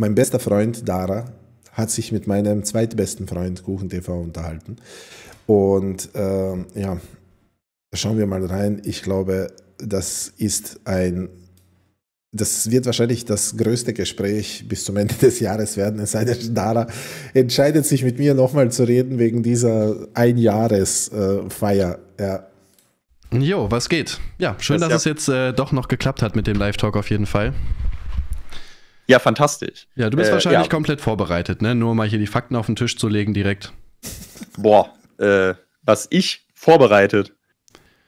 mein bester Freund Dara hat sich mit meinem zweitbesten Freund KuchenTV unterhalten. Und äh, ja, schauen wir mal rein. Ich glaube, das ist ein das wird wahrscheinlich das größte Gespräch bis zum Ende des Jahres werden. Es sei denn, Dara entscheidet sich mit mir nochmal zu reden wegen dieser Einjahresfeier. Ja. Jo, was geht? Ja, schön, das dass ja. es jetzt äh, doch noch geklappt hat mit dem Live-Talk auf jeden Fall. Ja, fantastisch. Ja, du bist äh, wahrscheinlich ja. komplett vorbereitet, ne? Nur mal hier die Fakten auf den Tisch zu legen direkt. Boah, äh, was ich vorbereitet.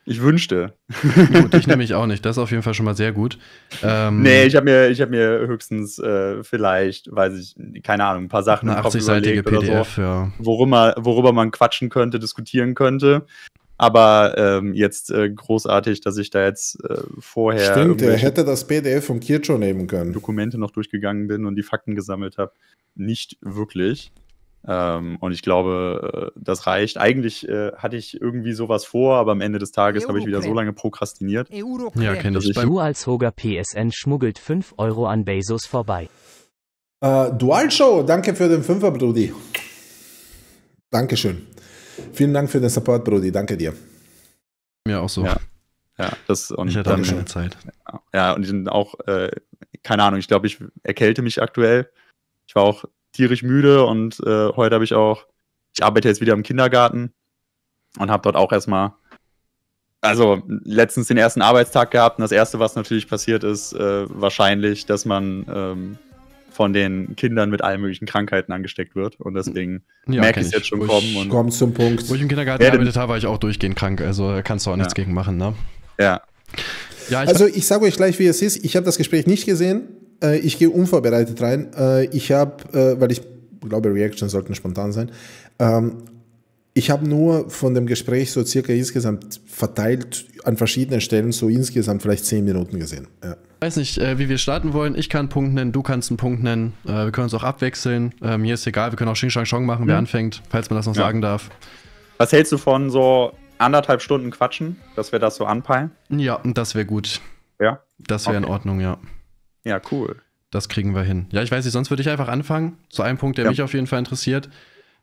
Ich wünschte. Gut, ich nehme mich auch nicht. Das ist auf jeden Fall schon mal sehr gut. Ähm, nee, ich habe mir, hab mir höchstens äh, vielleicht, weiß ich, keine Ahnung, ein paar Sachen eine 80-seitige PDF, so, ja. Worüber, worüber man quatschen könnte, diskutieren könnte. Aber ähm, jetzt äh, großartig, dass ich da jetzt äh, vorher. Stimmt, er hätte das PDF von Kircho nehmen können. Dokumente noch durchgegangen bin und die Fakten gesammelt habe. Nicht wirklich. Ähm, und ich glaube, äh, das reicht. Eigentlich äh, hatte ich irgendwie sowas vor, aber am Ende des Tages habe ich wieder so lange prokrastiniert. Ja, kenne ich. Du als Hoger PSN schmuggelt 5 Euro an Bezos vorbei. Uh, Dual Show, danke für den Fünfer, Brudi. Dankeschön. Vielen Dank für den Support, Brudi. Danke dir. Mir auch so. Ja, ja das und ich hatte dann, auch keine Zeit. Ja, und ich bin auch, äh, keine Ahnung, ich glaube, ich erkälte mich aktuell. Ich war auch tierisch müde und äh, heute habe ich auch, ich arbeite jetzt wieder im Kindergarten und habe dort auch erstmal, also letztens den ersten Arbeitstag gehabt und das erste, was natürlich passiert ist, äh, wahrscheinlich, dass man ähm, von den Kindern mit allen möglichen Krankheiten angesteckt wird und deswegen ja, merke ich es jetzt schon kommen. Und kommt zum Punkt. Wo ich im Kindergarten gearbeitet habe, war ich auch durchgehend krank, also kannst du auch nichts ja. gegen machen, ne? Ja. ja ich also ich sage euch gleich, wie es ist. Ich habe das Gespräch nicht gesehen. Äh, ich gehe unvorbereitet rein. Äh, ich habe, äh, weil ich glaube, Reactions sollten spontan sein. Ähm, ich habe nur von dem Gespräch so circa insgesamt verteilt an verschiedenen Stellen so insgesamt vielleicht zehn Minuten gesehen. Ja. Ich weiß nicht, wie wir starten wollen. Ich kann einen Punkt nennen, du kannst einen Punkt nennen. wir können uns auch abwechseln. mir ist egal, wir können auch Xing Shang Chong machen, wer mhm. anfängt, falls man das noch ja. sagen darf. Was hältst du von so anderthalb Stunden quatschen, dass wir das so anpeilen? Ja, das wäre gut. Ja? Das wäre okay. in Ordnung, ja. Ja, cool. Das kriegen wir hin. Ja, ich weiß nicht, sonst würde ich einfach anfangen. Zu einem Punkt, der ja. mich auf jeden Fall interessiert.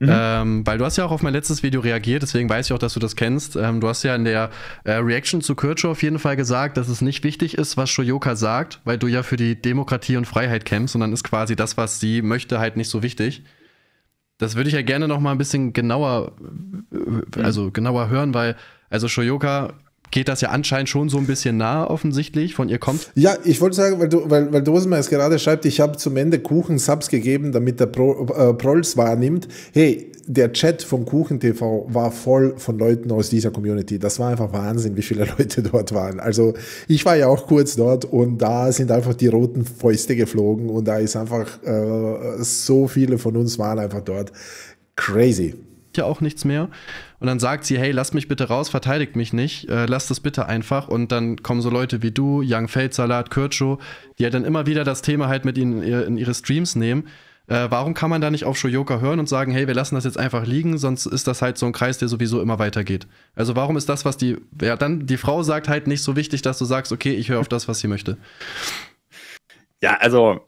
Mhm. Ähm, weil du hast ja auch auf mein letztes Video reagiert, deswegen weiß ich auch, dass du das kennst. Ähm, du hast ja in der äh, Reaction zu Kircho auf jeden Fall gesagt, dass es nicht wichtig ist, was Shoyoka sagt, weil du ja für die Demokratie und Freiheit kämpfst und dann ist quasi das, was sie möchte, halt nicht so wichtig. Das würde ich ja gerne noch mal ein bisschen genauer, äh, also genauer hören, weil also Shoyoka geht das ja anscheinend schon so ein bisschen nah offensichtlich. Von ihr kommt. Ja, ich wollte sagen, weil, du, weil, weil Dosenmeier es gerade schreibt, ich habe zum Ende Kuchen-Subs gegeben, damit der Pro, äh, Prolls wahrnimmt. Hey, der Chat vom Kuchen TV war voll von Leuten aus dieser Community. Das war einfach Wahnsinn, wie viele Leute dort waren. Also ich war ja auch kurz dort und da sind einfach die roten Fäuste geflogen und da ist einfach äh, so viele von uns waren einfach dort. Crazy ja auch nichts mehr. Und dann sagt sie, hey, lasst mich bitte raus, verteidigt mich nicht, äh, lasst das bitte einfach. Und dann kommen so Leute wie du, Young Feldsalat, Kircho, die ja dann immer wieder das Thema halt mit ihnen in ihre Streams nehmen. Äh, warum kann man da nicht auf Shoyoka hören und sagen, hey, wir lassen das jetzt einfach liegen, sonst ist das halt so ein Kreis, der sowieso immer weitergeht. Also warum ist das, was die, ja dann, die Frau sagt halt nicht so wichtig, dass du sagst, okay, ich höre auf das, was sie möchte. Ja, also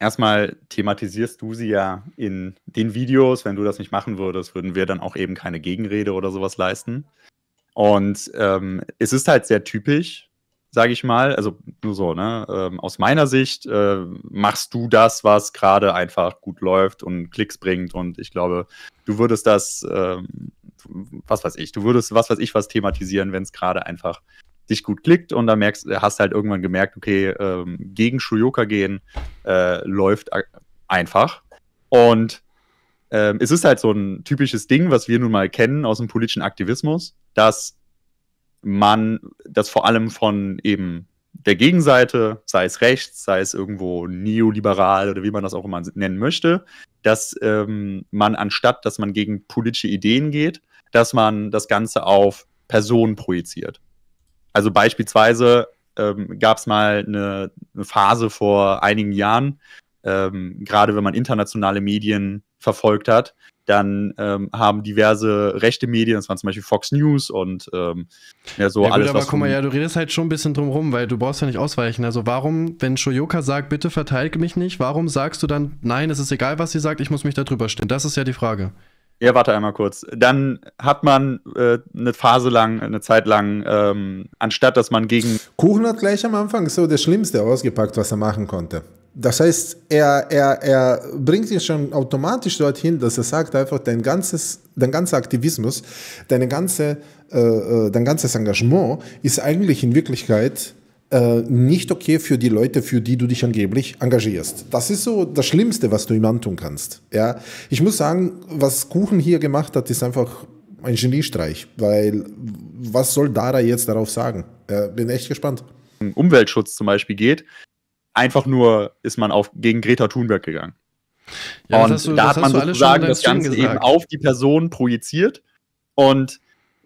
erstmal thematisierst du sie ja in den Videos. Wenn du das nicht machen würdest, würden wir dann auch eben keine Gegenrede oder sowas leisten. Und ähm, es ist halt sehr typisch, sage ich mal. Also nur so, ne? Ähm, aus meiner Sicht äh, machst du das, was gerade einfach gut läuft und Klicks bringt. Und ich glaube, du würdest das, ähm, was weiß ich, du würdest was weiß ich was thematisieren, wenn es gerade einfach dich gut klickt und dann merkst, hast halt irgendwann gemerkt, okay, ähm, gegen Shuyoka gehen äh, läuft einfach. Und ähm, es ist halt so ein typisches Ding, was wir nun mal kennen aus dem politischen Aktivismus, dass man das vor allem von eben der Gegenseite, sei es rechts, sei es irgendwo neoliberal oder wie man das auch immer nennen möchte, dass ähm, man anstatt, dass man gegen politische Ideen geht, dass man das Ganze auf Personen projiziert. Also beispielsweise ähm, gab es mal eine, eine, Phase vor einigen Jahren, ähm, gerade wenn man internationale Medien verfolgt hat, dann ähm, haben diverse rechte Medien, das waren zum Beispiel Fox News und ähm, ja, so ja, alles. Gut, aber guck mal, ja, du redest halt schon ein bisschen drum rum, weil du brauchst ja nicht ausweichen. Also warum, wenn Shoyoka sagt, bitte verteidige mich nicht, warum sagst du dann, nein, es ist egal, was sie sagt, ich muss mich da drüber stehen? Das ist ja die Frage. Ja, warte einmal kurz. Dann hat man äh, eine Phase lang, eine Zeit lang, ähm, anstatt dass man gegen. Kuchen hat gleich am Anfang so das Schlimmste ausgepackt, was er machen konnte. Das heißt, er, er, er bringt dich schon automatisch dorthin, dass er sagt einfach, dein, ganzes, dein ganzer Aktivismus, deine ganze, äh, äh, dein ganzes Engagement ist eigentlich in Wirklichkeit äh, nicht okay für die Leute, für die du dich angeblich engagierst. Das ist so das Schlimmste, was du ihm antun kannst. Ja? Ich muss sagen, was Kuchen hier gemacht hat, ist einfach ein Geniestreich, weil was soll Dara jetzt darauf sagen? Äh, bin echt gespannt. Umweltschutz zum Beispiel geht, einfach nur ist man auf, gegen Greta Thunberg gegangen. Ja, und du, da hat man sozusagen das Ganze eben auf die Person projiziert und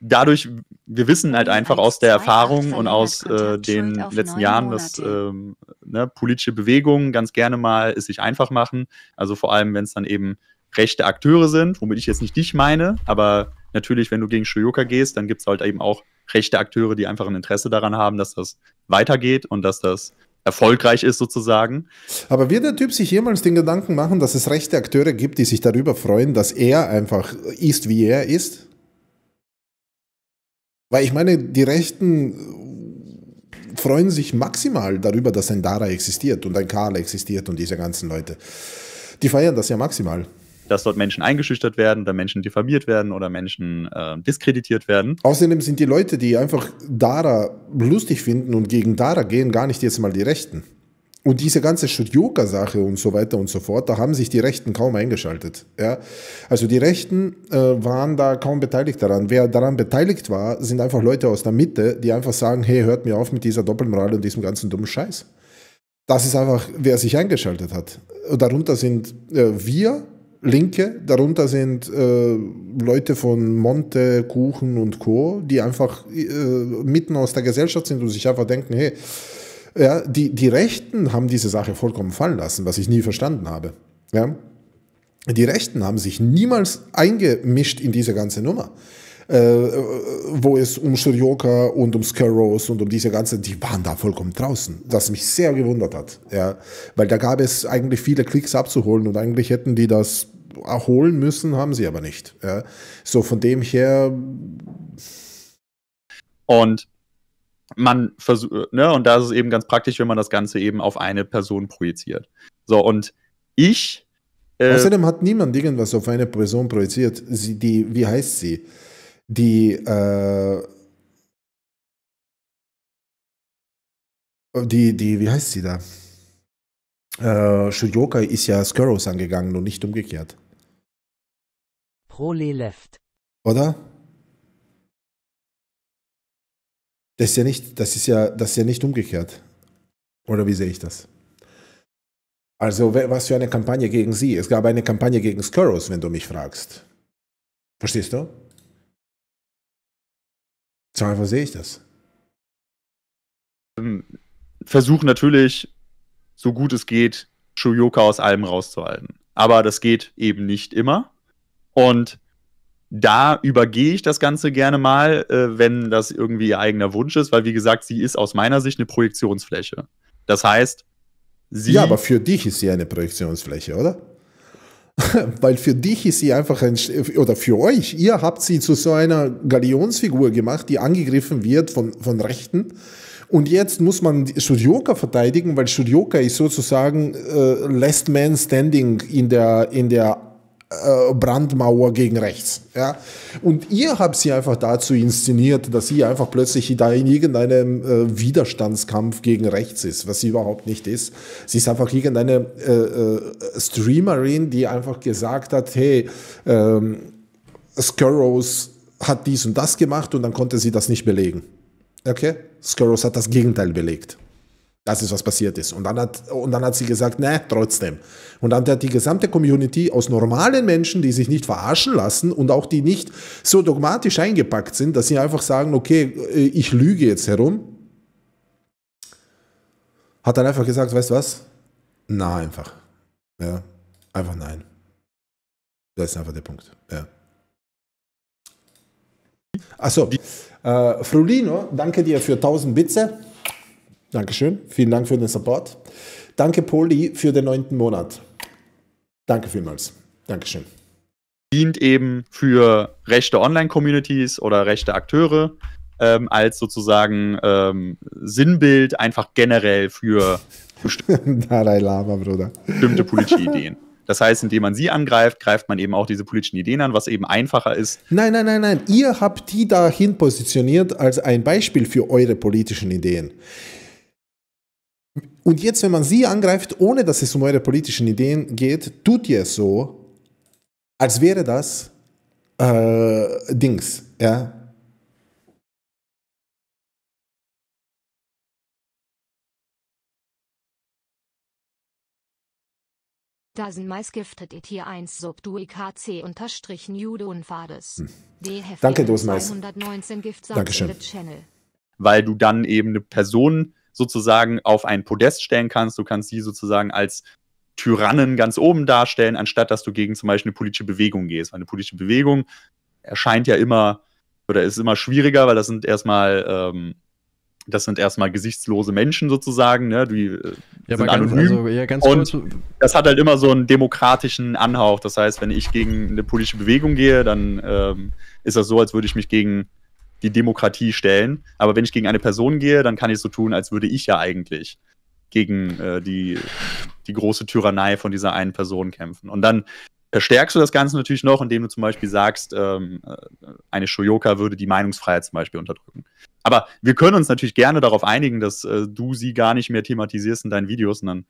dadurch, wir wissen halt einfach aus der Erfahrung und aus äh, den letzten Jahren, dass ähm, ne, politische Bewegungen ganz gerne mal es sich einfach machen. Also vor allem, wenn es dann eben rechte Akteure sind, womit ich jetzt nicht dich meine, aber natürlich, wenn du gegen Shoyoka gehst, dann gibt es halt eben auch rechte Akteure, die einfach ein Interesse daran haben, dass das weitergeht und dass das erfolgreich ist sozusagen. Aber wird der Typ sich jemals den Gedanken machen, dass es rechte Akteure gibt, die sich darüber freuen, dass er einfach ist, wie er ist? Weil ich meine, die Rechten freuen sich maximal darüber, dass ein Dara existiert und ein Karl existiert und diese ganzen Leute. Die feiern das ja maximal dass dort Menschen eingeschüchtert werden oder Menschen diffamiert werden oder Menschen äh, diskreditiert werden. Außerdem sind die Leute, die einfach Dara lustig finden und gegen Dara gehen, gar nicht jetzt mal die Rechten. Und diese ganze Shudyoka-Sache und so weiter und so fort, da haben sich die Rechten kaum eingeschaltet. Ja? Also die Rechten äh, waren da kaum beteiligt daran. Wer daran beteiligt war, sind einfach Leute aus der Mitte, die einfach sagen, hey, hört mir auf mit dieser Doppelmoral und diesem ganzen dummen Scheiß. Das ist einfach, wer sich eingeschaltet hat. Darunter sind äh, wir, Linke, darunter sind äh, Leute von Monte, Kuchen und Co., die einfach äh, mitten aus der Gesellschaft sind und sich einfach denken, hey, ja, die, die Rechten haben diese Sache vollkommen fallen lassen, was ich nie verstanden habe. Ja? Die Rechten haben sich niemals eingemischt in diese ganze Nummer. Äh, wo es um Shurioka und um Scaros und um diese ganze, die waren da vollkommen draußen, das mich sehr gewundert hat. Ja? Weil da gab es eigentlich viele Klicks abzuholen und eigentlich hätten die das erholen müssen, haben sie aber nicht. Ja. So von dem her. Und man versucht, ne, und da ist es eben ganz praktisch, wenn man das Ganze eben auf eine Person projiziert. So, und ich. Äh, Außerdem hat niemand irgendwas auf eine Person projiziert. Sie, die, wie heißt sie? Die, äh, die, die, wie heißt sie da? Äh, Shuyoka ist ja Skurros angegangen und nicht umgekehrt. Prole left. Oder? Das ist ja nicht, das ist ja, das ist ja nicht umgekehrt. Oder wie sehe ich das? Also, was für eine Kampagne gegen sie? Es gab eine Kampagne gegen Skurros, wenn du mich fragst. Verstehst du? So einfach sehe ich das. Ähm, Versuch natürlich, so gut es geht, Shuyoka aus allem rauszuhalten. Aber das geht eben nicht immer. Und da übergehe ich das Ganze gerne mal, äh, wenn das irgendwie ihr eigener Wunsch ist, weil wie gesagt, sie ist aus meiner Sicht eine Projektionsfläche. Das heißt, sie. Ja, aber für dich ist sie eine Projektionsfläche, oder? weil für dich ist sie einfach ein, oder für euch, ihr habt sie zu so einer Galionsfigur gemacht, die angegriffen wird von, von Rechten. Und jetzt muss man Studioka verteidigen, weil Studioka ist sozusagen äh, Last Man Standing in der, in der äh, Brandmauer gegen rechts. Ja? Und ihr habt sie einfach dazu inszeniert, dass sie einfach plötzlich da in irgendeinem äh, Widerstandskampf gegen rechts ist, was sie überhaupt nicht ist. Sie ist einfach irgendeine äh, äh, Streamerin, die einfach gesagt hat, hey, ähm, Skurrows hat dies und das gemacht und dann konnte sie das nicht belegen. Okay? Skurrows hat das Gegenteil belegt. Das ist, was passiert ist. Und dann hat, und dann hat sie gesagt, ne, trotzdem. Und dann hat die gesamte Community aus normalen Menschen, die sich nicht verarschen lassen und auch die nicht so dogmatisch eingepackt sind, dass sie einfach sagen, okay, äh, ich lüge jetzt herum, hat dann einfach gesagt, weißt du was? Na, einfach. Ja, einfach nein. Das ist einfach der Punkt. Ja. Achso, äh, Frulino, danke dir für 1000 Bitze. Dankeschön. Vielen Dank für den Support. Danke, Poli, für den neunten Monat. Danke vielmals. Dankeschön. Dient eben für rechte Online-Communities oder rechte Akteure ähm, als sozusagen ähm, Sinnbild einfach generell für Dalai Lama, Bruder. bestimmte politische Ideen. Das heißt, indem man sie angreift, greift man eben auch diese politischen Ideen an, was eben einfacher ist. Nein, nein, nein, nein. Ihr habt die dahin positioniert als ein Beispiel für eure politischen Ideen. Und jetzt, wenn man sie angreift, ohne dass es um eure politischen Ideen geht, tut ihr es so, als wäre das äh, Dings, ja. Dasen Mais giftet it hier 1 sub du IKC unterstrichen Jude Unfades. Hm. Danke, Dosenmais. 219 Gift Dankeschön. weil du dann eben eine Person sozusagen auf ein Podest stellen kannst. Du kannst sie sozusagen als Tyrannen ganz oben darstellen, anstatt dass du gegen zum Beispiel eine politische Bewegung gehst. Weil eine politische Bewegung erscheint ja immer oder ist immer schwieriger, weil das sind erstmal ähm, das sind erstmal gesichtslose Menschen sozusagen, ne? Die äh, Ja, sind anonym. also, ja, ganz Und- kurz. das hat halt immer so einen demokratischen Anhauch. Das heißt, wenn ich gegen eine politische Bewegung gehe, dann ähm, ist das so, als würde ich mich gegen die Demokratie stellen. Aber wenn ich gegen eine Person gehe, dann kann ich so tun, als würde ich ja eigentlich gegen äh, die, die große Tyrannei von dieser einen Person kämpfen. Und dann verstärkst du das Ganze natürlich noch, indem du zum Beispiel sagst, ähm, äh, eine Shoyoka würde die Meinungsfreiheit zum Beispiel unterdrücken. Aber wir können uns natürlich gerne darauf einigen, dass äh, du sie gar nicht mehr thematisierst in deinen Videos und dann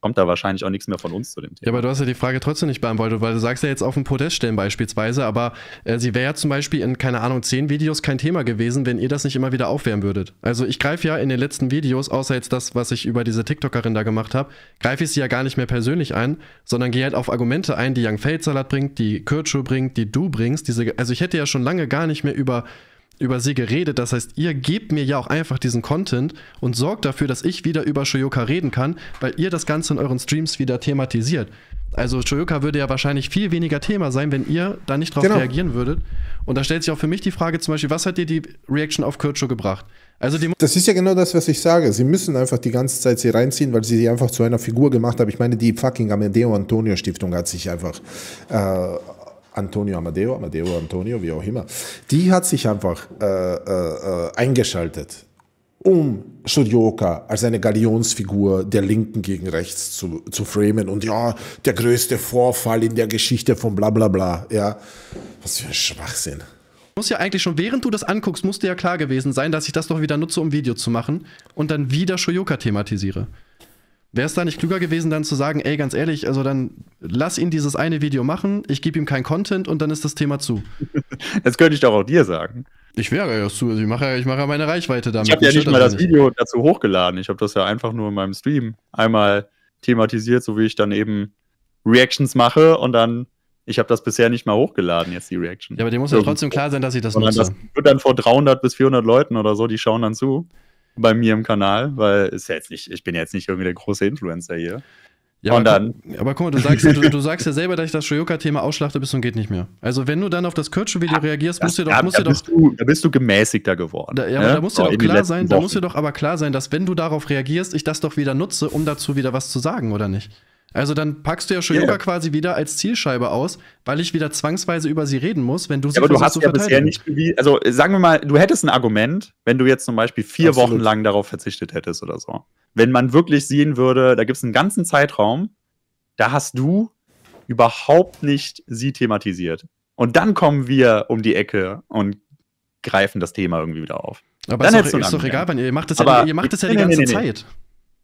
kommt da wahrscheinlich auch nichts mehr von uns zu dem Ja, Thema. aber du hast ja die Frage trotzdem nicht beantwortet, weil du sagst ja jetzt auf dem Podest stellen beispielsweise, aber äh, sie wäre ja zum Beispiel in, keine Ahnung, zehn Videos kein Thema gewesen, wenn ihr das nicht immer wieder aufwärmen würdet. Also ich greife ja in den letzten Videos, außer jetzt das, was ich über diese TikTokerin da gemacht habe, greife ich sie ja gar nicht mehr persönlich ein, sondern gehe halt auf Argumente ein, die Young Feldsalat bringt, die Kircho bringt, die du bringst. Diese, also ich hätte ja schon lange gar nicht mehr über über sie geredet. Das heißt, ihr gebt mir ja auch einfach diesen Content und sorgt dafür, dass ich wieder über Shoyoka reden kann, weil ihr das Ganze in euren Streams wieder thematisiert. Also Shoyoka würde ja wahrscheinlich viel weniger Thema sein, wenn ihr da nicht drauf Genau. reagieren würdet. Und da stellt sich auch für mich die Frage zum Beispiel, was hat dir die Reaction auf Kircho gebracht? Also Das ist ja genau das, was ich sage. Sie müssen einfach die ganze Zeit sie reinziehen, weil sie sie einfach zu einer Figur gemacht haben. Ich meine, die fucking Amadeo Antonio Stiftung hat sich einfach äh, Antonio Amadeo, Amadeo Antonio, wie auch immer, die hat sich einfach äh, äh, äh, eingeschaltet, um Shurioka als eine Galionsfigur der Linken gegen rechts zu, zu framen und ja, der größte Vorfall in der Geschichte von bla bla bla. Ja, was für ein Schwachsinn. muss ja eigentlich schon, während du das anguckst, muss dir ja klar gewesen sein, dass ich das doch wieder nutze, um Video zu machen und dann wieder Shoyoka thematisiere. Wäre es da nicht klüger gewesen, dann zu sagen, ey, ganz ehrlich, also dann lass ihn dieses eine Video machen, ich gebe ihm kein Content und dann ist das Thema zu. Das könnte ich doch auch dir sagen. Ich wäre ja zu, also ich mache ja, ich mache ja meine Reichweite damit. Ich habe ja nicht mal das nicht. Video dazu hochgeladen. Ich habe das ja einfach nur in meinem Stream einmal thematisiert, so wie ich dann eben Reactions mache und dann, ich habe das bisher nicht mal hochgeladen, jetzt die Reaction. Ja, aber dir muss ja trotzdem klar sein, dass ich das Sondern nutze. das wird dann vor 300 bis 400 Leuten oder so, die schauen dann zu bei mir im Kanal, weil ist ja jetzt nicht, ich bin jetzt nicht irgendwie der große Influencer hier. Ja, und aber, dann- guck- aber guck mal, du sagst, ja- du, du sagst ja selber, dass ich das Shoyoka-Thema ausschlachte bis zum geht nicht mehr. Also wenn du dann auf das Kircho-Video reagierst, musst du doch, musst da, dir doch bist du, da bist du gemäßigter geworden. Da, ja, ne? aber da muss dir doch klar sein, da muss Wochen. dir doch aber klar sein, dass wenn du darauf reagierst, ich das doch wieder nutze, um dazu wieder was zu sagen, oder nicht? Also dann packst du ja Shoyoka Ja. quasi wieder als Zielscheibe aus, weil ich wieder zwangsweise über sie reden muss, wenn du sie Ja, aber du hast ja bisher nicht bewiesen, also äh, sagen wir mal, du hättest ein Argument, wenn du jetzt zum Beispiel vier Absolut. Wochen lang darauf verzichtet hättest oder so. Wenn man wirklich sehen würde, da gibt es einen ganzen Zeitraum, da hast du überhaupt nicht sie thematisiert. Und dann kommen wir um die Ecke und greifen das Thema irgendwie wieder auf. Aber Dann ist doch, ist doch egal, wenn ihr macht das Aber ja, ihr macht das ja die nee, nee, ganze nee, nee. Zeit.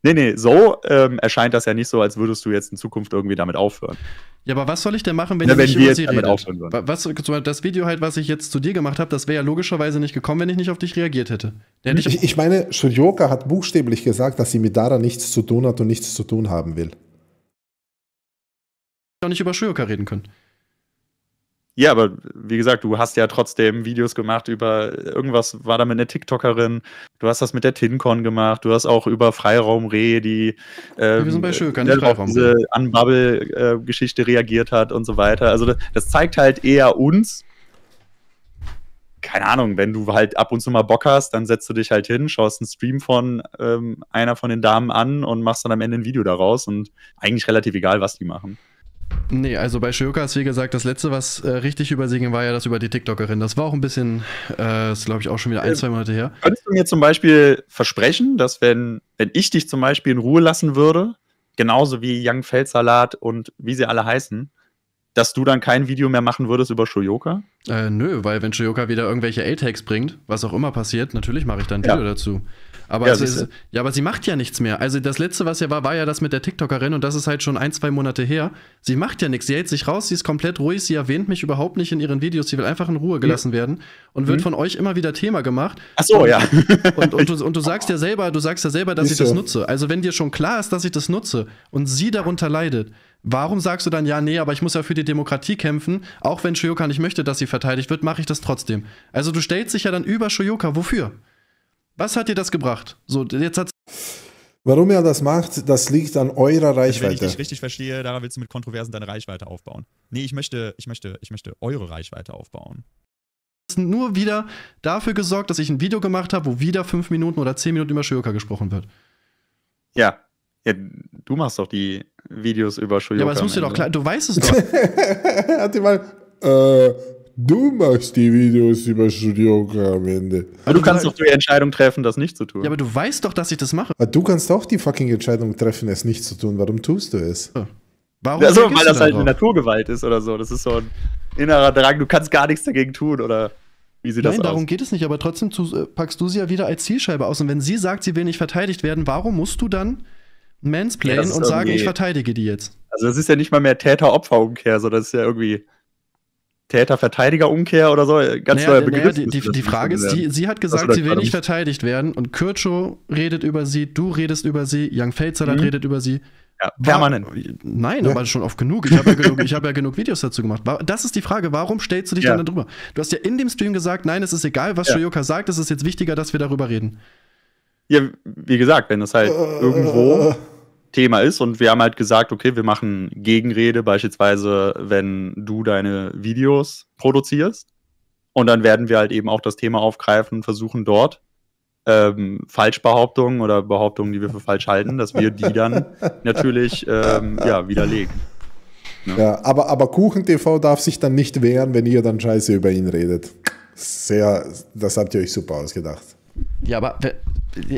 Nee, nee, so ähm, erscheint das ja nicht so, als würdest du jetzt in Zukunft irgendwie damit aufhören. Ja, aber was soll ich denn machen, wenn Ja, ihr wenn nicht wir über jetzt sie damit redet? aufhören würden. Wa- Was, das Video halt, was ich jetzt zu dir gemacht habe, das wäre ja logischerweise nicht gekommen, wenn ich nicht auf dich reagiert hätte. Hätte ich, Ich, ich meine, Shurioka hat buchstäblich gesagt, dass sie mit Dara nichts zu tun hat und nichts zu tun haben will. doch nicht über Shoyoka reden können. Ja, aber wie gesagt, du hast ja trotzdem Videos gemacht über irgendwas, war da mit einer TikTokerin, du hast das mit der TinCon gemacht, du hast auch über Freiraum Reh, die ähm, wir sind bei Schöker, äh, nicht auf Freiraum diese Unbubble-Geschichte reagiert hat und so weiter. Also das, das zeigt halt eher uns, keine Ahnung, wenn du halt ab und zu mal Bock hast, dann setzt du dich halt hin, schaust einen Stream von ähm, einer von den Damen an und machst dann am Ende ein Video daraus und eigentlich relativ egal, was die machen. Nee, also bei Shoyoka ist wie gesagt, das letzte, was äh, richtig übersiegen war ja das über die TikTokerin. Das war auch ein bisschen, äh, ist glaube ich auch schon wieder ein, zwei Monate her. Könntest du mir zum Beispiel versprechen, dass wenn, wenn ich dich zum Beispiel in Ruhe lassen würde, genauso wie Young Feldsalat und wie sie alle heißen, dass du dann kein Video mehr machen würdest über Shoyoka? Äh, nö, weil wenn Shoyoka wieder irgendwelche A-Tags bringt, was auch immer passiert, natürlich mache ich dann ein Video Ja. dazu. Aber, Ja, siehste. ist, ja, aber sie macht ja nichts mehr. Also das letzte, was ja war, war ja das mit der TikTokerin und das ist halt schon ein, zwei Monate her. Sie macht ja nichts. Sie hält sich raus, sie ist komplett ruhig, sie erwähnt mich überhaupt nicht in ihren Videos. Sie will einfach in Ruhe gelassen werden und wird Mhm. von euch immer wieder Thema gemacht. Ach so, und, ja. Und, und, du, und du sagst ja selber, du sagst ja selber, dass Ist ich das so. nutze. Also wenn dir schon klar ist, dass ich das nutze und sie darunter leidet, warum sagst du dann, ja, nee, aber ich muss ja für die Demokratie kämpfen, auch wenn Shoyoka nicht möchte, dass sie verteidigt wird, mache ich das trotzdem. Also du stellst dich ja dann über Shoyoka. Wofür? Was hat dir das gebracht? So, jetzt hat Warum er das macht, das liegt an eurer Also wenn ich Reichweite. dich richtig verstehe, daran willst du mit Kontroversen deine Reichweite aufbauen. Nee, ich möchte, ich möchte, ich möchte eure Reichweite aufbauen. nur wieder dafür gesorgt, dass ich ein Video gemacht habe, wo wieder fünf Minuten oder zehn Minuten über Shoyoka gesprochen wird. ja. Ja, du machst doch die Videos über Shoyoka. Ja, aber es muss dir am doch klar, du weißt es doch. Hat die mal, äh, du machst die Videos über Studioka am Ende. Aber du kannst doch die Entscheidung treffen, das nicht zu tun. Ja, aber du weißt doch, dass ich das mache. Ah, Du kannst auch die fucking Entscheidung treffen, es nicht zu tun. Warum tust du es? Warum also, weil das halt eine Naturgewalt ist oder so. Das ist so ein innerer Drang, du kannst gar nichts dagegen tun oder wie Nein, das darum aus? geht es nicht, aber trotzdem zu, äh, packst du sie ja wieder als Zielscheibe aus. Und wenn sie sagt, sie will nicht verteidigt werden, warum musst du dann Ja, mansplainen das ist und sagen, ich verteidige die jetzt? Also das ist ja nicht mal mehr Täter-Opfer-Umkehr, sondern das ist ja irgendwie Täter-Verteidiger-Umkehr oder so. Ganz Naja, neuer naja, Begriff. die, die, das die Frage ist, die, sie hat gesagt, sie will nicht verteidigt werden und Kircho redet über sie, du redest über sie, Young Feldsalat Mhm. redet über sie. Ja, permanent. War, nein, Ja. aber schon oft genug. Ich habe ja, genug- ich hab ja genug Videos dazu gemacht. Das ist die Frage, warum stellst du dich Ja. dann darüber? Du hast ja in dem Stream gesagt, nein, es ist egal, was Ja. Shoyoka sagt, es ist jetzt wichtiger, dass wir darüber reden. Ja, wie gesagt, wenn das halt irgendwo Thema ist und wir haben halt gesagt, okay, wir machen Gegenrede, beispielsweise, wenn du deine Videos produzierst. Und dann werden wir halt eben auch das Thema aufgreifen und versuchen dort ähm, Falschbehauptungen oder Behauptungen, die wir für falsch halten, dass wir die dann natürlich ähm, ja, widerlegen. Ja, aber, aber KuchenTV darf sich dann nicht wehren, wenn ihr dann Scheiße über ihn redet. Sehr, das habt ihr euch super ausgedacht. Ja, aber wer-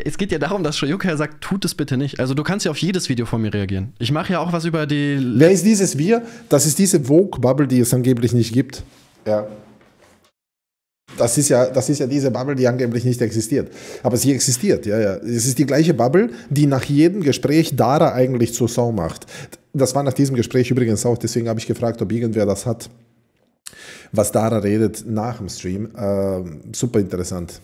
es geht ja darum, dass Shoyoka ja sagt, tut es bitte nicht. Also du kannst ja auf jedes Video von mir reagieren. Ich mache ja auch was über die. Wer ist dieses Wir? Das ist diese Vogue-Bubble, die es angeblich nicht gibt. Ja. Das ist, ja, das ist ja diese Bubble, die angeblich nicht existiert. Aber sie existiert, ja, ja. Es ist die gleiche Bubble, die nach jedem Gespräch Dara eigentlich zur Sau macht. Das war nach diesem Gespräch übrigens auch, deswegen habe ich gefragt, ob irgendwer das hat, was Dara redet nach dem Stream. Ähm, super interessant.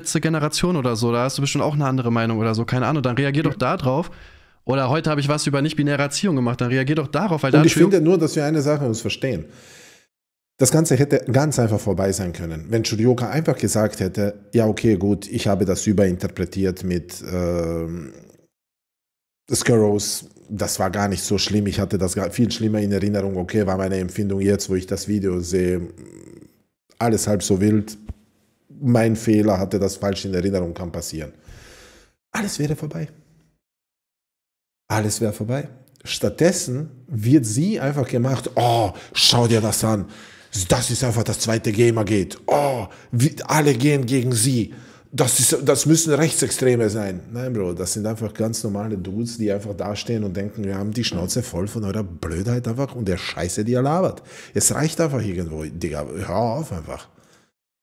Letzte Generation oder so, da hast du bestimmt auch eine andere Meinung oder so, keine Ahnung, dann reagier doch da drauf. Oder heute habe ich was über nicht-binäre Erziehung gemacht, dann reagier doch darauf, weil Und ich finde nur, dass wir eine Sache uns verstehen. Das Ganze hätte ganz einfach vorbei sein können, wenn Shurioka einfach gesagt hätte, ja okay, gut, ich habe das überinterpretiert mit ähm, Skurrows, das war gar nicht so schlimm, ich hatte das viel schlimmer in Erinnerung, okay, war meine Empfindung jetzt, wo ich das Video sehe, alles halb so wild, mein Fehler, hatte das falsch in Erinnerung, kann passieren. Alles wäre vorbei. Alles wäre vorbei. Stattdessen wird sie einfach gemacht, oh, schau dir das an. Das ist einfach das zweite Gamergate. Oh, wie, alle gehen gegen sie. Das, ist, das müssen Rechtsextreme sein. Nein, Bro, das sind einfach ganz normale Dudes, die einfach dastehen und denken, wir haben die Schnauze voll von eurer Blödheit einfach und der Scheiße, die ihr labert. Es reicht einfach irgendwo. Digga, hör auf einfach.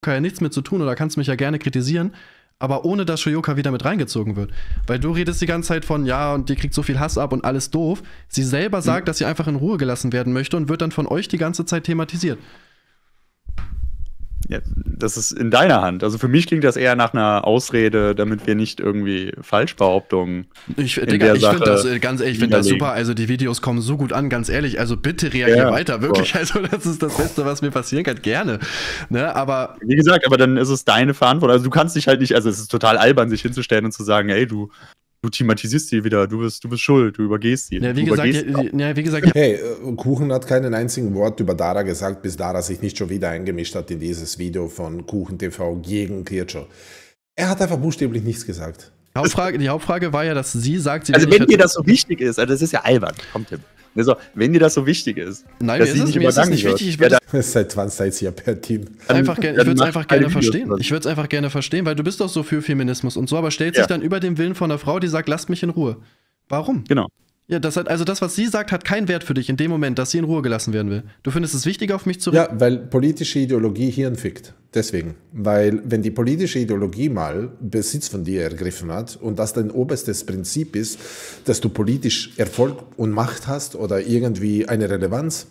Ja nichts mit zu tun oder kannst mich ja gerne kritisieren, aber ohne dass Shoyoka wieder mit reingezogen wird. Weil du redest die ganze Zeit von, ja, und die kriegt so viel Hass ab und alles doof. Sie selber sagt, dass sie einfach in Ruhe gelassen werden möchte und wird dann von euch die ganze Zeit thematisiert. Ja, das ist in deiner Hand. Also für mich klingt das eher nach einer Ausrede, damit wir nicht irgendwie Falschbehauptungen. Ich, Digga, ich finde das äh, ganz ehrlich, ich finde das super. Also die Videos kommen so gut an, ganz ehrlich. Also bitte reagier ja, weiter, wirklich. Boah. Also das ist das Beste, was mir passieren kann. Gerne. Ne, aber wie gesagt, aber dann ist es deine Verantwortung. Also du kannst dich halt nicht, also es ist total albern, sich hinzustellen und zu sagen, ey, du du thematisierst sie wieder, du bist, du bist schuld, du übergehst sie. Ja, wie, gesagt, ja, ja, wie gesagt, Hey, äh, Kuchen hat keinen einzigen Wort über Dara gesagt, bis Dara sich nicht schon wieder eingemischt hat in dieses Video von Kuchen TV gegen Kircho. Er hat einfach buchstäblich nichts gesagt. Hauptfrage, die Hauptfrage war ja, dass sie sagt, sie Also wenn dir das so wichtig ist, also das ist ja albern, kommt Tim. Also, wenn dir das so wichtig ist, Nein, dass sie nicht mir ist nicht wichtig. Ich würde ja, seit wann seid ihr per Team? Einfach ich würde es einfach gerne verstehen. Ich würde es einfach gerne verstehen, weil du bist doch so für Feminismus und so, aber stellt ja. sich dann über den Willen von einer Frau, die sagt, lasst mich in Ruhe. Warum? Genau. Ja, das hat, also das, was sie sagt, hat keinen Wert für dich in dem Moment, dass sie in Ruhe gelassen werden will. Du findest es wichtig, auf mich zu reden? Ja, weil politische Ideologie Hirn fickt. Deswegen. Weil, wenn die politische Ideologie mal Besitz von dir ergriffen hat und das dein oberstes Prinzip ist, dass du politisch Erfolg und Macht hast oder irgendwie eine Relevanz,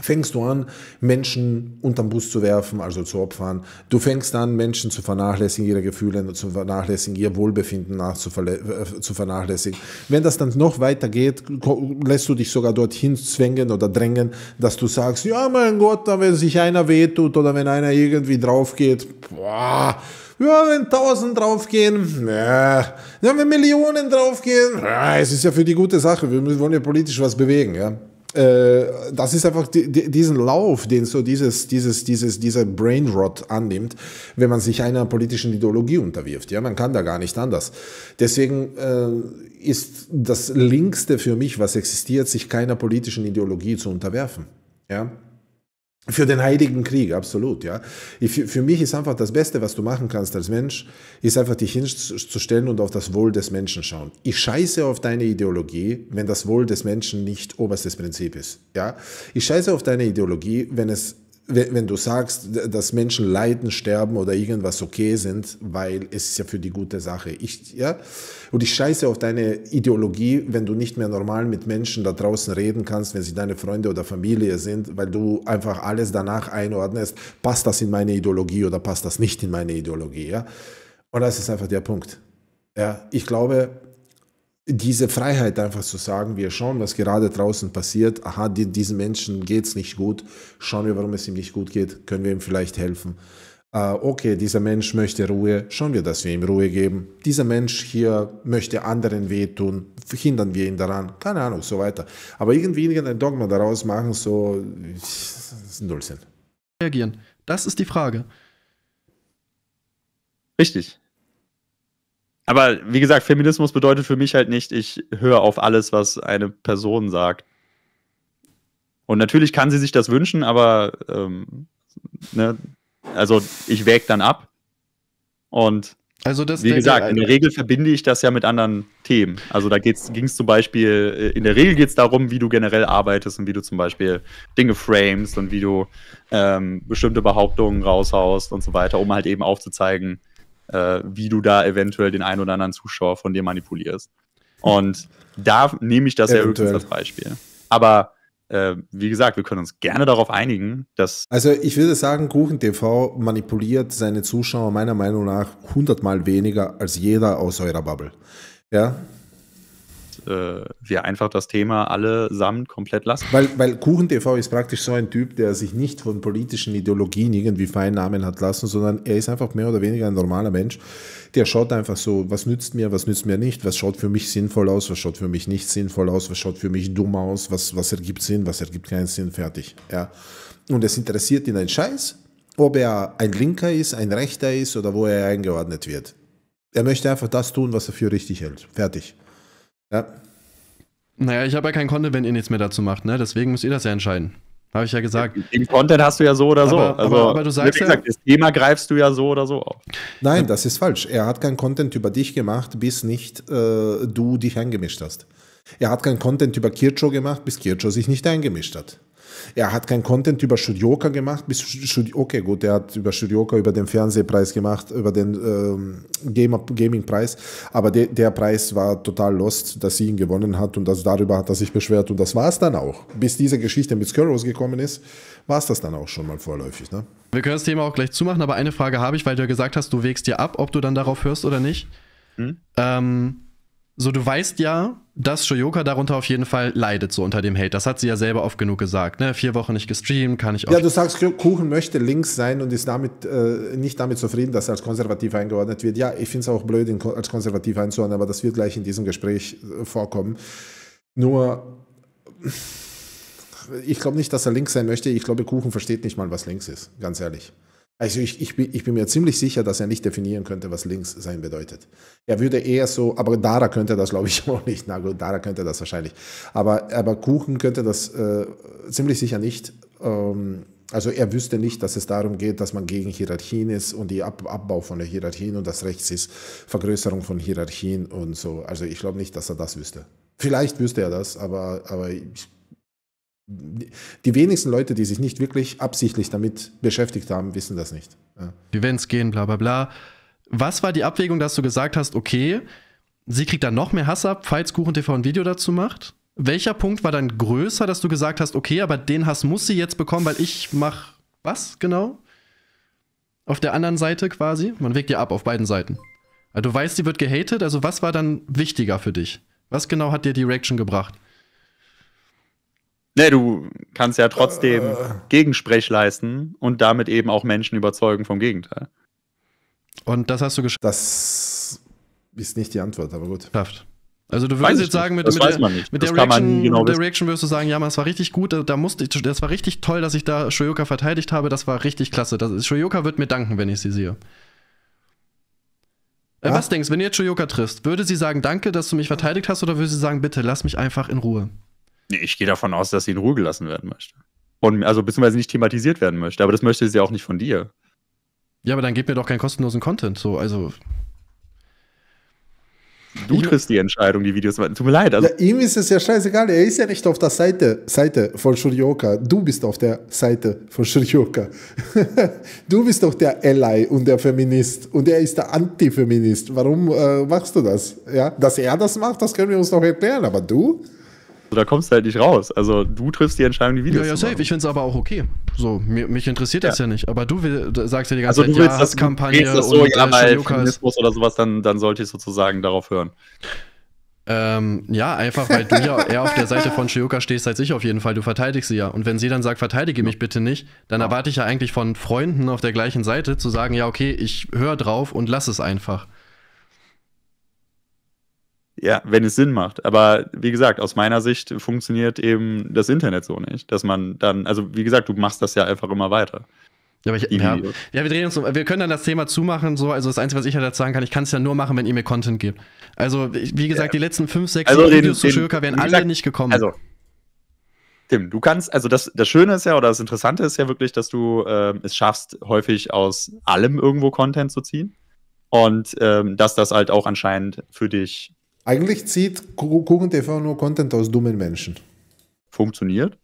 fängst du an, Menschen unterm Bus zu werfen, also zu opfern. Du fängst an, Menschen zu vernachlässigen, ihre Gefühle zu vernachlässigen, ihr Wohlbefinden äh, zu vernachlässigen. Wenn das dann noch weiter geht, lässt du dich sogar dorthin zwängen oder drängen, dass du sagst, ja mein Gott, wenn sich einer wehtut oder wenn einer irgendwie drauf geht, boah, ja, wenn tausend draufgehen, ja, ja, wenn Millionen draufgehen, ja, es ist ja für die gute Sache, wir wollen ja politisch was bewegen, ja. Äh, das ist einfach die, die, diesen Lauf, den so dieses, dieses, dieses, dieser Brainrot annimmt, wenn man sich einer politischen Ideologie unterwirft. Ja, man kann da gar nicht anders. Deswegen äh, ist das Linkste für mich, was existiert, sich keiner politischen Ideologie zu unterwerfen. Ja, für den heiligen Krieg, absolut, ja. Für, für mich ist einfach das Beste, was du machen kannst als Mensch, ist einfach dich hinzustellen und auf das Wohl des Menschen schauen. Ich scheiße auf deine Ideologie, wenn das Wohl des Menschen nicht oberstes Prinzip ist, ja. Ich scheiße auf deine Ideologie, wenn es wenn du sagst, dass Menschen leiden, sterben oder irgendwas okay sind, weil es ist ja für die gute Sache. Ich, ja, und ich scheiße auf deine Ideologie, wenn du nicht mehr normal mit Menschen da draußen reden kannst, wenn sie deine Freunde oder Familie sind, weil du einfach alles danach einordnest, passt das in meine Ideologie oder passt das nicht in meine Ideologie, ja? Und das ist einfach der Punkt. Ja, ich glaube, diese Freiheit einfach zu sagen, wir schauen, was gerade draußen passiert, aha, die, diesen Menschen geht es nicht gut, schauen wir, warum es ihm nicht gut geht, können wir ihm vielleicht helfen. Äh, okay, dieser Mensch möchte Ruhe, schauen wir, dass wir ihm Ruhe geben. Dieser Mensch hier möchte anderen wehtun, verhindern wir ihn daran, keine Ahnung, so weiter. Aber irgendwie irgendein Dogma daraus machen, so, das ist ein Nullsinn. Reagieren, das ist die Frage. Richtig. Aber wie gesagt, Feminismus bedeutet für mich halt nicht, ich höre auf alles, was eine Person sagt. Und natürlich kann sie sich das wünschen, aber ähm, ne, also ich wäge dann ab. Und also das, wie gesagt, in der Regel verbinde ich das ja mit anderen Themen. Also da ging es zum Beispiel, äh, in der Regel geht es darum, wie du generell arbeitest und wie du zum Beispiel Dinge framest und wie du ähm, bestimmte Behauptungen raushaust und so weiter, um halt eben aufzuzeigen, äh, wie du da eventuell den einen oder anderen Zuschauer von dir manipulierst. Und da nehme ich das eventuell. ja höchstens als Beispiel. Aber äh, wie gesagt, wir können uns gerne darauf einigen, dass. Also ich würde sagen, Kuchen TV manipuliert seine Zuschauer meiner Meinung nach hundertmal weniger als jeder aus eurer Bubble. Ja, äh, wir einfach das Thema allesamt komplett lassen. Weil, weil Kuchen TV ist praktisch so ein Typ, der sich nicht von politischen Ideologien irgendwie vereinnahmen hat lassen, sondern er ist einfach mehr oder weniger ein normaler Mensch. Der schaut einfach so, was nützt mir, was nützt mir nicht, was schaut für mich sinnvoll aus, was schaut für mich nicht sinnvoll aus, was schaut für mich dumm aus, was, was ergibt Sinn, was ergibt keinen Sinn, fertig. Ja. Und es interessiert ihn ein Scheiß, ob er ein Linker ist, ein Rechter ist oder wo er eingeordnet wird. Er möchte einfach das tun, was er für richtig hält. Fertig. Ja. Naja, ich habe ja keinen Content, wenn ihr nichts mehr dazu macht, ne? Deswegen müsst ihr das ja entscheiden. Habe ich ja gesagt. Den Content hast du ja so oder so. Aber, also, aber, aber du sagst wie gesagt, ja, das Thema greifst du ja so oder so auf. Nein, das ist falsch. Er hat keinen Content über dich gemacht, bis nicht äh, du dich eingemischt hast. Er hat keinen Content über Kircho gemacht, bis Kircho sich nicht eingemischt hat. Er hat kein Content über Shurioka gemacht. Bis Shuri- okay, gut, er hat über Shurioka, über den Fernsehpreis gemacht, über den ähm, Gaming-Preis. Aber de, der Preis war total lost, dass sie ihn gewonnen hat und das, darüber hat er sich beschwert. Und das war es dann auch. Bis diese Geschichte mit Skurros gekommen ist, war es das dann auch schon mal vorläufig. Ne? Wir können das Thema auch gleich zumachen, aber eine Frage habe ich, weil du ja gesagt hast, du wägst dir ab, ob du dann darauf hörst oder nicht. Hm? Ähm, so, du weißt ja, dass Shoyoka darunter auf jeden Fall leidet, so unter dem Hate. Das hat sie ja selber oft genug gesagt. Ne? Vier Wochen nicht gestreamt, kann ich auch. Ja, du sagst, Kuchen möchte links sein und ist damit äh, nicht damit zufrieden, dass er als konservativ eingeordnet wird. Ja, ich finde es auch blöd, ihn als konservativ einzuordnen, aber das wird gleich in diesem Gespräch äh, vorkommen. Nur, ich glaube nicht, dass er links sein möchte. Ich glaube, Kuchen versteht nicht mal, was links ist, ganz ehrlich. Also ich, ich, bin, ich bin mir ziemlich sicher, dass er nicht definieren könnte, was links sein bedeutet. Er würde eher so, aber Dara könnte das, glaube ich, auch nicht. Na gut, Dara könnte das wahrscheinlich. Aber, aber Kuchen könnte das äh, ziemlich sicher nicht. Ähm, also er wüsste nicht, dass es darum geht, dass man gegen Hierarchien ist und die Ab Abbau von der Hierarchien und das Rechts ist Vergrößerung von Hierarchien und so. Also ich glaube nicht, dass er das wüsste. Vielleicht wüsste er das, aber, aber ich, die wenigsten Leute, die sich nicht wirklich absichtlich damit beschäftigt haben, wissen das nicht. Ja. Events gehen, bla bla bla. Was war die Abwägung, dass du gesagt hast, okay, sie kriegt dann noch mehr Hass ab, falls Kuchen TV ein Video dazu macht? Welcher Punkt war dann größer, dass du gesagt hast, okay, aber den Hass muss sie jetzt bekommen, weil ich mach was genau? Auf der anderen Seite quasi? Man wägt ja ab auf beiden Seiten. Also du weißt, sie wird gehatet, also was war dann wichtiger für dich? Was genau hat dir die Reaction gebracht? Ne, du kannst ja trotzdem Gegensprech leisten und damit eben auch Menschen überzeugen vom Gegenteil. Und das hast du Das ist nicht die Antwort, aber gut. geschafft. Also du würdest jetzt sagen, mit, Das mit, der, nicht. mit Das der Reaction, genau mit der. Reaction wirst du sagen, ja, man, es war richtig gut, da, da musste ich, das war richtig toll, dass ich da Shoyoka verteidigt habe, das war richtig klasse. Das, Shoyoka wird mir danken, wenn ich sie sehe. Äh, Ja. Was denkst du, wenn du jetzt Shoyoka triffst, würde sie sagen, danke, dass du mich verteidigt hast, oder würde sie sagen, bitte, lass mich einfach in Ruhe? Ich gehe davon aus, dass sie in Ruhe gelassen werden möchte. Und, also beziehungsweise nicht thematisiert werden möchte, aber das möchte sie auch nicht von dir. Ja, aber dann gib mir doch keinen kostenlosen Content. So, also. Du triffst die Entscheidung, die Videos. Tut mir leid, also Ja, ihm ist es ja scheißegal, er ist ja nicht auf der Seite, Seite von Shurioka. Du bist auf der Seite von Shurioka. du bist doch der Ally und der Feminist und er ist der Antifeminist. Warum äh, machst du das? Ja, dass er das macht, das können wir uns noch erklären, aber du? Da kommst du halt nicht raus. Also du triffst die Entscheidung, die Ja, Videos ja, zu safe. Ich finde es aber auch okay. So, mir, mich interessiert das ja nicht. Aber du will, du sagst ja die ganze Also du Zeit, willst ja, das, du Hasskampagne drehst das so, und ja, äh, Shoyoka ist Feminismus oder sowas, dann, dann sollte ich sozusagen darauf hören. Ähm, ja, einfach weil du ja eher auf der Seite von Shioka stehst als ich auf jeden Fall. Du verteidigst sie ja. Und wenn sie dann sagt, verteidige mich bitte nicht, dann erwarte ich ja eigentlich von Freunden auf der gleichen Seite zu sagen, ja, okay, ich höre drauf und lass es einfach. Ja, wenn es Sinn macht. Aber wie gesagt, aus meiner Sicht funktioniert eben das Internet so nicht. Dass man dann, also wie gesagt, du machst das ja einfach immer weiter. Ja, ich, ja, ja, wir drehen uns um. Wir können dann das Thema zumachen. So, also das Einzige, was ich halt dazu sagen kann, ich kann es ja nur machen, wenn ihr mir Content gebt. Also, wie gesagt, die letzten fünf, sechs Also den- Videos zu Shioka wären alle gesagt, nicht gekommen. Also, Tim, du kannst, also das, das Schöne ist ja, oder das Interessante ist ja wirklich, dass du ähm, es schaffst, häufig aus allem irgendwo Content zu ziehen. Und ähm, dass das halt auch anscheinend für dich Eigentlich zieht Kuchen TV nur Content aus dummen Menschen. funktioniert.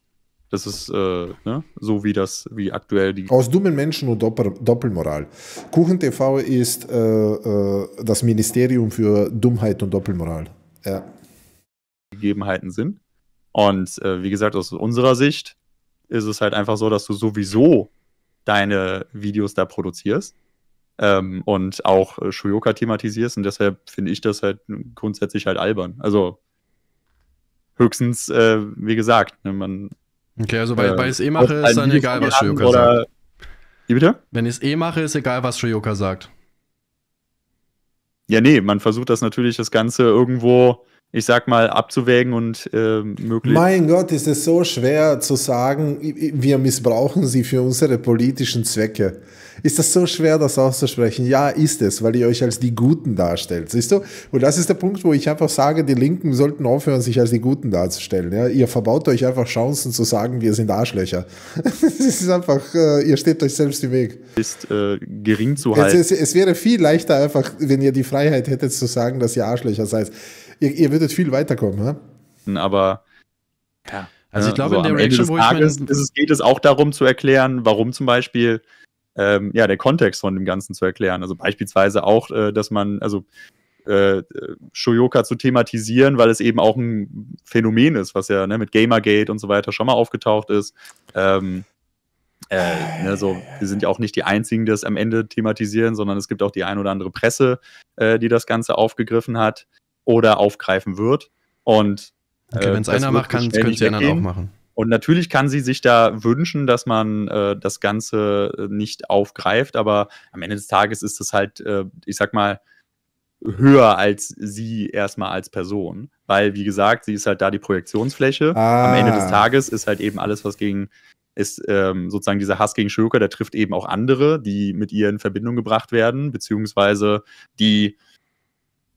Das ist äh, ne, so wie das, wie aktuell die Aus dummen Menschen und Doppel Doppelmoral. Kuchen TV ist äh, äh, das Ministerium für Dummheit und Doppelmoral. Ja. Gegebenheiten sind. Und äh, wie gesagt, aus unserer Sicht ist es halt einfach so, dass du sowieso deine Videos da produzierst ähm, und auch äh, Shuyoka thematisierst und deshalb finde ich das halt grundsätzlich halt albern. Also höchstens, äh, wie gesagt, ne, man okay, also weil, äh, ich es eh mache, ist dann egal, was an Shioka sagt. oder Wie bitte? Wenn ich es eh mache, ist egal, was Shioka sagt. Ja, nee, man versucht das natürlich, das Ganze irgendwo, ich sag mal, abzuwägen und äh, möglichst. Mein Gott, ist es so schwer zu sagen, wir missbrauchen sie für unsere politischen Zwecke. Ist das so schwer, das auszusprechen? Ja, ist es, weil ihr euch als die Guten darstellt. Siehst du? Und das ist der Punkt, wo ich einfach sage, die Linken sollten aufhören, sich als die Guten darzustellen. Ja? Ihr verbaut euch einfach Chancen zu sagen, wir sind Arschlöcher. Es ist einfach, äh, ihr steht euch selbst im Weg. ist äh, gering zu Es, halten. es, es wäre viel leichter einfach, wenn ihr die Freiheit hättet zu sagen, dass ihr Arschlöcher seid. Ihr, ihr würdet viel weiterkommen. Ja? aber ja, Also ich glaube, so in der am Ende Reaction, wo ich Tages mein, ist es, geht es auch darum zu erklären, warum zum Beispiel ähm, ja, der Kontext von dem Ganzen zu erklären. Also beispielsweise auch, äh, dass man, also äh, Shoyoka zu thematisieren, weil es eben auch ein Phänomen ist, was ja ne, mit Gamergate und so weiter schon mal aufgetaucht ist. Ähm, äh, ne, so, wir sind ja auch nicht die Einzigen, die das am Ende thematisieren, sondern es gibt auch die ein oder andere Presse, äh, die das Ganze aufgegriffen hat oder aufgreifen wird. Und okay, äh, wenn es das einer macht, kann können nicht die anderen auch machen. Und natürlich kann sie sich da wünschen, dass man äh, das Ganze äh, nicht aufgreift, aber am Ende des Tages ist es halt, äh, ich sag mal, höher als sie erstmal als Person. Weil, wie gesagt, sie ist halt da die Projektionsfläche. Am Ende des Ah. Tages ist halt eben alles, was gegen ist ähm, sozusagen dieser Hass gegen Schurke, der trifft eben auch andere, die mit ihr in Verbindung gebracht werden, beziehungsweise die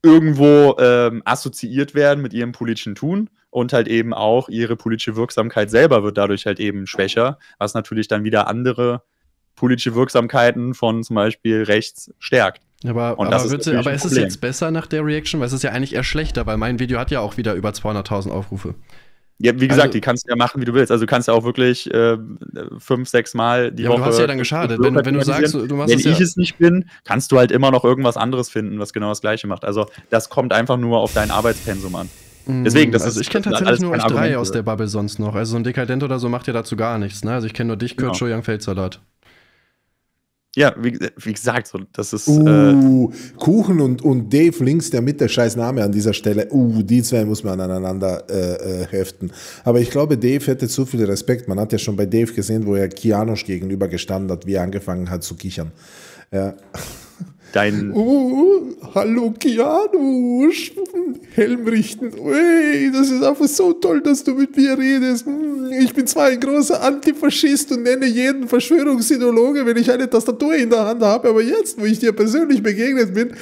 irgendwo ähm, assoziiert werden mit ihrem politischen Tun und halt eben auch ihre politische Wirksamkeit selber wird dadurch halt eben schwächer, was natürlich dann wieder andere politische Wirksamkeiten von zum Beispiel rechts stärkt. Aber, Und aber, ist aber ist es jetzt besser nach der Reaction? Weil es ist ja eigentlich eher schlechter, weil mein Video hat ja auch wieder über 200.000 Aufrufe. Ja, wie gesagt, Also- die kannst du ja machen, wie du willst. Also du kannst ja auch wirklich äh, fünf, sechs Mal die Ja, aber Woche. du hast ja dann geschadet. Wenn, wenn du sagst, du machst Wenn es ich ja, es nicht bin, kannst du halt immer noch irgendwas anderes finden, was genau das Gleiche macht. Also das kommt einfach nur auf dein Arbeitspensum an. deswegen, das also ist- ich kenne tatsächlich nur euch drei aus der Bubble sonst noch. Also so ein Dekadent oder so macht ja dazu gar nichts. Ne? Also ich kenne nur dich, Genau. Kurt, Young Feldsalat. Ja, wie, wie gesagt, so, das ist. Äh, Uh, Kuchen und, und Dave links der Mitte, scheiß Name an dieser Stelle. Uh, die zwei muss man aneinander äh, äh, heften. Aber ich glaube, Dave hätte zu viel Respekt. Man hat ja schon bei Dave gesehen, wo er Kianosch gegenüber gestanden hat, wie er angefangen hat zu kichern. Ja. Dein. Uh, hallo Kianosch, Helm richten. Ey, das ist einfach so toll, dass du mit mir redest. Hm, Ich bin zwar ein großer Antifaschist und nenne jeden Verschwörungsideologe, wenn ich eine Tastatur in der Hand habe, aber jetzt, wo ich dir persönlich begegnet bin,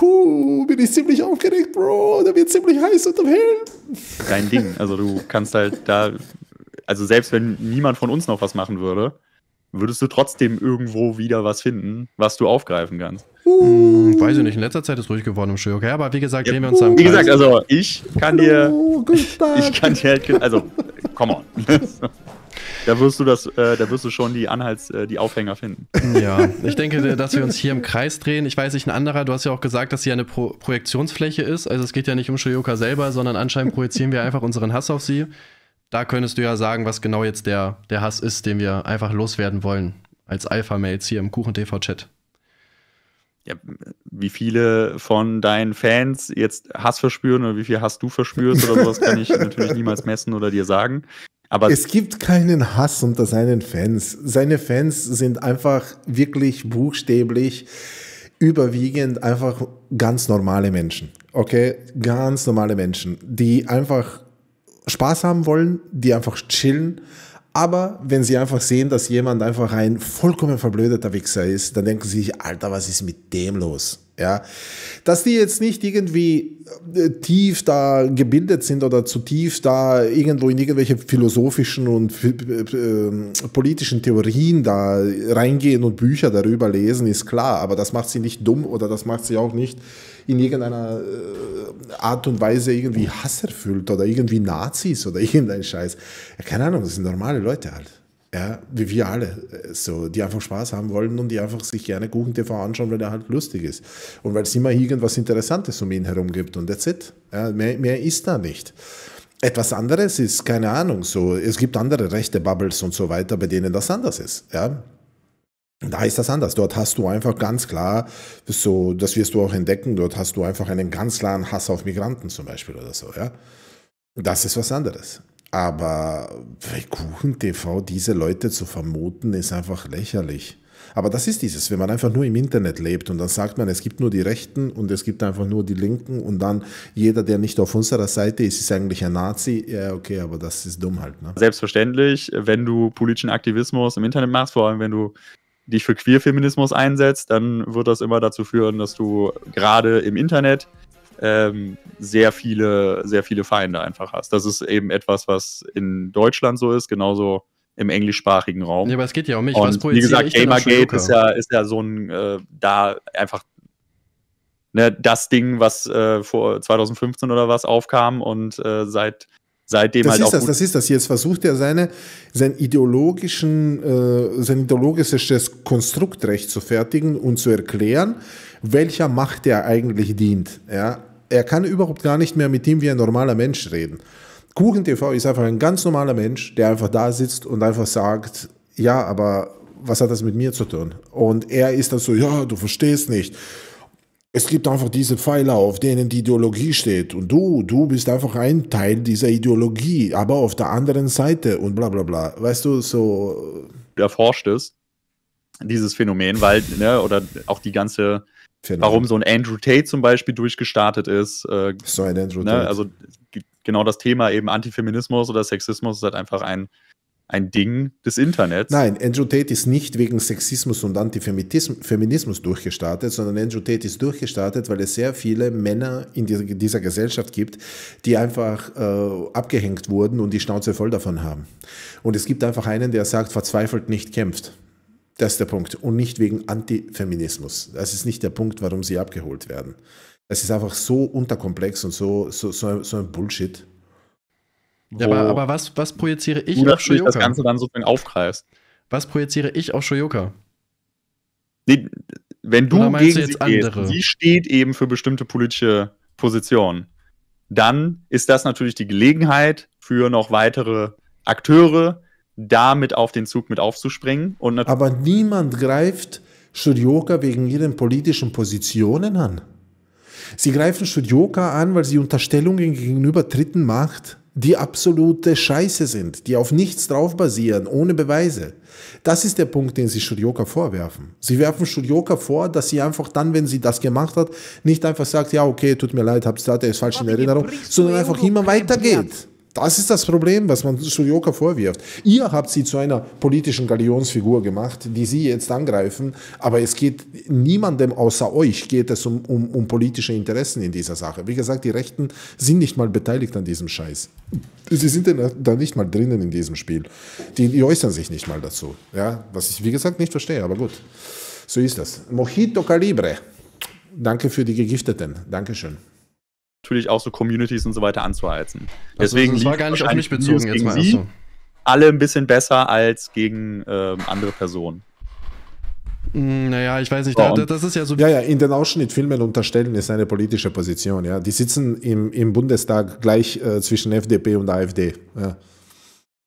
huh, bin ich ziemlich aufgeregt, Bro. Da wird ziemlich heiß unterm Helm. dein Ding. Also du kannst halt da, also selbst wenn niemand von uns noch was machen würde, würdest du trotzdem irgendwo wieder was finden, was du aufgreifen kannst. Hm, weiß ich nicht, in letzter Zeit ist ruhig geworden im Show. Okay, aber wie gesagt, drehen wir uns da im Wie gesagt, also ich kann dir, Tag. ich kann dir halt, also, come on. da wirst du das, äh, da wirst du schon die Anhalts, äh, die Aufhänger finden. Ja, ich denke, dass wir uns hier im Kreis drehen. Ich weiß nicht, ein anderer, du hast ja auch gesagt, dass sie eine Pro Projektionsfläche ist. Also es geht ja nicht um Shoyoka selber, sondern anscheinend projizieren wir einfach unseren Hass auf sie. Da könntest du ja sagen, was genau jetzt der, der Hass ist, den wir einfach loswerden wollen. Als Alpha-Mails hier im Kuchen-TV-Chat. Ja, wie viele von deinen Fans jetzt Hass verspüren oder wie viel Hass du verspürst oder sowas, kann ich natürlich niemals messen oder dir sagen. Aber Es gibt keinen Hass unter seinen Fans. Seine Fans sind einfach wirklich buchstäblich überwiegend einfach ganz normale Menschen. Okay? Ganz normale Menschen, die einfach Spaß haben wollen, die einfach chillen. Aber wenn sie einfach sehen, dass jemand einfach ein vollkommen verblödeter Wichser ist, dann denken sie sich, Alter, was ist mit dem los? Ja, dass die jetzt nicht irgendwie äh, tief da gebildet sind oder zu tief da irgendwo in irgendwelche philosophischen und äh, äh, politischen Theorien da reingehen und Bücher darüber lesen, ist klar. Aber das macht sie nicht dumm oder das macht sie auch nicht in irgendeiner äh, Art und Weise irgendwie hasserfüllt oder irgendwie Nazis oder irgendein Scheiß. Ja, keine Ahnung, das sind normale Leute halt. Ja, wie wir alle, äh, so, die einfach Spaß haben wollen und die einfach sich gerne Kuchen TV anschauen, weil er halt lustig ist. Und weil es immer irgendwas Interessantes um ihn herum gibt und that's it. Ja, mehr, mehr ist da nicht. Etwas anderes ist, keine Ahnung, so, es gibt andere rechte Bubbles und so weiter, bei denen das anders ist. Ja, da ist das anders. Dort hast du einfach ganz klar, so, das wirst du auch entdecken, dort hast du einfach einen ganz klaren Hass auf Migranten zum Beispiel oder so, ja. Das ist was anderes. Aber bei Kuchen TV diese Leute zu vermuten, ist einfach lächerlich. Aber das ist dieses, wenn man einfach nur im Internet lebt und dann sagt man, es gibt nur die Rechten und es gibt einfach nur die Linken und dann jeder, der nicht auf unserer Seite ist, ist eigentlich ein Nazi. Ja, okay, aber das ist dumm halt. Ne? selbstverständlich, wenn du politischen Aktivismus im Internet machst, vor allem wenn du dich für Queerfeminismus einsetzt, dann wird das immer dazu führen, dass du gerade im Internet ähm, sehr viele, sehr viele Feinde einfach hast. Das ist eben etwas, was in Deutschland so ist, genauso im englischsprachigen Raum. Ja, aber es geht ja um mich. Was Und wie gesagt, Gamergate ist ja, ist ja so ein, äh, da einfach ne, das Ding, was äh, vor 2015 oder was aufkam und äh, seit seitdem Das halt ist auch das, das ist das. Jetzt versucht er seine, sein, ideologischen, äh, sein ideologisches Konstrukt recht zu fertigen und zu erklären, welcher Macht er eigentlich dient. Ja? Er kann überhaupt gar nicht mehr mit ihm wie ein normaler Mensch reden. Kuchen TV ist einfach ein ganz normaler Mensch, der einfach da sitzt und einfach sagt, ja, aber was hat das mit mir zu tun? Und er ist dann so, ja, du verstehst nicht. Es gibt einfach diese Pfeiler, auf denen die Ideologie steht. Und du, du bist einfach ein Teil dieser Ideologie, aber auf der anderen Seite und bla bla bla. Weißt du, so. erforscht ist, dieses Phänomen, weil, ne, oder auch die ganze, warum so ein Andrew Tate zum Beispiel durchgestartet ist, äh, So ein Andrew ne, Tate. also genau das Thema eben Antifeminismus oder Sexismus ist halt einfach ein, ein Ding des Internets. Nein, Andrew Tate ist nicht wegen Sexismus und Antifeminismus durchgestartet, sondern Andrew Tate ist durchgestartet, weil es sehr viele Männer in dieser, Gesellschaft gibt, die einfach äh, abgehängt wurden und die Schnauze voll davon haben. Und es gibt einfach einen, der sagt, verzweifelt nicht kämpft. Das ist der Punkt. Und nicht wegen Antifeminismus. Das ist nicht der Punkt, warum sie abgeholt werden. Es ist einfach so unterkomplex und so, so, so ein Bullshit. Ja, aber, aber was, was projiziere ich du auf natürlich das Shoyoka? Ganze dann sozusagen aufgreifst. Was projiziere ich auf Shoyoka? Nee, wenn du Oder gegen du sie jetzt gehst, andere? sie steht eben für bestimmte politische Positionen, dann ist das natürlich die Gelegenheit für noch weitere Akteure, damit auf den Zug mit aufzuspringen. Und Aber niemand greift Shurioka wegen ihren politischen Positionen an. Sie greifen Shurioka an, weil sie Unterstellungen gegenüber Dritten macht, die absolute Scheiße sind, die auf nichts drauf basieren, ohne Beweise. Das ist der Punkt, den sie Shurioka vorwerfen. Sie werfen Shurioka vor, dass sie einfach dann, wenn sie das gemacht hat, nicht einfach sagt, ja, okay, tut mir leid, hab's da, der ist falsch in Erinnerung, sondern einfach immer weitergeht. Das ist das Problem, was man Shurioka vorwirft. Ihr habt sie zu einer politischen Galionsfigur gemacht, die sie jetzt angreifen, aber es geht niemandem außer euch geht es um, um, um politische Interessen in dieser Sache. Wie gesagt, die Rechten sind nicht mal beteiligt an diesem Scheiß. Sie sind da nicht mal drinnen in diesem Spiel. Die, die äußern sich nicht mal dazu. Ja, was ich wie gesagt nicht verstehe, aber gut. So ist das. Mojito Calibre. Danke für die Gegifteten. Dankeschön. Natürlich auch so Communities und so weiter anzuheizen. Also, Deswegen das war gar nicht auf mich bezogen jetzt gegen mal. sie Achso. alle ein bisschen besser als gegen ähm, andere Personen. Hm, Naja, ich weiß nicht, So, da, das ist ja so. Ja, ja, in den Ausschnittfilmen unterstellen ist eine politische Position. Ja, die sitzen im, im Bundestag gleich äh, zwischen FDP und AfD. Ja.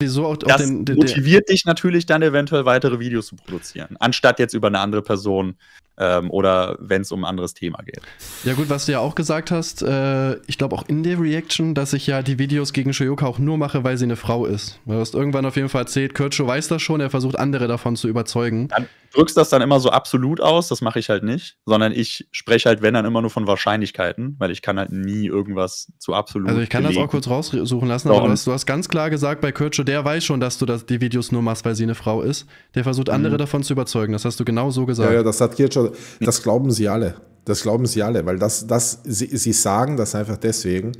so auch, Das den, den, motiviert dich natürlich dann eventuell weitere Videos zu produzieren, anstatt jetzt über eine andere Person ähm, oder wenn es um ein anderes Thema geht. Ja gut, was du ja auch gesagt hast, äh, ich glaube auch in der Reaction, dass ich ja die Videos gegen Shoyoka auch nur mache, weil sie eine Frau ist. Du hast irgendwann auf jeden Fall erzählt, Kurtscho weiß das schon, er versucht andere davon zu überzeugen. Dann drückst das dann immer so absolut aus, das mache ich halt nicht, sondern ich spreche halt, wenn dann immer nur von Wahrscheinlichkeiten, weil ich kann halt nie irgendwas zu absolut Also ich kann das belegen. auch kurz raussuchen lassen, So, aber hast, du hast ganz klar gesagt, bei Kurtscho, der weiß schon, dass du das, die Videos nur machst, weil sie eine Frau ist. Der versucht andere davon zu überzeugen. Das hast du genau so gesagt. Ja, ja, das hat Kirchhoff, das glauben sie alle. Das glauben sie alle, weil das, das, sie, sie sagen das einfach deswegen.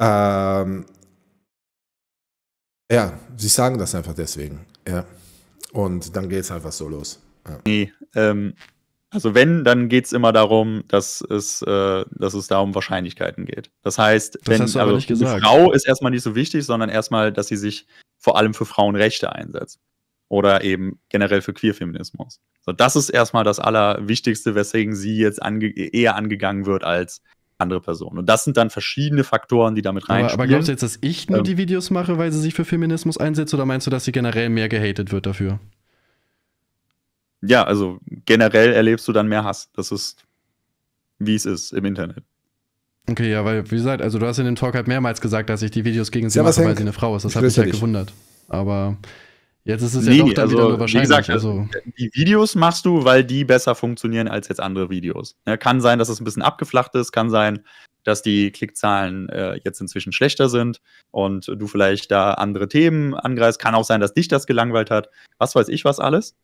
Ähm, ja, sie sagen das einfach deswegen. Ja. Und dann geht es einfach so los. Ja. Nee, ähm, also wenn, dann geht es immer darum, dass es, äh, dass es da um Wahrscheinlichkeiten geht. Das heißt, wenn aber also gesagt. Frau ist erstmal nicht so wichtig, sondern erstmal, dass sie sich vor allem für Frauenrechte einsetzt. Oder eben generell für Queerfeminismus. So, das ist erstmal das Allerwichtigste, weswegen sie jetzt ange eher angegangen wird als andere Personen. Und das sind dann verschiedene Faktoren, die damit aber, aber reinspielen. glaubst du jetzt, dass ich nur Ähm. die Videos mache, weil sie sich für Feminismus einsetzt, oder meinst du, dass sie generell mehr gehatet wird dafür? ja, also generell erlebst du dann mehr Hass. Das ist, wie es ist im Internet. Okay, ja, weil, wie gesagt, also du hast in dem Talk halt mehrmals gesagt, dass ich die Videos gegen sie Servus, mache, weil sie eine Frau ist. Das Ich hat mich halt gewundert. Aber jetzt ist es Nee, ja doch dann also, wieder nur wie wahrscheinlich. gesagt, also, Die Videos machst du, weil die besser funktionieren als jetzt andere Videos. Ja, kann sein, dass es ein bisschen abgeflacht ist, kann sein, dass die Klickzahlen äh, jetzt inzwischen schlechter sind und du vielleicht da andere Themen angreifst. Kann auch sein, dass dich das gelangweilt hat. Was weiß ich was alles.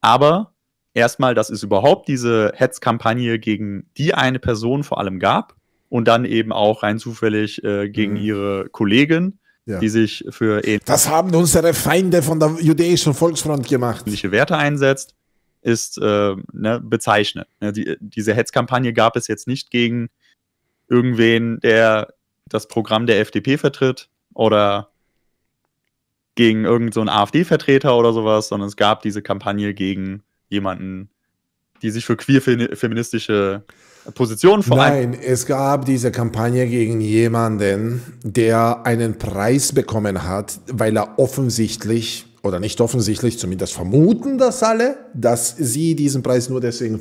Aber erstmal, dass es überhaupt diese Hetzkampagne gegen die eine Person vor allem gab und dann eben auch rein zufällig äh, gegen Mhm. ihre Kollegin, Ja. die sich für Das haben unsere Feinde von der jüdischen Volksfront gemacht. Werte einsetzt, ist äh, ne, bezeichnend. Ne, die, diese Hetzkampagne gab es jetzt nicht gegen irgendwen, der das Programm der FDP vertritt oder gegen irgendeinen so AfD-Vertreter oder sowas, sondern es gab diese Kampagne gegen jemanden, die sich für queer-feministische Positionen vor Nein, es gab diese Kampagne gegen jemanden, der einen Preis bekommen hat, weil er offensichtlich oder nicht offensichtlich, zumindest vermuten das alle, dass sie diesen Preis nur deswegen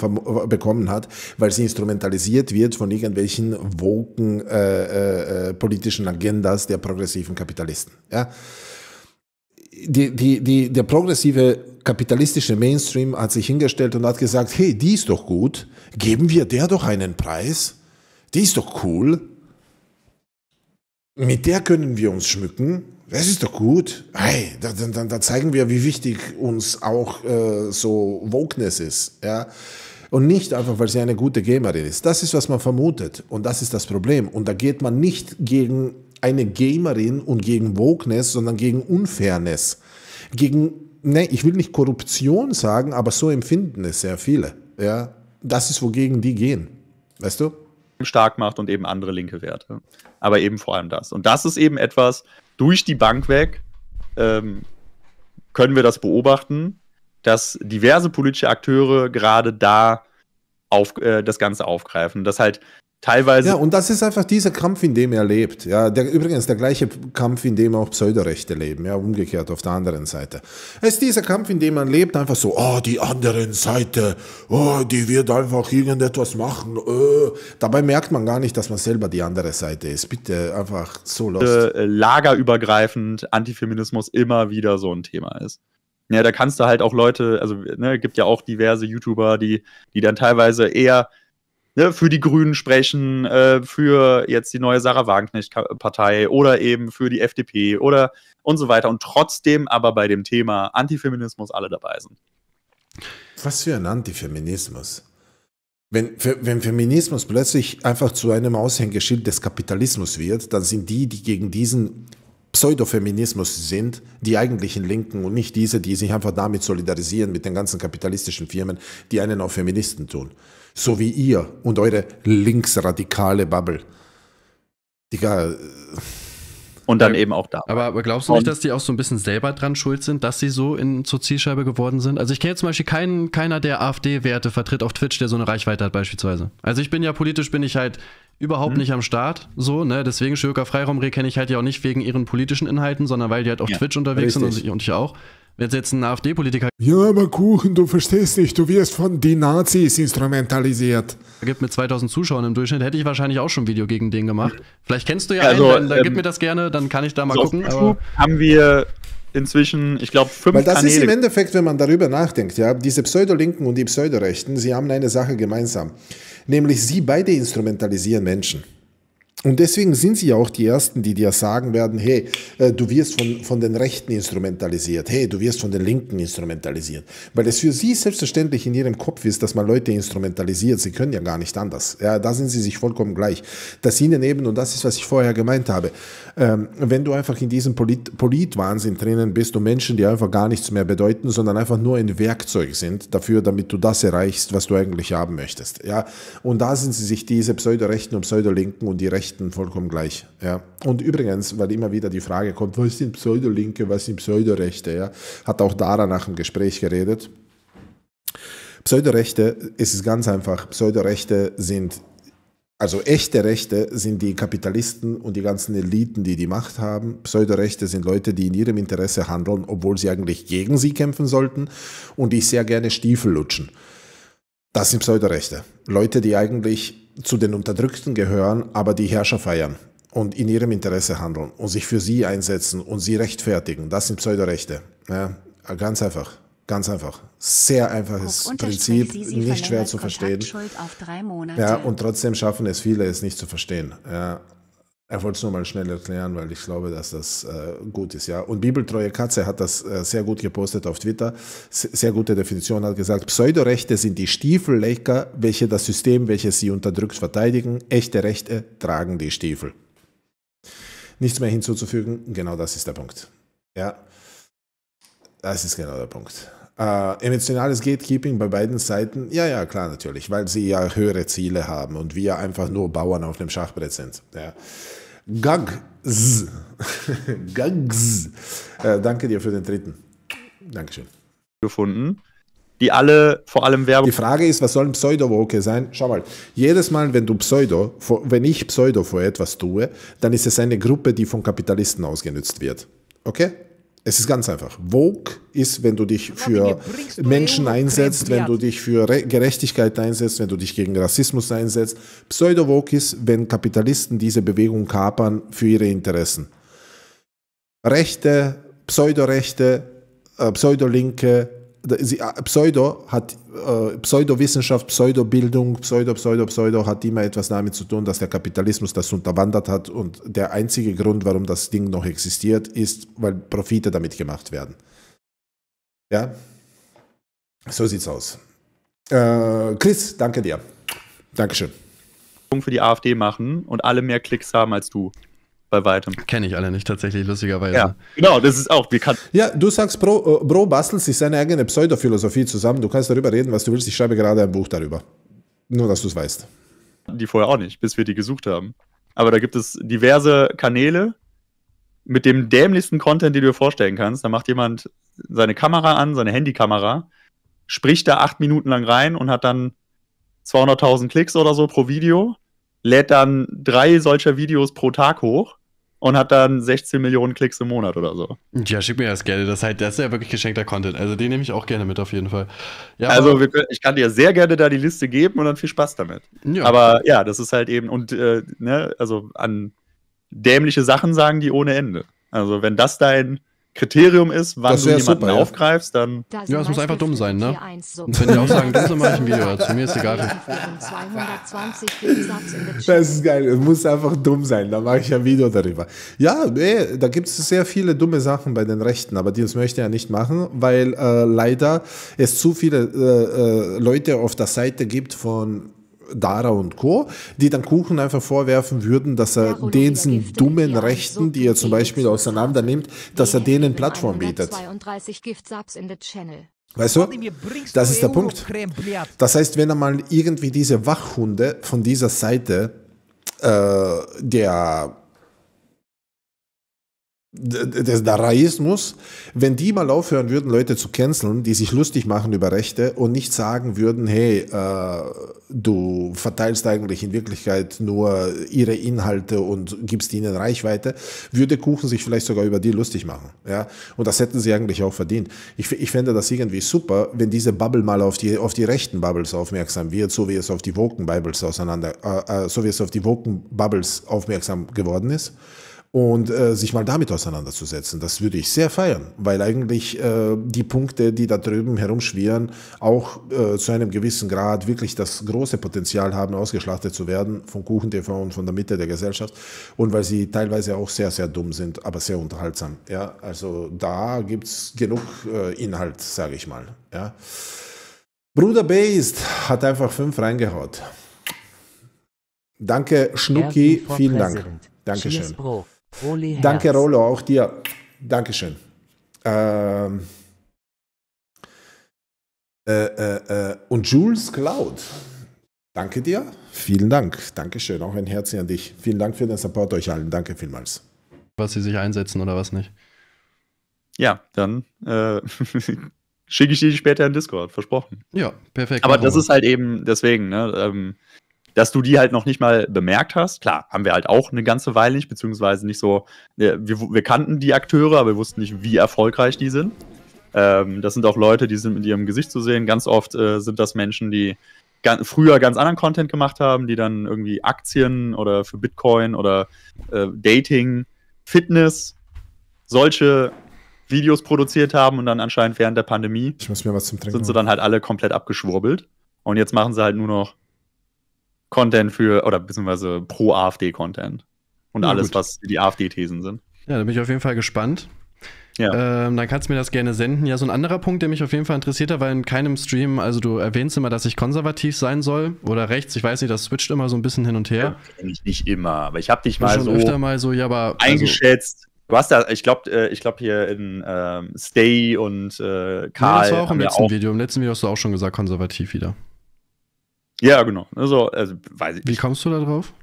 bekommen hat, weil sie instrumentalisiert wird von irgendwelchen woken äh, äh, äh, politischen Agendas der progressiven Kapitalisten. Ja? Die, die, die, der progressive kapitalistische Mainstream hat sich hingestellt und hat gesagt, hey, die ist doch gut, geben wir der doch einen Preis, die ist doch cool, mit der können wir uns schmücken, das ist doch gut. Hey, da, da, da zeigen wir, wie wichtig uns auch äh, so Wokeness ist. Ja? Und nicht einfach, weil sie eine gute Gamerin ist. Das ist, was man vermutet. Und das ist das Problem. Und da geht man nicht gegen eine Gamerin und gegen Wokeness, sondern gegen Unfairness. Gegen, ne, ich will nicht Korruption sagen, aber so empfinden es sehr viele. Ja? Das ist, wogegen die gehen. Weißt du? stark macht und eben andere linke Werte. Aber eben vor allem das. Und das ist eben etwas, durch die Bank weg ähm, können wir das beobachten, dass diverse politische Akteure gerade da auf, äh, das Ganze aufgreifen. Dass halt teilweise. Ja, und das ist einfach dieser Kampf, in dem er lebt. Ja, der, übrigens der gleiche Kampf, in dem auch Pseudorechte leben. Ja, umgekehrt auf der anderen Seite. Es ist dieser Kampf, in dem man lebt, einfach so, oh, die andere Seite, oh, die wird einfach irgendetwas machen. Oh. Dabei merkt man gar nicht, dass man selber die andere Seite ist. Bitte einfach so lost. Äh, lagerübergreifend Antifeminismus immer wieder so ein Thema ist. Ja, da kannst du halt auch Leute, also ne, gibt ja auch diverse YouTuber, die, die dann teilweise eher ne, für die Grünen sprechen, äh, für jetzt die neue Sarah Wagenknecht-Partei oder eben für die FDP oder und so weiter und trotzdem aber bei dem Thema Antifeminismus alle dabei sind. Was für ein Antifeminismus? Wenn, wenn Feminismus plötzlich einfach zu einem Aushängeschild des Kapitalismus wird, dann sind die, die gegen diesen Pseudofeminismus sind, die eigentlichen Linken und nicht diese, die sich einfach damit solidarisieren mit den ganzen kapitalistischen Firmen, die einen auf Feministen tun so wie ihr und eure linksradikale Bubble. Digga. Äh, und dann eben auch da. Aber, aber glaubst du nicht, dass die auch so ein bisschen selber dran schuld sind, dass sie so in, zur Zielscheibe geworden sind? Also ich kenne zum Beispiel keinen, keiner, der AfD-Werte vertritt auf Twitch, der so eine Reichweite hat beispielsweise. Also ich bin ja politisch, bin ich halt überhaupt mhm. nicht am Start, so, ne? Deswegen Schöker Freiraumreh kenne ich halt ja auch nicht wegen ihren politischen Inhalten, sondern weil die halt auf ja, Twitch unterwegs richtig. sind und ich auch. Wenn jetzt ein AfD-Politiker. Ja, aber Kuchen, du verstehst nicht, du wirst von den Nazis instrumentalisiert. Gibt mit 2000 Zuschauern im Durchschnitt, hätte ich wahrscheinlich auch schon ein Video gegen den gemacht. Vielleicht kennst du ja also, einen, dann, dann ähm, gib mir das gerne, dann kann ich da mal so gucken. Auf haben wir inzwischen, ich glaube, fünf Weil das Kanäle. ist im Endeffekt, wenn man darüber nachdenkt, ja, diese Pseudolinken und die Pseudorechten, sie haben eine Sache gemeinsam. Nämlich sie beide instrumentalisieren Menschen. Und deswegen sind sie ja auch die Ersten, die dir sagen werden, hey, äh, du wirst von, von den Rechten instrumentalisiert, hey, du wirst von den Linken instrumentalisiert. Weil es für sie selbstverständlich in ihrem Kopf ist, dass man Leute instrumentalisiert. Sie können ja gar nicht anders. Ja, da sind sie sich vollkommen gleich. Dass ihnen eben, und das ist, was ich vorher gemeint habe, ähm, wenn du einfach in diesem Polit Politwahnsinn drinnen bist und Menschen, die einfach gar nichts mehr bedeuten, sondern einfach nur ein Werkzeug sind dafür, damit du das erreichst, was du eigentlich haben möchtest. Ja, und da sind sie sich diese Pseudorechten und Pseudolinken und die Rechten Rechten vollkommen gleich. Ja. Und übrigens, weil immer wieder die Frage kommt, was sind Pseudolinke, was sind Pseudorechte, ja, hat auch Dara nach dem Gespräch geredet. Pseudorechte, es ist ganz einfach, Pseudorechte sind, also echte Rechte sind die Kapitalisten und die ganzen Eliten, die die Macht haben. Pseudorechte sind Leute, die in ihrem Interesse handeln, obwohl sie eigentlich gegen sie kämpfen sollten und die sehr gerne Stiefel lutschen. Das sind Pseudorechte. Leute, die eigentlich zu den Unterdrückten gehören, aber die Herrscher feiern und in ihrem Interesse handeln und sich für sie einsetzen und sie rechtfertigen. Das sind Pseudorechte. Ja, ganz einfach. Ganz einfach. Sehr einfaches Prinzip, nicht schwer zu verstehen. Ja, und trotzdem schaffen es viele, es nicht zu verstehen. Ja, er wollte es nur mal schnell erklären, weil ich glaube, dass das äh, gut ist. Ja. Und Bibeltreue Katze hat das äh, sehr gut gepostet auf Twitter. S sehr gute Definition hat gesagt, Pseudorechte sind die Stiefellecker, welche das System, welches sie unterdrückt, verteidigen. Echte Rechte tragen die Stiefel. Nichts mehr hinzuzufügen, genau das ist der Punkt. Ja, das ist genau der Punkt. Äh, emotionales Gatekeeping bei beiden Seiten, ja, ja, klar, natürlich, weil sie ja höhere Ziele haben und wir einfach nur Bauern auf dem Schachbrett sind. Ja. Gag Z. Gags. Äh, danke dir für den dritten. Dankeschön. gefunden, die alle vor allem Werbung Die Frage ist, was soll ein Pseudo-Woke sein? Schau mal, jedes Mal, wenn du Pseudo, wenn ich Pseudo vor etwas tue, dann ist es eine Gruppe, die von Kapitalisten ausgenutzt wird. Okay? Es ist ganz einfach. Woke ist, wenn du dich für Menschen einsetzt, wenn du dich für Re Gerechtigkeit einsetzt, wenn du dich gegen Rassismus einsetzt. Pseudo-Woke ist, wenn Kapitalisten diese Bewegung kapern für ihre Interessen. Rechte, Pseudorechte, äh, Pseudolinke, sie- äh, Pseudo hat äh, Pseudowissenschaft, Pseudobildung, Pseudo, Pseudo, Pseudo hat immer etwas damit zu tun, dass der Kapitalismus das unterwandert hat und der einzige Grund, warum das Ding noch existiert, ist, weil Profite damit gemacht werden. Ja, so sieht's aus. Äh, Chris, danke dir. Dankeschön. für die AfD machen und alle mehr Klicks haben als du. Bei weitem. Kenne ich alle nicht tatsächlich, lustigerweise. Ja, genau, das ist auch bekannt. Ja, du sagst, Bro, äh, Bro bastelt sich seine eigene Pseudophilosophie zusammen. Du kannst darüber reden, was du willst. Ich schreibe gerade ein Buch darüber. Nur, dass du es weißt. Die vorher auch nicht, bis wir die gesucht haben. Aber da gibt es diverse Kanäle mit dem dämlichsten Content, den du dir vorstellen kannst. Da macht jemand seine Kamera an, seine Handykamera, spricht da acht Minuten lang rein und hat dann 200.000 Klicks oder so pro Video, lädt dann drei solcher Videos pro Tag hoch und hat dann 16 Millionen Klicks im Monat oder so. Ja, schick mir das gerne. Das ist, halt, das ist ja wirklich geschenkter Content. Also den nehme ich auch gerne mit auf jeden Fall. Ja, also können, ich kann dir sehr gerne da die Liste geben und dann viel Spaß damit. ja. Aber ja, das ist halt eben, und äh, ne, also an dämliche Sachen sagen die ohne Ende. Also wenn das dein Kriterium ist, wann Das du jemanden super, ja. aufgreifst, dann Ja, es muss einfach dumm sein, ne? Und wenn die auch sagen, dumm sind, mache ich ein Video dazu. Mir ist egal. 220 Subs in the Das ist geil. Es muss einfach dumm sein. Da mache ich ein Video darüber. Ja, nee, da gibt es sehr viele dumme Sachen bei den Rechten, aber das möchte er nicht machen, weil äh, leider es zu viele äh, äh, Leute auf der Seite gibt von Dara und Co., die dann Kuchen einfach vorwerfen würden, dass er diesen dummen Rechten, die er zum Beispiel auseinander nimmt, dass er denen Plattform bietet. 32 Gift Subs in the channel. Weißt du? Das ist der Punkt. Das heißt, wenn er mal irgendwie diese Wachhunde von dieser Seite äh, der des Daraismus, wenn die mal aufhören würden, Leute zu canceln, die sich lustig machen über Rechte und nicht sagen würden, hey, äh, du verteilst eigentlich in Wirklichkeit nur ihre Inhalte und gibst ihnen Reichweite, würde Kuchen sich vielleicht sogar über die lustig machen. Ja? Und das hätten sie eigentlich auch verdient. Ich, ich fände das irgendwie super, wenn diese Bubble mal auf die, auf die rechten Bubbles aufmerksam wird, so wie es auf die Woken Bubbles auseinander, äh, äh, so auf Woken Bubbles aufmerksam geworden ist und äh, sich mal damit auseinanderzusetzen. Das würde ich sehr feiern, weil eigentlich äh, die Punkte, die da drüben herumschwirren, auch äh, zu einem gewissen Grad wirklich das große Potenzial haben, ausgeschlachtet zu werden von Kuchen TV und von der Mitte der Gesellschaft und weil sie teilweise auch sehr, sehr dumm sind, aber sehr unterhaltsam. Ja, also da gibt es genug äh, Inhalt, sage ich mal. Ja. Bruder Based hat einfach fünf reingehaut. Danke, Schnucki, vielen Dank. President. Cheers, Holy Danke, Herz. Rollo, auch dir. Dankeschön. Ähm, äh, äh, äh, und Jules Cloud. Danke dir. Vielen Dank. Dankeschön. Auch ein Herzchen an dich. Vielen Dank für den Support euch allen. Danke vielmals. was sie sich einsetzen oder was nicht. ja, dann äh, schicke ich dir die später in Discord, versprochen. Ja, perfekt. Aber das ist halt eben deswegen, ne, ähm, dass du die halt noch nicht mal bemerkt hast. Klar, haben wir halt auch eine ganze Weile nicht, beziehungsweise nicht so. äh, Wir, wir kannten die Akteure, aber wir wussten nicht, wie erfolgreich die sind. Ähm, das sind auch Leute, die sind mit ihrem Gesicht zu sehen. Ganz oft äh, sind das Menschen, die ga früher ganz anderen Content gemacht haben, die dann irgendwie Aktien oder für Bitcoin oder äh, Dating, Fitness, solche Videos produziert haben und dann anscheinend während der Pandemie sind sie dann halt alle komplett abgeschwurbelt. Und jetzt machen sie halt nur noch Content für, oder beziehungsweise pro AfD-Content. Und Ja, alles, gut. was die AfD-Thesen sind. Ja, da bin ich auf jeden Fall gespannt. Ja. Ähm, dann kannst du mir das gerne senden. Ja, so ein anderer Punkt, der mich auf jeden Fall interessiert hat, weil in keinem Stream, also du erwähnst immer, dass ich konservativ sein soll oder rechts, ich weiß nicht, das switcht immer so ein bisschen hin und her. Eigentlich nicht immer, aber ich habe dich Mal schon so öfter mal so, ja, aber. Also, eingeschätzt. Du hast da, ich glaube, äh, ich glaube hier in ähm, Stay und äh, Karl. das war auch im ja letzten Video. Im letzten Video hast du auch schon gesagt, konservativ wieder. Ja, genau. Also, also weiß ich Wie kommst du da drauf?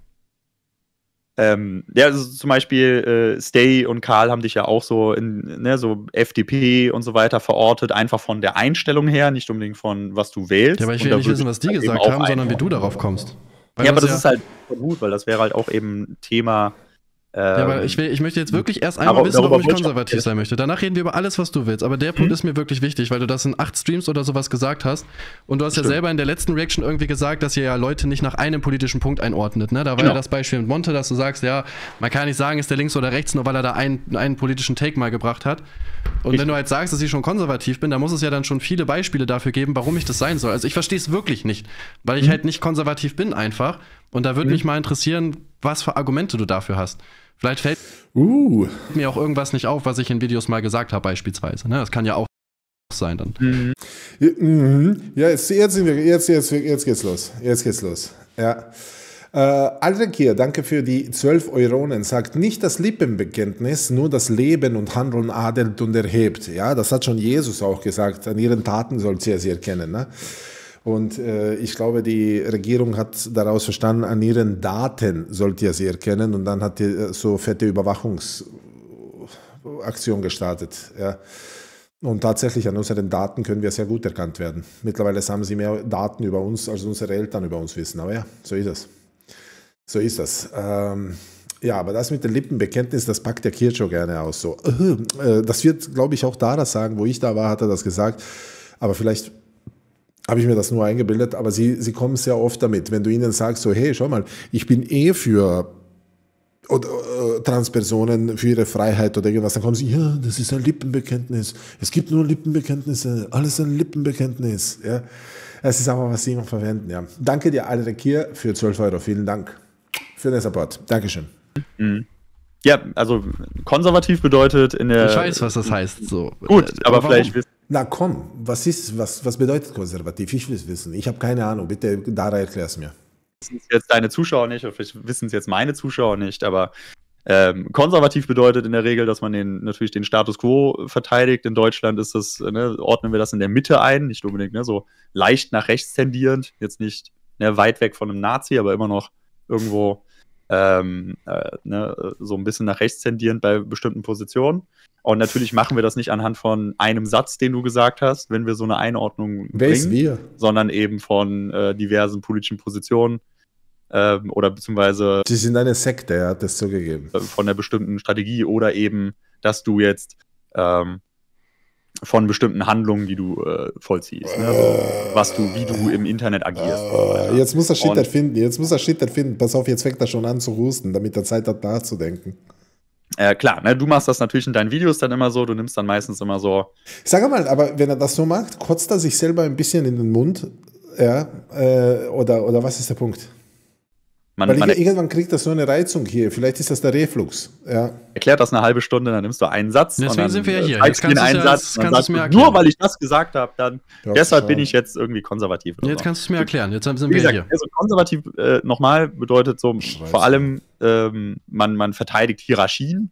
ähm, ja, also zum Beispiel äh, Stay und Karl haben dich ja auch so in ne, so FDP und so weiter verortet, einfach von der Einstellung her, nicht unbedingt von was du wählst. Ja, aber ich will nicht wissen, was die halt gesagt haben, sondern wie du darauf kommst. Weil Ja, aber das das ist halt gut, weil das wäre halt auch eben ein Thema. Ja, aber ähm, ich, will, ich möchte jetzt wirklich erst Aber einmal wissen, darüber warum ich ich konservativ sein möchte. Danach reden wir über alles, was du willst. Aber der Punkt ist mir wirklich wichtig, weil du das in acht Streams oder sowas gesagt hast. Und du hast ja Stimmt. selber in der letzten Reaction irgendwie gesagt, dass ihr ja Leute nicht nach einem politischen Punkt einordnet. Ne? Da war Genau. ja das Beispiel mit Monte, dass du sagst, ja, man kann nicht sagen, ist der links oder rechts, nur weil er da einen, einen politischen Take mal gebracht hat. Und wenn du halt sagst, dass ich schon konservativ bin, dann muss es ja dann schon viele Beispiele dafür geben, warum ich das sein soll. Also ich verstehe es wirklich nicht, weil ich halt nicht konservativ bin einfach. Und da würde mich mal interessieren, was für Argumente du dafür hast. Vielleicht fällt Uh, mir auch irgendwas nicht auf, was ich in Videos mal gesagt habe, beispielsweise. Ne? Das kann ja auch sein dann. mhm. Ja, mhm. Ja, jetzt, jetzt, sind wir, jetzt, jetzt, jetzt geht's los. Jetzt geht's los. Ja. Äh, Aldrich hier, danke für die 12 Euronen. Sagt nicht das Lippenbekenntnis, nur das Leben und Handeln adelt und erhebt. Ja, das hat schon Jesus auch gesagt. An ihren Taten sollt ihr sie erkennen. Ne? Und äh, ich glaube, die Regierung hat daraus verstanden, an ihren Daten sollt ihr sie erkennen. Und dann hat die äh, so fette Überwachungsaktion gestartet. Ja. Und tatsächlich an unseren Daten können wir sehr gut erkannt werden. Mittlerweile haben sie mehr Daten über uns, als unsere Eltern über uns wissen. Aber ja, so ist es. So ist das. Ähm, ja, aber das mit dem Lippenbekenntnis, das packt der Kirchhoff gerne aus. So, äh, das wird, glaube ich, auch Dara sagen. Wo ich da war, hat er das gesagt. Aber vielleicht habe ich mir das nur eingebildet. Aber sie, sie kommen sehr oft damit. Wenn du ihnen sagst, so, hey, schau mal, ich bin eh für oder, äh, Transpersonen für ihre Freiheit oder irgendwas, dann kommen sie, ja, das ist ein Lippenbekenntnis. Es gibt nur Lippenbekenntnisse, alles ein Lippenbekenntnis. Ja. Es ist aber, was sie immer verwenden. Ja. Danke dir, Alrek hier, für 12 Euro. Vielen Dank für den Support. Dankeschön. Ja, also konservativ bedeutet in der. Ich weiß, was das heißt. So. Gut, Äh, aber warum- vielleicht wissen Na komm, was ist, was, was bedeutet konservativ? Ich will es wissen. Ich habe keine Ahnung. Bitte, Dara, erklär es mir. es jetzt deine Zuschauer nicht, oder vielleicht wissen es jetzt meine Zuschauer nicht, aber ähm, konservativ bedeutet in der Regel, dass man den, natürlich den Status quo verteidigt. In Deutschland ist das, ne, ordnen wir das in der Mitte ein, nicht unbedingt ne, so leicht nach rechts tendierend, jetzt nicht ne, weit weg von einem Nazi, aber immer noch irgendwo ähm, äh, ne, so ein bisschen nach rechts tendierend bei bestimmten Positionen. Und natürlich machen wir das nicht anhand von einem Satz, den du gesagt hast, wenn wir so eine Einordnung Wer ist bringen wir? sondern eben von äh, diversen politischen Positionen ähm, oder beziehungsweise Sie sind eine Sekte, er hat das zugegeben. äh, von einer bestimmten Strategie oder eben, dass du jetzt ähm, von bestimmten Handlungen, die du äh, vollziehst, ne? also, was du, wie du im Internet agierst. so Äh, jetzt muss er Shit erfinden. Jetzt muss er Shit erfinden. Pass auf, jetzt fängt er schon an zu husten, damit er Zeit hat nachzudenken. Äh, klar, ne, du machst das natürlich in deinen Videos dann immer so, du nimmst dann meistens immer so, Sag mal, aber wenn er das so macht, kotzt er sich selber ein bisschen in den Mund? Ja, äh, oder, oder was ist der Punkt? man, Weil man ich, irgendwann kriegt das so eine Reizung hier. Vielleicht ist das der Reflux. Ja. erklärt das eine halbe Stunde, dann nimmst du einen Satz. Deswegen und dann, sind wir ja äh, hier. Jetzt kannst einen ja- Satz, kannst mir du, erklären. Nur weil ich das gesagt habe, dann Ja, deshalb bin ich jetzt irgendwie konservativ. Jetzt so. kannst du es mir erklären. Jetzt sind wir gesagt, hier. also konservativ äh, nochmal bedeutet so vor allem, ähm, man, man verteidigt Hierarchien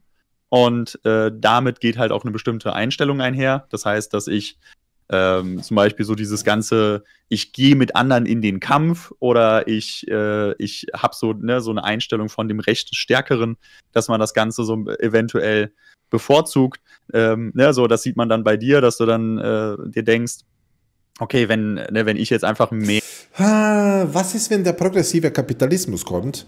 und äh, damit geht halt auch eine bestimmte Einstellung einher. Das heißt, dass ich ähm, zum Beispiel so dieses ganze, ich gehe mit anderen in den Kampf oder ich, äh, ich habe so, ne, so eine Einstellung von dem Recht des Stärkeren, dass man das Ganze so eventuell bevorzugt. Ähm, ne, so, das sieht man dann bei dir, dass du dann äh, dir denkst, okay, wenn, ne, wenn ich jetzt einfach mehr Was ist, wenn der progressive Kapitalismus kommt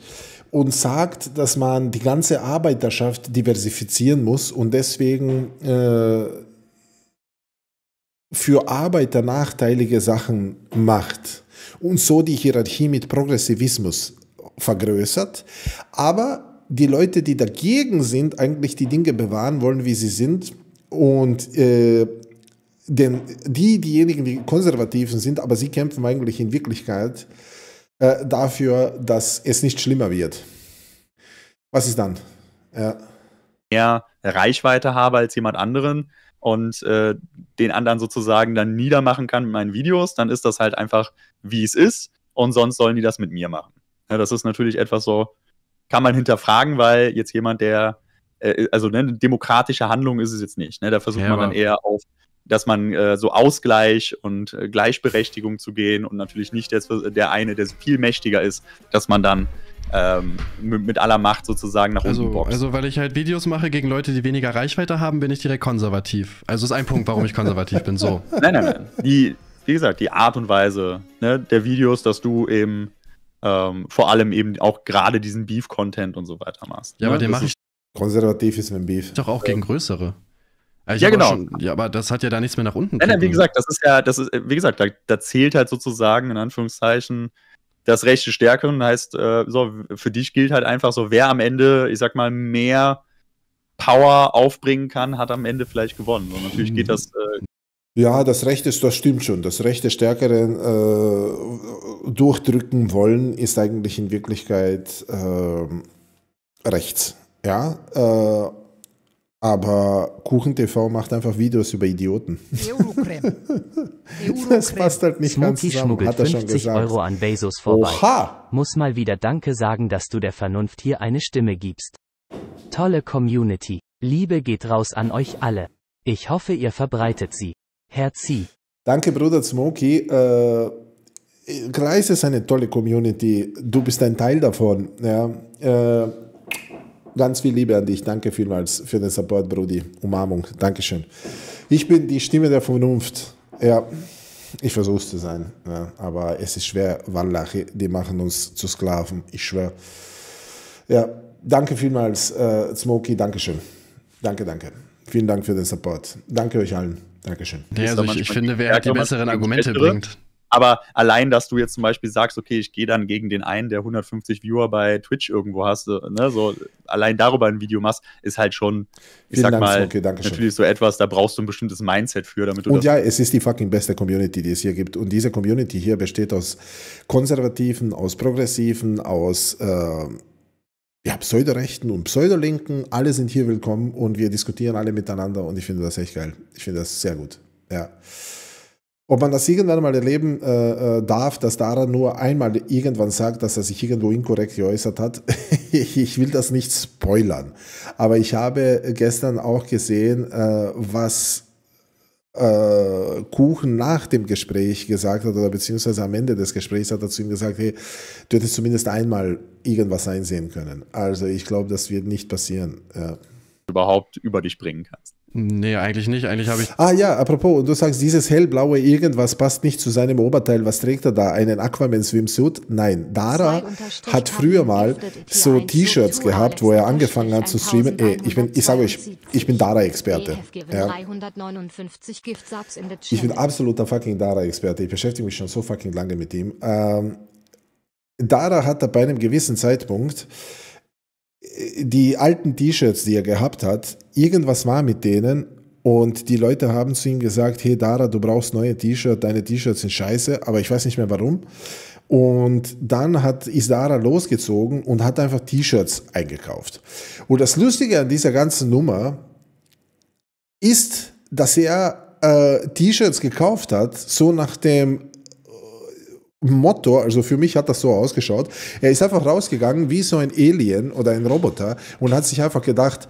und sagt, dass man die ganze Arbeiterschaft diversifizieren muss und deswegen äh, für Arbeiter nachteilige Sachen macht und so die Hierarchie mit Progressivismus vergrößert, aber die Leute, die dagegen sind, eigentlich die Dinge bewahren wollen, wie sie sind und äh, denn die, diejenigen, die Konservativen sind, aber sie kämpfen eigentlich in Wirklichkeit äh, dafür, dass es nicht schlimmer wird. Was ist dann? Ja. mehr Reichweite habe als jemand anderen und äh, den anderen sozusagen dann niedermachen kann mit meinen Videos, dann ist das halt einfach, wie es ist und sonst sollen die das mit mir machen. Ja, das ist natürlich etwas so, kann man hinterfragen, weil jetzt jemand, der, äh, also ne, eine demokratische Handlung ist es jetzt nicht. Ne? Da versucht Ja, man dann eher auf, dass man äh, so Ausgleich und äh, Gleichberechtigung zu gehen und natürlich nicht jetzt der eine, der viel mächtiger ist, dass man dann ähm, mit, mit aller Macht sozusagen nach unten Also, boxt. also, weil ich halt Videos mache gegen Leute, die weniger Reichweite haben, bin ich direkt konservativ. Also ist ein Punkt, warum ich konservativ bin. So. Nein, nein, nein. Die, wie gesagt, die Art und Weise ne, der Videos, dass du eben ähm, vor allem eben auch gerade diesen Beef-Content und so weiter machst. Ja, ne? aber den mache ist- ich Konservativ ist mein Beef. doch auch gegen größere. Ich Ja, genau. Schon, ja, aber das hat ja da nichts mehr nach unten. Nein, nein, wie gesagt, das ist ja, das ist, wie gesagt, da, da zählt halt sozusagen in Anführungszeichen das Recht des Stärkeren. Heißt, äh, so, für dich gilt halt einfach so, wer am Ende, ich sag mal, mehr Power aufbringen kann, hat am Ende vielleicht gewonnen. Und natürlich geht das, äh, Ja, das Recht ist, das stimmt schon. Das Recht des Stärkeren äh, durchdrücken wollen ist eigentlich in Wirklichkeit ähm, rechts. Ja, äh, aber KuchenTV macht einfach Videos über Idioten. Eurocreme. Das passt halt nicht ganz Smokey zusammen, schmuggelt hat er schon 50 gesagt. Euro an Bezos vorbei. Oha! Muss mal wieder Danke sagen, dass du der Vernunft hier eine Stimme gibst. Tolle Community. Liebe geht raus an euch alle. Ich hoffe, ihr verbreitet sie. Herzi. Danke, Bruder Smokey. Äh, Kreis ist eine tolle Community. Du bist ein Teil davon. Ja. Äh, ganz viel Liebe an dich. Danke vielmals für den Support, Brudi. Umarmung. Dankeschön. Ich bin die Stimme der Vernunft. Ja, ich versuche es zu sein. Ja, aber es ist schwer. Wallahi, die machen uns zu Sklaven. Ich schwöre. Ja, danke vielmals, äh, Smokey. Dankeschön. Danke, danke. Vielen Dank für den Support. Danke euch allen. Dankeschön. Ist also ich, ich finde, wer die besseren Argumente bringt. Aber allein, dass du jetzt zum Beispiel sagst, okay, ich gehe dann gegen den einen, der 150 Viewer bei Twitch irgendwo hast, so, ne, so allein darüber ein Video machst, ist halt schon, ich Vielen sag Dank, mal. Dankeschön. natürlich so etwas, da brauchst du ein bestimmtes Mindset für, damit du Und ja, es ist die fucking beste Community, die es hier gibt. Und diese Community hier besteht aus Konservativen, aus Progressiven, aus äh, ja, Pseudorechten und Pseudolinken. Alle sind hier willkommen und wir diskutieren alle miteinander und ich finde das echt geil. Ich finde das sehr gut. Ja. Ob man das irgendwann mal erleben äh, äh, darf, dass Dara nur einmal irgendwann sagt, dass er sich irgendwo inkorrekt geäußert hat, ich will das nicht spoilern. Aber ich habe gestern auch gesehen, äh, was äh, Kuchen nach dem Gespräch gesagt hat oder beziehungsweise am Ende des Gesprächs hat er zu ihm gesagt, hey, du hättest zumindest einmal irgendwas einsehen können. Also ich glaube, das wird nicht passieren. Ja. überhaupt über dich bringen kannst. Nee, eigentlich nicht. Eigentlich habe ich. Ah ja, apropos, und du sagst, dieses hellblaue irgendwas passt nicht zu seinem Oberteil. Was trägt er da? Einen Aquaman-Swimsuit? Nein, Dara hat früher mal so T-Shirts gehabt, wo er angefangen hat zu streamen. Ey, ich bin, ich sage euch, ich bin Dara-Experte. Given Ja. 359 Gift Subs in the Ich bin absoluter fucking Dara-Experte. Ich beschäftige mich schon so fucking lange mit ihm. Ähm, Dara hat da bei einem gewissen Zeitpunkt äh, die alten T-Shirts, die er gehabt hat, irgendwas war mit denen und die Leute haben zu ihm gesagt, hey Dara, du brauchst neue T-Shirts, deine T-Shirts sind scheiße, aber ich weiß nicht mehr warum. Und dann hat Isdara losgezogen und hat einfach T-Shirts eingekauft. Und das Lustige an dieser ganzen Nummer ist, dass er äh, T-Shirts gekauft hat, so nach dem Motto, also für mich hat das so ausgeschaut, er ist einfach rausgegangen wie so ein Alien oder ein Roboter und hat sich einfach gedacht,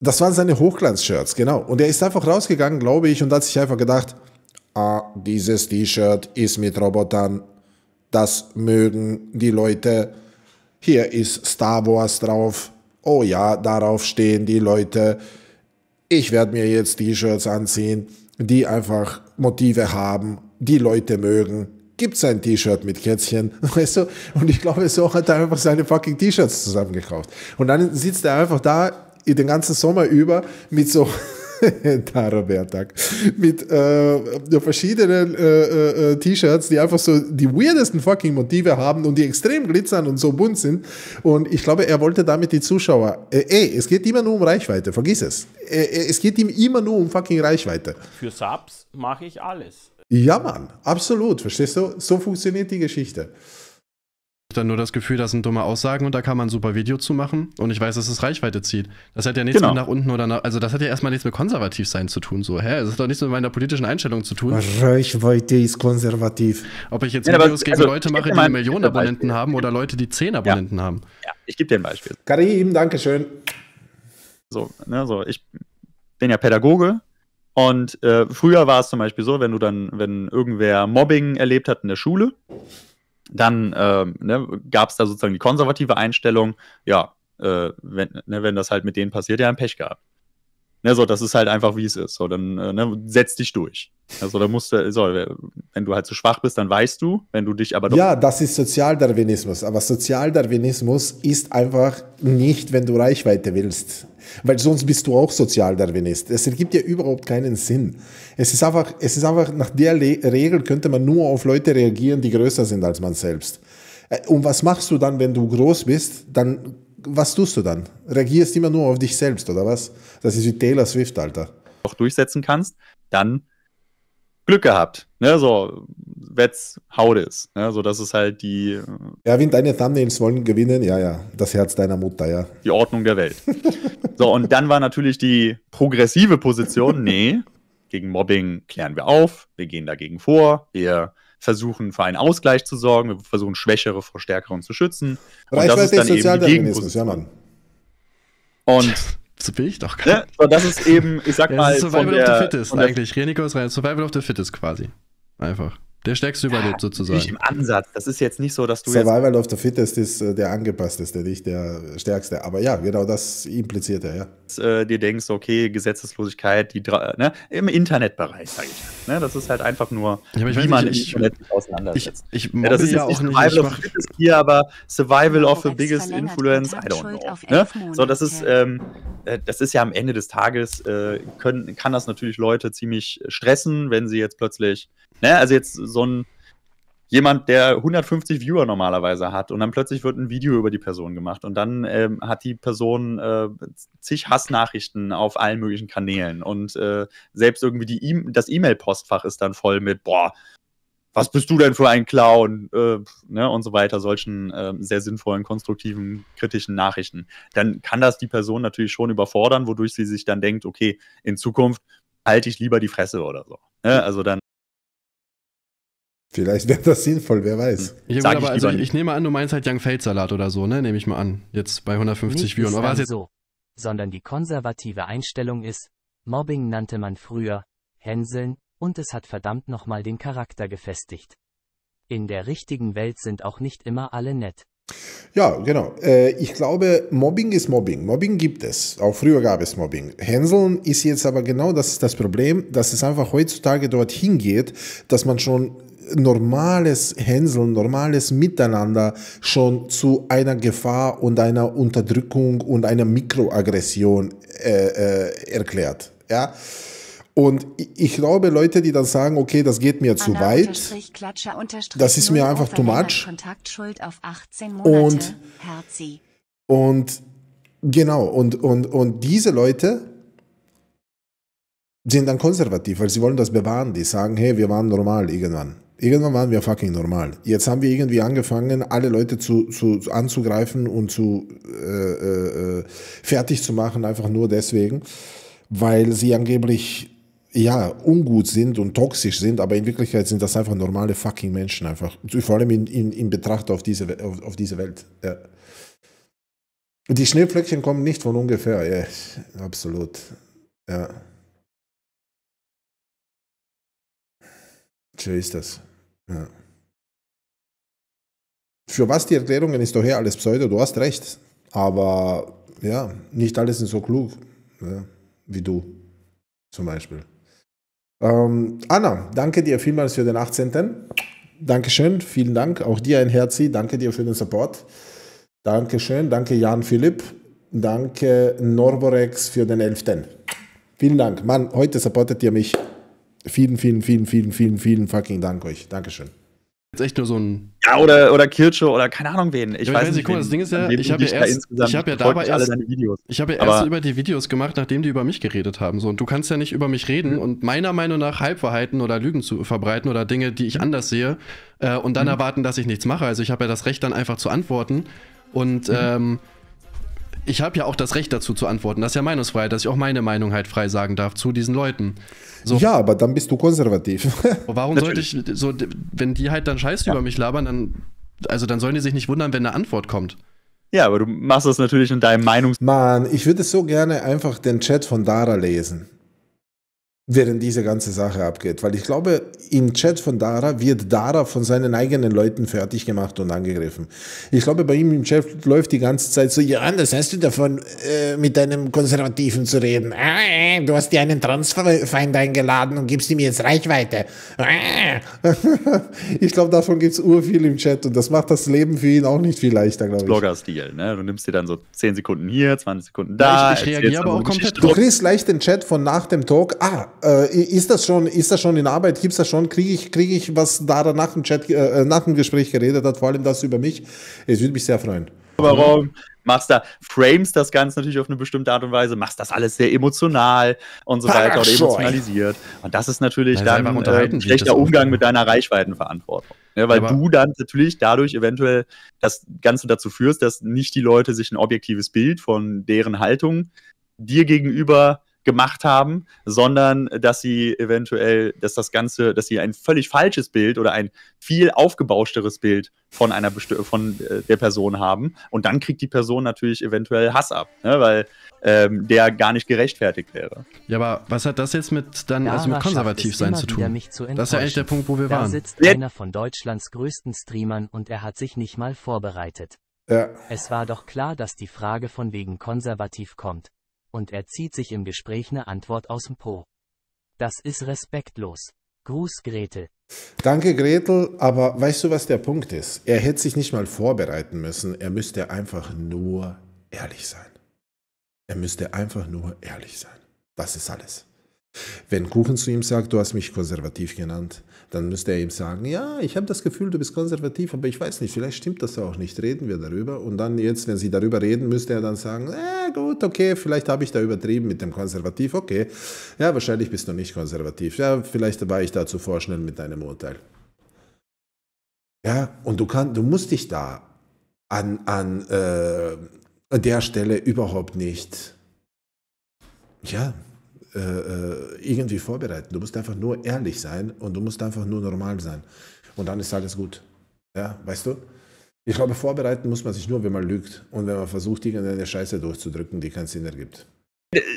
das waren seine Hochglanz-Shirts, genau. Und er ist einfach rausgegangen, glaube ich, und hat sich einfach gedacht, ah, dieses T-Shirt ist mit Robotern, das mögen die Leute. Hier ist Star Wars drauf. Oh ja, darauf stehen die Leute. Ich werde mir jetzt T-Shirts anziehen, die einfach Motive haben, die Leute mögen. Gibt's ein T-Shirt mit Kätzchen, weißt du? Und ich glaube, so hat er einfach seine fucking T-Shirts zusammengekauft. Und dann sitzt er einfach da den ganzen Sommer über mit so Taro Bertag. Mit äh, verschiedenen äh, äh, T-Shirts, die einfach so die weirdesten fucking Motive haben und die extrem glitzern und so bunt sind. Und ich glaube, er wollte damit die Zuschauer, äh, ey, es geht immer nur um Reichweite, vergiss es. Äh, äh, es geht ihm immer nur um fucking Reichweite. Für Subs mache ich alles. Ja, Mann, absolut, verstehst du? So funktioniert die Geschichte. dann nur das Gefühl, das sind dumme Aussagen und da kann man ein super Video zu machen und ich weiß, dass es Reichweite zieht. Das hat ja nichts Genau. mit nach unten oder nach, also das hat ja erstmal nichts mit konservativ sein zu tun, so, hä? Das hat doch nichts mit meiner politischen Einstellung zu tun. Reichweite ist konservativ. Ob ich jetzt Ja, aber- Videos gegen also, Leute ich mache, die eine ein Million. Abonnenten haben oder Leute, die zehn Abonnenten haben. Ja, ich gebe dir ein Beispiel. Karim, Dankeschön. So, ne, so, ich bin ja Pädagoge und äh, früher war es zum Beispiel so, wenn du dann, wenn irgendwer Mobbing erlebt hat in der Schule, dann ähm, ne, gab es da sozusagen die konservative Einstellung, ja, äh, wenn, ne, wenn das halt mit denen passiert, ja, ein Pech gehabt. Ne, so, das ist halt einfach, wie es ist. So, dann äh, ne, setz dich durch. Also, da musst du, so, wenn du halt zu schwach bist, dann weißt du, wenn du dich aber. Ja, das ist Sozialdarwinismus. Aber Sozialdarwinismus ist einfach nicht, wenn du Reichweite willst. Weil sonst bist du auch Sozialdarwinist. Es ergibt ja überhaupt keinen Sinn. Es ist einfach, es ist einfach nach der Le Regel könnte man nur auf Leute reagieren, die größer sind als man selbst. Äh, und was machst du dann, wenn du groß bist? Dann was tust du dann? Reagierst immer nur auf dich selbst, oder was? Das ist wie Taylor Swift, Alter. Auch durchsetzen kannst, dann Glück gehabt. Ne, so, how it is. Ne, so, das ist halt die. Ja, wenn deine Thumbnails wollen gewinnen, ja, ja. Das Herz deiner Mutter, ja. Die Ordnung der Welt. so, und dann war natürlich die progressive Position, nee, gegen Mobbing klären wir auf, wir gehen dagegen vor, wir versuchen für einen Ausgleich zu sorgen, wir versuchen Schwächere vor Stärkeren zu schützen. Reichweite und das ist dann eben die ja, Mann. Und so bin ich doch gar nicht. Ja, das ist eben, ich sag ja, mal, Survival of the Fittest eigentlich. Reniko ist rein. Survival of the Fittest quasi. Einfach. Der stärkste überlebt sozusagen. Nicht im Ansatz. Das ist jetzt nicht so, dass du Survival of the Fittest ist äh, der angepassteste, nicht der stärkste. Aber ja, genau das impliziert er, ja. Dass, äh, dir denkst, okay, Gesetzeslosigkeit, die ne, im Internetbereich, sage ich. Ne, das ist halt einfach nur, ja, wie man ich, im Internet auseinandersetzt. Ich, ich ja, das ist ja auch nicht Survival of the Fittest hier, aber Survival of the Biggest Influence, I don't know. Ne? So, das ist, ähm, äh, das ist ja am Ende des Tages, äh, können, kann das natürlich Leute ziemlich stressen, wenn sie jetzt plötzlich Ne, also jetzt so ein jemand, der 150 Viewer normalerweise hat und dann plötzlich wird ein Video über die Person gemacht und dann ähm, hat die Person äh, zig Hassnachrichten auf allen möglichen Kanälen und äh, selbst irgendwie die e das E-Mail-Postfach ist dann voll mit, boah, was bist du denn für ein Clown? Äh, ne, und so weiter, solchen äh, sehr sinnvollen, konstruktiven, kritischen Nachrichten. Dann kann das die Person natürlich schon überfordern, wodurch sie sich dann denkt, okay, in Zukunft halte ich lieber die Fresse oder so. Ne? Also dann Vielleicht wäre das sinnvoll, wer weiß. Ich, Sag aber, ich, also, ich, nehme an, du meinst halt Young Fate Salat oder so, ne? Nehme ich mal an. Jetzt bei 150 Views. Oder jetzt? so. Sondern die konservative Einstellung ist, Mobbing nannte man früher, Hänseln, und es hat verdammt nochmal den Charakter gefestigt. In der richtigen Welt sind auch nicht immer alle nett. Ja, genau. Äh, ich glaube, Mobbing ist Mobbing. Mobbing gibt es. Auch früher gab es Mobbing. Hänseln ist jetzt aber genau das das Problem, dass es einfach heutzutage dorthin geht, dass man schon normales Hänseln, normales Miteinander schon zu einer Gefahr und einer Unterdrückung und einer Mikroaggression äh, äh, erklärt. Ja. Und ich glaube, Leute, die dann sagen, okay, das geht mir zu weit, das ist mir einfach too much. Und, und genau, und, und, und diese Leute sind dann konservativ, weil sie wollen das bewahren. Die sagen, hey, wir waren normal irgendwann. Irgendwann waren wir fucking normal. Jetzt haben wir irgendwie angefangen, alle Leute zu, zu, anzugreifen und zu äh, äh, fertig zu machen, einfach nur deswegen, weil sie angeblich ja ungut sind und toxisch sind, aber in Wirklichkeit sind das einfach normale fucking Menschen einfach. Vor allem in, in, in Betracht auf diese, auf, auf diese Welt. Ja. Die Schneeflöckchen kommen nicht von ungefähr, ja, absolut. Ja. So ist das. Ja. Für was die Erklärungen ist doch her alles Pseudo, du hast recht. Aber ja, nicht alles ist so klug ja, wie du zum Beispiel. Ähm, Anna, danke dir vielmals für den 18. Dankeschön, vielen Dank. Auch dir ein Herzi, danke dir für den Support. Dankeschön, danke Jan Philipp. Danke Norborex für den 11. Vielen Dank. Mann, heute supportet ihr mich Vielen, vielen, vielen, vielen, vielen, vielen fucking Dank euch. Dankeschön. Jetzt echt nur so ein. Ja, oder, oder Kirche oder keine Ahnung wen. Ich ja, weiß nicht. Guck, das Ding ist ja, ich habe ja erst, ich habe ja dabei erst, ich habe ja erst über die Videos gemacht, nachdem die über mich geredet haben. So, und du kannst ja nicht über mich reden mhm. und meiner Meinung nach Halbwahrheiten oder Lügen zu verbreiten oder Dinge, die ich anders sehe äh, und dann mhm. erwarten, dass ich nichts mache. Also ich habe ja das Recht, dann einfach zu antworten. Und mhm. ähm, ich habe ja auch das Recht dazu zu antworten. Das ist ja Meinungsfreiheit, dass ich auch meine Meinung halt frei sagen darf zu diesen Leuten. So. Ja, aber dann bist du konservativ. Warum sollte ich so, wenn die halt dann Scheiße ja. über mich labern, dann, also dann sollen die sich nicht wundern, wenn eine Antwort kommt. Ja, aber du machst das natürlich in deinem Meinungs. Mann, ich würde so gerne einfach den Chat von Dara lesen. Während diese ganze Sache abgeht. Weil ich glaube, im Chat von Dara wird Dara von seinen eigenen Leuten fertig gemacht und angegriffen. Ich glaube, bei ihm im Chat läuft die ganze Zeit so, ja, das hast du davon, äh, mit deinem Konservativen zu reden. Äh, du hast dir einen Transfeind eingeladen und gibst ihm jetzt Reichweite. Äh. ich glaube, davon gibt es urviel im Chat und das macht das Leben für ihn auch nicht viel leichter, glaube ich. Blogger-Stil, ne? Du nimmst dir dann so 10 Sekunden hier, 20 Sekunden da. ich, ich reagiere aber auch komplett Du kriegst leicht den Chat von nach dem Talk, ah, äh, ist das schon, ist das schon in Arbeit? Gibt's das schon? Kriege ich, kriege ich, was da nach dem Chat, äh, nach dem Gespräch geredet hat, vor allem das über mich? Es würde mich sehr freuen. Warum? Machst da, frames das Ganze natürlich auf eine bestimmte Art und Weise, machst das alles sehr emotional und so weiter oder emotionalisiert. Und das ist natürlich ist dann äh, ein das schlechter Umgang mit deiner Reichweitenverantwortung. Ja, weil Aber- du dann natürlich dadurch eventuell das Ganze dazu führst, dass nicht die Leute sich ein objektives Bild von deren Haltung dir gegenüber gemacht haben, sondern dass sie eventuell, dass das Ganze, dass sie ein völlig falsches Bild oder ein viel aufgebauschteres Bild von einer besti- von äh, der Person haben und dann kriegt die Person natürlich eventuell Hass ab, ne, weil ähm, der gar nicht gerechtfertigt wäre. Ja, aber was hat das jetzt mit dann also mit konservativ sein zu tun? mich zu Das ist ja eigentlich der. Punkt, wo wir Da waren. sitzt Ja. einer von Deutschlands größten Streamern und er hat sich nicht mal vorbereitet. Ja. Es war doch klar, dass die Frage von wegen konservativ kommt. Und er zieht sich im Gespräch eine Antwort aus dem Po. Das ist respektlos. Gruß Gretel. Danke, Gretel. Aber weißt du, was der Punkt ist? Er hätte sich nicht mal vorbereiten müssen. Er müsste einfach nur ehrlich sein. Er müsste einfach nur ehrlich sein. Das ist alles. Wenn Kuchen zu ihm sagt, du hast mich konservativ genannt, dann müsste er ihm sagen, ja, ich habe das Gefühl, du bist konservativ, aber ich weiß nicht, vielleicht stimmt das auch nicht, reden wir darüber. Und dann jetzt, wenn sie darüber reden, müsste er dann sagen, äh, gut, okay, vielleicht habe ich da übertrieben mit dem Konservativ, okay. Ja, wahrscheinlich bist du nicht konservativ. Ja, vielleicht war ich da zu vorschnell mit deinem Urteil. Ja, und du, kann, du musst dich da an, an äh, der Stelle überhaupt nicht ja, irgendwie vorbereiten. Du musst einfach nur ehrlich sein und du musst einfach nur normal sein. Und dann ist alles gut. Ja, weißt du? Ich glaube, vorbereiten muss man sich nur, wenn man lügt und wenn man versucht, irgendeine Scheiße durchzudrücken, die keinen Sinn ergibt.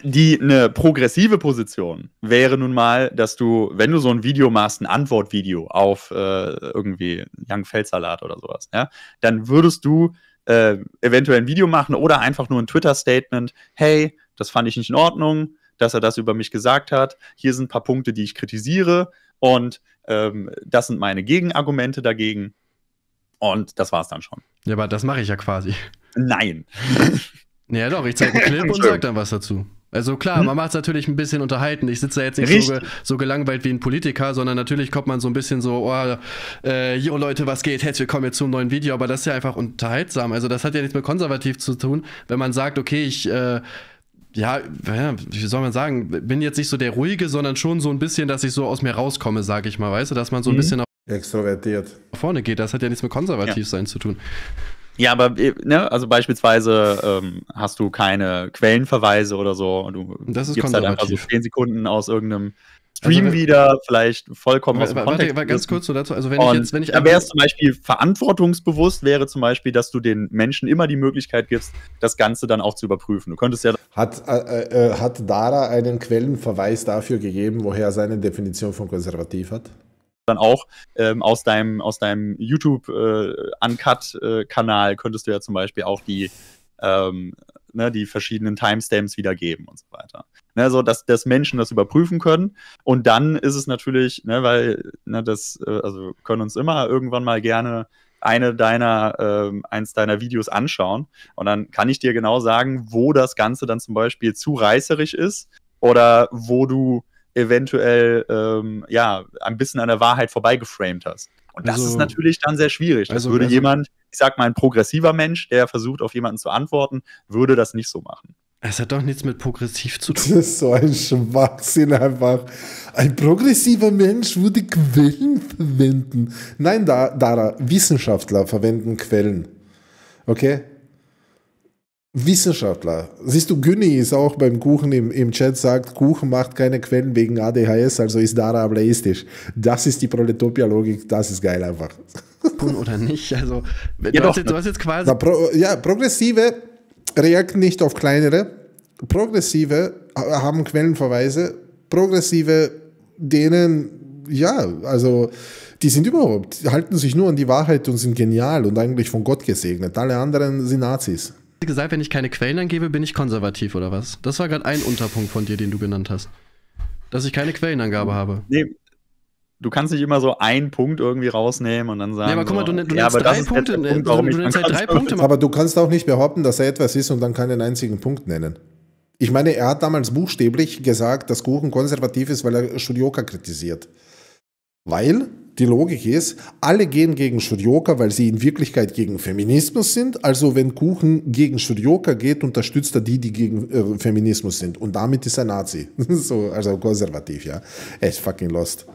Die eine progressive Position wäre nun mal, dass du, wenn du so ein Video machst, ein Antwortvideo auf äh, irgendwie Young Feldsalat oder sowas, ja, dann würdest du äh, eventuell ein Video machen oder einfach nur ein Twitter-Statement, hey, das fand ich nicht in Ordnung, dass er das über mich gesagt hat. Hier sind ein paar Punkte, die ich kritisiere und ähm, das sind meine Gegenargumente dagegen. Und das war's dann schon. Ja, aber das mache ich ja quasi. Nein. Ja, doch, ich zeige einen Clip und Entschuldigung. sag dann was dazu. Also klar, Hm? man macht es natürlich ein bisschen unterhalten. Ich sitze da jetzt nicht so, ge so gelangweilt wie ein Politiker, sondern natürlich kommt man so ein bisschen so, oh, äh, jo Leute, was geht? Herzlich willkommen jetzt zum neuen Video. Aber das ist ja einfach unterhaltsam. Also das hat ja nichts mit konservativ zu tun, wenn man sagt, okay, ich, äh, ja, wie soll man sagen, bin jetzt nicht so der Ruhige, sondern schon so ein bisschen, dass ich so aus mir rauskomme, sag ich mal, weißt du, dass man so ein Mhm. bisschen nach Extrovertiert. vorne geht. Das hat ja nichts mit konservativ sein zu tun. Ja, aber äh, ne, also beispielsweise ähm, hast du keine Quellenverweise oder so und du Das ist gibst halt einfach so. 10 Sekunden aus irgendeinem Stream Also, wieder, vielleicht vollkommen aus dem warte, Kontext. warte, ganz kurz so dazu. Also wenn ich jetzt, wenn ich da wäre es zum Beispiel verantwortungsbewusst, wäre zum Beispiel, dass du den Menschen immer die Möglichkeit gibst, das Ganze dann auch zu überprüfen. Du könntest ja Hat, äh, äh, hat Dara einen Quellenverweis dafür gegeben, woher er seine Definition von konservativ hat? dann auch ähm, aus deinem, aus deinem YouTube äh, Uncut-Kanal könntest du ja zum Beispiel auch die, ähm, ne, die verschiedenen Timestamps wiedergeben und so weiter. Ne, so dass, dass Menschen das überprüfen können. Und dann ist es natürlich, ne, weil ne, das, äh, also können uns immer irgendwann mal gerne eine deiner, ähm, eins deiner Videos anschauen. Und dann kann ich dir genau sagen, wo das Ganze dann zum Beispiel zu reißerisch ist oder wo du eventuell ähm, ja ein bisschen an der Wahrheit vorbeigeframed hast. Und das Also- ist natürlich dann sehr schwierig. Das also- würde also- jemand, ich sag mal, ein progressiver Mensch, der versucht, auf jemanden zu antworten, würde das nicht so machen. Es hat doch nichts mit progressiv zu tun. Das ist so ein Schwachsinn einfach. Ein progressiver Mensch würde Quellen verwenden. Nein, da, Dara, Wissenschaftler verwenden Quellen. Okay? Wissenschaftler. Siehst du, Günni ist auch beim Kuchen im, im Chat, sagt, Kuchen macht keine Quellen wegen ADHS, also ist Dara ableistisch. Das ist die Proletopia-Logik, das ist geil einfach. tun oder nicht. Also, du, Ja, hast doch, jetzt, du hast jetzt quasi. Na, pro, ja, Progressive reagieren nicht auf kleinere. Progressive ha- haben Quellenverweise Progressive, denen, ja, also die sind überhaupt, die halten sich nur an die Wahrheit und sind genial und eigentlich von Gott gesegnet. Alle anderen sind Nazis. gesagt, wenn ich keine Quellen angebe, bin ich konservativ oder was? Das war gerade ein Unterpunkt von dir, den du genannt hast. Dass ich keine Quellenangabe habe. Nee, du kannst nicht immer so einen Punkt irgendwie rausnehmen und dann sagen. Ja, aber guck mal, du, so, du ja, nennst drei Punkte, Punkt, du, warum du nennst halt drei Punkte. Aber du kannst auch nicht behaupten, dass er etwas ist und dann keinen einzigen Punkt nennen. Ich meine, er hat damals buchstäblich gesagt, dass Kuchen konservativ ist, weil er Studioka kritisiert. Weil die Logik ist, alle gehen gegen Studioka, weil sie in Wirklichkeit gegen Feminismus sind. Also wenn Kuchen gegen Studioka geht, unterstützt er die, die gegen äh, Feminismus sind. Und damit ist er Nazi. so, also konservativ, ja. Ist fucking lost.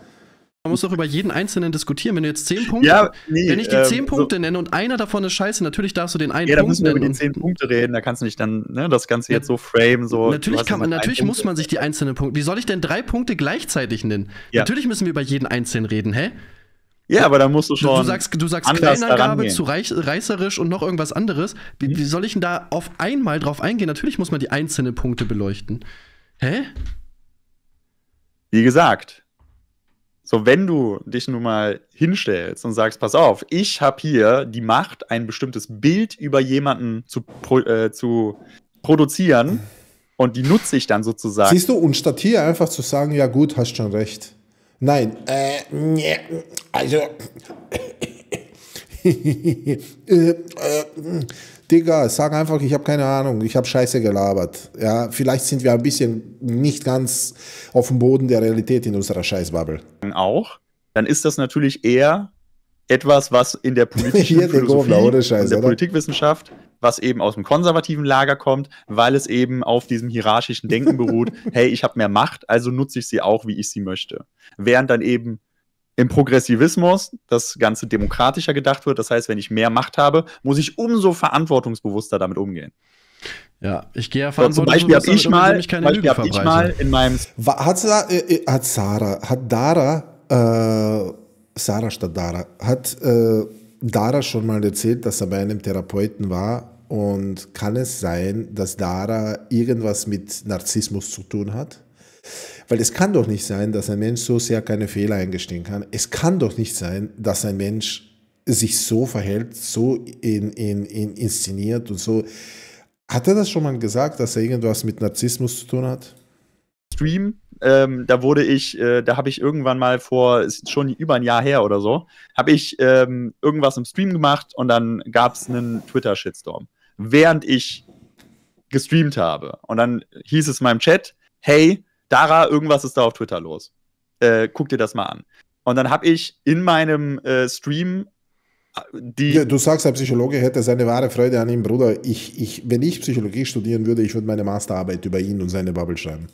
Man muss doch über jeden einzelnen diskutieren. Wenn du jetzt zehn Punkte, Ja, nee, wenn ich die ähm, zehn so- Punkte nenne und einer davon ist scheiße, natürlich darfst du den einen Ja, da Punkt müssen wir über nennen. die zehn Punkte reden, da kannst du nicht dann ne, das Ganze jetzt so frame, so. Natürlich, kann man, natürlich Punkt. muss man sich die einzelnen Punkte. Wie soll ich denn drei Punkte gleichzeitig nennen? Ja. Natürlich müssen wir über jeden einzelnen reden, hä? Ja, aber da musst du schon. du sagst, du sagst darangehen. zu reich, reißerisch und noch irgendwas anderes. Wie, wie soll ich denn da auf einmal drauf eingehen? Natürlich muss man die einzelnen Punkte beleuchten. Hä? Wie gesagt, so wenn du dich nun mal hinstellst und sagst, pass auf, ich habe hier die Macht, ein bestimmtes Bild über jemanden zu, pro, äh, zu produzieren und die nutze ich dann sozusagen. Siehst du, und statt hier einfach zu sagen, ja gut, hast schon recht. Nein, äh, also, äh, äh, Digga, sag einfach, ich habe keine Ahnung, ich habe Scheiße gelabert. Ja, vielleicht sind wir ein bisschen nicht ganz auf dem Boden der Realität in unserer Scheißbubble. auch, dann ist das natürlich eher etwas, was in der politischen der Philosophie Gobler, Scheiß, und der oder? Politikwissenschaft, was eben aus dem konservativen Lager kommt, weil es eben auf diesem hierarchischen Denken beruht, hey, ich habe mehr Macht, also nutze ich sie auch, wie ich sie möchte. Während dann eben im Progressivismus das Ganze demokratischer gedacht wird. Das heißt, wenn ich mehr Macht habe, muss ich umso verantwortungsbewusster damit umgehen. Ja, ich gehe ja So, zum Beispiel habe ich mal, Beispiel hab ich mal in meinem Hat, Sa äh, äh, hat Sarah, hat Dara, äh, Sarah statt Dara, hat äh, Dara schon mal erzählt, dass er bei einem Therapeuten war und kann es sein, dass Dara irgendwas mit Narzissmus zu tun hat? Weil es kann doch nicht sein, dass ein Mensch so sehr keine Fehler eingestehen kann. Es kann doch nicht sein, dass ein Mensch sich so verhält, so in, in, in inszeniert und so. Hat er das schon mal gesagt, dass er irgendwas mit Narzissmus zu tun hat? Stream, ähm, da wurde ich, äh, da habe ich irgendwann mal vor, ist schon über ein Jahr her oder so, habe ich ähm, irgendwas im Stream gemacht und dann gab es einen Twitter-Shitstorm. Während ich gestreamt habe. Und dann hieß es in meinem Chat, hey, Dara, irgendwas ist da auf Twitter los. Äh, guck dir das mal an. Und dann habe ich in meinem äh, Stream äh, die Ja, du sagst, ein Psychologe hätte seine wahre Freude an ihm, Bruder. Ich, ich, wenn ich Psychologie studieren würde, ich würde meine Masterarbeit über ihn und seine Bubble schreiben.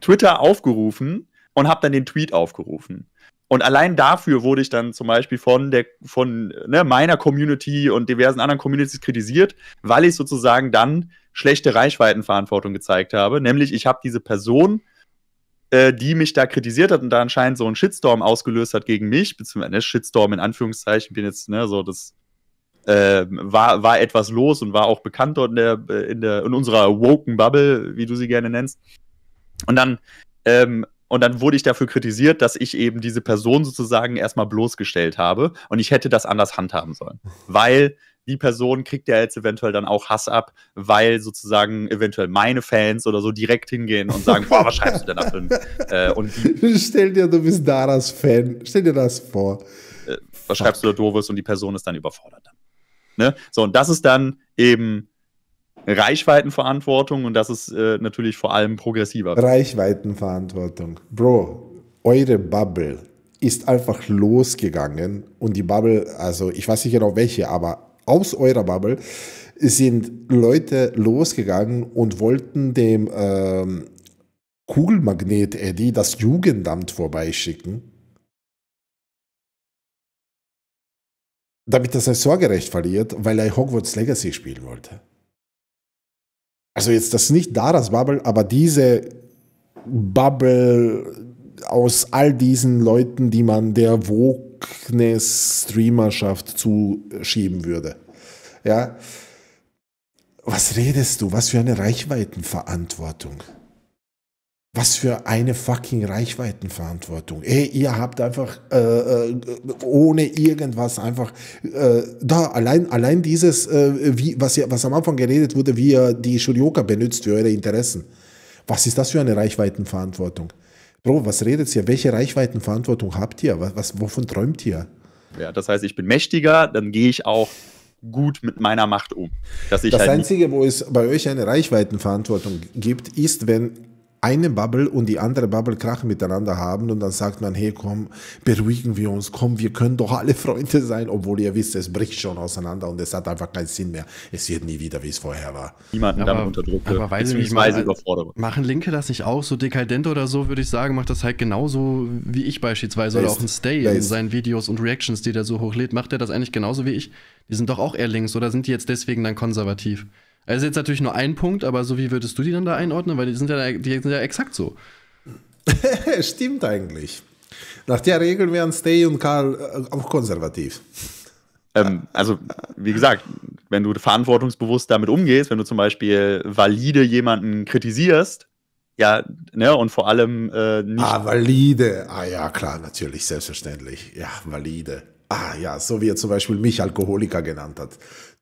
Twitter aufgerufen und habe dann den Tweet aufgerufen. Und allein dafür wurde ich dann zum Beispiel von, der, von ne, meiner Community und diversen anderen Communities kritisiert, weil ich sozusagen dann schlechte Reichweitenverantwortung gezeigt habe. Nämlich, ich habe diese Person, äh, die mich da kritisiert hat und da anscheinend so einen Shitstorm ausgelöst hat gegen mich, beziehungsweise ne, Shitstorm in Anführungszeichen, bin jetzt ne, so das äh, war, war etwas los und war auch bekannt dort in der, in der in unserer woken Bubble, wie du sie gerne nennst. Und dann, ähm, und dann wurde ich dafür kritisiert, dass ich eben diese Person sozusagen erstmal bloßgestellt habe und ich hätte das anders handhaben sollen. Weil die Person kriegt ja jetzt eventuell dann auch Hass ab, weil sozusagen eventuell meine Fans oder so direkt hingehen und sagen, boah, was schreibst du denn da für ein, äh, und Stell dir, du bist Daras Fan. Stell dir das vor. was schreibst du da doofes und die Person ist dann überfordert. Dann. Ne? So, und das ist dann eben Reichweitenverantwortung und das ist äh, natürlich vor allem progressiver. Reichweitenverantwortung. Bro, eure Bubble ist einfach losgegangen und die Bubble, also ich weiß nicht genau welche, aber aus eurer Bubble sind Leute losgegangen und wollten dem ähm, Kugelmagnet Eddie das Jugendamt vorbeischicken, damit er sein Sorgerecht verliert, weil er Hogwarts Legacy spielen wollte. Also jetzt das nicht Daras Bubble, aber diese Bubble aus all diesen Leuten, die man der Wokeness-Streamerschaft zuschieben würde. Ja. Was redest du? Was für eine Reichweitenverantwortung? Was für eine fucking Reichweitenverantwortung. Ey, ihr habt einfach äh, äh, ohne irgendwas einfach äh, da allein allein dieses äh, wie was ihr, was am Anfang geredet wurde, wie ihr die Shurioka benutzt für eure Interessen. Was ist das für eine Reichweitenverantwortung? Bro, was redet ihr? Welche Reichweitenverantwortung habt ihr? Was, was wovon träumt ihr? Ja, das heißt, ich bin mächtiger, dann gehe ich auch gut mit meiner Macht um. Das halt Einzige, wo es bei euch eine Reichweitenverantwortung gibt, ist, wenn eine Bubble und die andere Bubble Krach miteinander haben und dann sagt man, hey, komm, beruhigen wir uns, komm, wir können doch alle Freunde sein, obwohl ihr wisst, es bricht schon auseinander und es hat einfach keinen Sinn mehr. Es wird nie wieder, wie es vorher war. niemanden Aber- damit unterdrücke, aber weiß ich mal-. Machen Linke das nicht auch so dekadent oder so, würde ich sagen, macht das halt genauso wie ich beispielsweise oder auch ein Stay in seinen Videos und Reactions, die der so hochlädt, macht er das eigentlich genauso wie ich? Die sind doch auch eher links oder sind die jetzt deswegen dann konservativ? Also jetzt natürlich nur ein Punkt, aber so wie würdest du die dann da einordnen? Weil die sind ja, die sind ja exakt so. Stimmt eigentlich. Nach der Regel wären Stay und Karl äh, auch konservativ. Ähm, also, wie gesagt, wenn du verantwortungsbewusst damit umgehst, wenn du zum Beispiel valide jemanden kritisierst, ja, ne, und vor allem äh, nicht Ah, valide. Ah ja, klar, natürlich, selbstverständlich. Ja, valide. Ah ja, so wie er zum Beispiel mich Alkoholiker genannt hat.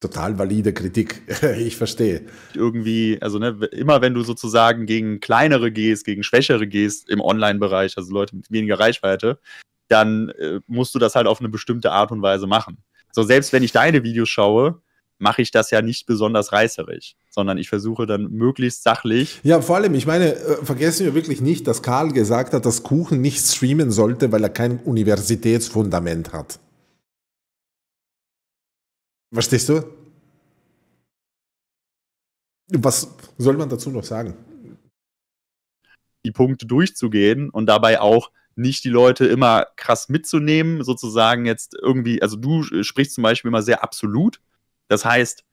Total valide Kritik. ich verstehe. irgendwie, also ne, immer wenn du sozusagen gegen kleinere gehst, gegen schwächere gehst im Online-Bereich, also Leute mit weniger Reichweite, dann äh, musst du das halt auf eine bestimmte Art und Weise machen. So, selbst wenn ich deine Videos schaue, mache ich das ja nicht besonders reißerig, sondern ich versuche dann möglichst sachlich Ja, vor allem, ich meine, äh, vergessen wir wirklich nicht, dass Karl gesagt hat, dass Kuchen nicht streamen sollte, weil er kein Universitätsfundament hat. Verstehst du? Was soll man dazu noch sagen? die Punkte durchzugehen und dabei auch nicht die Leute immer krass mitzunehmen, sozusagen jetzt irgendwie, also du äh, sprichst zum Beispiel immer sehr absolut. Das heißt,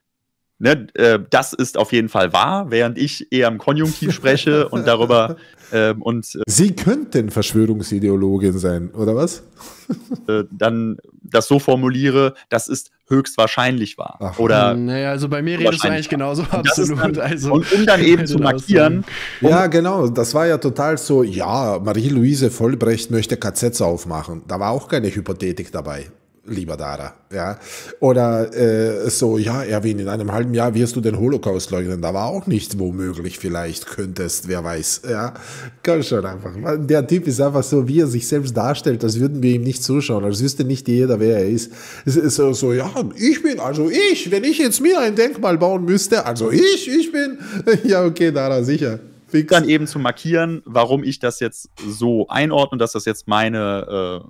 ne, äh, das ist auf jeden Fall wahr, während ich eher im Konjunktiv spreche und darüber ähm, und Sie könnten Verschwörungsideologin sein, oder was? äh, dann das so formuliere, das ist höchstwahrscheinlich wahr. Ach. Oder naja, also bei mir redest du wahrscheinlich eigentlich genauso absolut. dann- also, und um dann eben zu markieren, Ja, genau. Das war ja total so, ja, Marie-Louise Vollbrecht möchte KZs aufmachen. Da war auch keine Hypothetik dabei, lieber Dara. Ja. Oder äh, so, ja, Erwin, in einem halben Jahr wirst du den Holocaust leugnen. Da war auch nichts, womöglich vielleicht könntest, wer weiß. Ja, komm schon einfach. Der Typ ist einfach so, wie er sich selbst darstellt, als würden wir ihm nicht zuschauen, als wüsste nicht jeder, wer er ist. Es ist so, so, ja, ich bin, also ich, wenn ich jetzt mir ein Denkmal bauen müsste, also ich, ich bin, ja, okay, Dara, sicher. Fix. dann eben zu markieren, warum ich das jetzt so einordne, dass das jetzt meine, äh,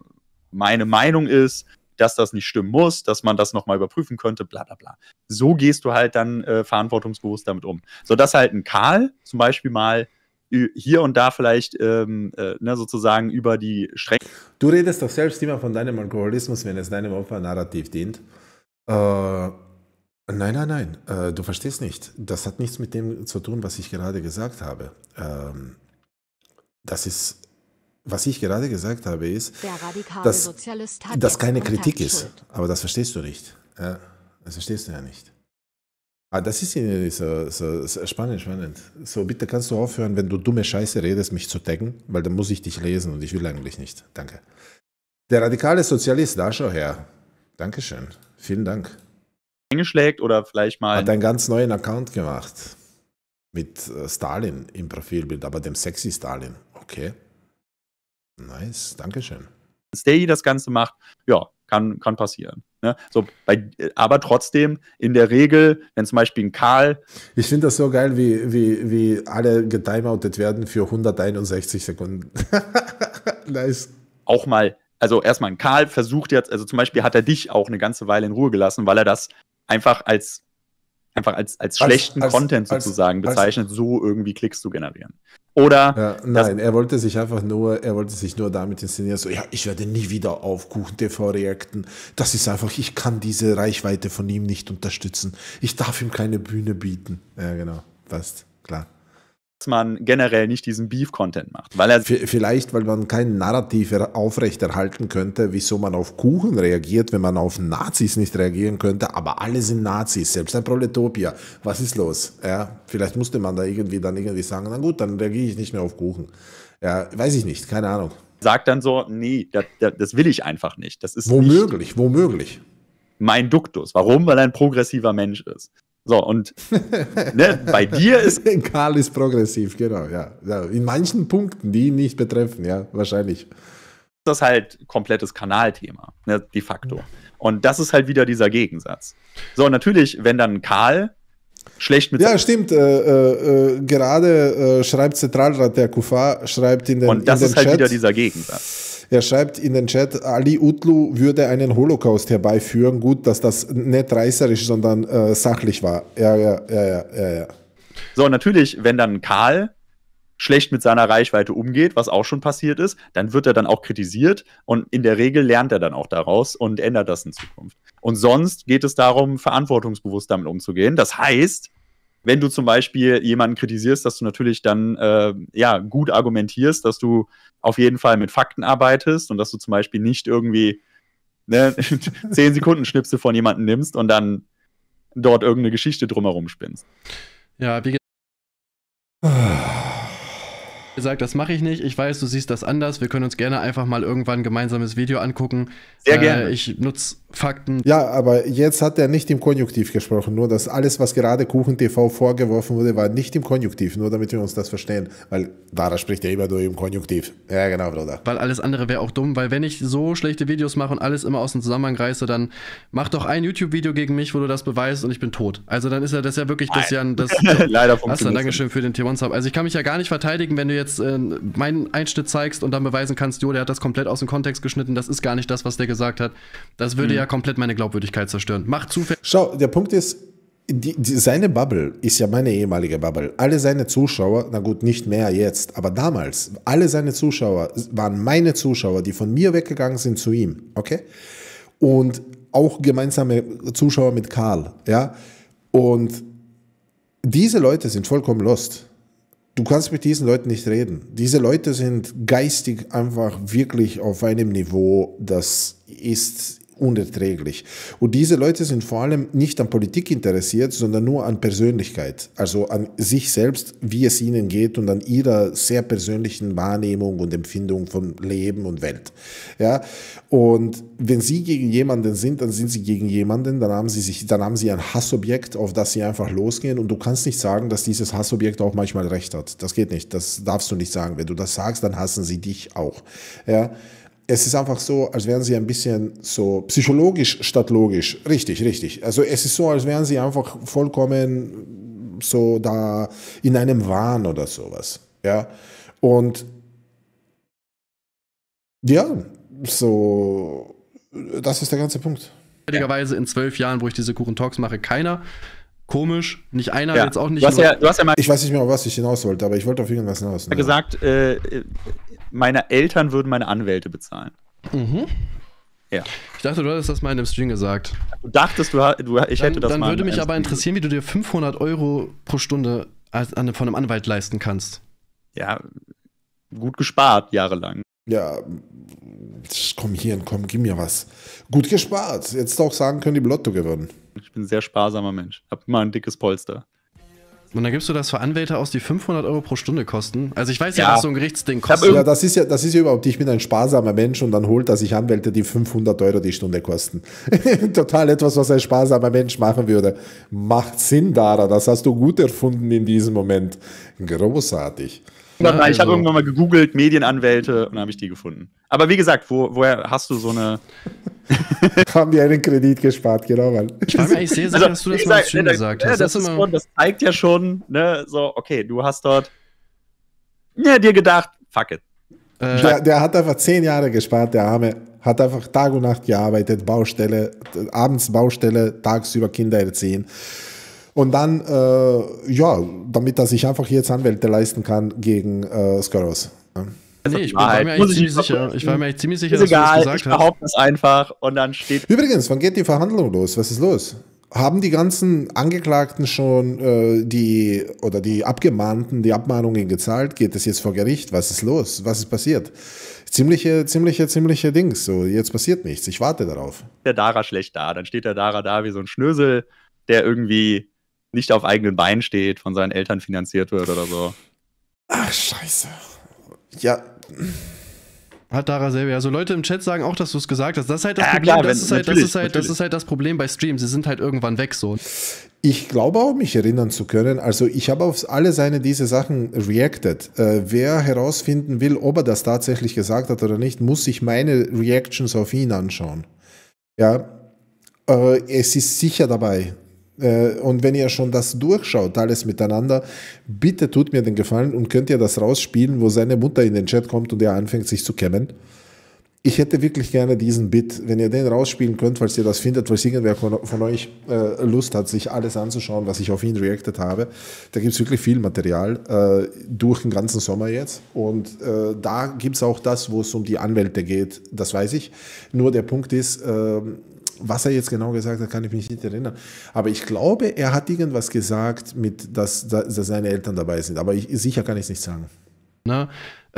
meine Meinung ist, dass das nicht stimmen muss, dass man das nochmal überprüfen könnte, bla bla bla. So gehst du halt dann äh, verantwortungsbewusst damit um. So dass halt ein Karl zum Beispiel mal ü- hier und da vielleicht ähm, äh, ne, sozusagen über die Stränge Du redest doch selbst immer von deinem Alkoholismus, wenn es deinem Opfer-Narrativ dient. Äh, nein, nein, nein, äh, du verstehst nicht. Das hat nichts mit dem zu tun, was ich gerade gesagt habe. Ähm, das ist, was ich gerade gesagt habe, ist, dass das keine Kritik ist. schuld. Aber das verstehst du nicht. Ja, das verstehst du ja nicht. Ah, das ist so, so, so spannend, spannend. So, bitte kannst du aufhören, wenn du dumme Scheiße redest, mich zu taggen, weil dann muss ich dich lesen und ich will eigentlich nicht. Danke. Der radikale Sozialist, da schau her. Dankeschön. Vielen Dank. schlägt oder vielleicht mal Hat einen ganz neuen Account gemacht. Mit äh, Stalin im Profilbild, aber dem sexy Stalin. Okay. Nice, Dankeschön. Stay das Ganze macht, ja, kann, kann passieren. Ne? So, bei, aber trotzdem, in der Regel, wenn zum Beispiel ein Karl Ich finde das so geil, wie, wie, wie alle getimeoutet werden für 161 Sekunden. nice. auch mal, also erstmal ein Karl versucht jetzt, also zum Beispiel hat er dich auch eine ganze Weile in Ruhe gelassen, weil er das einfach als einfach als, als schlechten als- Content als- sozusagen als- bezeichnet, so irgendwie Klicks zu generieren. Oder Ja, nein, er wollte sich einfach nur, er wollte sich nur damit inszenieren, so, ja, ich werde nie wieder auf Kuchen TV reacten. Das ist einfach, ich kann diese Reichweite von ihm nicht unterstützen. Ich darf ihm keine Bühne bieten. Ja, genau, passt, klar. Dass man generell nicht diesen Beef-Content macht, weil er Vielleicht, weil man kein Narrativ er- aufrechterhalten könnte, wieso man auf Kuchen reagiert, wenn man auf Nazis nicht reagieren könnte, aber alle sind Nazis, selbst ein Proletopia. Was ist los? Ja, vielleicht musste man da irgendwie dann irgendwie sagen, na gut, dann reagiere ich nicht mehr auf Kuchen. Ja, weiß ich nicht, keine Ahnung. sagt dann so, nee, das, das, will ich einfach nicht. Das ist nicht Womöglich, womöglich. mein Duktus. Warum? Weil er ein progressiver Mensch ist. So, und ne, bei dir ist Karl ist progressiv, genau, ja. In manchen Punkten, die ihn nicht betreffen, ja, wahrscheinlich. das halt komplettes Kanalthema, ne, de facto. Und das ist halt wieder dieser Gegensatz. So, natürlich, wenn dann Karl schlecht mit Ja, stimmt. Äh, äh, äh, gerade äh, schreibt Zentralrat der KUFA, schreibt in den, und das in den ist halt Chat, wieder dieser Gegensatz. Er schreibt in den Chat, Ali Utlu würde einen Holocaust herbeiführen. Gut, dass das nicht reißerisch, sondern äh, sachlich war. Ja, ja, ja, ja, ja, ja. So, natürlich, wenn dann Karl schlecht mit seiner Reichweite umgeht, was auch schon passiert ist, dann wird er dann auch kritisiert und in der Regel lernt er dann auch daraus und ändert das in Zukunft. Und sonst geht es darum, verantwortungsbewusst damit umzugehen. Das heißt, wenn du zum Beispiel jemanden kritisierst, dass du natürlich dann äh, ja gut argumentierst, dass du auf jeden Fall mit Fakten arbeitest und dass du zum Beispiel nicht irgendwie ne, 10 Sekunden Schnipsel von jemandem nimmst und dann dort irgendeine Geschichte drumherum spinnst. Ja, wie gesagt, das mache ich nicht. Ich weiß, du siehst das anders. Wir können uns gerne einfach mal irgendwann ein gemeinsames Video angucken. Sehr gerne. Äh, ich nutze Fakten. Ja, aber jetzt hat er nicht im Konjunktiv gesprochen. Nur das alles, was gerade Kuchen TV vorgeworfen wurde, war nicht im Konjunktiv. Nur damit wir uns das verstehen. Weil Dara spricht ja immer nur im Konjunktiv. Ja, genau, Bruder. Weil alles andere wäre auch dumm, weil wenn ich so schlechte Videos mache und alles immer aus dem Zusammenhang reiße, dann mach doch ein YouTube-Video gegen mich, wo du das beweist und ich bin tot. Also dann ist ja das ja wirklich das ja das. Leider Achso, funktioniert Dankeschön für den T1-Sub. Also ich kann mich ja gar nicht verteidigen, wenn du jetzt äh, meinen Einschnitt zeigst und dann beweisen kannst, jo, der hat das komplett aus dem Kontext geschnitten, das ist gar nicht das, was der gesagt hat. Das würde ja komplett meine Glaubwürdigkeit zerstören. Mach zufällig. Schau, der Punkt ist, die, die, seine Bubble ist ja meine ehemalige Bubble. Alle seine Zuschauer, na gut, nicht mehr jetzt, aber damals, alle seine Zuschauer waren meine Zuschauer, die von mir weggegangen sind zu ihm, okay? Und auch gemeinsame Zuschauer mit Karl, ja? Und diese Leute sind vollkommen lost. Du kannst mit diesen Leuten nicht reden. Diese Leute sind geistig einfach wirklich auf einem Niveau, das ist unerträglich. Und diese Leute sind vor allem nicht an Politik interessiert, sondern nur an Persönlichkeit, also an sich selbst, wie es ihnen geht und an ihrer sehr persönlichen Wahrnehmung und Empfindung von Leben und Welt. Ja, und wenn sie gegen jemanden sind, dann sind sie gegen jemanden, dann haben sie sich, dann haben sie ein Hassobjekt, auf das sie einfach losgehen und du kannst nicht sagen, dass dieses Hassobjekt auch manchmal recht hat. Das geht nicht. Das darfst du nicht sagen. Wenn du das sagst, dann hassen sie dich auch. Ja es ist einfach so, als wären sie ein bisschen so psychologisch statt logisch. Richtig, richtig. Also es ist so, als wären sie einfach vollkommen so da in einem Wahn oder sowas. Ja. Und ja, so, das ist der ganze Punkt. Zufälligerweise in zwölf Jahren, wo ich diese Kuchen-Talks mache, keiner. Komisch, nicht einer, Ja. jetzt auch nicht Du hast, ja, du hast ja mal Ich weiß nicht mehr, auf was ich hinaus wollte, aber ich wollte auf irgendwas hinaus. ne? gesagt, äh, meine Eltern würden meine Anwälte bezahlen. Mhm. Ja. Ich dachte, du hattest das mal in einem Stream gesagt. Du dachtest, du, du ich Dann, hätte das dann mal. würde in mich aber Stream interessieren, wie du dir 500 Euro pro Stunde als, an, von einem Anwalt leisten kannst. Ja, gut gespart, jahrelang. Ja, komm hier, komm, gib mir was. Gut gespart. Jetzt auch sagen können, die Lotto gewonnen. Ich bin ein sehr sparsamer Mensch. Hab immer ein dickes Polster. Und dann gibst du das für Anwälte aus, die 500 Euro pro Stunde kosten. Also ich weiß ja, Ja. was so ein Gerichtsding kostet. Ja, das ist ja, das ist ja überhaupt, ich bin ein sparsamer Mensch und dann holt er sich Anwälte, die 500 Euro die Stunde kosten. Total etwas, was ein sparsamer Mensch machen würde. Macht Sinn, Dara, das hast du gut erfunden in diesem Moment. Großartig. Ja, ich habe also- irgendwann mal gegoogelt, Medienanwälte, und dann habe ich die gefunden. Aber wie gesagt, wo, woher hast du so eine. Haben wir einen Kredit gespart, genau, Mann. Ich war mir eigentlich sehr sicher, dass du das mal im gesagt, Stream ne, gesagt ne, hast. Das, Das, ist schon, das zeigt ja schon, ne, so, okay, du hast dort ja, dir gedacht, fuck it. äh, Der, der hat einfach zehn Jahre gespart, der Arme. Hat einfach Tag und Nacht gearbeitet, Baustelle, abends Baustelle, tagsüber Kinder erziehen. Und dann, äh, ja, damit er sich einfach jetzt Anwälte leisten kann gegen äh, Skurros. Nee, ich bin, Wahrheit. war mir eigentlich ich ziemlich sicher. Ich war mir eigentlich ziemlich sicher, Ist dass du das egal, ich gesagt hast. behaupte es einfach und dann steht Übrigens, wann geht die Verhandlung los? Was ist los? haben die ganzen Angeklagten schon äh, die oder die Abgemahnten die Abmahnungen gezahlt? Geht es jetzt vor Gericht? Was ist los? Was ist passiert? Ziemliche, ziemliche, ziemliche Dings. So, jetzt passiert nichts. Ich warte darauf. Der Dara schlecht da. Dann steht der Dara da wie so ein Schnösel, der irgendwie nicht auf eigenen Beinen steht, von seinen Eltern finanziert wird oder so. Ach, scheiße. Ja. Hat Dara selber. Also Leute im Chat sagen auch, dass du es gesagt hast. Das ist halt das Ja, Problem. klar, das, wenn- ist halt, das, ist halt, das ist halt das Problem bei Streams. Sie sind halt irgendwann weg so. Ich glaube auch, mich erinnern zu können. Also ich habe auf alle seine diese Sachen reacted. Äh, wer herausfinden will, ob er das tatsächlich gesagt hat oder nicht, muss sich meine Reactions auf ihn anschauen. Ja, äh, es ist sicher dabei. Äh, und wenn ihr schon das durchschaut, alles miteinander, bitte tut mir den Gefallen und könnt ihr das rausspielen, wo seine Mutter in den Chat kommt und er anfängt sich zu kämmen. Ich hätte wirklich gerne diesen Bit, wenn ihr den rausspielen könnt, falls ihr das findet, falls irgendwer von, euch äh, Lust hat, sich alles anzuschauen, was ich auf ihn reacted habe. Da gibt es wirklich viel Material äh, durch den ganzen Sommer jetzt. Und da gibt es auch das, wo es um die Anwälte geht, das weiß ich. Nur der Punkt ist, ähm, was er jetzt genau gesagt hat, kann ich mich nicht erinnern. Aber ich glaube, er hat irgendwas gesagt, mit, dass, dass seine Eltern dabei sind. Aber ich, sicher kann ich es nicht sagen. Ne?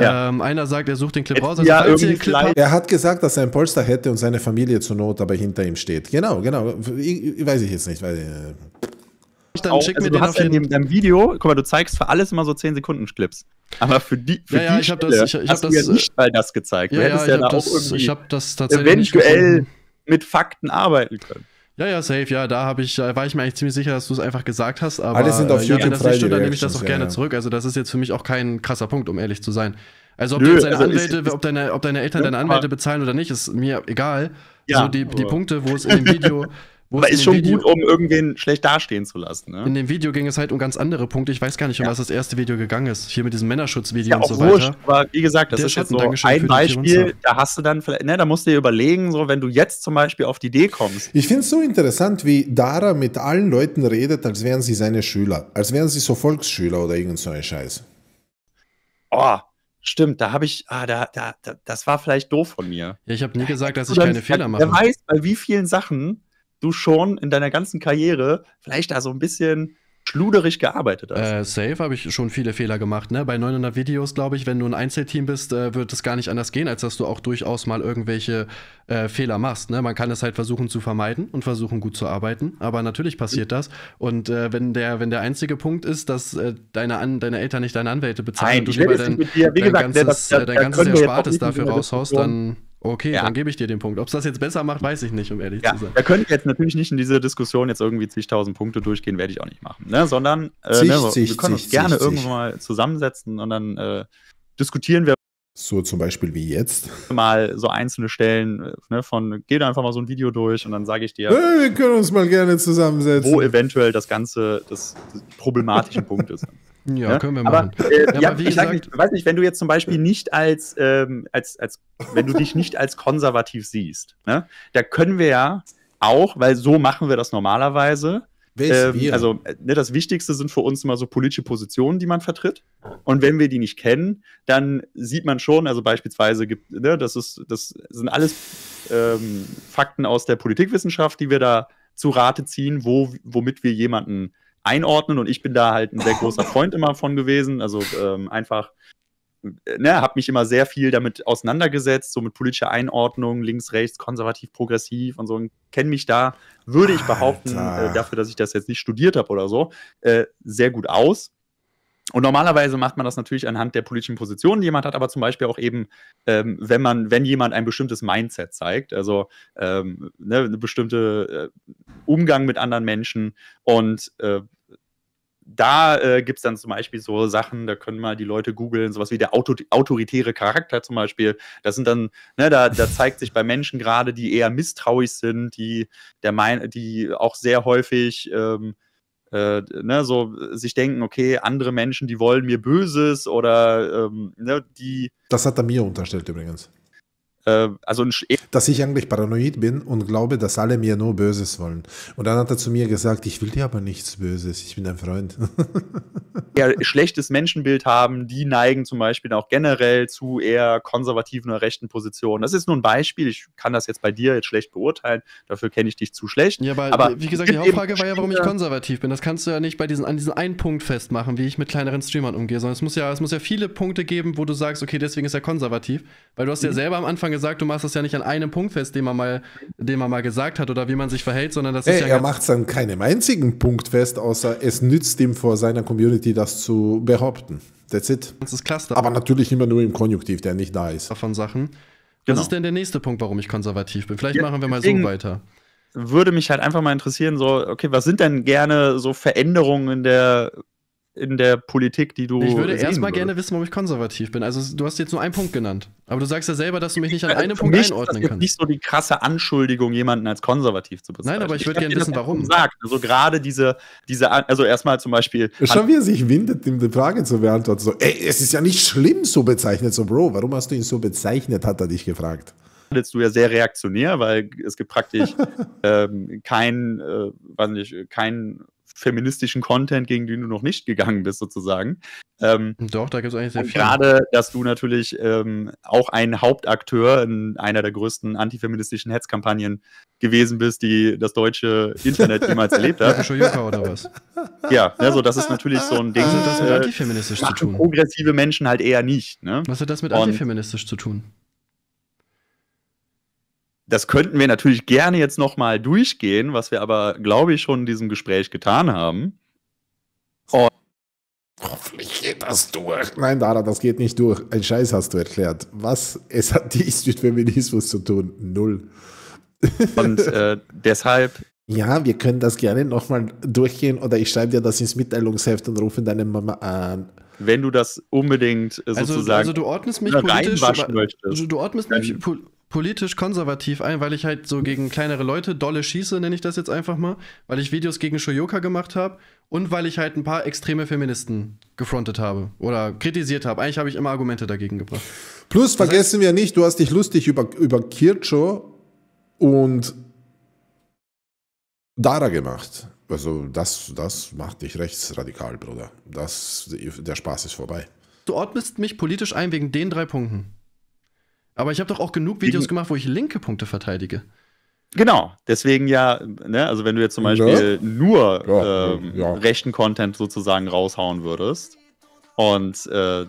Ja. Ähm, einer sagt, er sucht den Clip Hätten raus. Also, ja den Clip Er hat gesagt, dass er ein Polster hätte und seine Familie zur Not aber hinter ihm steht. Genau, genau. Ich, weiß ich jetzt nicht. Weiß ich, dann Auch, schick also mir den hast auf ja in deinem Video, guck mal, du zeigst für alles immer so 10 Sekunden Clips. Aber für die, für Ja, ja, die ich hab das- ich- ich hab hast du das, ja nicht mal das gezeigt. Ja, du ja, hättest ich habe auch das, hab das tatsächlich eventuell. Mit Fakten arbeiten können. Ja, ja, safe, ja, da habe ich, war ich mir eigentlich ziemlich sicher, dass du es einfach gesagt hast. Aber Alle sind auf äh, YouTube ja, das nicht die stimmt, dann nehme ich das auch ja, gerne ja. zurück. Also das ist jetzt für mich auch kein krasser Punkt, um ehrlich zu sein. Also ob Nö, also Anwälte, ist- ob deine, ob deine Eltern Ne, deine Anwälte bezahlen oder nicht, ist mir egal. Ja, so die, die aber- Punkte, wo es in dem Video, Aber ist schon Video, gut, um irgendwen schlecht dastehen zu lassen. Ne? in dem Video ging es halt um ganz andere Punkte. Ich weiß gar nicht, um Ja. was das erste Video gegangen ist. Hier mit diesem Männerschutzvideo Ja, und auch so wurscht, weiter. aber wie gesagt, das Der ist jetzt so ein Beispiel, da hast du dann vielleicht, ne, da musst du dir überlegen, so, wenn du jetzt zum Beispiel auf die Idee kommst, ich finde es so interessant, wie Dara mit allen Leuten redet, als wären sie seine Schüler. Als wären sie so Volksschüler oder irgend so ein Scheiß. oh, stimmt, da habe ich, ah, da, da, da, das war vielleicht doof von mir. Ja, ich habe nie gesagt, dass ich keine Fehler Wer mache. weiß, bei wie vielen Sachen du schon in deiner ganzen Karriere vielleicht da so ein bisschen schluderig gearbeitet hast. Äh, safe habe ich schon viele Fehler gemacht. Ne? Bei 900 Videos, glaube ich, wenn du ein Einzelteam bist, äh, wird es gar nicht anders gehen, als dass du auch durchaus mal irgendwelche äh, Fehler machst. Ne? Man kann es halt versuchen zu vermeiden und versuchen gut zu arbeiten, aber natürlich passiert das. Und äh, wenn, der, wenn der einzige Punkt ist, dass äh, deine, An deine Eltern nicht deine Anwälte bezahlen Nein, und du lieber dein, dein gesagt, ne, ganzes, das- äh, dein ganzes Erspartes dafür raushaust, dann okay, Ja. dann gebe ich dir den Punkt. Ob es das jetzt besser macht, weiß ich nicht, um ehrlich Ja, zu sein. da könnte ich jetzt natürlich nicht in diese Diskussion jetzt irgendwie zigtausend Punkte durchgehen, werde ich auch nicht machen. Ne? Sondern äh, Zig, ne, so, zig, wir können uns zig, gerne zig, irgendwann mal zusammensetzen und dann äh, diskutieren wir So zum Beispiel wie jetzt. mal so einzelne Stellen ne, von, geh da einfach mal so ein Video durch und dann sage ich dir, Hey, wir können uns mal gerne zusammensetzen. wo eventuell das Ganze, das, das problematischen Punkt ist. Ja, Ne? können wir aber, machen. Äh, Ja, ja, aber ich sag gesagt- nicht, weiß nicht, wenn du jetzt zum Beispiel nicht als, ähm, als, als wenn du dich nicht als konservativ siehst, ne, da können wir ja auch, weil so machen wir das normalerweise. Ähm, also äh, ne, das Wichtigste sind für uns immer so politische Positionen, die man vertritt. Und wenn wir die nicht kennen, dann sieht man schon, also beispielsweise gibt, ne, das ist, das sind alles ähm, Fakten aus der Politikwissenschaft, die wir da zu Rate ziehen, wo, womit wir jemanden einordnen. Und ich bin da halt ein sehr großer Freund immer von gewesen. Also ähm, einfach, ne, habe mich immer sehr viel damit auseinandergesetzt, so mit politischer Einordnung, links, rechts, konservativ, progressiv und so. Und kenne mich da, würde ich behaupten, äh, dafür, dass ich das jetzt nicht studiert habe oder so, äh, sehr gut aus. Und normalerweise macht man das natürlich anhand der politischen Positionen, die jemand hat, aber zum Beispiel auch eben, ähm, wenn man, wenn jemand ein bestimmtes Mindset zeigt, also ähm, ne, eine bestimmte äh, Umgang mit anderen Menschen und äh, da äh, gibt es dann zum Beispiel so Sachen, da können mal die Leute googeln, sowas wie der Auto autoritäre Charakter zum Beispiel. Das sind dann, ne, da, da zeigt sich bei Menschen gerade, die eher misstrauisch sind, die, der mein, die auch sehr häufig ähm, äh, ne, so sich denken, okay, andere Menschen, die wollen mir Böses oder ähm, ne, die das hat er mir unterstellt übrigens. Äh, also ein, Sch- Dass ich eigentlich paranoid bin und glaube, dass alle mir nur Böses wollen. Und dann hat er zu mir gesagt, ich will dir aber nichts Böses, ich bin dein Freund. eher schlechtes Menschenbild haben, die neigen zum Beispiel auch generell zu eher konservativen oder rechten Positionen. Das ist nur ein Beispiel. Ich kann das jetzt bei dir jetzt schlecht beurteilen. Dafür kenne ich dich zu schlecht. Ja, aber, Aber wie es gesagt, die Hauptfrage war ja, warum ich konservativ bin. Das kannst du ja nicht bei diesen, an diesen einen Punkt festmachen, wie ich mit kleineren Streamern umgehe, sondern es muss ja, es muss ja viele Punkte geben, wo du sagst, okay, deswegen ist er konservativ. Weil du hast Mhm. ja selber am Anfang gesagt, du machst das ja nicht an einem Punkt fest, den man mal, den man mal gesagt hat oder wie man sich verhält, sondern das ist Hey, ja er macht es an keinem einzigen Punkt fest, außer es nützt ihm vor seiner Community das zu behaupten. That's it. ganzes Cluster Aber natürlich immer nur im Konjunktiv, der nicht da ist. von Sachen. Genau. Was ist denn der nächste Punkt, warum ich konservativ bin? Vielleicht Ja, machen wir mal so weiter. würde mich halt einfach mal interessieren, so, okay, was sind denn gerne so Veränderungen in der, in der Politik, die du. Ich würde erstmal gerne wissen, warum ich konservativ bin. Also, du hast jetzt nur einen Punkt genannt. Aber du sagst ja selber, dass du mich nicht an Also einem für Punkt mich einordnen kannst. nicht so die krasse Anschuldigung, jemanden als konservativ zu bezeichnen. Nein, aber ich würde hab gerne wissen, warum. schon Gesagt. Also gerade diese, diese, also erstmal zum Beispiel. Schau, wie er sich windet, ihm die Frage zu beantworten. So, ey, es ist ja nicht schlimm, so bezeichnet. So, Bro, warum hast du ihn so bezeichnet, hat er dich gefragt. handelst du ja sehr reaktionär, weil es gibt praktisch ähm, kein, äh, weiß nicht, keinen feministischen Content, gegen den du noch nicht gegangen bist, sozusagen. Ähm, Doch, da gibt es eigentlich sehr viel. gerade, dass du natürlich ähm, auch ein Hauptakteur in einer der größten antifeministischen Hetzkampagnen gewesen bist, die das deutsche Internet jemals erlebt hat. Shoyoka oder was? Ja, ne, so das ist natürlich so ein Ding. Was hat das mit äh, antifeministisch zu machen tun? progressive Menschen halt eher nicht. Ne? Was hat das mit Und- antifeministisch zu tun? Das könnten wir natürlich gerne jetzt nochmal durchgehen, was wir aber, glaube ich, schon in diesem Gespräch getan haben. Hoffentlich geht das durch. Nein, Dara, das geht nicht durch. Ein Scheiß hast du erklärt. Was? Es hat nichts mit Feminismus zu tun. Null. Und äh, deshalb Ja, wir können das gerne nochmal durchgehen oder ich schreibe dir das ins Mitteilungsheft und rufe deine Mama an. wenn du das unbedingt äh, Also, sozusagen also du ordnest mich politisch, möchtest. also du ordnest mich politisch konservativ ein, weil ich halt so gegen kleinere Leute dolle schieße, nenne ich das jetzt einfach mal, weil ich Videos gegen Shoyoka gemacht habe und weil ich halt ein paar extreme Feministen gefrontet habe oder kritisiert habe. Eigentlich habe ich immer Argumente dagegen gebracht. Plus, vergessen wir nicht, du hast dich lustig über, über Kircho und Dara gemacht. Also das, das macht dich rechtsradikal, Bruder. Das, der Spaß ist vorbei. Du ordnest mich politisch ein wegen den drei Punkten. Aber ich habe doch auch genug Videos Wegen- gemacht, wo ich linke Punkte verteidige. Genau, deswegen ja, ne, also wenn du jetzt zum Ja. Beispiel nur Ja, ähm, ja. rechten Content sozusagen raushauen würdest und äh,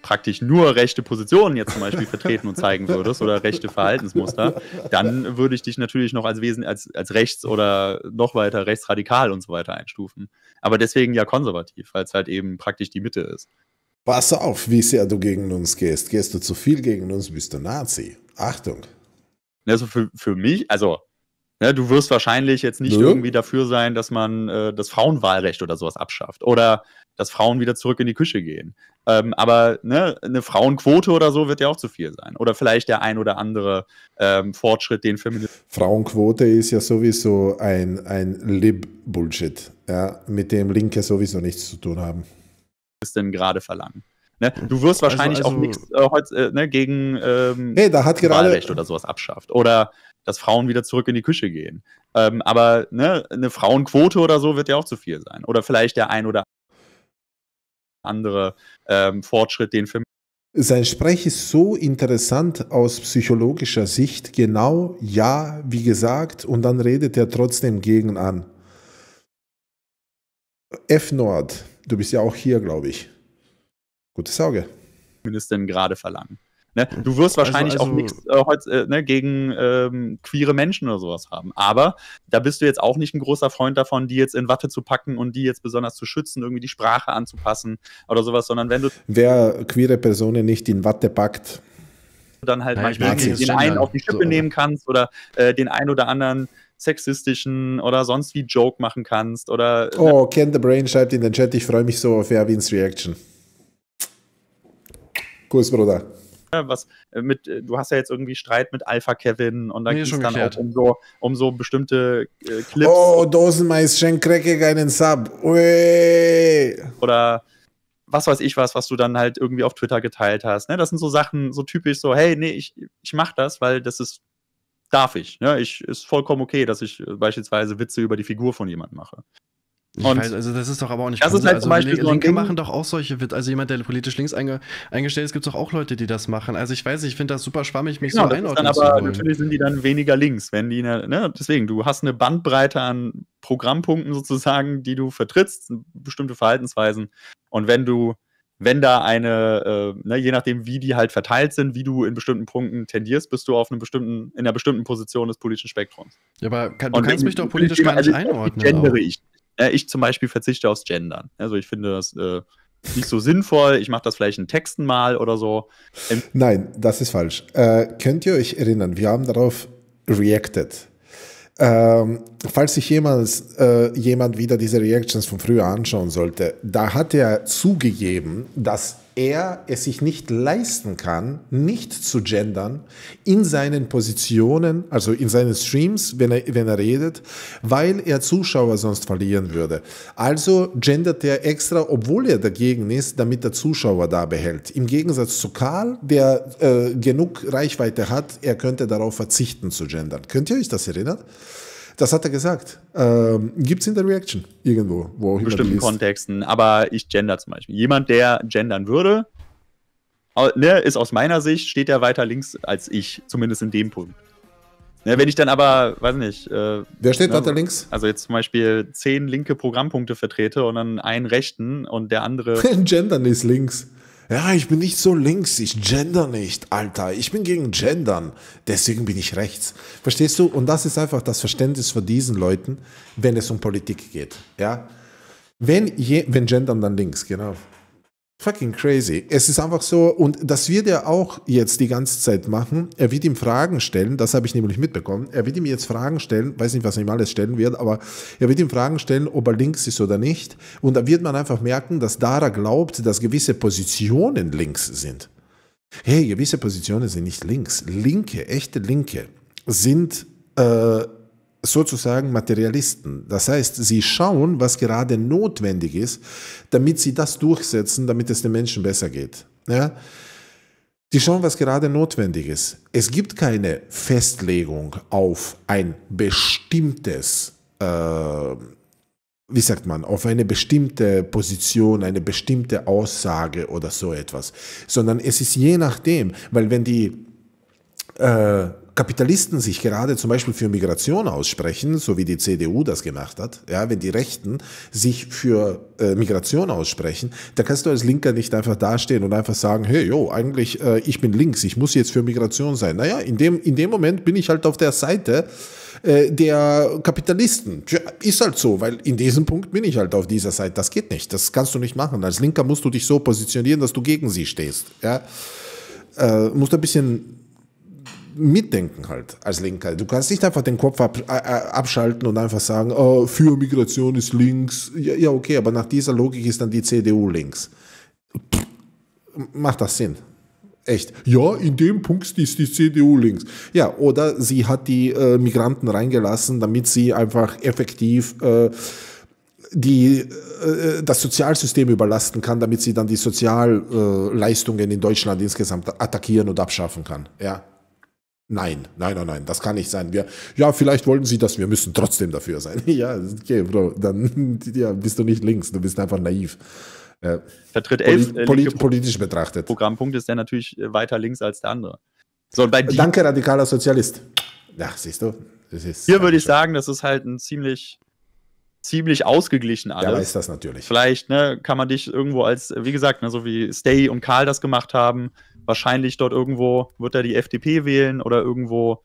praktisch nur rechte Positionen jetzt zum Beispiel vertreten und zeigen würdest oder rechte Verhaltensmuster, dann würde ich dich natürlich noch als Wesen, als, als rechts oder noch weiter rechtsradikal und so weiter einstufen. Aber deswegen ja konservativ, weil es halt eben praktisch die Mitte ist. Pass auf, wie sehr du gegen uns gehst. Gehst du zu viel gegen uns, bist du Nazi. Achtung. Also für, für mich, also ne, du wirst wahrscheinlich jetzt nicht Nö. irgendwie dafür sein, dass man äh, das Frauenwahlrecht oder sowas abschafft oder dass Frauen wieder zurück in die Küche gehen. Ähm, aber ne, eine Frauenquote oder so wird ja auch zu viel sein. Oder vielleicht der ein oder andere ähm, Fortschritt, den Feminismus Frauenquote ist ja sowieso ein, ein Lib-Bullshit, ja, mit dem Linke sowieso nichts zu tun haben. Denn gerade verlangen. Ne? Du wirst wahrscheinlich also- auch nichts äh, heutz- äh, ne, gegen ähm, Hey, da hat gerade Wahlrecht oder sowas abschafft. Oder dass Frauen wieder zurück in die Küche gehen. Ähm, aber ne, eine Frauenquote oder so wird ja auch zu viel sein. Oder vielleicht der ein oder andere ähm, Fortschritt, den Feminismus Sein Sprech ist so interessant aus psychologischer Sicht. Genau, ja, wie gesagt, und dann redet er trotzdem gegen an. F Nord, du bist ja auch hier, glaube ich. Gutes Auge. denn gerade verlangen. Ne? Du wirst wahrscheinlich also- auch nichts äh, heutz, äh, ne, gegen ähm, queere Menschen oder sowas haben. Aber da bist du jetzt auch nicht ein großer Freund davon, die jetzt in Watte zu packen und die jetzt besonders zu schützen, irgendwie die Sprache anzupassen oder sowas, sondern wenn du Wer queere Personen nicht in Watte packt, dann halt ich manchmal den einen auf die Schippe So. nehmen kannst oder äh, den einen oder anderen sexistischen oder sonst wie Joke machen kannst oder Oh, Ken the Brain schreibt in den Chat, ich freue mich so auf Erwins Reaction. Kuss, Bruder. was äh, mit, äh, du hast ja jetzt irgendwie Streit mit Alpha Kevin und dann Nee, geht es schon dann geklärt. auch um so, um so bestimmte äh, Clips Oh, Dosenmais schenkt Crackig einen Sub. Ui. oder was weiß ich was, was du dann halt irgendwie auf Twitter geteilt hast. Ne? Das sind so Sachen, so typisch so, hey, nee, ich ich mache das, weil das ist, darf ich. Ne? ich. Ist vollkommen okay, dass ich äh, beispielsweise Witze über die Figur von jemandem mache. Weiß, also das ist doch aber auch nicht das ist halt also zum Beispiel Lin- so ein Linke Ding- machen doch auch solche Witze. Also jemand, der politisch links einge eingestellt ist, gibt es doch auch Leute, die das machen. Also ich weiß, ich finde das super schwammig, mich Genau, so einordnen dann zu aber natürlich sind die dann weniger links, wenn die, ne, ne, deswegen, du hast eine Bandbreite an Programmpunkten sozusagen, die du vertrittst, bestimmte Verhaltensweisen. Und wenn du, wenn da eine, äh, ne, je nachdem, wie die halt verteilt sind, wie du in bestimmten Punkten tendierst, bist du auf einem bestimmten, in einer bestimmten Position des politischen Spektrums. Ja, aber kann, du Und kannst mich doch politisch gar nicht einordnen. Gendere ich. Äh, ich zum Beispiel verzichte aufs Gendern. Also ich finde das äh, nicht so sinnvoll. Ich mache das vielleicht in Texten mal oder so. Nein, das ist falsch. Äh, könnt ihr euch erinnern, wir haben darauf reacted. Ähm, falls sich jemals, äh, jemand wieder diese Reactions von früher anschauen sollte, da hat er zugegeben, dass er es sich nicht leisten kann, nicht zu gendern in seinen Positionen, also in seinen Streams, wenn er, wenn er redet, weil er Zuschauer sonst verlieren würde. Also gendert er extra, obwohl er dagegen ist, damit er Zuschauer da behält. Im Gegensatz zu Karl, der äh, genug Reichweite hat, er könnte darauf verzichten zu gendern. Könnt ihr euch das erinnern? Das hat er gesagt. Ähm, Gibt es in der Reaction irgendwo, wo auch in bestimmten. Kontexten, aber ich gender zum Beispiel. Jemand, der gendern würde, ne, ist aus meiner Sicht, steht er weiter links als ich, zumindest in dem Punkt. Ne, wenn ich dann aber, weiß nicht, äh, Wer steht ne, weiter links? also jetzt zum Beispiel zehn linke Programmpunkte vertrete und dann einen rechten und der andere. Gendern ist links. Ja, ich bin nicht so links, ich gender nicht, Alter. Ich bin gegen Gendern. Deswegen bin ich rechts. Verstehst du? Und das ist einfach das Verständnis von diesen Leuten, wenn es um Politik geht. Ja? Wenn, je, wenn Gendern, dann links, genau. Fucking crazy. Es ist einfach so, und das wird er auch jetzt die ganze Zeit machen. Er wird ihm Fragen stellen, das habe ich nämlich mitbekommen. Er wird ihm jetzt Fragen stellen, weiß nicht, was er ihm alles stellen wird, aber er wird ihm Fragen stellen, ob er links ist oder nicht. Und da wird man einfach merken, dass Dara glaubt, dass gewisse Positionen links sind. Hey, gewisse Positionen sind nicht links. Linke, echte Linke sind äh, sozusagen Materialisten. Das heißt, sie schauen, was gerade notwendig ist, damit sie das durchsetzen, damit es den Menschen besser geht. Ja? Die schauen, was gerade notwendig ist. Es gibt keine Festlegung auf ein bestimmtes, äh, wie sagt man, auf eine bestimmte Position, eine bestimmte Aussage oder so etwas, sondern es ist je nachdem, weil wenn die äh, Kapitalisten sich gerade zum Beispiel für Migration aussprechen, so wie die CDU das gemacht hat, ja, wenn die Rechten sich für äh, Migration aussprechen, da kannst du als Linker nicht einfach dastehen und einfach sagen, hey, jo, eigentlich, äh, ich bin links, ich muss jetzt für Migration sein. Naja, in dem, in dem Moment bin ich halt auf der Seite äh, der Kapitalisten. Tja, ist halt so, weil in diesem Punkt bin ich halt auf dieser Seite. Das geht nicht, das kannst du nicht machen. Als Linker musst du dich so positionieren, dass du gegen sie stehst. Ja? Äh, musst ein bisschen mitdenken halt als Linker. Du kannst nicht einfach den Kopf ab, äh, äh, abschalten und einfach sagen, oh, für Migration ist links. Ja, ja, okay, aber nach dieser Logik ist dann die CDU links. Pff, macht das Sinn? Echt? Ja, in dem Punkt ist die CDU links. Ja, oder sie hat die äh, Migranten reingelassen, damit sie einfach effektiv äh, die, äh, das Sozialsystem überlasten kann, damit sie dann die Sozialleistungen in Deutschland insgesamt attackieren und abschaffen kann. Ja. Nein, nein, nein, nein, das kann nicht sein. Wir, ja, vielleicht wollten sie das, wir müssen trotzdem dafür sein. ja, okay, Bro, dann ja, bist du nicht links, du bist einfach naiv. Äh, Vertritt elf poli äh, poli politisch betrachtet. Programmpunkte, ist der natürlich äh, weiter links als der andere. So, Danke, radikaler Sozialist. Ja, siehst du? Das ist hier würde ich sagen, das ist halt ein ziemlich, ziemlich ausgeglichen Ja, alles. weiß das natürlich. Vielleicht ne, kann man dich irgendwo als, wie gesagt, ne, so wie Stay und Karl das gemacht haben, wahrscheinlich dort irgendwo wird er die FDP wählen oder irgendwo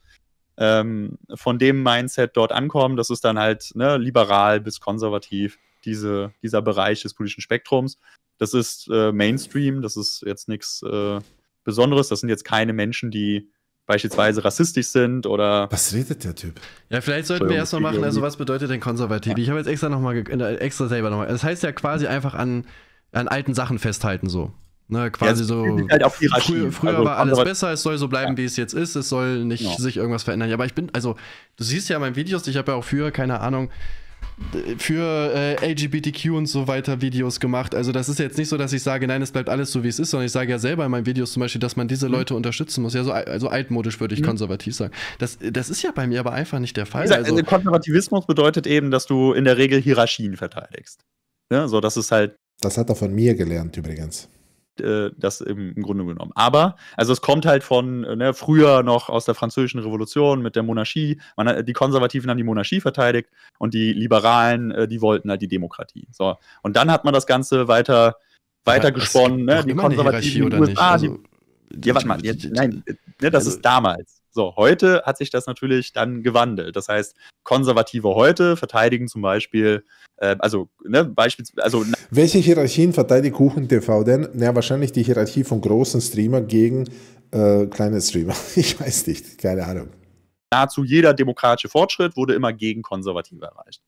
ähm, von dem Mindset dort ankommen. Das ist dann halt ne, liberal bis konservativ, diese, dieser Bereich des politischen Spektrums. Das ist äh, Mainstream, das ist jetzt nichts äh, Besonderes. Das sind jetzt keine Menschen, die beispielsweise rassistisch sind oder Was redet der Typ? Ja, vielleicht sollten wir erstmal machen, also was bedeutet denn konservativ? Ich habe jetzt extra nochmal, extra selber nochmal. Das heißt ja quasi einfach an, an alten Sachen festhalten so. Ne, quasi es so. halt. Früher, früher Also war alles besser, es soll so bleiben, wie es jetzt ist, es soll nicht Genau. sich irgendwas verändern. Ja, aber ich bin, also, du siehst ja in meinen Videos, ich habe ja auch für, keine Ahnung, für äh, LGBTQ und so weiter Videos gemacht. Also das ist jetzt nicht so, dass ich sage, nein, es bleibt alles so, wie es ist, sondern ich sage ja selber in meinen Videos zum Beispiel, dass man diese Leute unterstützen muss. Ja, so also altmodisch würde ich konservativ sagen. Das, das ist ja bei mir aber einfach nicht der Fall. Gesagt, Also, Konservativismus bedeutet eben, dass du in der Regel Hierarchien verteidigst. Ja, so, das ist halt Das hat er von mir gelernt übrigens. Äh, das im, im Grunde genommen. Aber, also es kommt halt von äh, ne, früher noch aus der französischen Revolution mit der Monarchie. Man, die Konservativen haben die Monarchie verteidigt und die Liberalen, äh, die wollten halt die Demokratie. So. Und dann hat man das Ganze weiter, weiter es gesponnen. Ne? Die Konservativen in den oder nicht? USA, Also, die, ja, warte mal, jetzt, nein, ne, das also- ist damals. So, heute hat sich das natürlich dann gewandelt. Das heißt, Konservative heute verteidigen zum Beispiel, äh, also, ne, beispielsweise, also Welche Hierarchien verteidigt Kuchen TV denn? Na, wahrscheinlich die Hierarchie von großen Streamer gegen äh, kleine Streamer. Ich weiß nicht, keine Ahnung. nahezu jeder demokratische Fortschritt wurde immer gegen Konservative erreicht.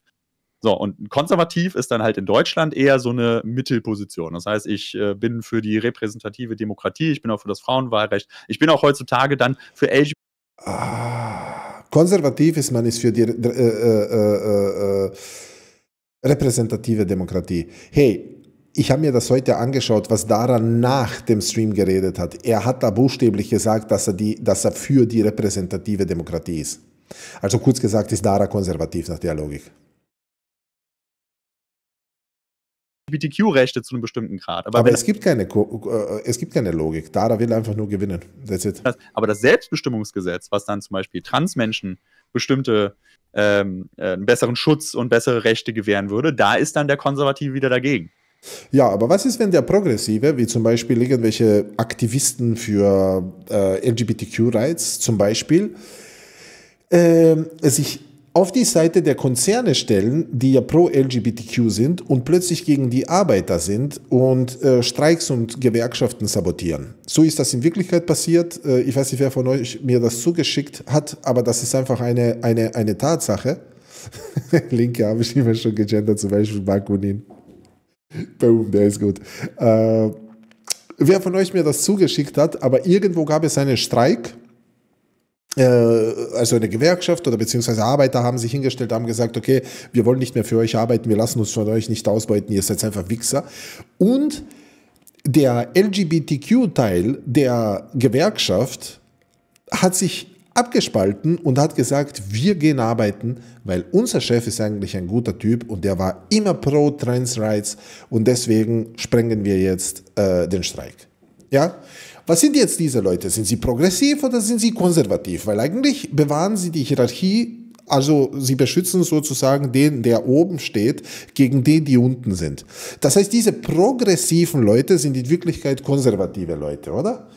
So, und konservativ ist dann halt in Deutschland eher so eine Mittelposition. Das heißt, ich äh, bin für die repräsentative Demokratie, ich bin auch für das Frauenwahlrecht, ich bin auch heutzutage dann für LGBT. Ah, konservativ ist man ist für die äh, äh, äh, äh, repräsentative Demokratie. Hey, ich habe mir das heute angeschaut, was Dara nach dem Stream geredet hat. Er hat da buchstäblich gesagt, dass er, die, dass er für die repräsentative Demokratie ist. Also kurz gesagt ist Dara konservativ nach der Logik. LGBTQ-Rechte zu einem bestimmten Grad. Aber, Aber es gibt, keine, äh, es gibt keine Logik. Dara will einfach nur gewinnen. Aber das Selbstbestimmungsgesetz, was dann zum Beispiel Transmenschen bestimmte ähm, äh, einen besseren Schutz und bessere Rechte gewähren würde, da ist dann der Konservative wieder dagegen. Ja, aber was ist, wenn der Progressive, wie zum Beispiel irgendwelche Aktivisten für äh, LGBTQ-Rights zum Beispiel, ähm, sich auf die Seite der Konzerne stellen, die ja pro LGBTQ sind und plötzlich gegen die Arbeiter sind und äh, Streiks und Gewerkschaften sabotieren. So ist das in Wirklichkeit passiert. Äh, ich weiß nicht, wer von euch mir das zugeschickt hat, aber das ist einfach eine, eine, eine Tatsache. Linke habe ich immer schon gegendert, zum Beispiel Bakunin. Boom, der ist gut. Äh, wer von euch mir das zugeschickt hat, aber irgendwo gab es einen Streik. Äh, also eine Gewerkschaft oder beziehungsweise Arbeiter haben sich hingestellt, haben gesagt, okay, wir wollen nicht mehr für euch arbeiten, wir lassen uns von euch nicht ausbeuten, ihr seid einfach Wichser. Und der LGBTQ-Teil der Gewerkschaft hat sich abgespalten und hat gesagt, wir gehen arbeiten, weil unser Chef ist eigentlich ein guter Typ und der war immer pro Trans Rights und deswegen sprengen wir jetzt äh, den Streik. Ja? Was sind jetzt diese Leute? Sind sie progressiv oder sind sie konservativ? Weil eigentlich bewahren sie die Hierarchie, also sie beschützen sozusagen den, der oben steht, gegen den, die unten sind. Das heißt, diese progressiven Leute sind in Wirklichkeit konservative Leute, oder?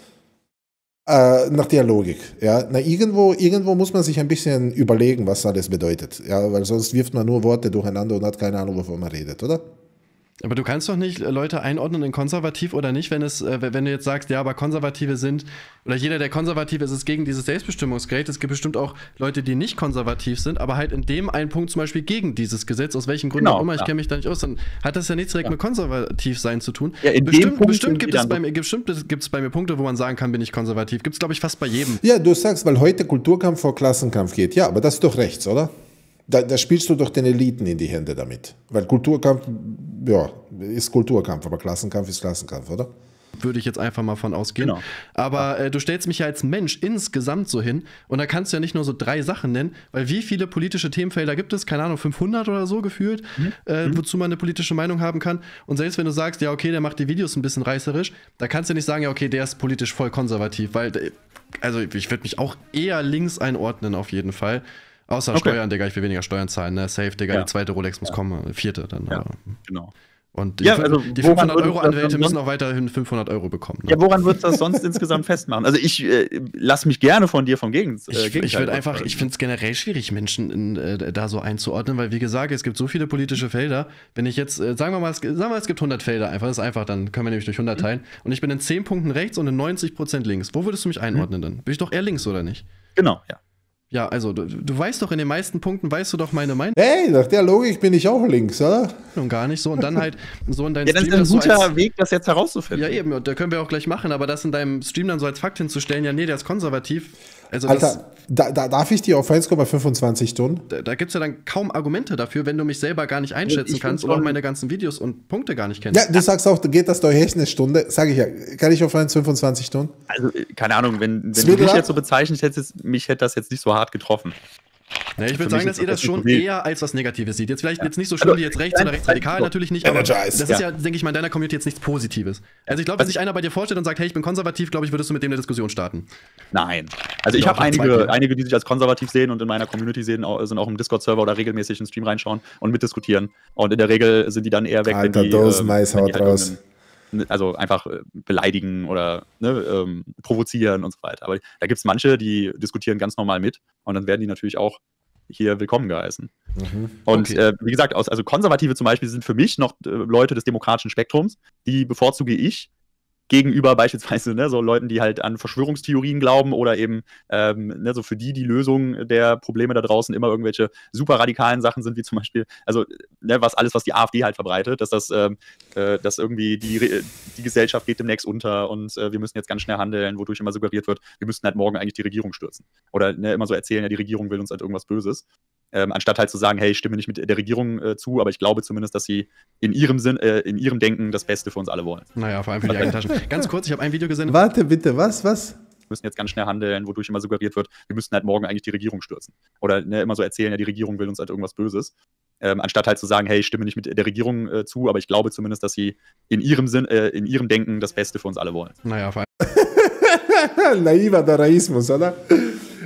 Äh, nach der Logik. Ja, na, irgendwo, irgendwo muss man sich ein bisschen überlegen, was alles bedeutet. Ja, weil sonst wirft man nur Worte durcheinander und hat keine Ahnung, wovon man redet, oder? Aber du kannst doch nicht äh, Leute einordnen in konservativ oder nicht, wenn es, äh, wenn du jetzt sagst, ja, aber Konservative sind, oder jeder, der konservativ ist, ist gegen dieses Selbstbestimmungsrecht. Es gibt bestimmt auch Leute, die nicht konservativ sind, aber halt in dem einen Punkt zum Beispiel gegen dieses Gesetz, aus welchen Gründen Genau, auch immer, ich ja. kenne mich da nicht aus, dann hat das ja nichts direkt mit konservativ sein zu tun. Ja, in dem bestimmt Punkt bestimmt gibt es, bei mir, bestimmt gibt es bei mir Punkte, wo man sagen kann, bin ich konservativ. Gibt es, glaube ich, fast bei jedem. Ja, du sagst, weil heute Kulturkampf vor Klassenkampf geht. Ja, aber das ist doch rechts, oder? Da, da spielst du doch den Eliten in die Hände damit. Weil Kulturkampf, ja, ist Kulturkampf, aber Klassenkampf ist Klassenkampf, oder? würde ich jetzt einfach mal von ausgehen. Genau. Aber äh, du stellst mich ja als Mensch insgesamt so hin und da kannst du ja nicht nur so drei Sachen nennen, weil wie viele politische Themenfelder gibt es? Keine Ahnung, 500 oder so gefühlt, äh, wozu man eine politische Meinung haben kann. Und selbst wenn du sagst, ja, okay, der macht die Videos ein bisschen reißerisch, da kannst du nicht sagen, ja, okay, der ist politisch voll konservativ, weil, äh, also ich würde mich auch eher links einordnen auf jeden Fall. Außer Okay. Steuern, Digga, ich will weniger Steuern zahlen, ne? Safe, Digga, Ja. die zweite Rolex muss kommen, äh, vierte dann. Ja. Genau. Und die, Ja, also die woran 500 würdest Euro Anwälte müssen auch weiterhin 500 Euro bekommen. Ne? Ja, woran würdest du das sonst insgesamt festmachen? Also ich äh, lass mich gerne von dir vom Gegen, äh, Ich, ich würde einfach, ich finde es generell schwierig, Menschen in, äh, da so einzuordnen, weil wie gesagt, es gibt so viele politische Felder. Wenn ich jetzt, äh, sagen wir mal, es, sagen wir mal, es gibt 100 Felder, einfach, das ist einfach, dann können wir nämlich durch 100 Mhm. teilen. Und ich bin in 10 Punkten rechts und in 90 Prozent links. Wo würdest du mich einordnen dann? Bin ich doch eher links oder nicht? Genau, ja. Ja, also du, du weißt doch in den meisten Punkten, weißt du doch meine Meinung Hey, nach der Logik bin ich auch links, oder? gar nicht so. Und dann halt so in deinem Ja, das ist ein guter als- Weg, das jetzt herauszufinden. Ja, eben, und da können wir auch gleich machen, aber das in deinem Stream dann so als Fakt hinzustellen, ja, nee, der ist konservativ. Also das, Alter, da, da darf ich dir auf 1,25 tun? da, da gibt es ja dann kaum Argumente dafür, wenn du mich selber gar nicht einschätzen Ich kannst find und auch schon- meine ganzen Videos und Punkte gar nicht kennst. Ja, du sagst auch, geht das durch eine Stunde? Sag ich ja. Kann ich auf 1,25 tun? Also, äh, keine Ahnung, wenn, wenn du mich jetzt so bezeichnet hättest, mich hätte das jetzt nicht so hart getroffen. Ja, ich würde sagen, dass ihr das das schon Problem. eher als was Negatives seht. Jetzt vielleicht jetzt nicht so schlimm Also, wie jetzt rechts oder rechtsradikal, nein, natürlich nicht, aber das ist ja, denke ich mal, in deiner Community jetzt nichts Positives. Also ich glaube, wenn sich einer bei dir vorstellt und sagt, hey, ich bin konservativ, glaube ich, würdest du mit dem eine Diskussion starten. Nein. Also ich Ja, habe einige, einige, die sich als konservativ sehen und in meiner Community sehen, sind auch im Discord-Server oder regelmäßig in den Stream reinschauen und mitdiskutieren. Und in der Regel sind die dann eher weg, Alter, wenn die, Mais wenn die haut halt raus. irgendeinen- also einfach äh, beleidigen oder ne, ähm, provozieren und so weiter. Aber da gibt es manche, die diskutieren ganz normal mit und dann werden die natürlich auch hier willkommen geheißen. Mhm. Und Okay. äh, wie gesagt, aus, also Konservative zum Beispiel sind für mich noch äh, Leute des demokratischen Spektrums, die bevorzuge ich gegenüber beispielsweise ne, so Leuten, die halt an Verschwörungstheorien glauben oder eben ähm, ne, so für die die Lösung der Probleme da draußen immer irgendwelche super radikalen Sachen sind, wie zum Beispiel, also ne, was alles, was die AfD halt verbreitet, dass das, ähm, äh, dass irgendwie die, die Gesellschaft geht demnächst unter und äh, wir müssen jetzt ganz schnell handeln, wodurch immer suggeriert wird, wir müssten halt morgen eigentlich die Regierung stürzen. Oder ne, immer so erzählen, ja, die Regierung will uns halt irgendwas Böses. Ähm, anstatt halt zu sagen, hey, ich stimme nicht mit der Regierung äh, zu, aber ich glaube zumindest, dass sie in ihrem Sinn, äh, in ihrem Denken das Beste für uns alle wollen. Naja, vor allem für die eigenen Taschen. Ganz kurz, ich habe ein Video gesehen. Warte bitte, was, was? Wir müssen jetzt ganz schnell handeln, wodurch immer suggeriert wird, wir müssten halt morgen eigentlich die Regierung stürzen. Oder ne, immer so erzählen, ja, die Regierung will uns halt irgendwas Böses. Ähm, anstatt halt zu sagen, hey, ich stimme nicht mit der Regierung äh, zu, aber ich glaube zumindest, dass sie in ihrem Sinn, äh, in ihrem Denken das Beste für uns alle wollen. Naja, vor Naiver Dadaismus, oder?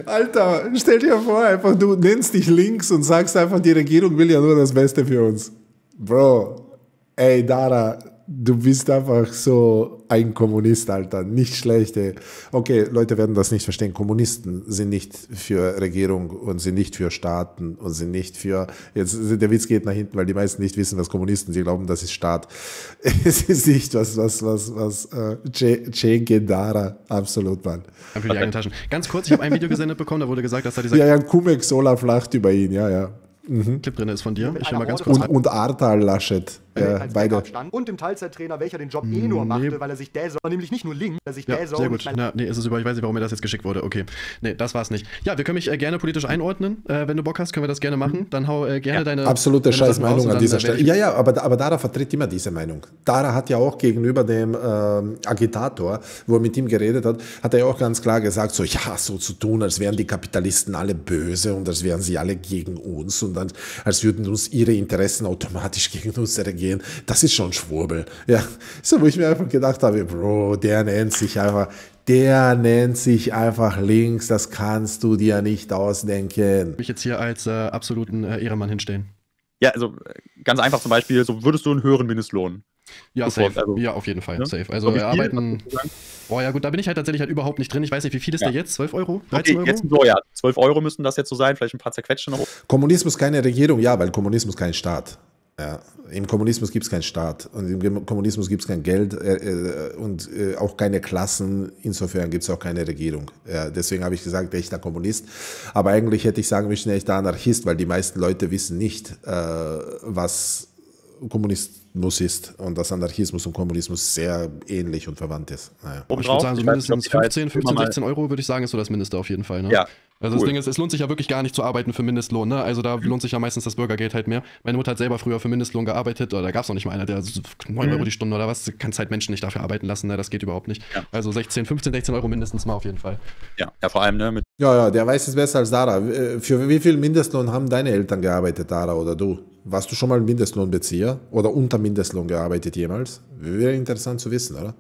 Alter, stell dir vor, einfach du nennst dich links und sagst einfach, die Regierung will ja nur das Beste für uns. Bro, ey, Dara, du bist einfach so ein Kommunist, Alter. Nicht schlecht, ey. Okay, Leute werden das nicht verstehen. Kommunisten sind nicht für Regierung und sind nicht für Staaten und sind nicht für. Jetzt, der Witz geht nach hinten, weil die meisten nicht wissen, was Kommunisten sind. Sie glauben, das ist Staat. Es ist nicht was, was, was, was, äh, Che, che Guevara. Absolut, Mann. für die eigenen Taschen. Ganz kurz, ich habe ein Video gesendet bekommen, da wurde gesagt, dass da dieser Ja, ja, Kumek Sola flacht über ihn, ja, ja. Clip drin ist von dir. Ich will mal ganz kurz Und, und Artal Laschet. Ja, als beide. Stand. Und dem Teilzeittrainer, welcher den Job eh nur Nee. machte, weil er sich Däser, nämlich nicht nur links, weil er sich Ja, Däser sehr gut. Na, nee, ist es über, ich weiß nicht, warum mir das jetzt geschickt wurde. Okay. Nee, das war's nicht. Ja, wir können mich äh, gerne politisch einordnen. Äh, wenn du Bock hast, können wir das gerne machen. Dann hau äh, gerne deine. Absolute deine raus Scheißmeinung an dieser äh, Stelle. Ja, ja, aber, aber Dara vertritt immer diese Meinung. Dara hat ja auch gegenüber dem ähm, Agitator, wo er mit ihm geredet hat, hat er ja auch ganz klar gesagt, so, ja, so zu tun, als wären die Kapitalisten alle böse und als wären sie alle gegen uns und dann, als würden uns ihre Interessen automatisch gegen uns regieren. Das ist schon Schwurbel. Ja, so, wo ich mir einfach gedacht habe, Bro, der nennt sich einfach, der nennt sich einfach links, das kannst du dir nicht ausdenken. mich jetzt hier als äh, absoluten äh, Ehrenmann hinstellen. Ja, also ganz einfach zum Beispiel, so würdest du einen höheren Mindestlohn. Ja, safe. also- ja, auf jeden Fall. Ja. Safe. Also, wir arbeiten. Oh ja, gut, da bin ich halt tatsächlich halt überhaupt nicht drin. Ich weiß nicht, wie viel ist Ja. der jetzt? 12 Euro? 13 Okay, Euro? jetzt so, ja, 12 Euro müssten das jetzt so sein, vielleicht ein paar zerquetschte noch. Kommunismus keine Regierung, ja, weil Kommunismus kein Staat. Ja, Im Kommunismus gibt es keinen Staat und im Kommunismus gibt es kein Geld äh, äh, und äh, auch keine Klassen. Insofern gibt es auch keine Regierung. Ja, deswegen habe ich gesagt, echter Kommunist. Aber eigentlich hätte ich sagen müssen, echter Anarchist, weil die meisten Leute wissen nicht, äh, was Kommunismus ist und dass Anarchismus und Kommunismus sehr ähnlich und verwandt ist. Naja. Ich würde sagen, so mindestens die da jetzt 15, 15, immer mal- 16 Euro würde ich sagen, ist so das Mindeste auf jeden Fall. Ne? Ja, Also das cool. Ding ist, es lohnt sich ja wirklich gar nicht zu arbeiten für Mindestlohn. Ne? Also da lohnt sich ja meistens das Bürgergeld halt mehr. Meine Mutter hat selber früher für Mindestlohn gearbeitet, oder da gab es noch nicht mal einer, der so 9 Euro die Stunde oder was. Du kannst halt Menschen nicht dafür arbeiten lassen, ne? das geht überhaupt nicht. Ja. Also 16, 15, 16 Euro mindestens mal auf jeden Fall. Ja, ja vor allem ne, mit Ja, ja, der weiß es besser als Dara. Äh, Für wie viel Mindestlohn haben deine Eltern gearbeitet, Dara, oder du? Warst du schon mal Mindestlohnbezieher oder unter Mindestlohn gearbeitet jemals? Wäre interessant zu wissen, oder?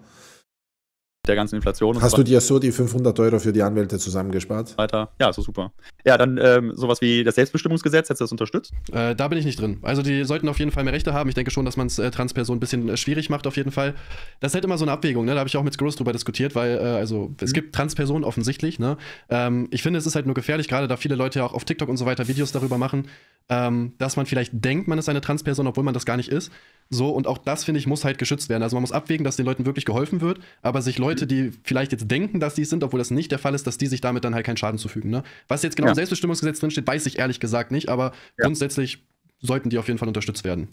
Der ganzen Inflation und Hast so du dir so die 500 Euro für die Anwälte zusammengespart? weiter. Ja, doch super. Ja, dann ähm, sowas wie das Selbstbestimmungsgesetz, hättest du das unterstützt? Äh, da bin ich nicht drin. Also die sollten auf jeden Fall mehr Rechte haben. Ich denke schon, dass man es äh, Transpersonen ein bisschen äh, schwierig macht, auf jeden Fall. Das ist halt immer so eine Abwägung, ne? Da habe ich auch mit Scrooge drüber diskutiert, weil, äh, also, es gibt Transpersonen offensichtlich, ne? Ähm, ich finde, es ist halt nur gefährlich, gerade da viele Leute ja auch auf TikTok und so weiter Videos darüber machen, ähm, dass man vielleicht denkt, man ist eine Transperson, obwohl man das gar nicht ist. So, und auch das, finde ich, muss halt geschützt werden. Also man muss abwägen, dass den Leuten wirklich geholfen wird, aber sich Leute, die vielleicht jetzt denken, dass die es sind, obwohl das nicht der Fall ist, dass die sich damit dann halt keinen Schaden zufügen. Ne? Was jetzt genau Ja. im Selbstbestimmungsgesetz drinsteht, weiß ich ehrlich gesagt nicht, aber Ja. grundsätzlich sollten die auf jeden Fall unterstützt werden.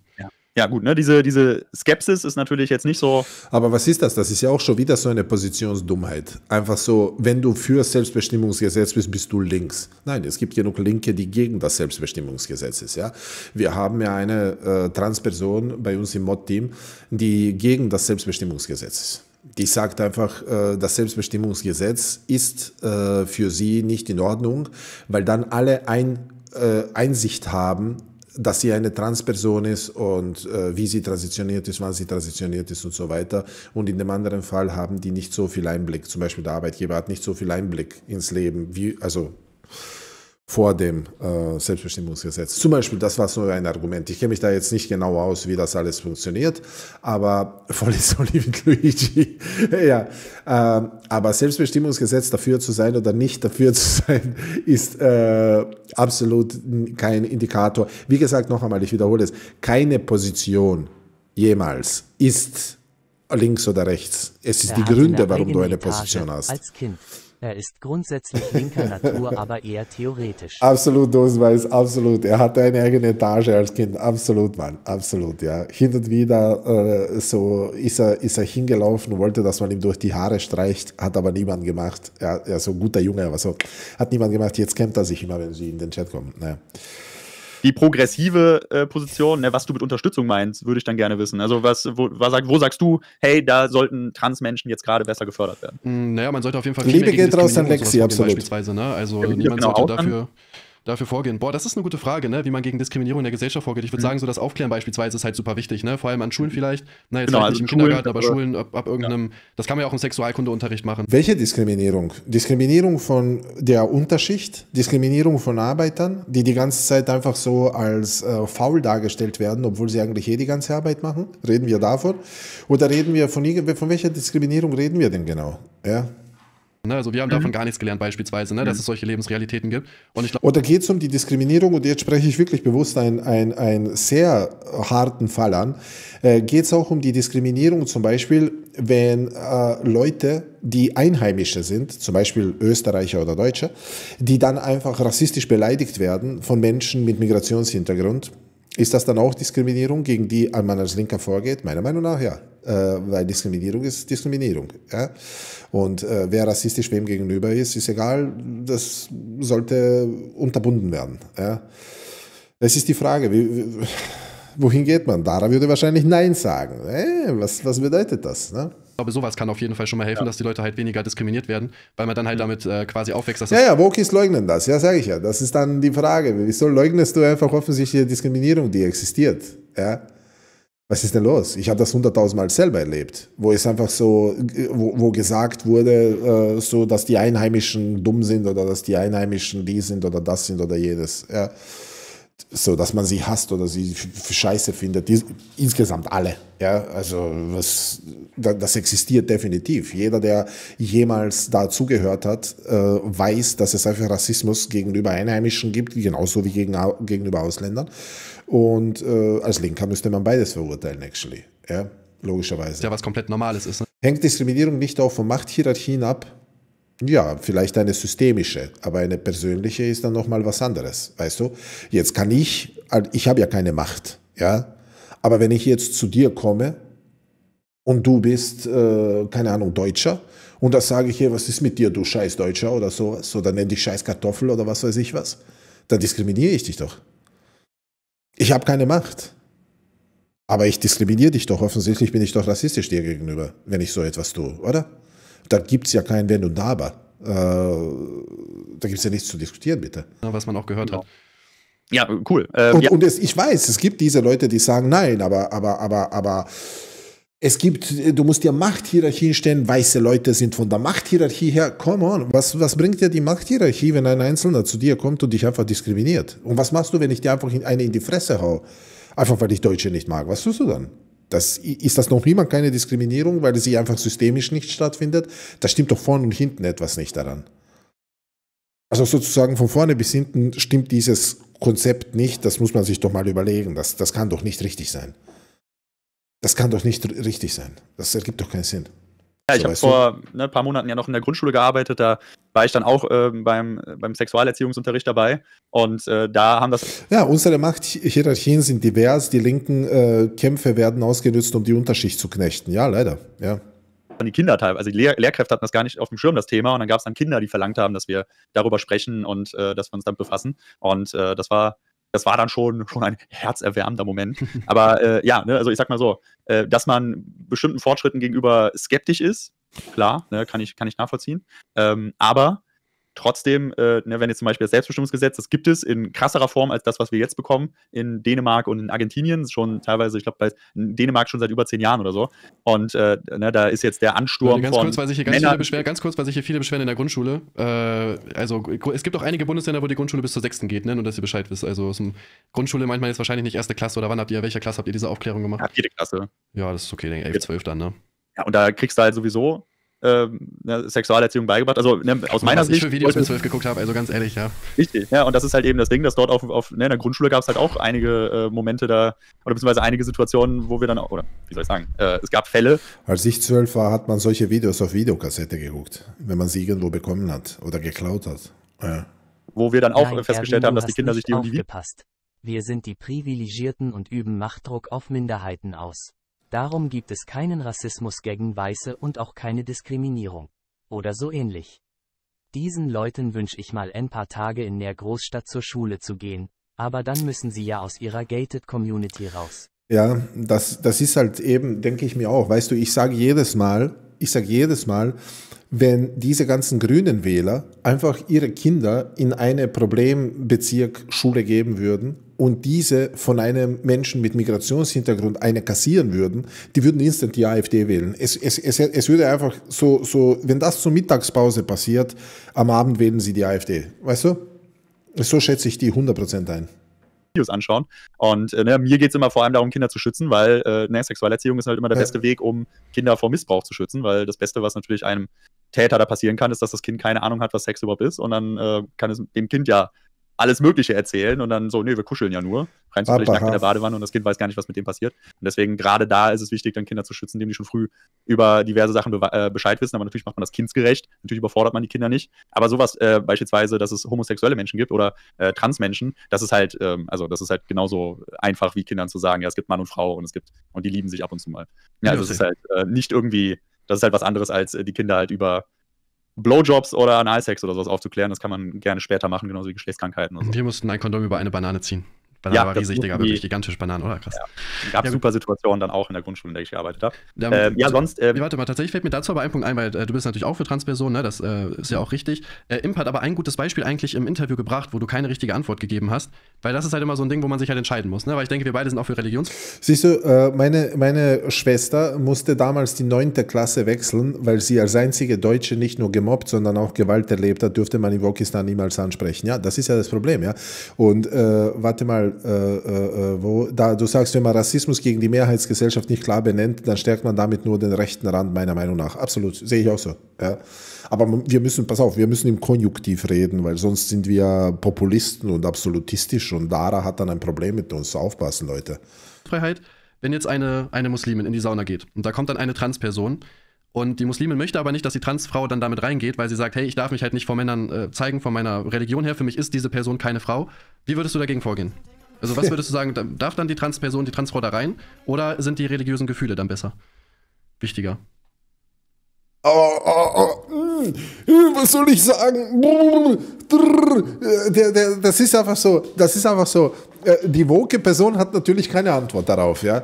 ja, gut, ne, diese, diese Skepsis ist natürlich jetzt nicht so. Aber was ist das? Das ist ja auch schon wieder so eine Positionsdummheit. Einfach so, wenn du für das Selbstbestimmungsgesetz bist, bist du links. Nein, es gibt genug Linke, die gegen das Selbstbestimmungsgesetz ist. Ja? Wir haben ja eine äh, Transperson bei uns im Mod-Team, die gegen das Selbstbestimmungsgesetz ist. Die sagt einfach, äh, das Selbstbestimmungsgesetz ist äh, für sie nicht in Ordnung, weil dann alle ein, äh, Einsicht haben dass sie eine Transperson ist und wie sie transitioniert ist, wann sie transitioniert ist und so weiter. Und in dem anderen Fall haben die nicht so viel Einblick. Zum Beispiel der Arbeitgeber hat nicht so viel Einblick ins Leben, wie, also vor dem äh, Selbstbestimmungsgesetz. Zum Beispiel, das war so ein Argument. Ich kenne mich da jetzt nicht genau aus, wie das alles funktioniert, aber voll ist mit Luigi. ja, äh, aber Selbstbestimmungsgesetz dafür zu sein oder nicht dafür zu sein, ist äh, absolut kein Indikator. Wie gesagt, noch einmal, ich wiederhole es, keine Position jemals ist links oder rechts. Es ist Er die Gründe, warum du eine Etage Position hast. Als Kind. Er ist grundsätzlich linker Natur, aber eher theoretisch. Absolut, Dosenweiß, absolut. Er hatte eine eigene Etage als Kind, absolut, Mann, absolut, ja. Hin und wieder äh, so ist er, ist er hingelaufen, wollte, dass man ihm durch die Haare streicht, hat aber niemand gemacht. Ja, ja so ein guter Junge, aber so, hat niemand gemacht. Jetzt kämmt er sich immer, wenn sie in den Chat kommen. Naja. Die progressive äh, Position, ne, was du mit Unterstützung meinst, würde ich dann gerne wissen. Also was, wo, was, sag- wo sagst du, hey, da sollten Transmenschen jetzt gerade besser gefördert werden? Mm, Naja, man sollte auf jeden Fall Liebe mehr gegen geht raus an Lexi, absolut. Beispielsweise, ne? Also Ja, niemand genau sollte auch dann? Dafür, vorgehen. Boah, das ist eine gute Frage, ne? wie man gegen Diskriminierung in der Gesellschaft vorgeht. Ich Mhm. würde sagen, so das Aufklären beispielsweise ist halt super wichtig, ne? vor allem an Schulen vielleicht. Na, jetzt Genau, vielleicht also nicht im Schulen, Kindergarten, aber aber- Schulen ab, ab irgendeinem, das kann man ja auch im Sexualkundeunterricht machen. Welche Diskriminierung? Diskriminierung von der Unterschicht, Diskriminierung von Arbeitern, die die ganze Zeit einfach so als äh, faul dargestellt werden, obwohl sie eigentlich eh die ganze Arbeit machen. Reden wir davon? Oder reden wir von, von welcher Diskriminierung reden wir denn genau? Ja? Ne? Also wir haben Mhm. davon gar nichts gelernt beispielsweise, ne? dass es solche Lebensrealitäten gibt. Und ich glaube, Oder geht es um die Diskriminierung, und jetzt spreche ich wirklich bewusst einen ein, ein sehr harten Fall an, äh, geht es auch um die Diskriminierung zum Beispiel, wenn äh, Leute, die Einheimische sind, zum Beispiel Österreicher oder Deutsche, die dann einfach rassistisch beleidigt werden von Menschen mit Migrationshintergrund, ist das dann auch Diskriminierung, gegen die man als Linker vorgeht? Meiner Meinung nach ja. Äh, weil Diskriminierung ist Diskriminierung. Ja? Und äh, wer rassistisch wem gegenüber ist, ist egal, das sollte unterbunden werden. Ja? Das ist die Frage, wie, wie, wohin geht man? Dara würde wahrscheinlich Nein sagen. Äh, was, was bedeutet das? Ne? Glaube, sowas kann auf jeden Fall schon mal helfen, dass die Leute halt weniger diskriminiert werden, weil man dann halt damit äh, quasi aufwächst, dass Ja, ja, Wokis leugnen das, ja, sage ich ja. Das ist dann die Frage. Wieso leugnest du einfach offensichtliche Diskriminierung, die existiert? Ja? Was ist denn los? Ich habe das hunderttausendmal selber erlebt, wo es einfach so, wo, wo gesagt wurde, äh, so, dass die Einheimischen dumm sind oder dass die Einheimischen die sind oder das sind oder jedes. Ja? So, dass man sie hasst oder sie scheiße findet. Die, insgesamt alle. Ja? Also, was, da- das existiert definitiv. Jeder, der jemals dazugehört hat, äh, weiß, dass es einfach Rassismus gegenüber Einheimischen gibt, genauso wie gegen, gegenüber Ausländern. Und äh, als Linker müsste man beides verurteilen, actually. Ja? Logischerweise. ja was komplett Normales ist. Ne? Hängt Diskriminierung nicht auch von Machthierarchien ab? Ja, vielleicht eine systemische, aber eine persönliche ist dann nochmal was anderes, weißt du? Jetzt kann ich, ich habe ja keine Macht, ja? Aber wenn ich jetzt zu dir komme und du bist, äh, keine Ahnung, Deutscher und da sage ich hier, was ist mit dir, du scheiß Deutscher oder sowas, oder nenn dich scheiß Kartoffel oder was weiß ich was, dann diskriminiere ich dich doch. Ich habe keine Macht. Aber ich diskriminiere dich doch. Offensichtlich bin ich doch rassistisch dir gegenüber, wenn ich so etwas tue, oder? Da gibt es ja kein Wenn und Aber. Äh, da gibt es ja nichts zu diskutieren, bitte. was man auch gehört hat. Ja, cool. Ähm, Und, ja, und es, ich weiß, es gibt diese Leute, die sagen, nein, aber, aber, aber, aber es gibt, du musst dir Machthierarchien stellen, weiße Leute sind von der Machthierarchie her, come on, was, was bringt dir die Machthierarchie, wenn ein Einzelner zu dir kommt und dich einfach diskriminiert? Und was machst du, wenn ich dir einfach in- eine in die Fresse hau? Einfach weil ich Deutsche nicht mag. Was tust du dann? Das, ist das noch immer keine Diskriminierung, weil sie einfach systemisch nicht stattfindet? Da stimmt doch vorne und hinten etwas nicht daran. Also sozusagen von vorne bis hinten stimmt dieses Konzept nicht, das muss man sich doch mal überlegen. Das, das kann doch nicht richtig sein. Das kann doch nicht richtig sein. Das ergibt doch keinen Sinn. Ja, ich So, habe vor ne, ein paar Monaten ja noch in der Grundschule gearbeitet. Da war ich dann auch ähm, beim, beim Sexualerziehungsunterricht dabei. Und äh, da haben das Ja, unsere Machthierarchien sind divers. Die linken äh, Kämpfe werden ausgenutzt, um die Unterschicht zu knechten. Ja, leider. Ja. die Kinder teilweise, also die Lehr Lehrkräfte hatten das gar nicht auf dem Schirm, das Thema. Und dann gab es dann Kinder, die verlangt haben, dass wir darüber sprechen und äh, dass wir uns damit befassen. Und äh, das war. Das war dann schon, schon ein herzerwärmender Moment. Aber äh, ja, ne, also ich sag mal so, äh, dass man bestimmten Fortschritten gegenüber skeptisch ist, klar, ne, kann, ich, kann ich nachvollziehen. Ähm, aber trotzdem, äh, ne, wenn jetzt zum Beispiel das Selbstbestimmungsgesetz, das gibt es in krasserer Form als das, was wir jetzt bekommen, in Dänemark und in Argentinien, schon teilweise, ich glaube, in Dänemark schon seit über zehn Jahren oder so. Und äh, ne, da ist jetzt der Ansturm ganz von kurz, weil sich hier ganz Männern- viele beschweren, ganz kurz, weil sich hier viele beschweren in der Grundschule. Äh, also es gibt auch einige Bundesländer, wo die Grundschule bis zur sechsten geht, ne? Nur dass ihr Bescheid wisst. Also aus dem Grundschule meint man jetzt wahrscheinlich nicht erste Klasse oder wann habt ihr, welcher Klasse habt ihr diese Aufklärung gemacht? Ja, vierte Klasse. Ja, das ist okay, denke 11, 12 dann, ne? Ja, und da kriegst du halt sowieso ähm, ne, Sexualerziehung beigebracht. Also ne, aus meiner was Sicht. ich für Videos mit 12 geguckt habe, also ganz ehrlich, ja. Richtig, ja, und das ist halt eben das Ding, dass dort auf, auf ne, in der Grundschule gab es halt auch einige äh, Momente da, oder beziehungsweise einige Situationen, wo wir dann, auch- oder wie soll ich sagen, äh, es gab Fälle, Als ich zwölf war, hat man solche Videos auf Videokassette geguckt, wenn man sie irgendwo bekommen hat oder geklaut hat. Ja. wo wir dann auch Nein, festgestellt Erwin, haben, dass die Kinder sich die und die aufgepasst. Wir sind die Privilegierten und üben Machtdruck auf Minderheiten aus. Darum gibt es keinen Rassismus gegen Weiße und auch keine Diskriminierung. Oder so ähnlich. Diesen Leuten wünsche ich mal ein paar Tage in der Großstadt zur Schule zu gehen, aber dann müssen sie ja aus ihrer Gated Community raus. Ja, das, das ist halt eben, denke ich mir auch. Weißt du, ich sage jedes Mal, ich sage jedes Mal, wenn diese ganzen grünen Wähler einfach ihre Kinder in eine Problembezirk Schule geben würden und diese von einem Menschen mit Migrationshintergrund eine kassieren würden, die würden instant die AfD wählen. Es, es, es, es würde einfach so, so, wenn das zur Mittagspause passiert, am Abend wählen sie die AfD. Weißt du? So schätze ich die 100% ein. Videos anschauen. Und äh, ne, mir geht es immer vor allem darum, Kinder zu schützen, weil äh, ne, Sexualerziehung ist halt immer der Ja. beste Weg, um Kinder vor Missbrauch zu schützen, weil das Beste, was natürlich einem Täter da passieren kann, ist, dass das Kind keine Ahnung hat, was Sex überhaupt ist und dann äh, kann es dem Kind ja alles Mögliche erzählen und dann so, nee, wir kuscheln ja nur. Rein zufällig nackt in der Badewanne und das Kind weiß gar nicht, was mit dem passiert. Und deswegen gerade da ist es wichtig, dann Kinder zu schützen, indem die schon früh über diverse Sachen bewe- äh, Bescheid wissen. Aber natürlich macht man das kindsgerecht. Natürlich überfordert man die Kinder nicht. Aber sowas äh, beispielsweise, dass es homosexuelle Menschen gibt oder äh, Transmenschen, das ist halt, ähm, also das ist halt genauso einfach wie Kindern zu sagen, ja, es gibt Mann und Frau und es gibt, und die lieben sich ab und zu mal. Ja, also es ist halt äh, nicht irgendwie, das ist halt was anderes, als äh, die Kinder halt über Blowjobs oder Analsex oder sowas aufzuklären. Das kann man gerne später machen, genauso wie Geschlechtskrankheiten und so. Wir mussten ein Kondom über eine Banane ziehen. Banane Ja, war das riesig, Digga, die- wirklich gigantisch Bananen, oder? Krass. Gab Ja, super Situationen dann auch in der Grundschule, in der ich gearbeitet habe. Dann- Ähm, ja, sonst, äh, Ja, warte mal, tatsächlich fällt mir dazu aber ein Punkt ein, weil äh, du bist natürlich auch für Transpersonen, ne? das äh, ist ja auch richtig. Äh, Imp hat aber ein gutes Beispiel eigentlich im Interview gebracht, wo du keine richtige Antwort gegeben hast, weil das ist halt immer so ein Ding, wo man sich halt entscheiden muss, ne? weil ich denke, wir beide sind auch für Religions... Siehst du, äh, meine, meine Schwester musste damals die neunte Klasse wechseln, weil sie als einzige Deutsche nicht nur gemobbt, sondern auch Gewalt erlebt hat, dürfte man in Wokistan niemals ansprechen. Ja, das ist ja das Problem, ja. Und äh, warte mal, äh, äh, wo, da du sagst, wenn man Rassismus gegen die Mehrheitsgesellschaft nicht klar benennt, dann stärkt man damit nur den rechten Rand, meiner Meinung nach. Absolut, sehe ich auch so. Ja. Aber wir müssen, pass auf, wir müssen im Konjunktiv reden, weil sonst sind wir Populisten und absolutistisch und Dara hat dann ein Problem mit uns. Aufpassen, Leute. Freiheit, wenn jetzt eine, eine Muslimin in die Sauna geht und da kommt dann eine Transperson und die Muslimin möchte aber nicht, dass die Transfrau dann damit reingeht, weil sie sagt, hey, ich darf mich halt nicht vor Männern äh, zeigen, von meiner Religion her, für mich ist diese Person keine Frau. Wie würdest du dagegen vorgehen? Also was würdest du sagen, da- darf dann die Transperson, die Transfrau da rein oder sind die religiösen Gefühle dann besser? Wichtiger. Oh, oh, oh, mm, was soll ich sagen? Das ist einfach so, das ist einfach so. Äh, Die woke Person hat natürlich keine Antwort darauf, ja.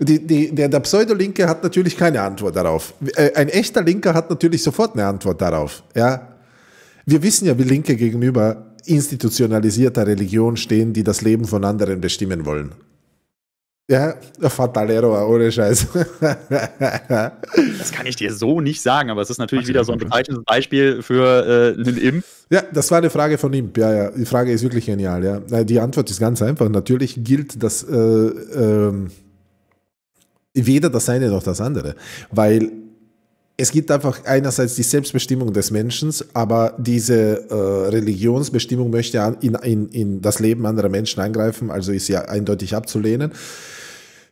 Die, die, der, der Pseudolinke hat natürlich keine Antwort darauf. Äh, Ein echter Linker hat natürlich sofort eine Antwort darauf, ja. Wir wissen ja, wie Linke gegenüber institutionalisierter Religion stehen, die das Leben von anderen bestimmen wollen. Ja, Fatalero, ohne Scheiß. das kann ich dir so nicht sagen, aber es ist natürlich Ach, wieder so ein bezeichnendes Beispiel für äh, einen Imp. Ja, das war eine Frage von ihm. Ja, ja, die Frage ist wirklich genial. Ja. Na, Die Antwort ist ganz einfach. Natürlich gilt das äh, ähm, weder das eine noch das andere, weil es gibt einfach einerseits die Selbstbestimmung des Menschen, aber diese äh, Religionsbestimmung möchte an- in, in, in das Leben anderer Menschen eingreifen, also ist ja eindeutig abzulehnen.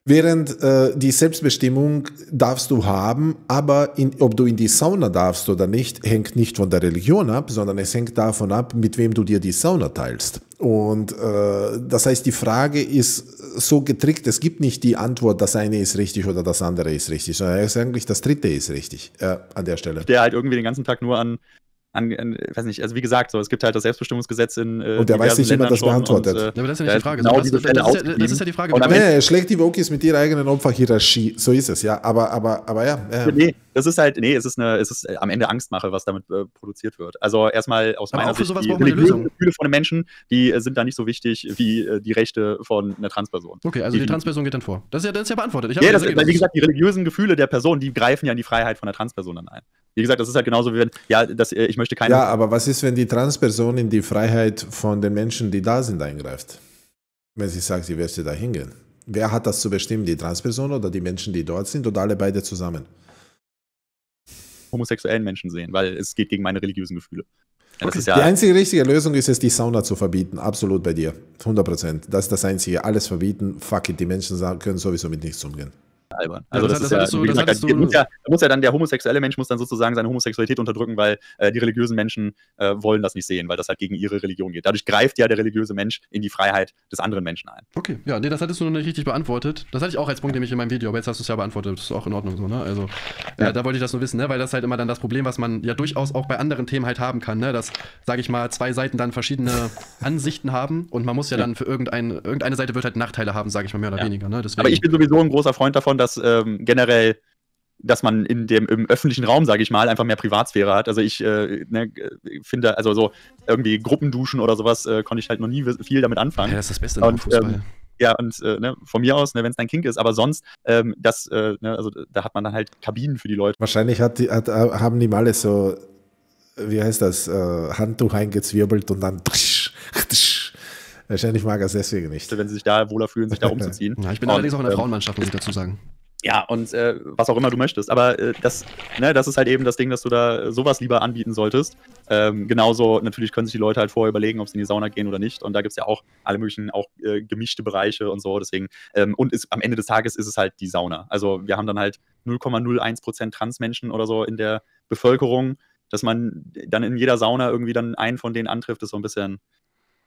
Während äh, die Selbstbestimmung darfst du haben, aber in, ob du in die Sauna darfst oder nicht, hängt nicht von der Religion ab, sondern es hängt davon ab, mit wem du dir die Sauna teilst. Und äh, das heißt, die Frage ist so getrickt, es gibt nicht die Antwort, das eine ist richtig oder das andere ist richtig, sondern es ist eigentlich das dritte ist richtig äh, an der Stelle. Der halt irgendwie den ganzen Tag nur an an, an, weiß nicht, also wie gesagt, so, es gibt halt das Selbstbestimmungsgesetz in äh, Und der weiß nicht, wie man das beantwortet. Und, äh, ja, aber das ist ja nicht die Frage. Genau das, diese das, Fälle das, ist ja, das ist ja die Frage. Und Nee, er schlägt die Wokis mit ihrer eigenen Opferhierarchie. So ist es, ja. Aber, aber, aber ja. ja. Nee, das ist halt, nee, es ist, eine, es ist am Ende Angstmache, was damit äh, produziert wird. Also erstmal aus Aber meiner auch für Sicht, sowas die Lösung. Gefühle von den Menschen, die äh, sind da nicht so wichtig wie äh, die Rechte von einer Transperson. Okay, also die Die- Transperson geht dann vor. Das ist ja, das ist ja beantwortet. Ich Ja, das, weil wie gesagt, die religiösen Gefühle der Person, die greifen ja in die Freiheit von der Transperson dann ein. Wie gesagt, das ist halt genauso wie wenn, ja, das, äh, ich möchte keine. Ja, aber was ist, wenn die Transperson in die Freiheit von den Menschen, die da sind, eingreift? Wenn sie sagt, sie möchte da hingehen. Wer hat das zu bestimmen? Die Transperson oder die Menschen, die dort sind oder alle beide zusammen? homosexuellen Menschen sehen, weil es geht gegen meine religiösen Gefühle. Ja, Okay. ist Die ja, einzige richtige Lösung ist es, die Sauna zu verbieten. Absolut bei dir. 100 Prozent. Das ist das Einzige. Alles verbieten. Fuck it. Die Menschen können sowieso mit nichts umgehen. Albern. Ja, Also das das, hat- ist das ja, wie das gesagt, du- muss ja, muss ja dann der homosexuelle Mensch muss dann sozusagen seine Homosexualität unterdrücken, weil äh, die religiösen Menschen äh, wollen das nicht sehen, weil das halt gegen ihre Religion geht. Dadurch greift ja der religiöse Mensch in die Freiheit des anderen Menschen ein. Okay, ja, nee, das hattest du noch nicht richtig beantwortet. Das hatte ich auch als Punkt nämlich in meinem Video, aber jetzt hast du es ja beantwortet. Das ist auch in Ordnung so, ne? Also, Ja. äh, da wollte ich das nur wissen, ne? Weil das ist halt immer dann das Problem, was man ja durchaus auch bei anderen Themen halt haben kann, ne? Dass, sage ich mal, zwei Seiten dann verschiedene Ansichten haben und man muss ja, Ja. dann für irgendein, irgendeine Seite wird halt Nachteile haben, sage ich mal mehr oder Ja. weniger, ne? Deswegen, Aber ich bin sowieso ein großer Freund davon, dass ähm, generell dass man in dem im öffentlichen Raum, sage ich mal, einfach mehr Privatsphäre hat. Also ich äh, ne, äh, finde, also so irgendwie Gruppenduschen oder sowas äh, konnte ich halt noch nie viel damit anfangen. ja, das ist das Beste im Und, Fußball. ähm, Ja, und äh, ne, von mir aus, ne, wenn es dein Kink ist, aber sonst, ähm, das, äh, ne, also da hat man dann halt Kabinen für die Leute. Wahrscheinlich hat die, hat, haben die mal alle so, wie heißt das, äh, Handtuch eingezwirbelt und dann. tsch, tsch. Wahrscheinlich mag er es deswegen nicht. wenn sie sich da wohler fühlen, sich da umzuziehen. ja, ich bin und, allerdings auch in der ähm, Frauenmannschaft, muss ich dazu sagen. Ja, und äh, was auch immer du möchtest. Aber äh, das, ne, das ist halt eben das Ding, dass du da sowas lieber anbieten solltest. Ähm, genauso, natürlich können sich die Leute halt vorher überlegen, ob sie in die Sauna gehen oder nicht. Und da gibt es ja auch alle möglichen, auch äh, gemischte Bereiche und so. Deswegen, ähm, und ist, am Ende des Tages ist es halt die Sauna. Also wir haben dann halt 0,01% Transmenschen oder so in der Bevölkerung. Dass man dann in jeder Sauna irgendwie dann einen von denen antrifft, ist so ein bisschen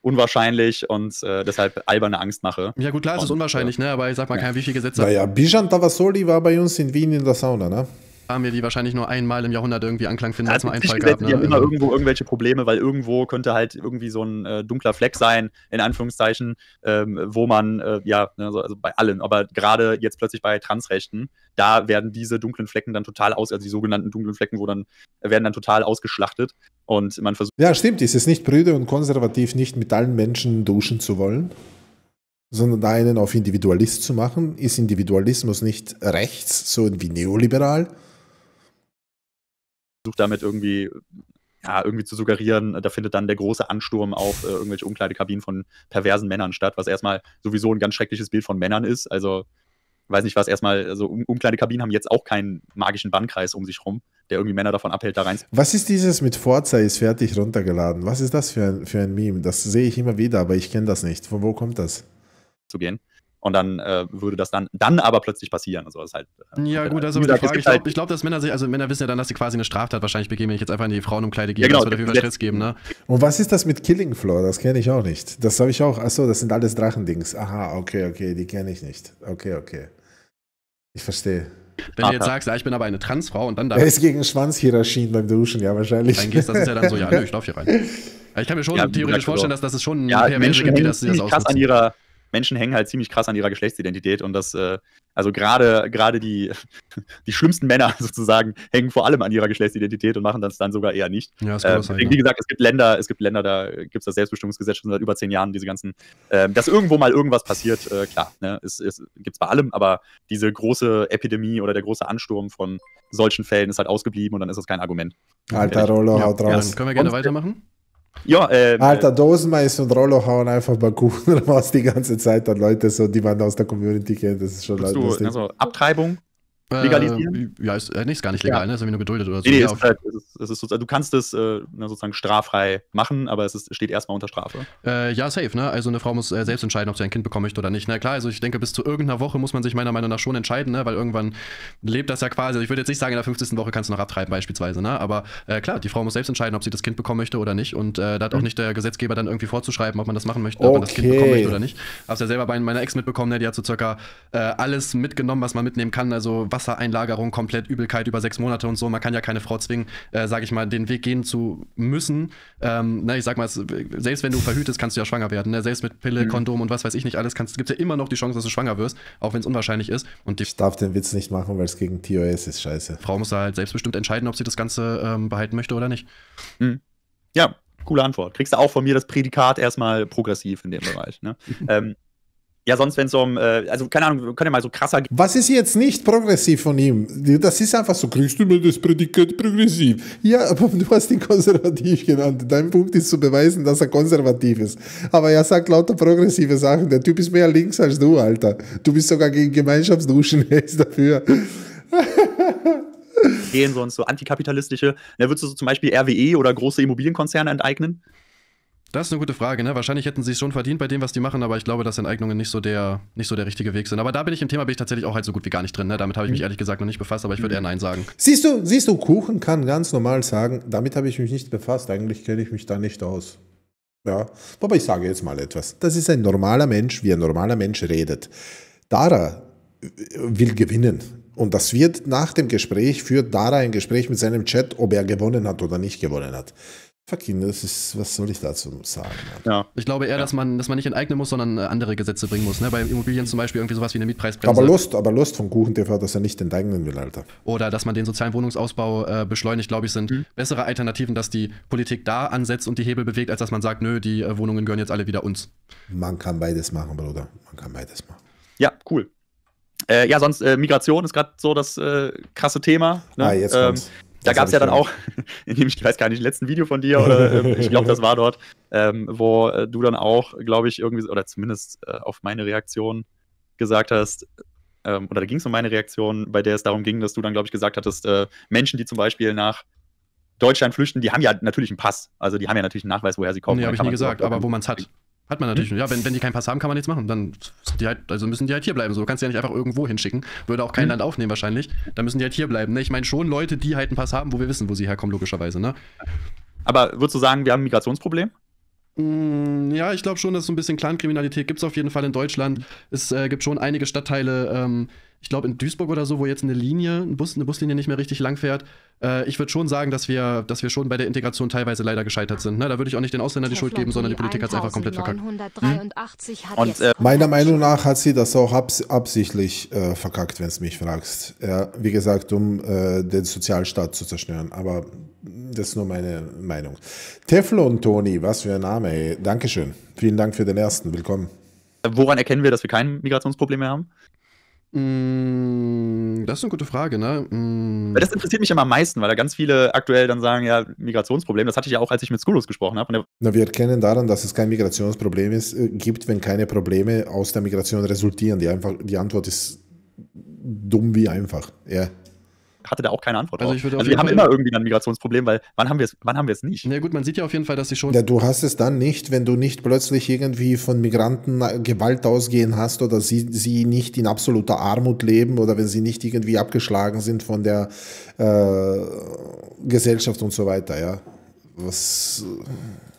unwahrscheinlich und äh, deshalb alberne Angstmache. Ja, gut, klar, es ist unwahrscheinlich, ne? Aber ich sag mal, ja. keine, wie viele Gesetze Naja, Bijan Tavasoli war bei uns in Wien in der Sauna, ne? Haben wir, die wahrscheinlich nur einmal im Jahrhundert irgendwie Anklang finden, als Also mal ein zig Fall Gesetze, gab. die haben Ne? immer Also, irgendwo irgendwelche Probleme, weil irgendwo könnte halt irgendwie so ein äh, dunkler Fleck sein, in Anführungszeichen, ähm, wo man, äh, ja, ne, also, also bei allen, aber gerade jetzt plötzlich bei Transrechten, da werden diese dunklen Flecken dann total aus, also die sogenannten dunklen Flecken, wo dann, werden dann total ausgeschlachtet und man versucht, Ja, stimmt. Ist es nicht prüde und konservativ, nicht mit allen Menschen duschen zu wollen, sondern da einen auf Individualist zu machen? Ist Individualismus nicht rechts, so wie neoliberal? Damit irgendwie ja, irgendwie zu suggerieren, da findet dann der große Ansturm auf äh, irgendwelche Umkleidekabinen von perversen Männern statt, was erstmal sowieso ein ganz schreckliches Bild von Männern ist. Also, weiß nicht was, erstmal, also um Umkleidekabinen haben jetzt auch keinen magischen Bannkreis um sich rum, der irgendwie Männer davon abhält, da Was ist dieses mit Forza ist fertig runtergeladen? Was ist das für ein, für ein Meme? Das sehe ich immer wieder, aber ich kenne das nicht. Von wo kommt das? reinzugehen. Und dann äh, würde das dann, dann aber plötzlich passieren. Also, das ist halt, äh, Ja, gut, das ist aber die Frage. gibt Ich glaube, halt- ich glaub, dass Männer sich, also Männer wissen ja dann, dass sie quasi eine Straftat wahrscheinlich begehen, wenn ich jetzt einfach in die Frauenumkleide gehe. Ja, genau, das wird auf jeden Fall das- geben, ne? Und was ist das mit Killing Floor? Das kenne ich auch nicht. Das habe ich auch. Achso, das sind alles Drachendings. Aha, okay, okay, die kenne ich nicht. Okay, okay. Ich verstehe. Wenn du jetzt Aha. sagst, ja, ich bin aber eine Transfrau und dann da Er ist gegen Schwanzhierarchien beim Duschen, ja, wahrscheinlich. reingehst, das ist ja dann so, ja, nö, ich lauf hier rein. Ich kann mir schon Ja, theoretisch gesagt, vorstellen, also- dass, dass es schon ja, Menschen gibt, die das, die das krass an ihrer, Menschen hängen halt ziemlich krass an ihrer Geschlechtsidentität und das, äh, also gerade gerade die, die schlimmsten Männer sozusagen hängen vor allem an ihrer Geschlechtsidentität und machen das dann sogar eher nicht. Ja, das kann Ähm, auch sein, ja. wie gesagt, es gibt Länder, es gibt Länder, da gibt es das Selbstbestimmungsgesetz schon seit über zehn Jahren, diese ganzen, ähm, dass irgendwo mal irgendwas passiert, äh, klar, ne, es, es gibt es bei allem, aber diese große Epidemie oder der große Ansturm von solchen Fällen ist halt ausgeblieben und dann ist das kein Argument. Alter Rollo, ja, haut ja, raus. dann können wir gerne Und- weitermachen. Ja, ähm, Alter, Dosenmais und Rollo hauen einfach bei Kuchen raus die ganze Zeit an Leute, so, die man aus der Community kennt. Das ist schon lustig. also Abtreibung legalisieren? Äh, ja, ist, äh, nee, ist gar nicht legal, Ja. ne? Ist irgendwie nur geduldet oder so. Nee, nee, Ja, ist, halt, es ist, es ist sozusagen, du kannst es äh, sozusagen straffrei machen, aber es ist, steht erstmal unter Strafe. Äh, ja, safe, ne? Also eine Frau muss äh, selbst entscheiden, ob sie ein Kind bekommen möchte oder nicht. Na klar, also ich denke, bis zu irgendeiner Woche muss man sich meiner Meinung nach schon entscheiden, ne? Weil irgendwann lebt das ja quasi. Also ich würde jetzt nicht sagen, in der 50. Woche kannst du noch abtreiben, beispielsweise, ne? Aber äh, klar, die Frau muss selbst entscheiden, ob sie das Kind bekommen möchte oder nicht. Und äh, da hat auch Mhm. nicht der Gesetzgeber dann irgendwie vorzuschreiben, ob man das machen möchte, ob man das Kind Okay. bekommen möchte oder nicht. Hab's ja selber bei meiner Ex mitbekommen, ne? Die hat so circa äh, alles mitgenommen, was man mitnehmen kann. Also Wassereinlagerung, komplett Übelkeit über sechs Monate und so. Man kann ja keine Frau zwingen, äh, sage ich mal, den Weg gehen zu müssen. Ähm, ne, ich sag mal, es, selbst wenn du verhütest, kannst du ja schwanger werden. Ne? Selbst mit Pille, Mhm. Kondom und was weiß ich nicht alles, gibt es ja immer noch die Chance, dass du schwanger wirst, auch wenn es unwahrscheinlich ist. Und die Ich darf den Witz nicht machen, weil es gegen TOS ist scheiße. Frau muss da halt selbstbestimmt entscheiden, ob sie das Ganze ähm, behalten möchte oder nicht. Ja, coole Antwort. Kriegst du auch von mir das Prädikat erstmal progressiv in dem Bereich. Ne? ähm, ja, sonst, wenn es um, äh, also keine Ahnung, wir können ja mal so krasser Was ist jetzt nicht progressiv von ihm? Das ist einfach so, kriegst du mir das Prädikat progressiv? Ja, aber du hast ihn konservativ genannt. Dein Punkt ist zu beweisen, dass er konservativ ist. Aber er sagt lauter progressive Sachen. Der Typ ist mehr links als du, Alter. Du bist sogar gegen Gemeinschaftsduschen, er ist dafür. gehen, sonst so antikapitalistische. Da würdest du so zum Beispiel RWE oder große Immobilienkonzerne enteignen? Das ist eine gute Frage, ne? Wahrscheinlich hätten sie es schon verdient bei dem, was die machen, aber ich glaube, dass Enteignungen nicht so der, nicht so der richtige Weg sind. Aber da bin ich im Thema bin ich tatsächlich auch halt so gut wie gar nicht drin. Ne? Damit habe ich mich ehrlich gesagt noch nicht befasst, aber ich würde eher Nein sagen. Siehst du, siehst du, Kuchen kann ganz normal sagen, damit habe ich mich nicht befasst. Eigentlich kenne ich mich da nicht aus. Ja, aber ich sage jetzt mal etwas. Das ist ein normaler Mensch, wie ein normaler Mensch redet. Dara will gewinnen. Und das wird nach dem Gespräch, führt Dara ein Gespräch mit seinem Chat, ob er gewonnen hat oder nicht gewonnen hat. Fucking, das ist, was soll ich dazu sagen? Ja. Ich glaube eher, dass, man, dass man nicht enteignen muss, sondern äh, andere Gesetze bringen muss. Ne? Bei Immobilien zum Beispiel irgendwie sowas wie eine Mietpreisbremse. Aber Lust, aber Lust von Kuchen TV, dass er nicht enteignen will, Alter. oder dass man den sozialen Wohnungsausbau äh, beschleunigt, glaube ich, sind bessere Alternativen, dass die Politik da ansetzt und die Hebel bewegt, als dass man sagt, nö, die äh, Wohnungen gehören jetzt alle wieder uns. Man kann beides machen, Bruder. Man kann beides machen. Ja, cool. Äh, ja, sonst äh, Migration ist gerade so das äh, krasse Thema. Ne? Ah, jetzt ähm, kommt's. Da gab es ja dann auch, in dem ich, weiß gar nicht, im letzten Video von dir oder ähm, ich glaube, das war dort, ähm, wo äh, du dann auch, glaube ich, irgendwie, oder zumindest äh, auf meine Reaktion gesagt hast, ähm, oder da ging es um meine Reaktion, bei der es darum ging, dass du dann, glaube ich, gesagt hattest, äh, Menschen, die zum Beispiel nach Deutschland flüchten, die haben ja natürlich einen Pass. Also die haben ja natürlich einen Nachweis, woher sie kommen. nee, habe ich nie gesagt, aber wo man es hat. Hat man natürlich. Ja, wenn, wenn die keinen Pass haben, kann man nichts machen. Dann die halt, also müssen die halt hier bleiben. So, du kannst die ja nicht einfach irgendwo hinschicken. Würde auch kein Mhm. Land aufnehmen wahrscheinlich. Dann müssen die halt hier bleiben. Ne? Ich meine schon Leute, die halt einen Pass haben, wo wir wissen, wo sie herkommen, logischerweise. Ne? Aber würdest du sagen, wir haben ein Migrationsproblem? Mm, Ja, ich glaube schon, dass so ein bisschen Clankriminalität gibt es auf jeden Fall in Deutschland. Es äh, gibt schon einige Stadtteile, ähm, ich glaube in Duisburg oder so, wo jetzt eine Linie, ein Bus, eine Buslinie nicht mehr richtig lang fährt. Äh, ich würde schon sagen, dass wir, dass wir schon bei der Integration teilweise leider gescheitert sind. Ne? Da würde ich auch nicht den Ausländern die Schuld geben, sondern die Politik hat es einfach komplett verkackt. 1983 hat Und, äh, Meiner Meinung nach hat sie das auch abs absichtlich äh, verkackt, wenn du mich fragst. Ja, wie gesagt, um äh, den Sozialstaat zu zerstören. Aber das ist nur meine Meinung. Teflon Toni, was für ein Name. Ey. Dankeschön. Vielen Dank für den ersten. Willkommen. Woran erkennen wir, dass wir kein Migrationsproblem mehr haben? Mm, das ist eine gute Frage, ne? Mm, Weil das interessiert mich immer am meisten, weil da ganz viele aktuell dann sagen, ja, Migrationsproblem. Das hatte ich ja auch, als ich mit Skulus gesprochen habe. Na, wir erkennen daran, dass es kein Migrationsproblem ist, äh, gibt, wenn keine Probleme aus der Migration resultieren. Die, einfach, die Antwort ist dumm wie einfach. Ja. Hatte da auch keine Antwort Also Also wir haben Fall- immer irgendwie ein Migrationsproblem, weil wann haben wir es wann haben wir es nicht? Na gut, man sieht ja auf jeden Fall, dass sie schon. Ja, du hast es dann nicht, wenn du nicht plötzlich irgendwie von Migranten äh, Gewalt ausgehen hast oder sie, sie nicht in absoluter Armut leben oder wenn sie nicht irgendwie abgeschlagen sind von der äh, Gesellschaft und so weiter, ja. Was, in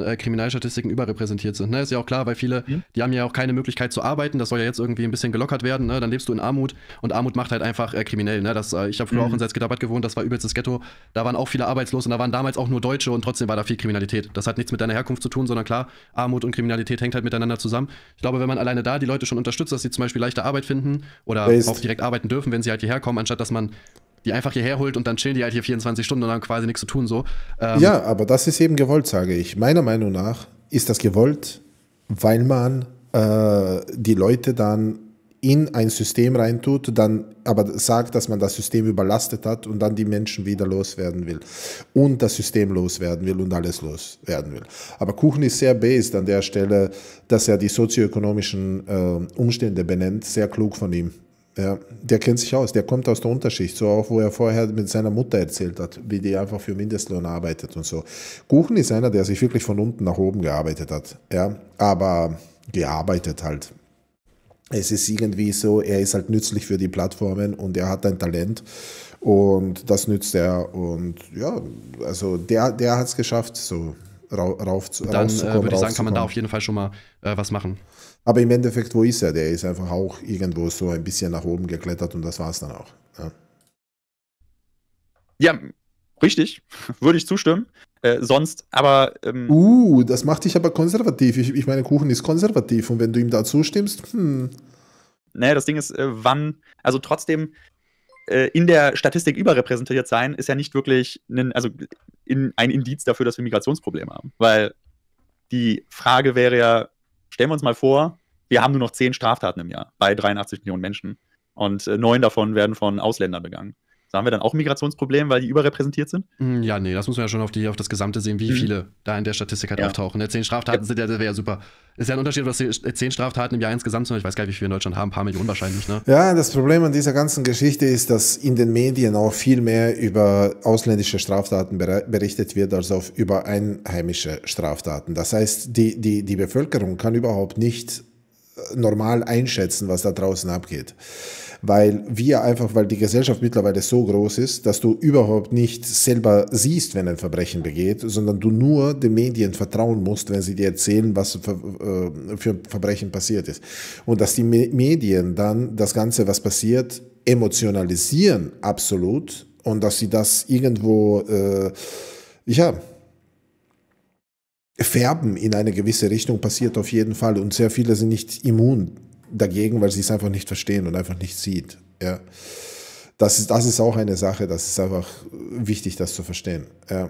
äh, Kriminalstatistiken überrepräsentiert sind. Ne? Ist ja auch klar, weil viele, Mhm. die haben ja auch keine Möglichkeit zu arbeiten. Das soll ja jetzt irgendwie ein bisschen gelockert werden. Ne? Dann lebst du in Armut und Armut macht halt einfach äh, kriminell. Ne? Das, äh, ich habe früher Mhm. auch in Salzgitter-Bad gewohnt, das war übelstes Ghetto. Da waren auch viele arbeitslos und da waren damals auch nur Deutsche und trotzdem war da viel Kriminalität. Das hat nichts mit deiner Herkunft zu tun, sondern klar, Armut und Kriminalität hängt halt miteinander zusammen. Ich glaube, wenn man alleine da die Leute schon unterstützt, dass sie zum Beispiel leichter Arbeit finden oder Based. auch direkt arbeiten dürfen, wenn sie halt hierher kommen, anstatt dass man die einfach hierher holt und dann chillen die halt hier 24 Stunden und haben quasi nichts zu tun. So. Ähm, ja, aber das ist eben gewollt, sage ich. Meiner Meinung nach ist das gewollt, weil man äh, die Leute dann in ein System reintut, dann aber sagt, dass man das System überlastet hat und dann die Menschen wieder loswerden will und das System loswerden will und alles loswerden will. Aber Kuchen ist sehr based an der Stelle, dass er die sozioökonomischen äh, Umstände benennt, sehr klug von ihm. Ja, der kennt sich aus, der kommt aus der Unterschicht, so auch wo er vorher mit seiner Mutter erzählt hat, wie die einfach für Mindestlohn arbeitet und so. Kuchen ist einer, der sich wirklich von unten nach oben gearbeitet hat, ja, aber gearbeitet halt. Es ist irgendwie so, er ist halt nützlich für die Plattformen und er hat ein Talent und das nützt er und ja, also der, der hat es geschafft, so rauf zu Dann äh, würde ich sagen, kann man da auf jeden Fall schon mal äh, was machen. Aber im Endeffekt, wo ist er? Der ist einfach auch irgendwo so ein bisschen nach oben geklettert und das war es dann auch. Ja. ja, richtig. Würde ich zustimmen. Äh, sonst, aber. Ähm, uh, das macht dich aber konservativ. Ich, ich meine, Kuchen ist konservativ und wenn du ihm da zustimmst, hm. Naja, das Ding ist, äh, wann, also trotzdem, äh, in der Statistik überrepräsentiert sein, ist ja nicht wirklich ein, also in, ein Indiz dafür, dass wir Migrationsprobleme haben. Weil die Frage wäre ja, stellen wir uns mal vor, wir haben nur noch zehn Straftaten im Jahr bei 83 Millionen Menschen. Und äh, neun davon werden von Ausländern begangen. So haben wir dann auch ein Migrationsproblem, weil die überrepräsentiert sind? Hm, ja, nee, das muss man ja schon auf, die, auf das Gesamte sehen, wie mhm. viele da in der Statistik halt ja. auftauchen. Ja, zehn Straftaten ja. sind ja, das wäre ja super. Ist ja ein Unterschied, was zehn Straftaten im Jahr insgesamt sind. Ich weiß gar nicht, wie viele in Deutschland haben, ein paar Millionen wahrscheinlich, ne? Ja, das Problem an dieser ganzen Geschichte ist, dass in den Medien auch viel mehr über ausländische Straftaten berichtet wird, als auf über einheimische Straftaten. Das heißt, die, die, die Bevölkerung kann überhaupt nicht äh, normal einschätzen, was da draußen abgeht weil wir einfach, weil die Gesellschaft mittlerweile so groß ist, dass du überhaupt nicht selber siehst, wenn ein Verbrechen begeht, sondern du nur den Medien vertrauen musst, wenn sie dir erzählen, was für, äh, Verbrechen passiert ist. Und dass die Medien dann das Ganze, was passiert, emotionalisieren, absolut, und dass sie das irgendwo, äh, ja, färben in eine gewisse Richtung passiert auf jeden Fall und sehr viele sind nicht immun dagegen, weil sie es einfach nicht verstehen und einfach nicht sieht. Ja. Das ist, das ist auch eine Sache, das ist einfach wichtig, das zu verstehen. Ja.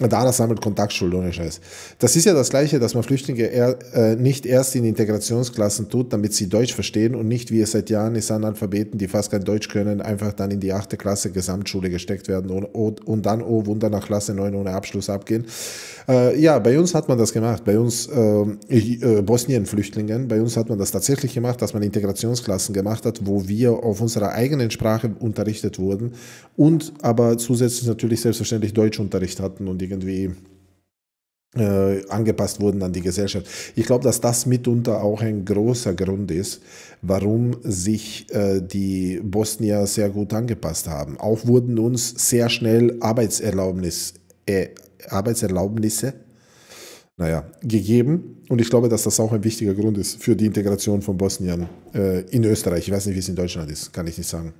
Dana sammelt Kontaktschuld, ohne Scheiß. Das ist ja das Gleiche, dass man Flüchtlinge eher, äh, nicht erst in Integrationsklassen tut, damit sie Deutsch verstehen und nicht, wie es seit Jahren ist, Analphabeten, die fast kein Deutsch können, einfach dann in die achte Klasse Gesamtschule gesteckt werden und, und, und dann, oh Wunder, nach Klasse 9 ohne Abschluss abgehen. Äh, ja, bei uns hat man das gemacht. Bei uns äh, äh, Bosnien-Flüchtlingen, bei uns hat man das tatsächlich gemacht, dass man Integrationsklassen gemacht hat, wo wir auf unserer eigenen Sprache unterrichtet wurden und aber zusätzlich natürlich selbstverständlich Deutschunterricht hatten und die irgendwie äh, angepasst wurden an die Gesellschaft. Ich glaube, dass das mitunter auch ein großer Grund ist, warum sich äh, die Bosnier sehr gut angepasst haben. Auch wurden uns sehr schnell Arbeitserlaubnis, äh, Arbeitserlaubnisse naja, gegeben. Und ich glaube, dass das auch ein wichtiger Grund ist für die Integration von Bosniern äh, in Österreich. Ich weiß nicht, wie es in Deutschland ist, kann ich nicht sagen.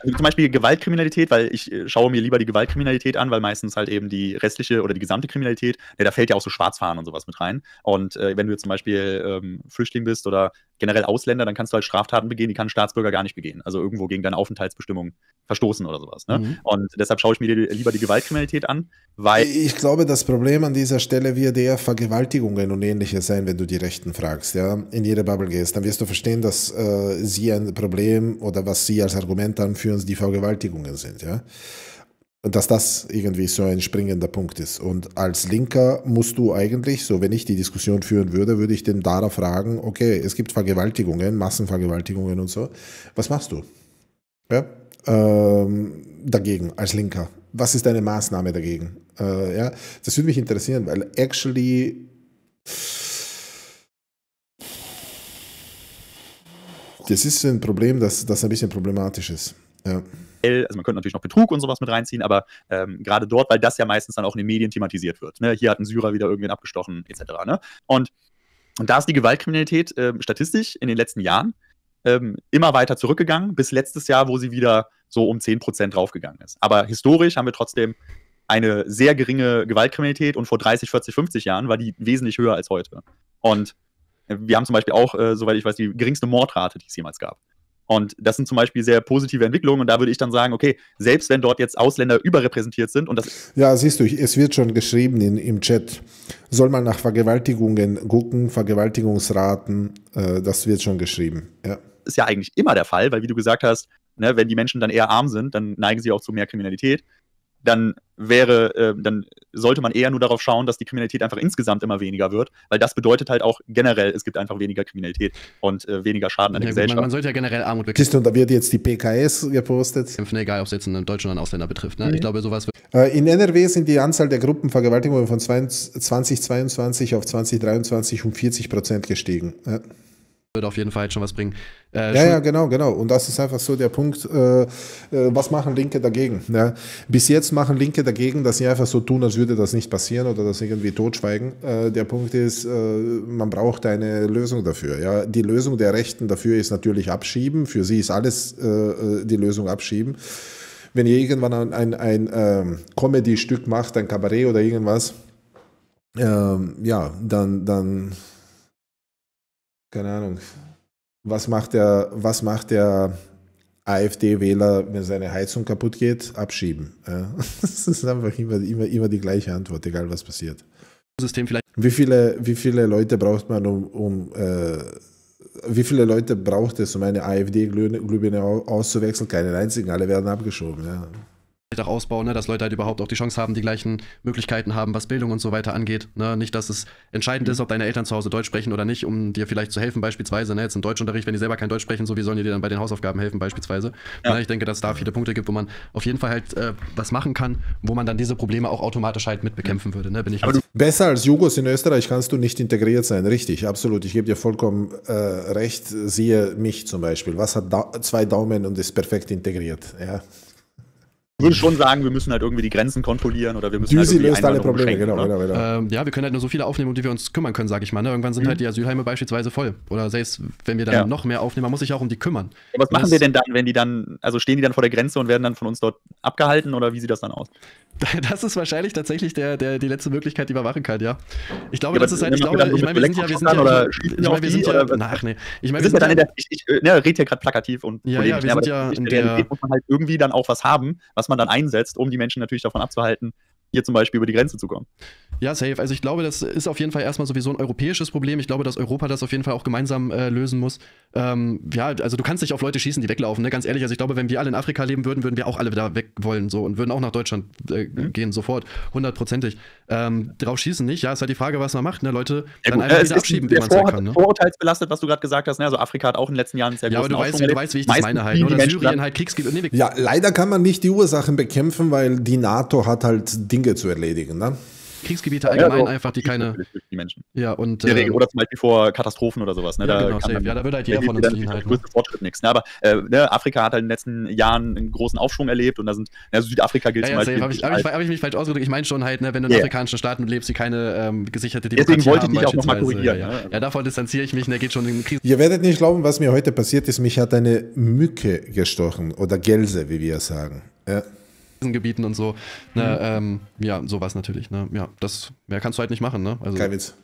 Also zum Beispiel Gewaltkriminalität, weil ich äh, schaue mir lieber die Gewaltkriminalität an, weil meistens halt eben die restliche oder die gesamte Kriminalität, ja, da fällt ja auch so Schwarzfahren und sowas mit rein. Und äh, wenn du jetzt zum Beispiel ähm, Flüchtling bist oder generell Ausländer, dann kannst du halt Straftaten begehen, die kann ein Staatsbürger gar nicht begehen. Also irgendwo gegen deine Aufenthaltsbestimmung verstoßen oder sowas. Ne? Mhm. Und deshalb schaue ich mir lieber die Gewaltkriminalität an, weil. Ich glaube, das Problem an dieser Stelle wird eher Vergewaltigungen und ähnliches sein, wenn du die Rechten fragst, ja, in ihre Bubble gehst. Dann wirst du verstehen, dass äh, sie ein Problem oder was sie als Argument anführen, die Vergewaltigungen sind, ja. Dass das irgendwie so ein springender Punkt ist. Und als Linker musst du eigentlich, so wenn ich die Diskussion führen würde, würde ich den Dara fragen, okay, es gibt Vergewaltigungen, Massenvergewaltigungen und so. Was machst du? Ja? Ähm, dagegen als Linker. Was ist deine Maßnahme dagegen? Äh, ja? Das würde mich interessieren, weil actually das ist ein Problem, das, das ein bisschen problematisch ist. Ja also man könnte natürlich noch Betrug und sowas mit reinziehen, aber ähm, gerade dort, weil das ja meistens dann auch in den Medien thematisiert wird. Ne? Hier hat ein Syrer wieder irgendwen abgestochen, etc. Ne? Und, und da ist die Gewaltkriminalität äh, statistisch in den letzten Jahren ähm, immer weiter zurückgegangen, bis letztes Jahr, wo sie wieder so um 10% draufgegangen ist. Aber historisch haben wir trotzdem eine sehr geringe Gewaltkriminalität und vor 30, 40, 50 Jahren war die wesentlich höher als heute. Und äh, wir haben zum Beispiel auch, äh, soweit ich weiß, die geringste Mordrate, die es jemals gab. Und das sind zum Beispiel sehr positive Entwicklungen. Und da würde ich dann sagen, okay, selbst wenn dort jetzt Ausländer überrepräsentiert sind und das. Ja, siehst du, es wird schon geschrieben in, im Chat, soll man nach Vergewaltigungen gucken, Vergewaltigungsraten, äh, das wird schon geschrieben. Ja. Ist ja eigentlich immer der Fall, weil wie du gesagt hast, ne, wenn die Menschen dann eher arm sind, dann neigen sie auch zu mehr Kriminalität. Dann wäre, äh, dann sollte man eher nur darauf schauen, dass die Kriminalität einfach insgesamt immer weniger wird, weil das bedeutet halt auch generell, es gibt einfach weniger Kriminalität und äh, weniger Schaden an der Ja, gut, man, Gesellschaft. man sollte ja generell Armut Siehst du, und da wird jetzt die PKS gepostet. bekämpfen, egal ob es jetzt einen Deutschen oder einen Ausländer betrifft. Ne? Ich glaube, sowas wird Äh, In NRW sind die Anzahl der Gruppenvergewaltigungen von 2022 auf 2023 um 40 Prozent gestiegen. Ja. Wird auf jeden Fall schon was bringen. Äh, Ja, ja, genau, genau. Und das ist einfach so der Punkt, äh, äh, was machen Linke dagegen? Ja? Bis jetzt machen Linke dagegen, dass sie einfach so tun, als würde das nicht passieren oder das irgendwie totschweigen. Äh, der Punkt ist, äh, man braucht eine Lösung dafür. Ja? Die Lösung der Rechten dafür ist natürlich abschieben. Für sie ist alles äh, die Lösung abschieben. Wenn ihr irgendwann ein, ein, ein ähm, Comedy-Stück macht, ein Kabarett oder irgendwas, ähm, ja, dann, dann, keine Ahnung, was macht der, was macht der AfD-Wähler, wenn seine Heizung kaputt geht? Abschieben. Ja. Das ist einfach immer, immer, immer die gleiche Antwort, egal was passiert. System vielleicht Wie viele, wie viele Leute braucht man, um, um äh, wie viele Leute braucht es, um eine AfD-Glühbirne au- auszuwechseln? Keinen einzigen, alle werden abgeschoben. Ja. Auch ausbauen, ne? dass Leute halt überhaupt auch die Chance haben, die gleichen Möglichkeiten haben, was Bildung und so weiter angeht. Ne? Nicht, dass es entscheidend ist, ob deine Eltern zu Hause Deutsch sprechen oder nicht, um dir vielleicht zu helfen, beispielsweise. Ne? Jetzt im Deutschunterricht, wenn die selber kein Deutsch sprechen, so wie sollen die dir dann bei den Hausaufgaben helfen, beispielsweise. Ja. Ne? Ich denke, dass es da viele Punkte gibt, wo man auf jeden Fall halt äh, was machen kann, wo man dann diese Probleme auch automatisch halt mit bekämpfen würde. Ne? Bin ich Aber halt Besser als Jugos in Österreich kannst du nicht integriert sein. Richtig, absolut. Ich gebe dir vollkommen äh, recht. Siehe mich zum Beispiel. Was hat da zwei Daumen und ist perfekt integriert? Ja. Ich würde schon sagen, wir müssen halt irgendwie die Grenzen kontrollieren oder wir müssen halt Düsi irgendwie löst alle Probleme. Genau, oder? genau, genau. Ähm, ja, wir können halt nur so viele aufnehmen, um die wir uns kümmern können, sage ich mal. Ne? Irgendwann sind Mhm. halt die Asylheime beispielsweise voll. Oder selbst wenn wir dann Ja. noch mehr aufnehmen, man muss sich auch um die kümmern. Ja, Was machen Das- wir denn dann, wenn die dann, also stehen die dann vor der Grenze und werden dann von uns dort abgehalten oder wie sieht das dann aus? Das ist wahrscheinlich tatsächlich der, der, die letzte Möglichkeit, die man machen kann, ja. Ich glaube, Ja, das ist halt, ich machen wir glaube, ich meine, wir sind ja, wir sind ja, oder ich meine, wir sind ja, oder was? ach nee, ich meine, Wir wir sind ja dann in der, ich, ich äh, ne, red hier gerade plakativ und Ja, ja, wir ne, aber sind ja in der der- Realität muss man halt irgendwie dann auch was haben, was man dann einsetzt, um die Menschen natürlich davon abzuhalten, hier zum Beispiel über die Grenze zu kommen. Ja, safe. Also ich glaube, das ist auf jeden Fall erstmal sowieso ein europäisches Problem. Ich glaube, dass Europa das auf jeden Fall auch gemeinsam äh, lösen muss. Ähm, ja, also du kannst nicht auf Leute schießen, die weglaufen, ne? Ganz ehrlich, also ich glaube, wenn wir alle in Afrika leben würden, würden wir auch alle da weg wollen so und würden auch nach Deutschland äh, Mhm. gehen, sofort, hundertprozentig. Ähm, drauf schießen nicht, ja, ist halt die Frage, was man macht, ne? Leute Ja, dann einfach äh, wieder abschieben, wie man sagen vor, kann, ne? vorurteilsbelastet, was du gerade gesagt hast. Ne? Also Afrika hat auch in den letzten Jahren sehr Ja, aber du weißt, du weißt, wie ich das meine halt. Oder Menschen Syrien dann- halt Kriegsgebiet. Nee, Ja, leider kann man nicht die Ursachen bekämpfen, weil die NATO hat halt Dinge zu erledigen. Ne? Kriegsgebiete allgemein Ja, einfach, die keine. die Menschen. Ja, und. Der äh, Regel. Oder zum Beispiel vor Katastrophen oder sowas. Ne? Ja, genau, kann safe. dann- Ja, da würde halt da jeder von uns dann fliehen der halt, ne? größte Fortschritt nichts. Ne? Aber äh, ne, Afrika hat halt in den letzten Jahren einen großen Aufschwung erlebt und da sind, also Südafrika gilt Ja, zum ja, Beispiel. Habe ich, hab ich, hab ich mich falsch ausgedrückt? Ich meine schon halt, ne, wenn du in Ja. afrikanischen Staaten lebst, die keine ähm, gesicherte Deswegen Demokratie wollte ich haben, dich auch noch mal beispielsweise. korrigieren, Ja, ja. ne? ja, davon distanziere ich mich, der geht schon in den Ihr werdet nicht glauben, was mir heute passiert ist. Mich hat eine Mücke gestochen oder Gelse, wie wir sagen. Ja. Krisengebieten und so. Ne, ähm, ja, sowas natürlich. Ne? Ja, das mehr kannst du halt nicht machen. Ne? Also Kein Witz.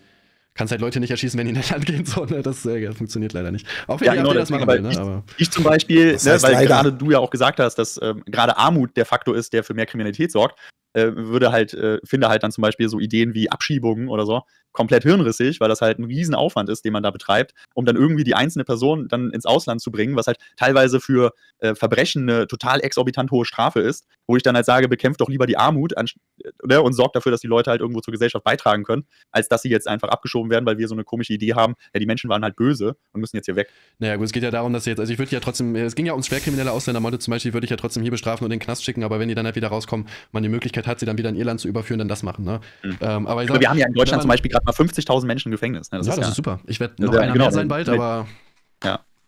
kannst halt Leute nicht erschießen, wenn die in ein Land gehen. So, ne? Das äh, funktioniert leider nicht. Auch wenn Ja, genau, das machen will. weil Ne? ich, Aber ich zum Beispiel, Das ne, heißt weil leider. gerade du ja auch gesagt hast, dass ähm, gerade Armut der Faktor ist, der für mehr Kriminalität sorgt, äh, würde halt, äh, finde halt dann zum Beispiel so Ideen wie Abschiebungen oder so komplett hirnrissig, weil das halt ein Riesenaufwand ist, den man da betreibt, um dann irgendwie die einzelne Person dann ins Ausland zu bringen, was halt teilweise für äh, Verbrechen eine total exorbitant hohe Strafe ist, wo ich dann halt sage, bekämpft doch lieber die Armut anst- ne, und sorgt dafür, dass die Leute halt irgendwo zur Gesellschaft beitragen können, als dass sie jetzt einfach abgeschoben werden, weil wir so eine komische Idee haben, ja, die Menschen waren halt böse und müssen jetzt hier weg. Naja, gut, es geht ja darum, dass jetzt, also ich würde ja trotzdem, es ging ja ums schwerkriminelle Ausländermorde zum Beispiel, würde ich ja trotzdem hier bestrafen und in den Knast schicken, aber wenn die dann halt wieder rauskommen, man die Möglichkeit hat, sie dann wieder in ihr Land zu überführen, dann das machen. Ne? Mhm. Ähm, aber ich Aber wir haben ja in Deutschland man- zum Beispiel gerade mal 50.000 Menschen im Gefängnis. Ne? Das ja, ist das ja, ist super. Ich werde noch ja- einer genau, mehr sein bald, aber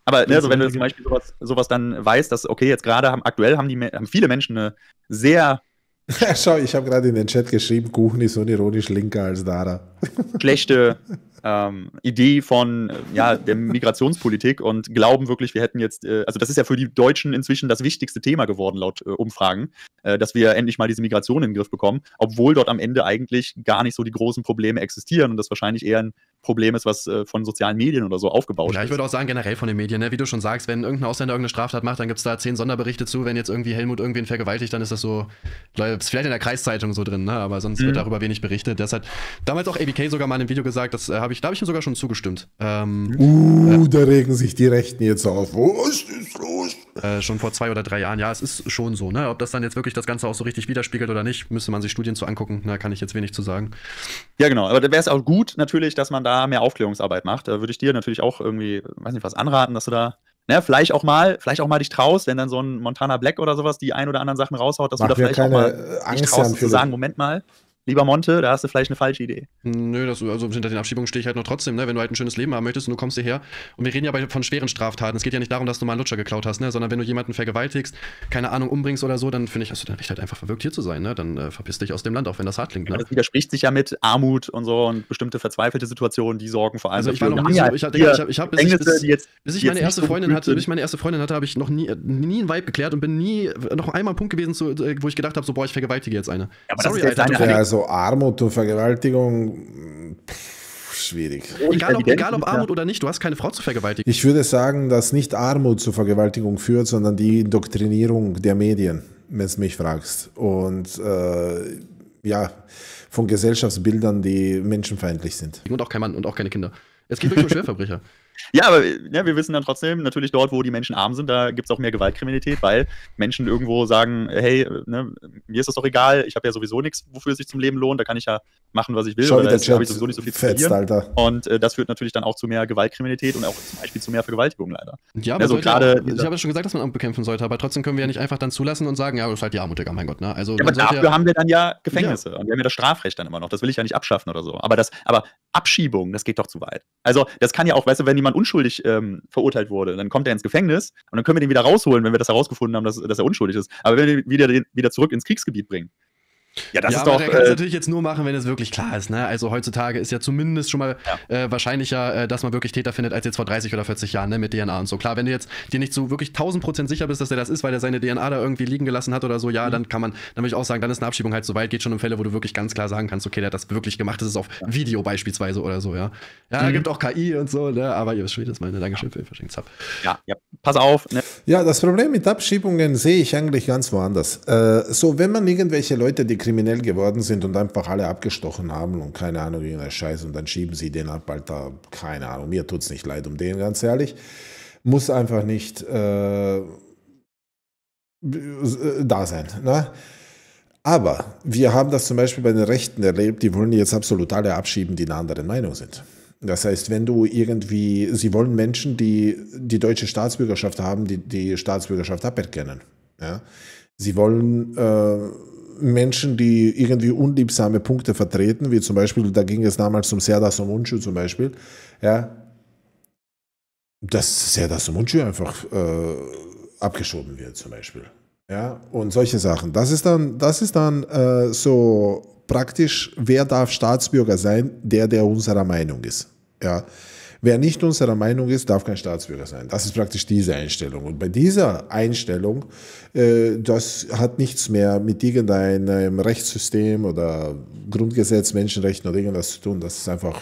Aber ne, Wenn's so, wenn du so zum Beispiel sowas, sowas dann weißt, dass, okay, jetzt gerade haben aktuell haben die haben viele Menschen eine sehr Schau, ich habe gerade in den Chat geschrieben, Kuchen ist unironisch linker als Dara. schlechte ähm, Idee von äh, ja, der Migrationspolitik und glauben wirklich, wir hätten jetzt, äh, also das ist ja für die Deutschen inzwischen das wichtigste Thema geworden, laut äh, Umfragen, äh, dass wir endlich mal diese Migration in den Griff bekommen, obwohl dort am Ende eigentlich gar nicht so die großen Probleme existieren und das wahrscheinlich eher ein Problem ist, was äh, von sozialen Medien oder so aufgebaut Ja, ich würde auch sagen, generell von den Medien, ne? wie du schon sagst, wenn irgendein Ausländer irgendeine Straftat macht, dann gibt es da zehn Sonderberichte zu. Wenn jetzt irgendwie Helmut irgendwen vergewaltigt, dann ist das so, ist vielleicht in der Kreiszeitung so drin, ne? aber sonst Mhm. wird darüber wenig berichtet. Das hat damals auch ABK sogar mal in einem Video gesagt, das äh, habe ich, da habe ich ihm sogar schon zugestimmt. Ähm, Uh, da regen sich die Rechten jetzt auf. Was ist los? Äh, schon vor zwei oder drei Jahren. Ja, es ist schon so. Ne? Ob das dann jetzt wirklich das Ganze auch so richtig widerspiegelt oder nicht, müsste man sich Studien zu angucken. Da kann ich jetzt wenig zu sagen. Ja, genau. Aber da wäre es auch gut natürlich, dass man da mehr Aufklärungsarbeit macht. Da würde ich dir natürlich auch irgendwie, weiß nicht, was anraten, dass du da ne, vielleicht auch mal, vielleicht auch mal dich traust, wenn dann so ein Montana Black oder sowas die ein oder anderen Sachen raushaut, dass Mach du da vielleicht auch mal Angst dich traust zu sagen, Moment mal, lieber Monte, da hast du vielleicht eine falsche Idee. Nö, das, also hinter den Abschiebungen stehe ich halt noch trotzdem, ne? Wenn du halt ein schönes Leben haben möchtest und du kommst hierher. Und wir reden ja bei, von schweren Straftaten. Es geht ja nicht darum, dass du mal einen Lutscher geklaut hast, ne? Sondern wenn du jemanden vergewaltigst, keine Ahnung, umbringst oder so, dann finde ich, hast du dein Recht halt einfach verwirkt, hier zu sein, ne? Dann äh, verpiss dich aus dem Land, auch wenn das hart klingt, ne? Das widerspricht sich ja mit Armut und so und bestimmte verzweifelte Situationen, die sorgen vor allem Also ich war noch nie so, ich ja hier ich habe, ich hab, bis, ich, bis, jetzt- bis ich meine erste so Freundin hatte, bis ich meine erste Freundin hatte, habe ich noch nie, nie einen Vibe geklärt und bin nie noch einmal ein Punkt gewesen, zu, äh, wo ich gedacht habe, so boah, ich vergewaltige jetzt eine. aber das ist jetzt Ja, also Armut und Vergewaltigung, pff, schwierig. egal, ob, egal ob Armut oder nicht, du hast keine Frau zu vergewaltigen. Ich würde sagen, dass nicht Armut zur Vergewaltigung führt, sondern die Indoktrinierung der Medien, wenn du mich fragst. Und äh, ja, von Gesellschaftsbildern, die menschenfeindlich sind. Und auch kein Mann und auch keine Kinder. Es geht wirklich um Schwerverbrecher. Ja, aber ja, wir wissen dann trotzdem, natürlich dort, wo die Menschen arm sind, da gibt es auch mehr Gewaltkriminalität, weil Menschen irgendwo sagen, hey, ne, mir ist das doch egal, ich habe ja sowieso nichts, wofür es sich zum Leben lohnt, da kann ich ja machen, was ich will, Schau, weil wie da der ist- habe ich sowieso nicht so viel zu fetzt, verlieren. Alter. Und äh, das führt natürlich dann auch zu mehr Gewaltkriminalität und auch zum Beispiel zu mehr Vergewaltigung leider. Ja, aber Also gerade auch, ich habe ja schon gesagt, dass man Armut bekämpfen sollte, aber trotzdem können wir ja nicht einfach dann zulassen und sagen, ja, das ist halt die Armut, Digga, mein Gott. Ne? Also, Ja, aber dafür haben wir dann ja Gefängnisse und wir haben ja das Strafrecht dann immer noch. Das will ich ja nicht abschaffen oder so. Aber das, aber Abschiebung, das geht doch zu weit. Also das kann ja auch, weißt du, wenn jemand unschuldig ähm, verurteilt wurde, dann kommt er ins Gefängnis und dann können wir den wieder rausholen, wenn wir das herausgefunden haben, dass, dass er unschuldig ist. Aber wenn wir den wieder, den wieder zurück ins Kriegsgebiet bringen, ja, das ja, ist aber doch. der kann es Äh, natürlich jetzt nur machen, wenn es wirklich klar ist. Ne? Also heutzutage ist ja zumindest schon mal äh, wahrscheinlicher, äh, dass man wirklich Täter findet, als jetzt vor 30 oder 40 Jahren ne? mit DNA und so. Klar, wenn du jetzt dir nicht so wirklich 1000 Prozent sicher bist, dass er das ist, weil er seine DNA da irgendwie liegen gelassen hat oder so, Mhm. ja, dann kann man, dann würde ich auch sagen, dann ist eine Abschiebung halt so weit, geht schon um Fälle, wo du wirklich ganz klar sagen kannst, okay, der hat das wirklich gemacht, das ist auf Video beispielsweise oder so, ja. Ja, Mhm. gibt auch KI und so, ne? aber ihr wisst schon, wie das meine. Dankeschön für den verschenkten Sub. ja, ja, pass auf. Ne? Ja, das Problem mit Abschiebungen sehe ich eigentlich ganz woanders. Äh, so, wenn man irgendwelche Leute, die kriminell geworden sind und einfach alle abgestochen haben und keine Ahnung, irgendeine Scheiße und dann schieben sie den ab, Alter, keine Ahnung, mir tut's nicht leid um den, ganz ehrlich, muss einfach nicht äh, da sein. Ne? Aber wir haben das zum Beispiel bei den Rechten erlebt, die wollen jetzt absolut alle abschieben, die einer anderen Meinung sind. Das heißt, wenn du irgendwie, sie wollen Menschen, die die deutsche Staatsbürgerschaft haben, die die Staatsbürgerschaft aberkennen. Ja? Sie wollen äh, Menschen, die irgendwie unliebsame Punkte vertreten, wie zum Beispiel, da ging es damals um Serdar Somuncu zum Beispiel, ja, dass Serdar Somuncu einfach äh, abgeschoben wird zum Beispiel. Ja, und solche Sachen. Das ist dann, das ist dann äh, so praktisch, wer darf Staatsbürger sein? Der, der unserer Meinung ist. Ja. Wer nicht unserer Meinung ist, darf kein Staatsbürger sein. Das ist praktisch diese Einstellung. Und bei dieser Einstellung, äh, das hat nichts mehr mit irgendeinem Rechtssystem oder Grundgesetz, Menschenrechten oder irgendwas zu tun. Das ist einfach,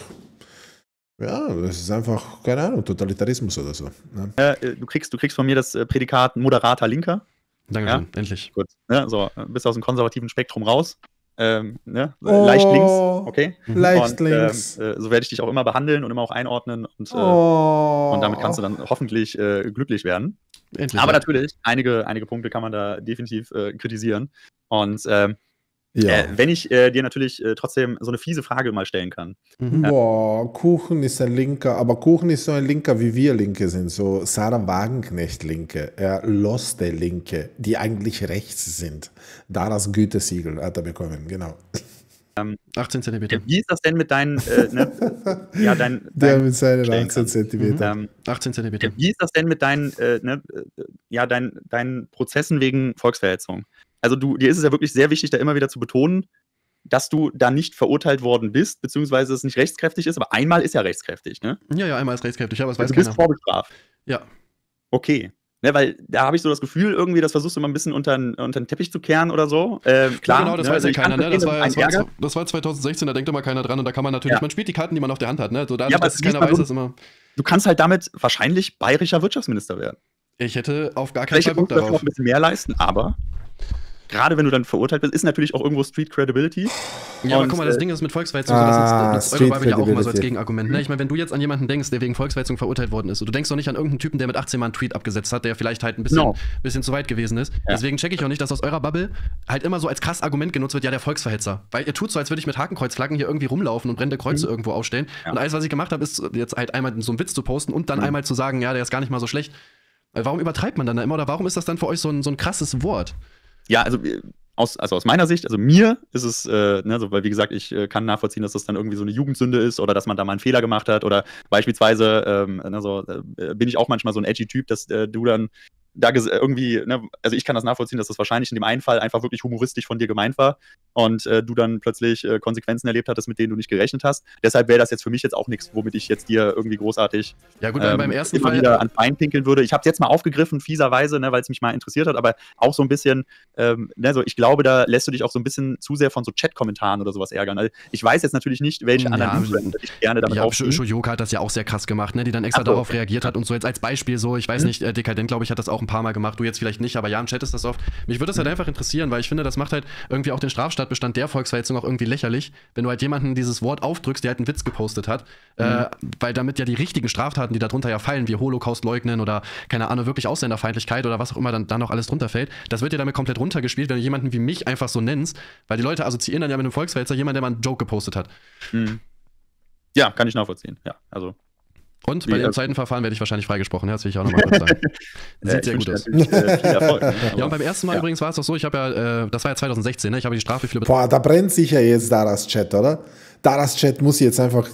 ja, das ist einfach, keine Ahnung, Totalitarismus oder so. Ne? Äh, du, kriegst, du kriegst von mir das äh, Prädikat moderater Linker. Dankeschön, endlich. Gut. Ne? So, äh, bist aus dem konservativen Spektrum raus. Ähm, ne? Oh. Leicht links, okay? Leicht und, links. Ähm, äh, so werde ich dich auch immer behandeln und immer auch einordnen und, äh, Oh. und damit kannst du dann hoffentlich äh, glücklich werden. endlich Aber ja. natürlich, einige, einige Punkte kann man da definitiv äh, kritisieren. Und ähm, Ja. äh, wenn ich äh, dir natürlich äh, trotzdem so eine fiese Frage mal stellen kann. Mhm. Boah, Kuchen ist ein Linker, aber Kuchen ist so ein Linker, wie wir Linke sind, so Sarah Wagenknecht Linke, ja, Loste Linke, die eigentlich rechts sind. Da das Gütesiegel hat er bekommen, genau. 18 Zentimeter. Wie ist das denn mit deinen, äh, ne? ja, dein, Der dein, mit seinen stellen 18 kann. Zentimeter. ähm, 18 Zentimeter. Ja, wie ist das denn mit deinen, äh, ne, äh, ja, dein, deinen Prozessen wegen Volksverhetzung? Also du, dir ist es ja wirklich sehr wichtig, da immer wieder zu betonen, dass du da nicht verurteilt worden bist, beziehungsweise es nicht rechtskräftig ist, aber einmal ist ja rechtskräftig, ne? Ja, ja, einmal ist rechtskräftig, aber das weiß Also du bist keiner. vorbestraft. Ja. Okay. Ne, weil da habe ich so das Gefühl, irgendwie, das versuchst du mal ein bisschen unter, den- Teppich zu kehren oder so. Ähm, klar, ja, genau, das ne, weiß also ja keiner. Ne? Das, war, das, es war, das war 2016, da denkt immer keiner dran und da kann man natürlich, Ja. man spielt die Karten, die man auf der Hand hat. Ne? So dadurch, Ja, aber dass es keiner weiß, du- ist immer. Du kannst halt damit wahrscheinlich bayerischer Wirtschaftsminister werden. Ich hätte auf gar keinen Fall Bock Punkte dafür darauf. ein bisschen mehr leisten, aber gerade wenn du dann verurteilt bist, ist natürlich auch irgendwo Street Credibility. Ja, aber Und, guck mal, das äh, Ding ist mit Volksverhetzung, Ah, so, das, ist, das Street Euro war ja auch immer so als. Gegenargument. Ne? Ich meine, wenn du jetzt an jemanden denkst, der wegen Volksverhetzung verurteilt worden ist, und du denkst doch nicht an irgendeinen Typen, der mit 18 Mal einen Tweet abgesetzt hat, der vielleicht halt ein bisschen, Genau. bisschen zu weit gewesen ist. Deswegen checke ich auch nicht, dass aus eurer Bubble halt immer so als krass Argument genutzt wird, ja, der Volksverhetzer. Weil ihr tut so, als würde ich mit Hakenkreuzflaggen hier irgendwie rumlaufen und brennende Kreuze irgendwo aufstellen. Mhm. Ja. Und alles, was ich gemacht habe, ist jetzt halt einmal so einen Witz zu posten und dann Mhm. einmal zu sagen, ja, der ist gar nicht mal so schlecht. Weil Warum übertreibt man dann da immer oder warum ist das dann für euch so ein, so ein krasses Wort? Ja, also äh, aus, also aus meiner Sicht, also mir ist es, äh, ne, so, weil wie gesagt, ich äh, kann nachvollziehen, dass das dann irgendwie so eine Jugendsünde ist oder dass man da mal einen Fehler gemacht hat oder beispielsweise, ähm, ne, so, äh, bin ich auch manchmal so ein edgy Typ, dass äh, du dann da ges- irgendwie, ne, also ich kann das nachvollziehen, dass das wahrscheinlich in dem einen Fall einfach wirklich humoristisch von dir gemeint war und äh, du dann plötzlich äh, Konsequenzen erlebt hattest, mit denen du nicht gerechnet hast. Deshalb wäre das jetzt für mich jetzt auch nichts, womit ich jetzt dir irgendwie großartig Ja, gut, ähm, beim ersten immer Fall. wieder an Bein pinkeln würde. Ich habe es jetzt mal aufgegriffen, fieserweise, ne, weil es mich mal interessiert hat, aber auch so ein bisschen, ähm, ne, so, ich glaube, da lässt du dich auch so ein bisschen zu sehr von so Chat-Kommentaren oder sowas ärgern. Also ich weiß jetzt natürlich nicht, welche Ja, anderen Influencer dich gerne damit Ja, Shoyoka hat das ja auch sehr krass gemacht, ne? die dann extra Ach darauf reagiert hat und so jetzt als Beispiel so, ich weiß Mhm. nicht, äh, Dekadent, glaube ich, hat das auch ein paar Mal gemacht, du jetzt vielleicht nicht, aber ja, im Chat ist das oft. Mich würde das Mhm. halt einfach interessieren, weil ich finde, das macht halt irgendwie auch den Straftatbestand der Volksverhetzung auch irgendwie lächerlich, wenn du halt jemanden dieses Wort aufdrückst, der halt einen Witz gepostet hat, Mhm. äh, weil damit ja die richtigen Straftaten, die darunter ja fallen, wie Holocaust leugnen oder keine Ahnung, wirklich Ausländerfeindlichkeit oder was auch immer dann da noch alles drunter fällt, das wird ja damit komplett runtergespielt, wenn du jemanden wie mich einfach so nennst, weil die Leute assoziieren dann ja mit einem Volksverhetzer jemand, der mal einen Joke gepostet hat. Mhm. Ja, kann ich nachvollziehen. Ja, also. Und Wie, bei dem zweiten Verfahren werde ich wahrscheinlich freigesprochen. Ja, das will ich auch nochmal kurz sagen. Sieht sehr gut aus. äh, viel Erfolg. ne? Ja, und beim ersten Mal Ja. übrigens war es doch so, ich habe ja, äh, das war ja 2016, ne? ich habe die Strafbefehle Boah, da brennt sicher jetzt Daras Chat, oder? Daras Chat muss jetzt einfach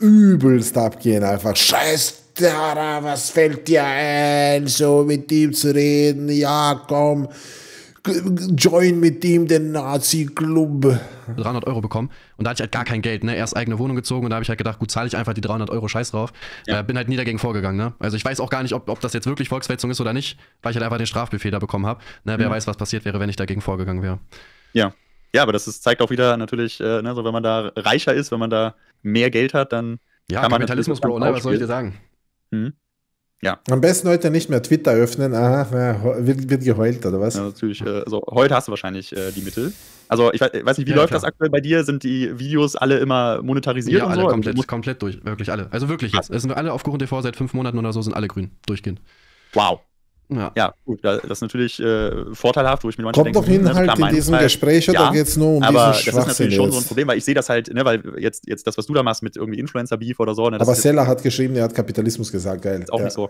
übelst abgehen, einfach. Scheiß Dara, was fällt dir ein, so mit ihm zu reden? Ja, komm, join mit ihm den Nazi-Club. 300 Euro bekommen und da hatte ich halt gar kein Geld, ne? Erst eigene Wohnung gezogen und da habe ich halt gedacht, gut, zahle ich einfach die 300 Euro Scheiß drauf. Ja. Äh, bin halt nie dagegen vorgegangen, ne? Also ich weiß auch gar nicht, ob, ob das jetzt wirklich Volksverhetzung ist oder nicht, weil ich halt einfach den Strafbefehl da bekommen habe. Ne? Wer Mhm. weiß, was passiert wäre, wenn ich dagegen vorgegangen wäre. Ja. Ja, aber das ist, zeigt auch wieder natürlich, äh, ne, so wenn man da reicher ist, wenn man da mehr Geld hat, dann Ja, Kann man Kapitalismus, Bro, ne? Was soll ich dir ausspielen. Sagen? Am besten heute nicht mehr Twitter öffnen. Aha, ja, wird, wird geheult, oder was? Ja, natürlich, äh, also heute hast du wahrscheinlich äh, die Mittel. Also ich weiß, nicht, wie Ja, läuft klar. das aktuell bei dir? Sind die Videos alle immer monetarisiert Ja, und alle so? komplett, komplett durch. Wirklich alle. Also wirklich jetzt. Es sind alle auf Kuchen TV seit fünf Monaten oder so, sind alle grün. Durchgehend. wow. Ja. Ja, gut, da- das ist natürlich äh, vorteilhaft, wo ich mir manchmal Kommt doch denke, hm, Inhalt klar, in diesem Meinungsfreiheit. Gespräch oder Ja, geht es nur um aber das diesen ist Schwachsinn natürlich schon so ein? Problem, weil ich sehe das halt, ne, weil jetzt, jetzt das, was du da machst mit irgendwie Influencer-Beef oder so, ne, das Aber ist Seller hat geschrieben, er hat Kapitalismus gesagt, geil. auch ja. nicht so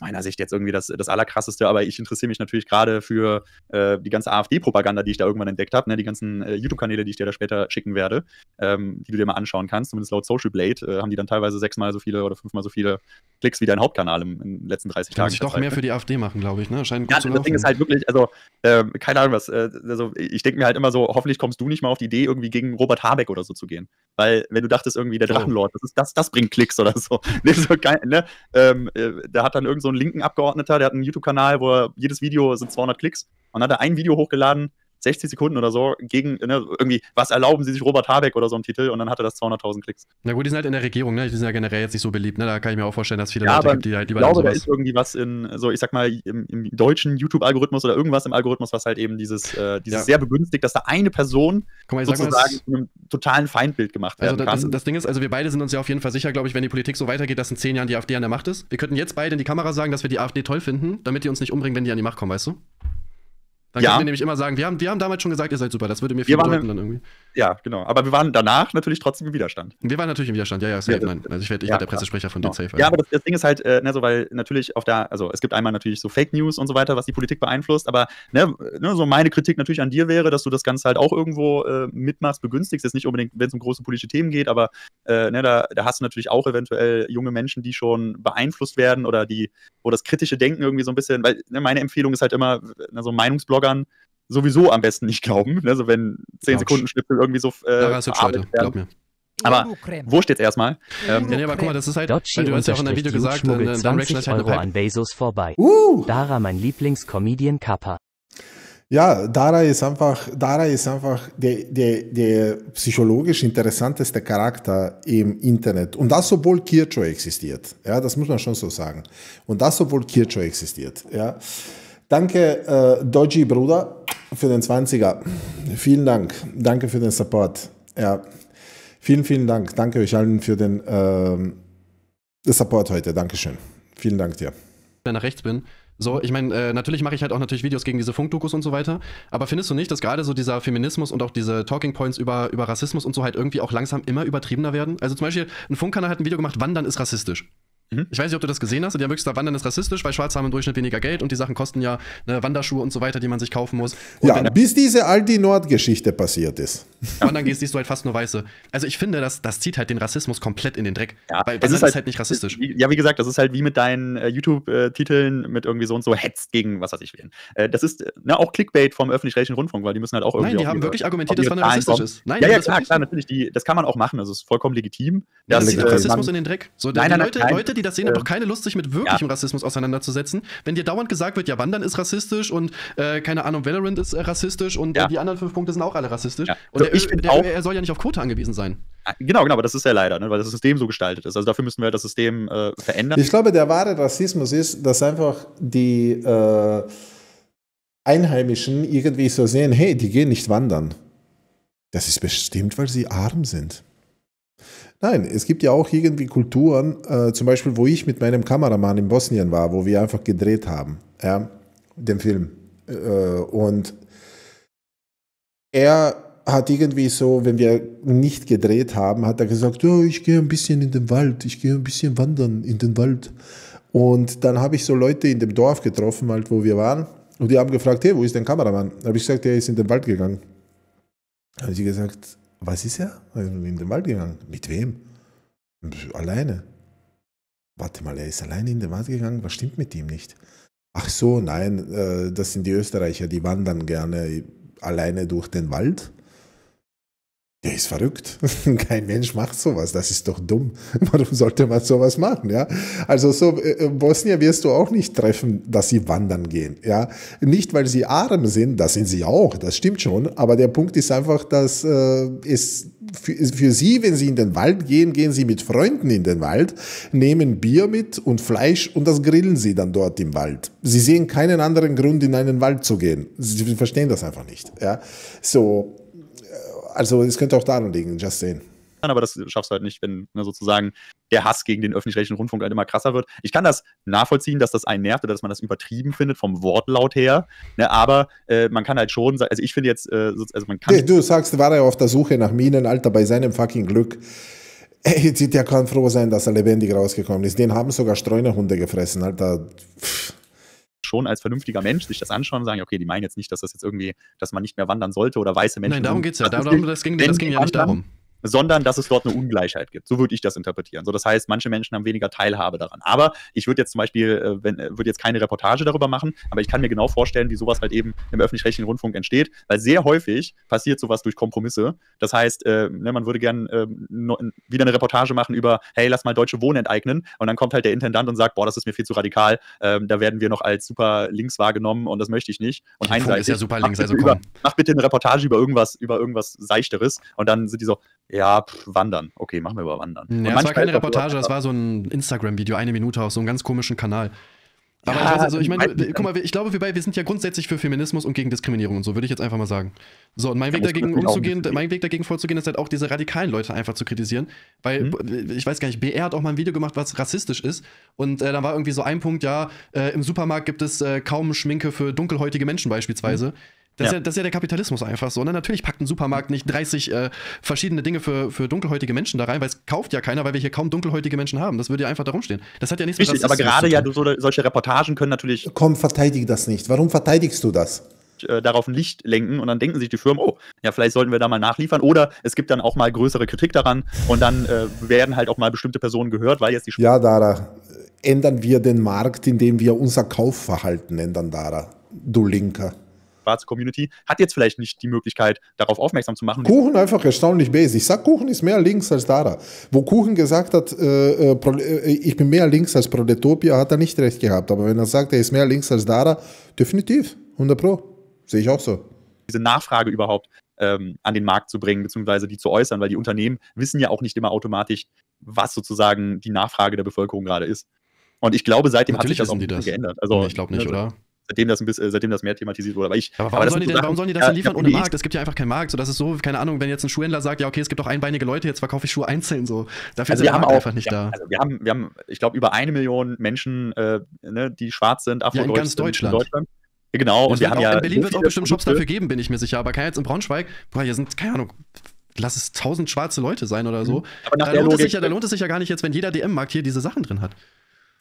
aus meiner Sicht jetzt irgendwie das, das Allerkrasseste, aber ich interessiere mich natürlich gerade für äh, die ganze AfD-Propaganda, die ich da irgendwann entdeckt habe, ne, die ganzen äh, YouTube-Kanäle, die ich dir da später schicken werde, ähm, die du dir mal anschauen kannst. Zumindest laut Social Blade äh, haben die dann teilweise sechsmal so viele oder fünfmal so viele Klicks wie dein Hauptkanal im, in den letzten 30 Kann Tagen. sich doch mehr für die AfD machen, glaube ich, ne? Scheint gut Ja, das laufen. Ding ist halt wirklich, also, ähm, keine Ahnung was, äh, also ich denke mir halt immer so, hoffentlich kommst du nicht mal auf die Idee, irgendwie gegen Robert Habeck oder so zu gehen. Weil, wenn du dachtest, irgendwie der Oh. Drachenlord, das, ist, das, das bringt Klicks oder so. Nee, so geil, ne? ähm, äh, da hat dann irgend so ein linken Abgeordneter, der hat einen YouTube-Kanal, wo er, jedes Video sind 200 Klicks. Und hat er ein Video hochgeladen, 60 Sekunden oder so, gegen, ne, irgendwie, was erlauben Sie sich Robert Habeck oder so ein Titel und dann hatte das 200.000 Klicks. Na gut, die sind halt in der Regierung, ne? Die sind ja generell jetzt nicht so beliebt, ne? Da kann ich mir auch vorstellen, dass viele Ja, Leute aber gibt, die halt Ich lieber dann glaube, da ist irgendwie was in, so ich sag mal, im, im deutschen YouTube-Algorithmus oder irgendwas im Algorithmus, was halt eben dieses, äh, dieses Ja. sehr begünstigt, dass da eine Person mal, ich sag mal, sozusagen es- zu einem totalen Feindbild gemacht also werden das, kann. das Ding ist, also wir beide sind uns ja auf jeden Fall sicher, glaube ich, wenn die Politik so weitergeht, dass in zehn Jahren die AfD an der Macht ist. Wir könnten jetzt beide in die Kamera sagen, dass wir die AfD toll finden, damit die uns nicht umbringen, wenn die an die Macht kommen, weißt du? Dann Ja. könnten wir nämlich immer sagen, wir haben, wir haben damals schon gesagt, ihr seid super, das würde mir viel bedeuten dann irgendwie. Ja, genau. Aber wir waren danach natürlich trotzdem im Widerstand. Wir waren natürlich im Widerstand, ja, ja, safe, Ja, nein. Also ich werde ich ja, werd der. Pressesprecher von Genau. Safe. Ja, also. aber das, das Ding ist halt, äh, ne, so, weil natürlich auf der, also es gibt einmal natürlich so Fake News und so weiter, was die Politik beeinflusst, aber ne, ne, so meine Kritik natürlich an dir wäre, dass du das Ganze halt auch irgendwo äh, mitmachst, begünstigst, jetzt nicht unbedingt, wenn es um große politische Themen geht, aber äh, ne, da, da hast du natürlich auch eventuell junge Menschen, die schon beeinflusst werden oder die, wo das kritische Denken irgendwie so ein bisschen, weil ne, meine Empfehlung ist halt immer, ne, so Meinungsbloggern sowieso am besten nicht glauben, ne, so wenn 10 Ouch. Sekunden Schnipsel irgendwie so äh, hübsch, Leute, glaub mir. Aber wurscht jetzt erstmal. Ähm, Ja, nee, aber guck mal, das ist halt, weil du hast ja auch in deinem Video gesagt, äh, Direction 20 ist halt Euro an Bezos vorbei. Uh, Dara, mein Lieblingscomedian Kappa. ja, Dara ist einfach, Dara ist einfach der, der, der psychologisch interessanteste Charakter im Internet. Und das, obwohl Kircho existiert. Ja, das muss man schon so sagen. Und das, obwohl Kircho existiert. Ja. Danke, äh, Dodgy Bruder. Für den 20er. Vielen Dank. Danke für den Support. Ja. Vielen, vielen Dank. Danke euch allen für den ähm, Support heute. Dankeschön. Vielen Dank dir. Wenn ich nach rechts bin. So, ich meine, äh, natürlich mache ich halt auch natürlich Videos gegen diese Funkdokus und so weiter. Aber findest du nicht, dass gerade so dieser Feminismus und auch diese Talking Points über, über Rassismus und so halt irgendwie auch langsam immer übertriebener werden? Also zum Beispiel, ein Funkkanal hat ein Video gemacht, Wandern ist rassistisch. Mhm. Ich weiß nicht, ob du das gesehen hast. Die haben wirklich gesagt, Wandern ist rassistisch, weil Schwarze haben im Durchschnitt weniger Geld und die Sachen kosten ja ne, Wanderschuhe und so weiter, die man sich kaufen muss. Und Ja, bis diese Aldi-Nord-Geschichte passiert ist. du wandern gehst, siehst du halt fast nur Weiße. Also ich finde, das, das zieht halt den Rassismus komplett in den Dreck. Ja, weil Wandern ist ist halt- halt, nicht rassistisch. Wie- Ja, wie gesagt, das ist halt wie mit deinen äh, YouTube-Titeln mit irgendwie so und so hetzt gegen was weiß ich wen. Äh, das ist äh, ne, auch Clickbait vom öffentlich-rechtlichen Rundfunk, weil die müssen halt auch irgendwie. Nein, die haben ihre- wirklich argumentiert, dass Zahlen rassistisch kommen. ist. Nein, ja, ja, das klar, klar, natürlich. Die, das kann man auch machen. Das ist vollkommen legitim. Das zieht äh, den Rassismus man- in den Dreck. So, Nein, die nein, nein, Leute, nein. Leute, die das sehen, haben doch keine Lust, sich mit wirklichem Rassismus auseinanderzusetzen. Wenn dir dauernd gesagt wird, ja, Wandern ist rassistisch und äh, keine Ahnung, Valorant ist äh, rassistisch und Ja. äh, die anderen fünf Punkte sind auch alle rassistisch. Ja. Und So, der, ich der auch- er soll ja nicht auf Quote angewiesen sein. Ah, Genau, genau, aber das ist ja leider, ne, weil das System so gestaltet ist. Also dafür müssen wir das System äh, verändern. Ich glaube, der wahre Rassismus ist, dass einfach die äh, Einheimischen irgendwie so sehen, hey, die gehen nicht wandern. Das ist bestimmt, weil sie arm sind. Nein, es gibt ja auch irgendwie Kulturen, äh, zum Beispiel, wo ich mit meinem Kameramann in Bosnien war, wo wir einfach gedreht haben, ja, den Film. Äh, und er hat irgendwie so, wenn wir nicht gedreht haben, hat er gesagt, oh, ich gehe ein bisschen in den Wald, ich gehe ein bisschen wandern in den Wald. Und dann habe ich so Leute in dem Dorf getroffen, halt, wo wir waren, und die haben gefragt, hey, wo ist dein Kameramann? Da habe ich gesagt, er ist in den Wald gegangen. Da habe ich gesagt, was ist er? In den Wald gegangen. Mit wem? "Pff, Alleine. Warte mal, er ist alleine in den Wald gegangen? Was stimmt mit ihm nicht? Ach so, nein, äh, das sind die Österreicher, die wandern gerne alleine durch den Wald. Der ist verrückt. Kein Mensch macht sowas. Das ist doch dumm. Warum sollte man sowas machen? Ja, also so äh, in Bosnien wirst du auch nicht treffen, dass sie wandern gehen. Ja, nicht weil sie arm sind, das sind sie auch. Das stimmt schon. Aber der Punkt ist einfach, dass äh, es für, für sie, wenn sie in den Wald gehen, gehen sie mit Freunden in den Wald, nehmen Bier mit und Fleisch und das grillen sie dann dort im Wald. Sie sehen keinen anderen Grund, in einen Wald zu gehen. Sie verstehen das einfach nicht. Ja, so also es könnte auch daran liegen, just saying. aber das schaffst du halt nicht, wenn ne, sozusagen der Hass gegen den öffentlich-rechtlichen Rundfunk halt immer krasser wird. Ich kann das nachvollziehen, dass das einen nervt oder dass man das übertrieben findet vom Wortlaut her, ne, aber äh, man kann halt schon sagen, also ich finde jetzt, äh, so- also man kann Hey, du sagst, war er auf der Suche nach Minen, Alter, bei seinem fucking Glück. Ey, der kann froh sein, dass er lebendig rausgekommen ist. Den haben sogar Streunerhunde gefressen, Alter. Pff. Schon als vernünftiger Mensch sich das anschauen und sagen, okay, die meinen jetzt nicht, dass das jetzt irgendwie, dass man nicht mehr wandern sollte oder weiße Menschen. Nein, darum geht es ja. Darum, das ging, das ging ja nicht darum. Sondern dass es dort eine Ungleichheit gibt. So würde ich das interpretieren. So, das heißt, manche Menschen haben weniger Teilhabe daran. Aber ich würde jetzt zum Beispiel, äh, wenn, äh, würde jetzt keine Reportage darüber machen, aber ich kann mir genau vorstellen, wie sowas halt eben im öffentlich-rechtlichen Rundfunk entsteht, weil sehr häufig passiert sowas durch Kompromisse. Das heißt, äh, ne, man würde gern äh, wieder eine Reportage machen über, hey, lass mal deutsche Wohnen enteignen und dann kommt halt der Intendant und sagt, boah, das ist mir viel zu radikal, ähm, da werden wir noch als super links wahrgenommen und das möchte ich nicht. Und Funk ist einseitig, ja super mach links, bitte also über, komm. mach bitte eine Reportage über irgendwas, über irgendwas Seichteres und dann sind die so, ja, pff, wandern. Okay, machen wir über Wandern. Ja, das war keine Reportage, das war so ein Instagram-Video, eine Minute auf so einem ganz komischen Kanal. Aber Ja, ich, weiß, also, ich meine, guck mal, ich glaube, wir beide, wir sind ja grundsätzlich für Feminismus und gegen Diskriminierung und so, würde ich jetzt einfach mal sagen. So, und mein Weg dagegen umzugehen, mein Weg dagegen vorzugehen, ist halt auch diese radikalen Leute einfach zu kritisieren. Weil, Mhm. ich weiß gar nicht, BR hat auch mal ein Video gemacht, was rassistisch ist. Und äh, da war irgendwie so ein Punkt, ja, äh, im Supermarkt gibt es äh, kaum Schminke für dunkelhäutige Menschen beispielsweise. Das, ist Ja. ja, das ist ja der Kapitalismus einfach so. Ne? Natürlich packt ein Supermarkt nicht 30 äh, verschiedene Dinge für, für dunkelhäutige Menschen da rein, weil es kauft ja keiner, weil wir hier kaum dunkelhäutige Menschen haben. Das würde ja einfach darum stehen. Das hat ja nichts Richtig, aber Rassismus gerade zu ja, so, solche Reportagen können natürlich Komm, verteidig das nicht. Warum verteidigst du das? äh, darauf ein Licht lenken und dann denken sich die Firmen, oh, ja, vielleicht sollten wir da mal nachliefern. Oder es gibt dann auch mal größere Kritik daran und dann äh, werden halt auch mal bestimmte Personen gehört, weil jetzt die Ja, Dara, ändern wir den Markt, indem wir unser Kaufverhalten ändern, Dara. Du Linker. Schwarze Community hat jetzt vielleicht nicht die Möglichkeit, darauf aufmerksam zu machen. Kuchen einfach erstaunlich basic. Ich sag, Kuchen ist mehr links als Dara. Wo Kuchen gesagt hat, äh, äh, äh, ich bin mehr links als Proletopia, hat er nicht recht gehabt. Aber wenn er sagt, er ist mehr links als Dara, definitiv, 100 Pro. Sehe ich auch so. diese Nachfrage überhaupt ähm, an den Markt zu bringen, beziehungsweise die zu äußern, weil die Unternehmen wissen ja auch nicht immer automatisch, was sozusagen die Nachfrage der Bevölkerung gerade ist. Und ich glaube, seitdem Natürlich hat sich das auch das. geändert. Also, ich glaube nicht, ne, oder? Seitdem das, ein bisschen, äh, seitdem das mehr thematisiert wurde. Aber, ich, Aber warum, das sollen so denn, warum Sachen, sollen die das ja, denn liefern ja, ohne Markt? Es gibt ja einfach keinen Markt. So, das ist so, keine Ahnung, wenn jetzt ein Schuhhändler sagt, ja, okay, es gibt auch einbeinige Leute, jetzt verkaufe ich Schuhe einzeln so. Dafür Also ist wir der haben Markt auch, einfach nicht ja, da. also wir haben, wir haben, ich glaube, über eine Million Menschen, äh, ne, die schwarz sind, afrodeutsch ganz sind Deutschland. In Deutschland. Ja, genau. Und Deswegen wir haben auch ja in Berlin wird es auch bestimmt Shops dafür geben, bin ich mir sicher. Aber kann jetzt in Braunschweig, boah, hier sind, keine Ahnung, lass es tausend schwarze Leute sein oder so. Aber nach Da der lohnt, es Logik, sich ja, da lohnt es sich ja gar nicht jetzt, wenn jeder DM-Markt hier diese Sachen drin hat.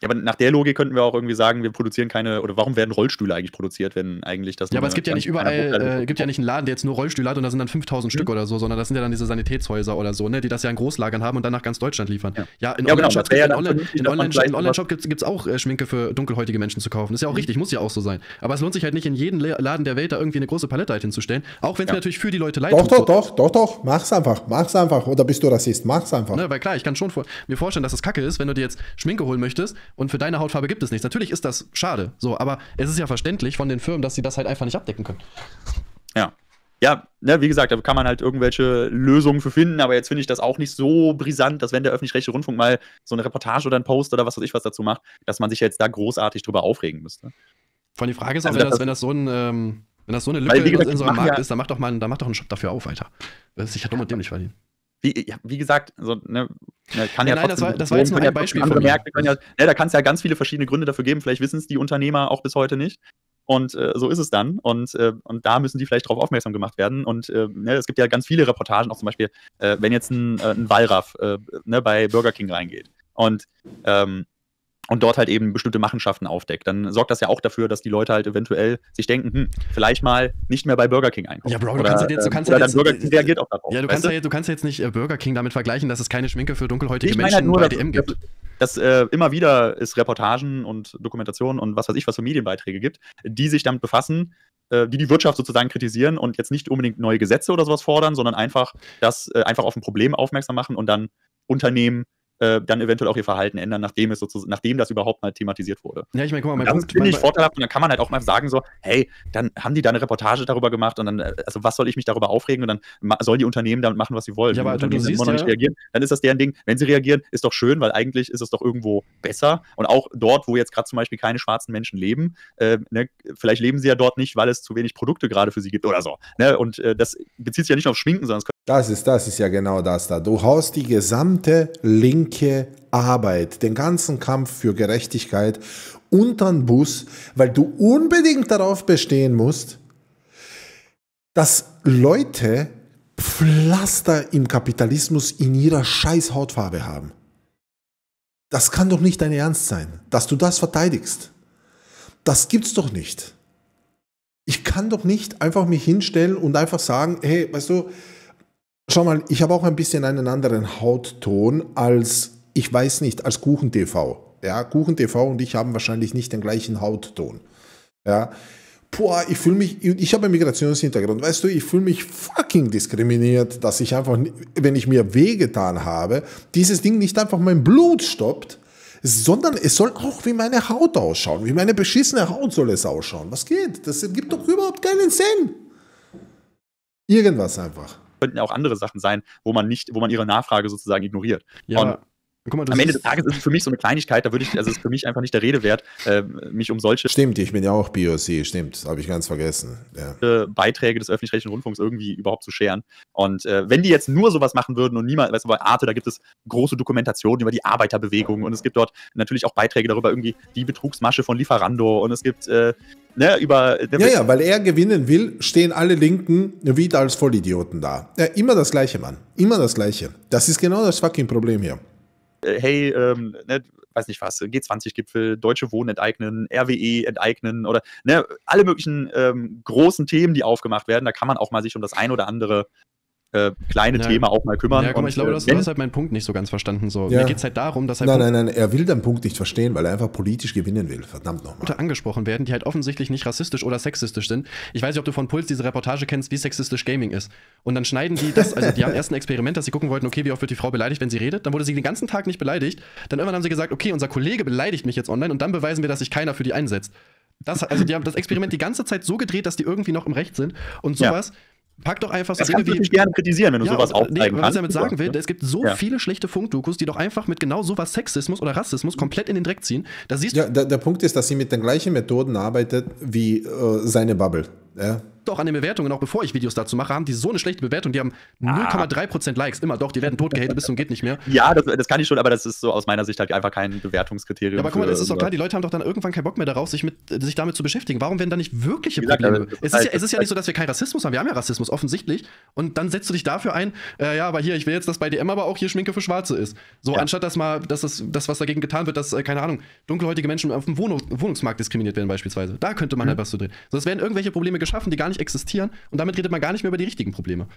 Ja, aber nach der Logik könnten wir auch irgendwie sagen, wir produzieren keine, oder warum werden Rollstühle eigentlich produziert, wenn eigentlich das Ja, aber es gibt ja nicht überall, äh, gibt ja nicht einen Laden, der jetzt nur Rollstühle hat und da sind dann 5000 Stück oder so, sondern das sind ja dann diese Sanitätshäuser oder so, ne, die das ja in Großlagern haben und dann nach ganz Deutschland liefern. Ja. Ja, in Ja, genau, Online-Shops das wär ja in dann Online, Online, Online-Shop gibt es auch äh, Schminke für dunkelhäutige Menschen zu kaufen. Das ist ja auch richtig, muss ja auch so sein. Aber es lohnt sich halt nicht in jeden Laden der Welt da irgendwie eine große Palette halt hinzustellen, auch wenn es Ja. natürlich für die Leute leid Doch, tut. doch, so. doch, doch, doch. Mach's einfach. Mach's einfach. Oder bist du Rassist? Mach's einfach. Ne, weil klar, ich kann schon vor, mir vorstellen, dass es kacke ist, wenn du dir jetzt Schminke holen möchtest und für deine Hautfarbe gibt es nichts. Natürlich ist das schade, so, aber es ist ja verständlich von den Firmen, dass sie das halt einfach nicht abdecken können. Ja. Ja, ne, wie gesagt, da kann man halt irgendwelche Lösungen für finden, aber jetzt finde ich das auch nicht so brisant, dass wenn der öffentlich-rechtliche Rundfunk mal so eine Reportage oder einen Post oder was weiß ich was dazu macht, dass man sich jetzt da großartig drüber aufregen müsste. Von die Frage ist auch, Also wenn, das- wenn das so ein, ähm, wenn das so eine Weil, Lücke wie gesagt, in so ich einem mach Markt ja- ist, dann mach doch mal, einen- dann mach doch einen Shop dafür auf, Alter. Das ist sicher dumm und dämlich verdienen. Wie, ja, wie gesagt, also, ne, ne, kann Ja, ja, nein, das trotzdem- war- das war jetzt nur können ja ein Beispiel Andere. Märkte können ja, ne, da kann es ja ganz viele verschiedene Gründe dafür geben. Vielleicht wissen es die Unternehmer auch bis heute nicht. Und äh, so ist es dann. Und, äh, und da müssen die vielleicht darauf aufmerksam gemacht werden. Und äh, ne, es gibt ja ganz viele Reportagen, auch zum Beispiel, äh, wenn jetzt ein, äh, ein Wallraff äh, ne, bei Burger King reingeht und, ähm, und dort halt eben bestimmte Machenschaften aufdeckt, dann sorgt das ja auch dafür, dass die Leute halt eventuell sich denken, hm, vielleicht mal nicht mehr bei Burger King einkaufen. Ja, Bro, du oder, kannst halt jetzt- du ähm, kannst oder halt jetzt- Burger King reagiert auch darauf. Ja, du kannst ja, jetzt- du kannst ja jetzt nicht äh, Burger King damit vergleichen, dass es keine Schminke für dunkelhäutige Ich meine Menschen halt nur, bei dass, DM dass, gibt. dass äh, immer wieder es Reportagen und Dokumentationen und was weiß ich, was für Medienbeiträge gibt, die sich damit befassen, äh, die die Wirtschaft sozusagen kritisieren und jetzt nicht unbedingt neue Gesetze oder sowas fordern, sondern einfach das äh, einfach auf ein Problem aufmerksam machen und dann Unternehmen äh, dann eventuell auch ihr Verhalten ändern, nachdem es sozusagen, nachdem das überhaupt mal thematisiert wurde. Ja, ich meine, guck mal, mein das Punkt, finde ich vorteilhaft und dann kann man halt auch mal sagen so, hey, dann haben die da eine Reportage darüber gemacht und dann, äh, also was soll ich mich darüber aufregen und dann sollen die Unternehmen damit machen, was sie wollen. Ja, Wenn aber die du- Unternehmen siehst immer noch nicht ja- reagieren, dann ist das deren Ding. Wenn sie reagieren, ist doch schön, weil eigentlich ist es doch irgendwo besser und auch dort, wo jetzt gerade zum Beispiel keine schwarzen Menschen leben, äh, ne, vielleicht leben sie ja dort nicht, weil es zu wenig Produkte gerade für sie gibt oder so. Ne? Und äh, das bezieht sich ja nicht nur auf Schminken, sondern es Das ist, das ist ja genau das da. Du haust die gesamte linke Arbeit, den ganzen Kampf für Gerechtigkeit unter den Bus, weil du unbedingt darauf bestehen musst, dass Leute Pflaster im Kapitalismus in ihrer scheiß Hautfarbe haben. Das kann doch nicht dein Ernst sein, dass du das verteidigst. Das gibt's doch nicht. Ich kann doch nicht einfach mich hinstellen und einfach sagen, hey, weißt du, schau mal, ich habe auch ein bisschen einen anderen Hautton als, ich weiß nicht, als KuchenTV. Ja, KuchenTV und ich haben wahrscheinlich nicht den gleichen Hautton. Ja, boah, ich fühle mich, ich habe einen Migrationshintergrund, weißt du, ich fühle mich fucking diskriminiert, dass ich einfach, wenn ich mir wehgetan habe, dieses Ding nicht einfach mein Blut stoppt, sondern es soll auch wie meine Haut ausschauen, wie meine beschissene Haut soll es ausschauen. Was geht? Das gibt doch überhaupt keinen Sinn. Irgendwas einfach. Könnten ja auch andere Sachen sein, wo man nicht, wo man ihre Nachfrage sozusagen ignoriert. Ja, Und mal, du Am Ende des Tages ist es für mich so eine Kleinigkeit, da würde ich, also es ist für mich einfach nicht der Rede wert, äh, mich um solche Stimmt, ich bin ja auch BOC, stimmt, habe ich ganz vergessen. Ja. äh, Beiträge des öffentlich-rechtlichen Rundfunks irgendwie überhaupt zu scheren. Und äh, wenn die jetzt nur sowas machen würden und niemand, weißt du, bei Arte, da gibt es große Dokumentationen über die Arbeiterbewegung und es gibt dort natürlich auch Beiträge darüber, irgendwie die Betrugsmasche von Lieferando und es gibt, äh, ne, über. Ja, ja, weil er gewinnen will, stehen alle Linken wieder als Vollidioten da. Ja, immer das Gleiche, Mann. Immer das Gleiche. Das ist genau das fucking Problem hier. Äh, hey, ähm, ne, weiß nicht was, G20-Gipfel, Deutsche Wohnen enteignen, RWE enteignen oder ne, alle möglichen ähm, großen Themen, die aufgemacht werden, da kann man auch mal sich um das ein oder andere äh, kleine Ja. Thema auch mal kümmern. Ja, guck mal, Und, ich glaube, äh, du hast, wenn- du hast halt meinen Punkt nicht so ganz verstanden. So. Ja. Mir geht es halt darum, dass halt Nein, nein, nein, er will den Punkt nicht verstehen, weil er einfach politisch gewinnen will. Verdammt nochmal. angesprochen werden, die halt offensichtlich nicht rassistisch oder sexistisch sind. Ich weiß nicht, ob du von Puls diese Reportage kennst, wie sexistisch Gaming ist. Und dann schneiden die das, also die haben erst ein Experiment, dass sie gucken wollten, okay, wie oft wird die Frau beleidigt, wenn sie redet. Dann wurde sie den ganzen Tag nicht beleidigt. Dann irgendwann haben sie gesagt, okay, unser Kollege beleidigt mich jetzt online und dann beweisen wir, dass sich keiner für die einsetzt. Das, also die haben das Experiment die ganze Zeit so gedreht, dass die irgendwie noch im Recht sind. Und Ja. Sowas Pack doch einfach so Das Dinge kannst du wie. nicht gerne kritisieren, wenn du sowas und, nee, aufzeigen was kannst. ich damit sagen will, es gibt so Ja. viele schlechte Funkdokus, die doch einfach mit genau sowas Sexismus oder Rassismus komplett in den Dreck ziehen. Da siehst Ja, der, der Punkt ist, dass sie mit den gleichen Methoden arbeitet wie äh, seine Bubble. Ja? Du auch an den Bewertungen, auch bevor ich Videos dazu mache, haben die so eine schlechte Bewertung, die haben 0,3% Likes. Immer doch, die werden totgehatet bis zum geht nicht mehr. Ja, das, das kann ich schon, aber das ist so aus meiner Sicht halt einfach kein Bewertungskriterium. Ja, aber guck mal, das ist doch klar, die Leute haben doch dann irgendwann keinen Bock mehr darauf, sich, mit, sich damit zu beschäftigen. Warum werden da nicht wirkliche gesagt, Probleme? also, es, ist ja, es ist ja nicht so, dass wir keinen Rassismus haben. Wir haben ja Rassismus, offensichtlich. Und dann setzt du dich dafür ein, äh, ja, aber hier, ich will jetzt, dass bei DM aber auch hier Schminke für Schwarze ist. So, Ja. anstatt dass mal, dass das, das, was dagegen getan wird, dass, äh, keine Ahnung, dunkelhäutige Menschen auf dem Wohnung, Wohnungsmarkt diskriminiert werden, beispielsweise. Da könnte man Mhm. halt was zu drehen. So, es werden irgendwelche Probleme geschaffen, die gar nicht existieren. Und damit redet man gar nicht mehr über die richtigen Probleme.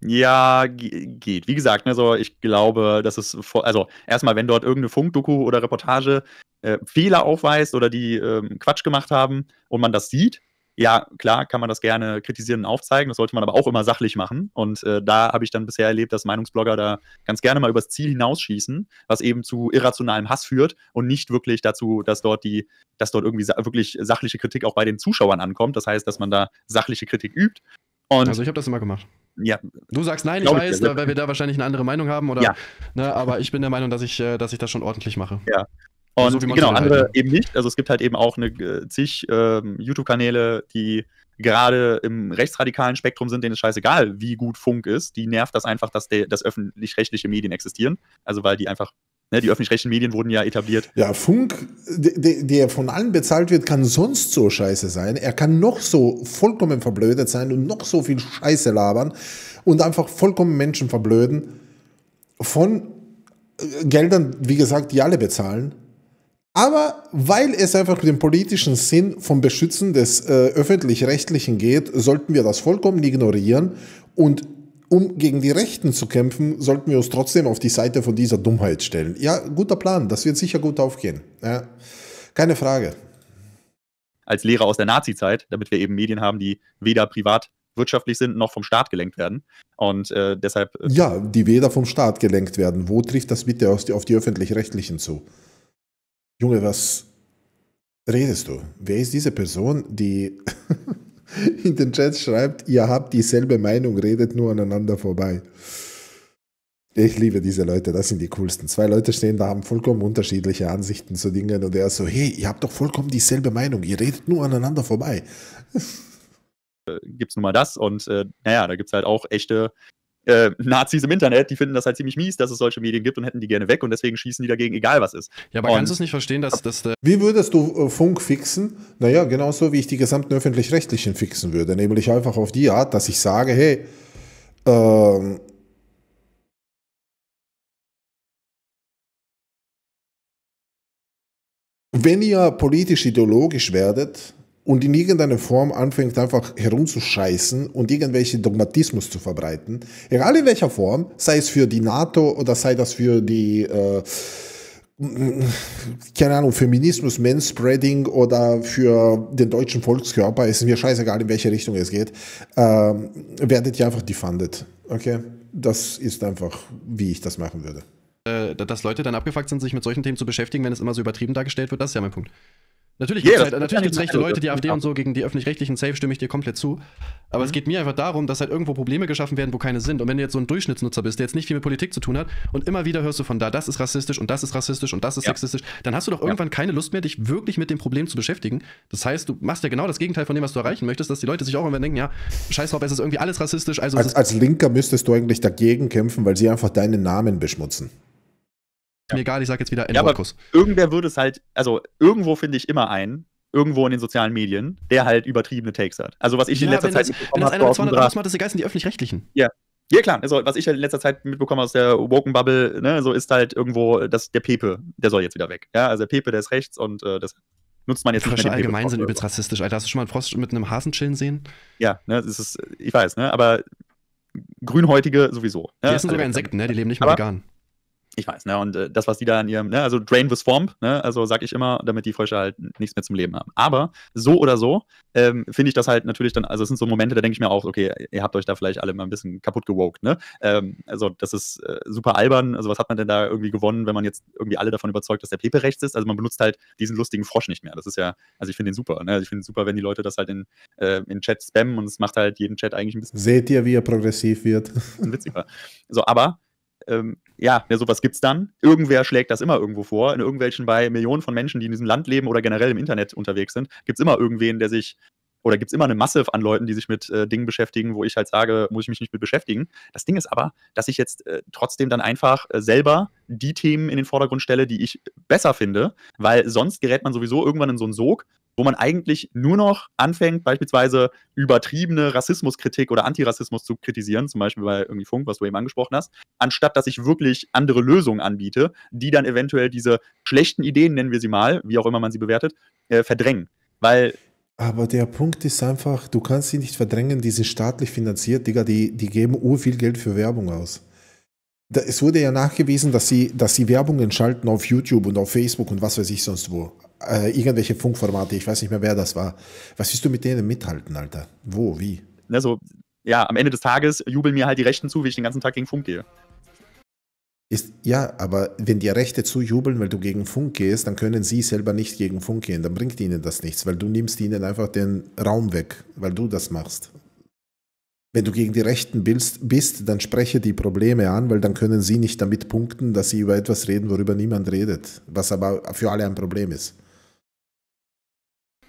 Ja, ge- geht. Wie gesagt, ne, so, ich glaube, dass es, also erstmal, wenn dort irgendeine Funkdoku oder Reportage äh, Fehler aufweist oder die ähm, Quatsch gemacht haben und man das sieht, ja, klar, kann man das gerne kritisieren und aufzeigen. Das sollte man aber auch immer sachlich machen. Und äh, da habe ich dann bisher erlebt, dass Meinungsblogger da ganz gerne mal übers Ziel hinausschießen, was eben zu irrationalem Hass führt und nicht wirklich dazu, dass dort die, dass dort irgendwie sa wirklich sachliche Kritik auch bei den Zuschauern ankommt. Das heißt, dass man da sachliche Kritik übt. Und Also ich habe das immer gemacht. ja, Du sagst nein, ich ich weiß, dir, da, weil wir da wahrscheinlich eine andere Meinung haben, oder? Ja. Ne, aber ich bin der Meinung, dass ich, äh, dass ich das schon ordentlich mache. Und So genau, andere halt, eben nicht. Also es gibt halt eben auch eine äh, zig ähm, YouTube-Kanäle, die gerade im rechtsradikalen Spektrum sind, denen ist scheißegal, wie gut Funk ist. Die nervt das einfach, dass, der, dass öffentlich-rechtliche Medien existieren. Also weil die einfach, ne, die öffentlich-rechtlichen Medien wurden ja etabliert. Ja, Funk, de- de- der von allen bezahlt wird, kann sonst so scheiße sein. Er kann noch so vollkommen verblödet sein und noch so viel Scheiße labern und einfach vollkommen Menschen verblöden von äh, Geldern, wie gesagt, die alle bezahlen. Aber weil es einfach den politischen Sinn vom Beschützen des äh, öffentlich-rechtlichen geht, sollten wir das vollkommen ignorieren und um gegen die Rechten zu kämpfen, sollten wir uns trotzdem auf die Seite von dieser Dummheit stellen. Ja, guter Plan, das wird sicher gut aufgehen. Ja, keine Frage. als Lehrer aus der Nazi-Zeit, damit wir eben Medien haben, die weder privat wirtschaftlich sind noch vom Staat gelenkt werden. Und äh, deshalb äh, Ja, die weder vom Staat gelenkt werden. Wo trifft das bitte aus die, auf die öffentlich-rechtlichen zu? Junge, was redest du? Wer ist diese Person, die in den Chats schreibt, ihr habt dieselbe Meinung, redet nur aneinander vorbei? Ich liebe diese Leute, das sind die coolsten. Zwei Leute stehen da, haben vollkommen unterschiedliche Ansichten zu Dingen und er ist so, hey, ihr habt doch vollkommen dieselbe Meinung, ihr redet nur aneinander vorbei. gibt es nun mal das. Und äh, naja, da gibt es halt auch echte äh, Nazis im Internet, die finden das halt ziemlich mies, dass es solche Medien gibt und hätten die gerne weg und deswegen schießen die dagegen, egal was ist. Ja, aber Und- kannst du es nicht verstehen, dass, der Wie würdest du äh, Funk fixen? Naja, genauso wie ich die gesamten öffentlich-rechtlichen fixen würde. Nämlich einfach auf die Art, dass ich sage, hey, ähm, wenn ihr politisch-ideologisch werdet und in irgendeiner Form anfängt einfach herumzuscheißen und irgendwelche Dogmatismus zu verbreiten, egal in welcher Form, sei es für die NATO oder sei das für die äh, keine Ahnung, Feminismus, Manspreading oder für den deutschen Volkskörper, ist mir scheißegal, in welche Richtung es geht, ähm, werdet ihr einfach defunded. Okay? Das ist einfach, wie ich das machen würde. äh, dass Leute dann abgefuckt sind, sich mit solchen Themen zu beschäftigen, wenn es immer so übertrieben dargestellt wird, das ist ja mein Punkt. Natürlich Ja, gibt es das- halt, rechte. Leute, die AfD und so gegen die öffentlich-rechtlichen Safe stimme ich dir komplett zu. Aber Mhm. es geht mir einfach darum, dass halt irgendwo Probleme geschaffen werden, wo keine sind. Und wenn du jetzt so ein Durchschnittsnutzer bist, der jetzt nicht viel mit Politik zu tun hat und immer wieder hörst du von da, das ist rassistisch und das ist rassistisch und das ist Ja. sexistisch, dann hast du doch irgendwann keine Lust mehr, dich wirklich mit dem Problem zu beschäftigen. Das heißt, du machst ja genau das Gegenteil von dem, was du erreichen möchtest, dass die Leute sich auch irgendwann denken, ja, scheiß drauf, es ist irgendwie alles rassistisch, also Als, ist als Linker müsstest du eigentlich dagegen kämpfen, weil sie einfach deinen Namen beschmutzen. Mir egal, ich sag jetzt wieder Ja, aber N-Wort-Kuss. irgendwer würde es halt, also irgendwo finde ich immer einen, irgendwo in den sozialen Medien, der halt übertriebene Takes hat. Also was ich in Ja, letzter wenn Zeit das, wenn das einer mit aus 200 unserer- Abos macht, ist egal, sind die öffentlich-rechtlichen. Ja, klar. Also, was ich halt in letzter Zeit mitbekommen aus der Woken Bubble, ne, so ist halt irgendwo das, der Pepe, der soll jetzt wieder weg. Ja, also der Pepe, der ist rechts und äh, das nutzt man jetzt Frösche nicht mehr. allgemein sind übelst rassistisch, Alter. Hast du schon mal einen Frosch mit einem Hasen chillen sehen? Ja, ne, das ist, ich weiß, ne, aber Grünhäutige sowieso. Die ne, essen alle sogar weg Insekten, ne? Die leben nicht mal vegan. Ich weiß, ne, und äh, das, was die da in ihrem, ne, also Drain the Swamp, ne, also sag ich immer, damit die Frösche halt nichts mehr zum Leben haben. Aber so oder so ähm, finde ich das halt natürlich dann, also es sind so Momente, da denke ich mir auch, okay, ihr habt euch da vielleicht alle mal ein bisschen kaputt gewokt, ne? Ähm, also das ist äh, super albern, also was hat man denn da irgendwie gewonnen, wenn man jetzt irgendwie alle davon überzeugt, dass der Pepe rechts ist? Also man benutzt halt diesen lustigen Frosch nicht mehr. Das ist ja, also ich finde den super, ne? Also ich finde es super, wenn die Leute das halt in, äh, in Chat spammen und es macht halt jeden Chat eigentlich ein bisschen Seht ihr, wie er progressiv wird? witziger. So, aber ähm, ja, ja, sowas gibt's dann. Irgendwer schlägt das immer irgendwo vor. In irgendwelchen bei Millionen von Menschen, die in diesem Land leben oder generell im Internet unterwegs sind, gibt's immer irgendwen, der sich oder gibt's immer eine Masse an Leuten, die sich mit äh, Dingen beschäftigen, wo ich halt sage, muss ich mich nicht mit beschäftigen. Das Ding ist aber, dass ich jetzt äh, trotzdem dann einfach äh, selber die Themen in den Vordergrund stelle, die ich besser finde, weil sonst gerät man sowieso irgendwann in so einen Sog, wo man eigentlich nur noch anfängt, beispielsweise übertriebene Rassismuskritik oder Antirassismus zu kritisieren, zum Beispiel bei irgendwie Funk, was du eben angesprochen hast, anstatt dass ich wirklich andere Lösungen anbiete, die dann eventuell diese schlechten Ideen, nennen wir sie mal, wie auch immer man sie bewertet, äh, verdrängen. Weil Aber der Punkt ist einfach, du kannst sie nicht verdrängen, die sind staatlich finanziert, Digga, die, die geben ur viel Geld für Werbung aus. Da, es wurde ja nachgewiesen, dass sie, dass sie Werbungen schalten auf YouTube und auf Facebook und was weiß ich sonst wo. Äh, irgendwelche Funkformate, ich weiß nicht mehr, wer das war. Was willst du mit denen mithalten, Alter? Wo, wie? ne, so, ja, am Ende des Tages jubeln mir halt die Rechten zu, wie ich den ganzen Tag gegen Funk gehe. Ist, ja, aber wenn die Rechte zujubeln, weil du gegen Funk gehst, dann können sie selber nicht gegen Funk gehen. Dann bringt ihnen das nichts, weil du nimmst ihnen einfach den Raum weg, weil du das machst. Wenn du gegen die Rechten bist, bist, dann spreche die Probleme an, weil dann können sie nicht damit punkten, dass sie über etwas reden, worüber niemand redet, was aber für alle ein Problem ist.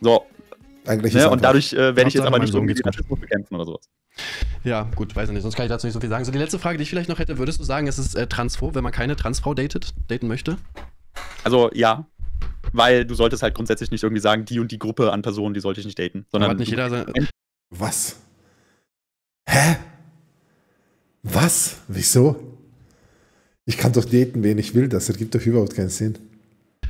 So, Eigentlich ne, und dadurch äh, werde ich jetzt aber nicht gut. Rassismus bekämpfen oder sowas. Ja, gut, weiß ich nicht, sonst kann ich dazu nicht so viel sagen. So, die letzte Frage, die ich vielleicht noch hätte, würdest du sagen, es ist äh, transphob, wenn man keine Transfrau datet, daten möchte? Also ja, weil du solltest halt grundsätzlich nicht irgendwie sagen, die und die Gruppe an Personen, die sollte ich nicht daten, sondern hat nicht jeder sein, Was? Hä? Was? Wieso? Ich kann doch daten, wen ich will. Das ergibt doch überhaupt keinen Sinn.